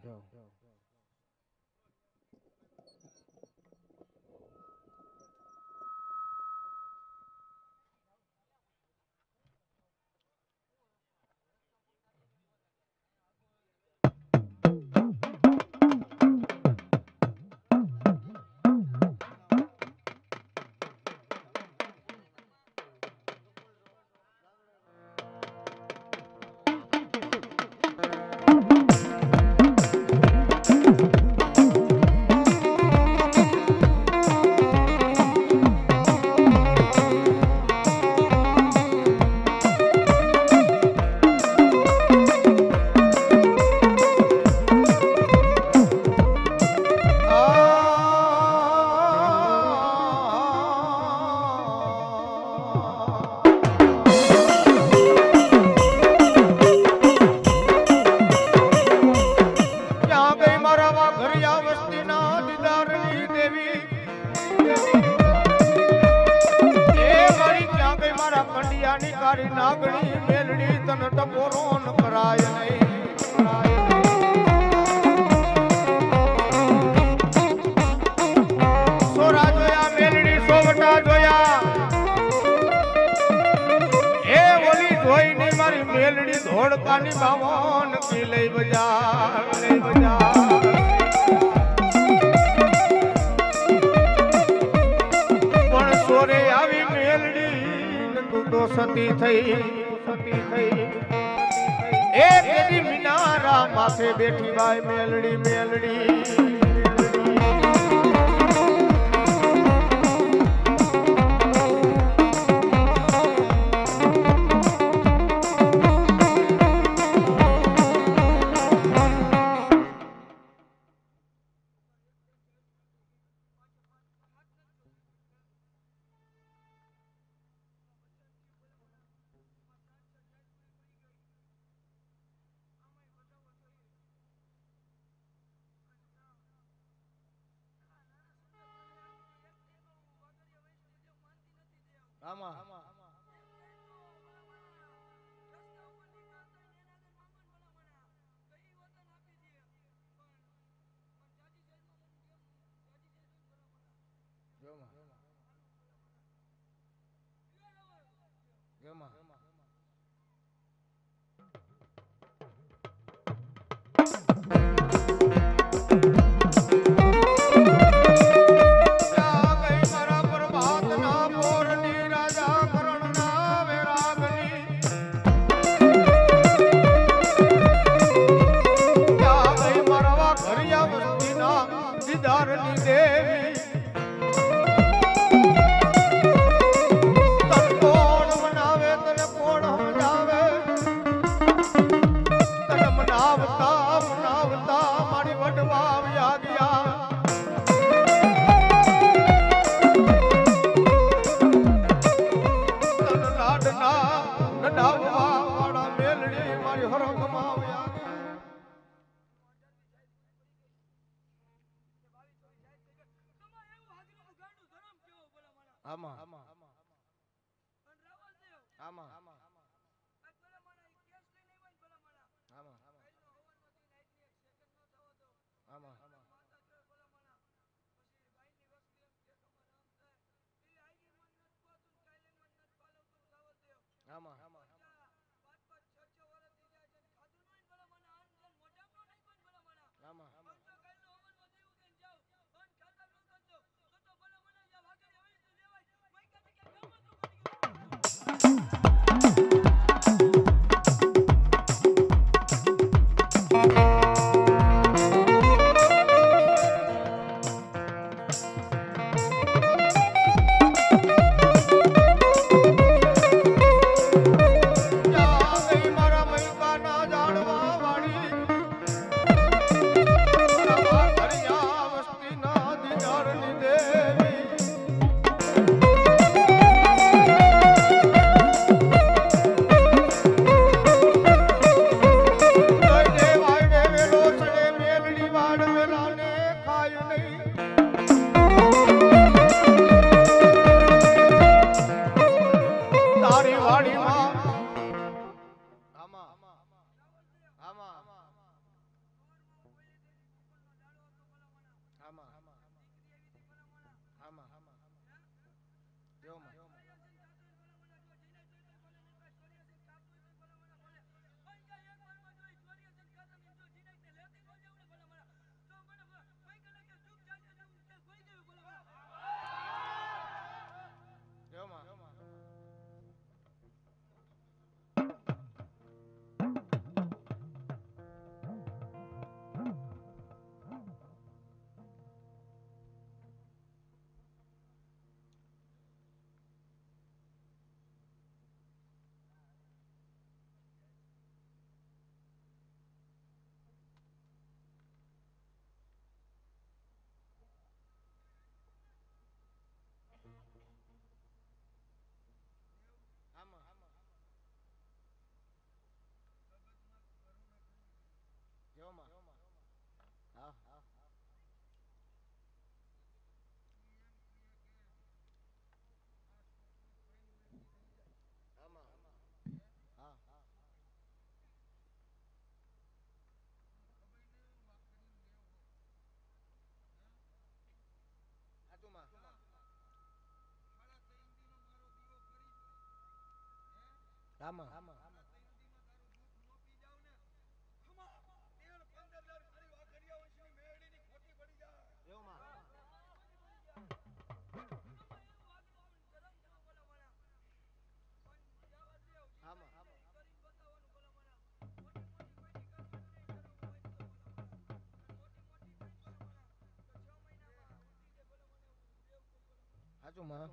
રામા હાચું માં.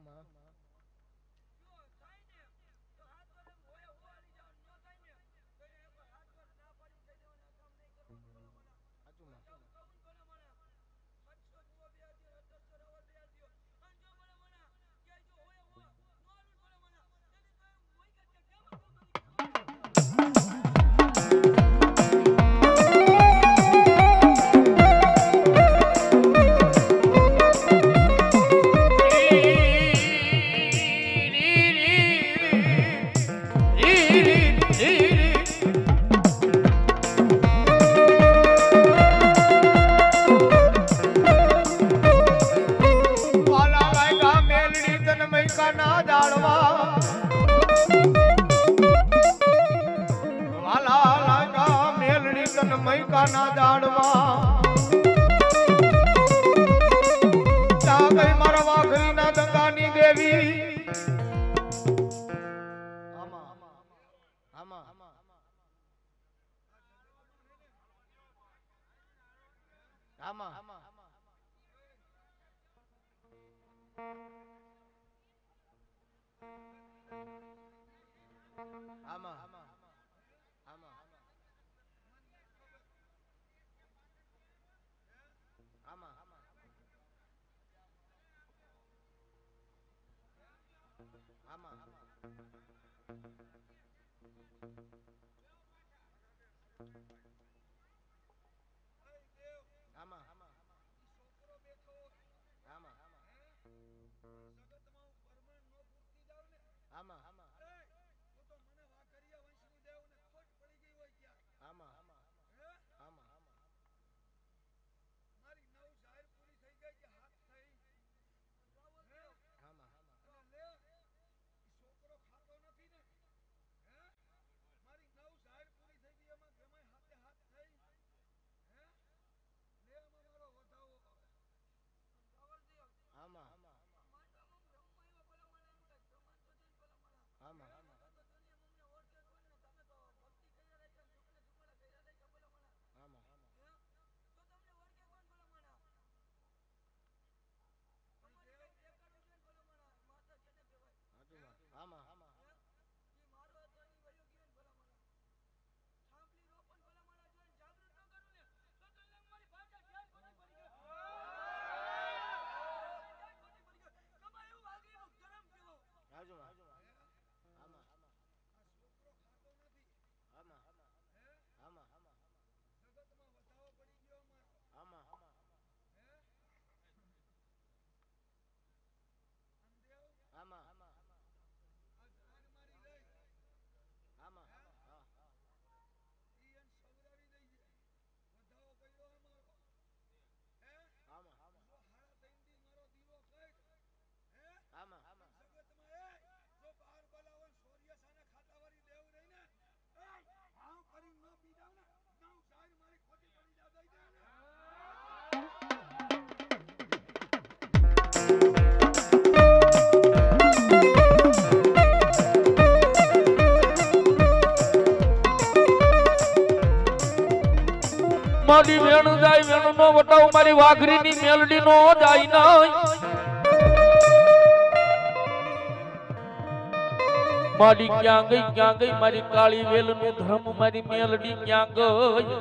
મારી વેણ જાય વેણ નો વટાવ મારી વાઘરી ની મેલડી નો જાય નહીં. મારી ક્યાં ગઈ ક્યાં ગઈ મારી કાળી વેલનું ધર્મ મારી મેલડી ક્યાં ગઈ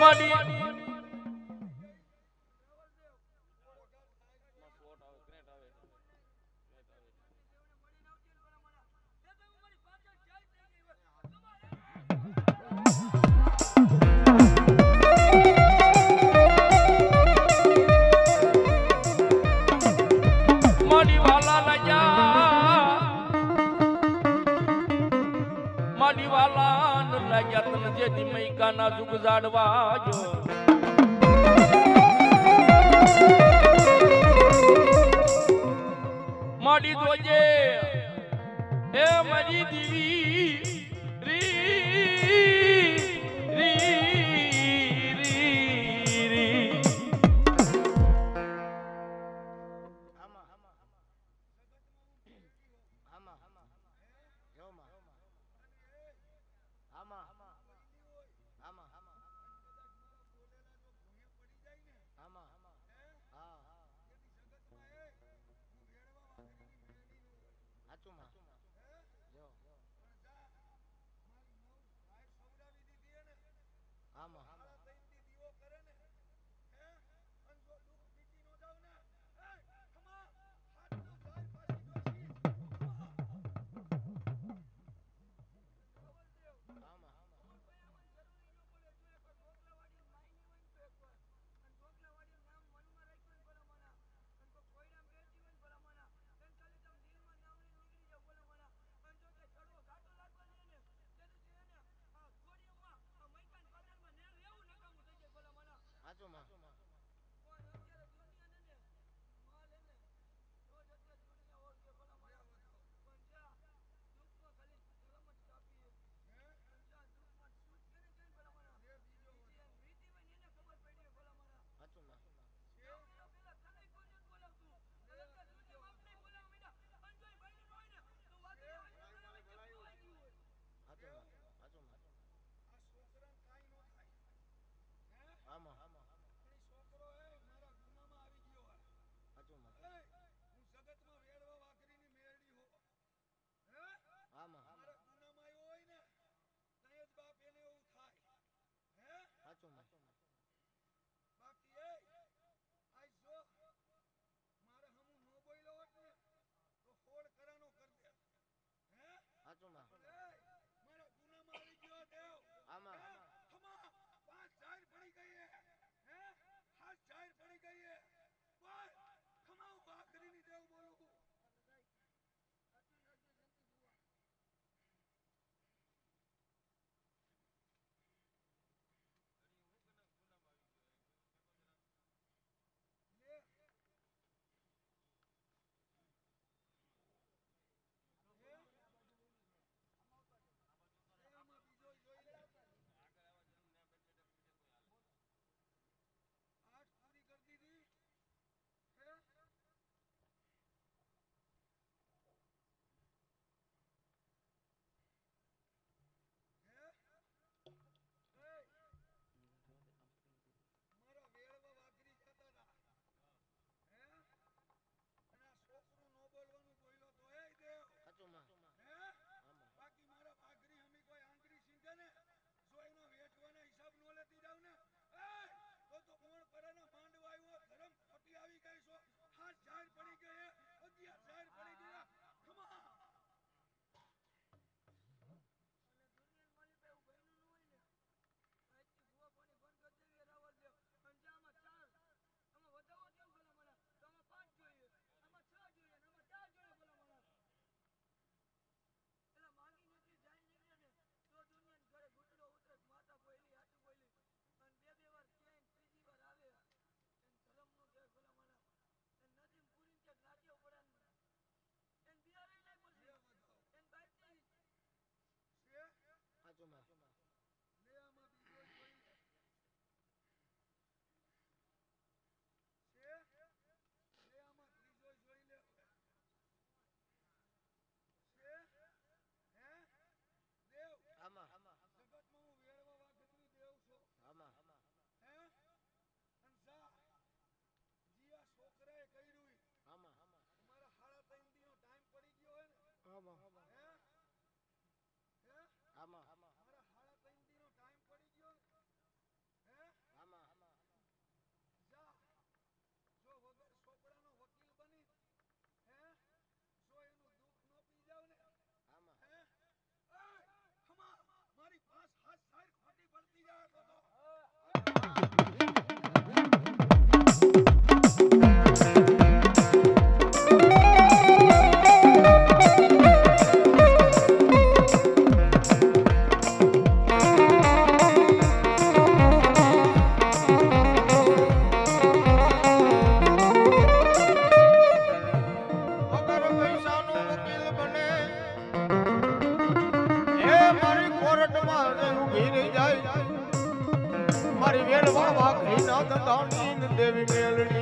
મારી melody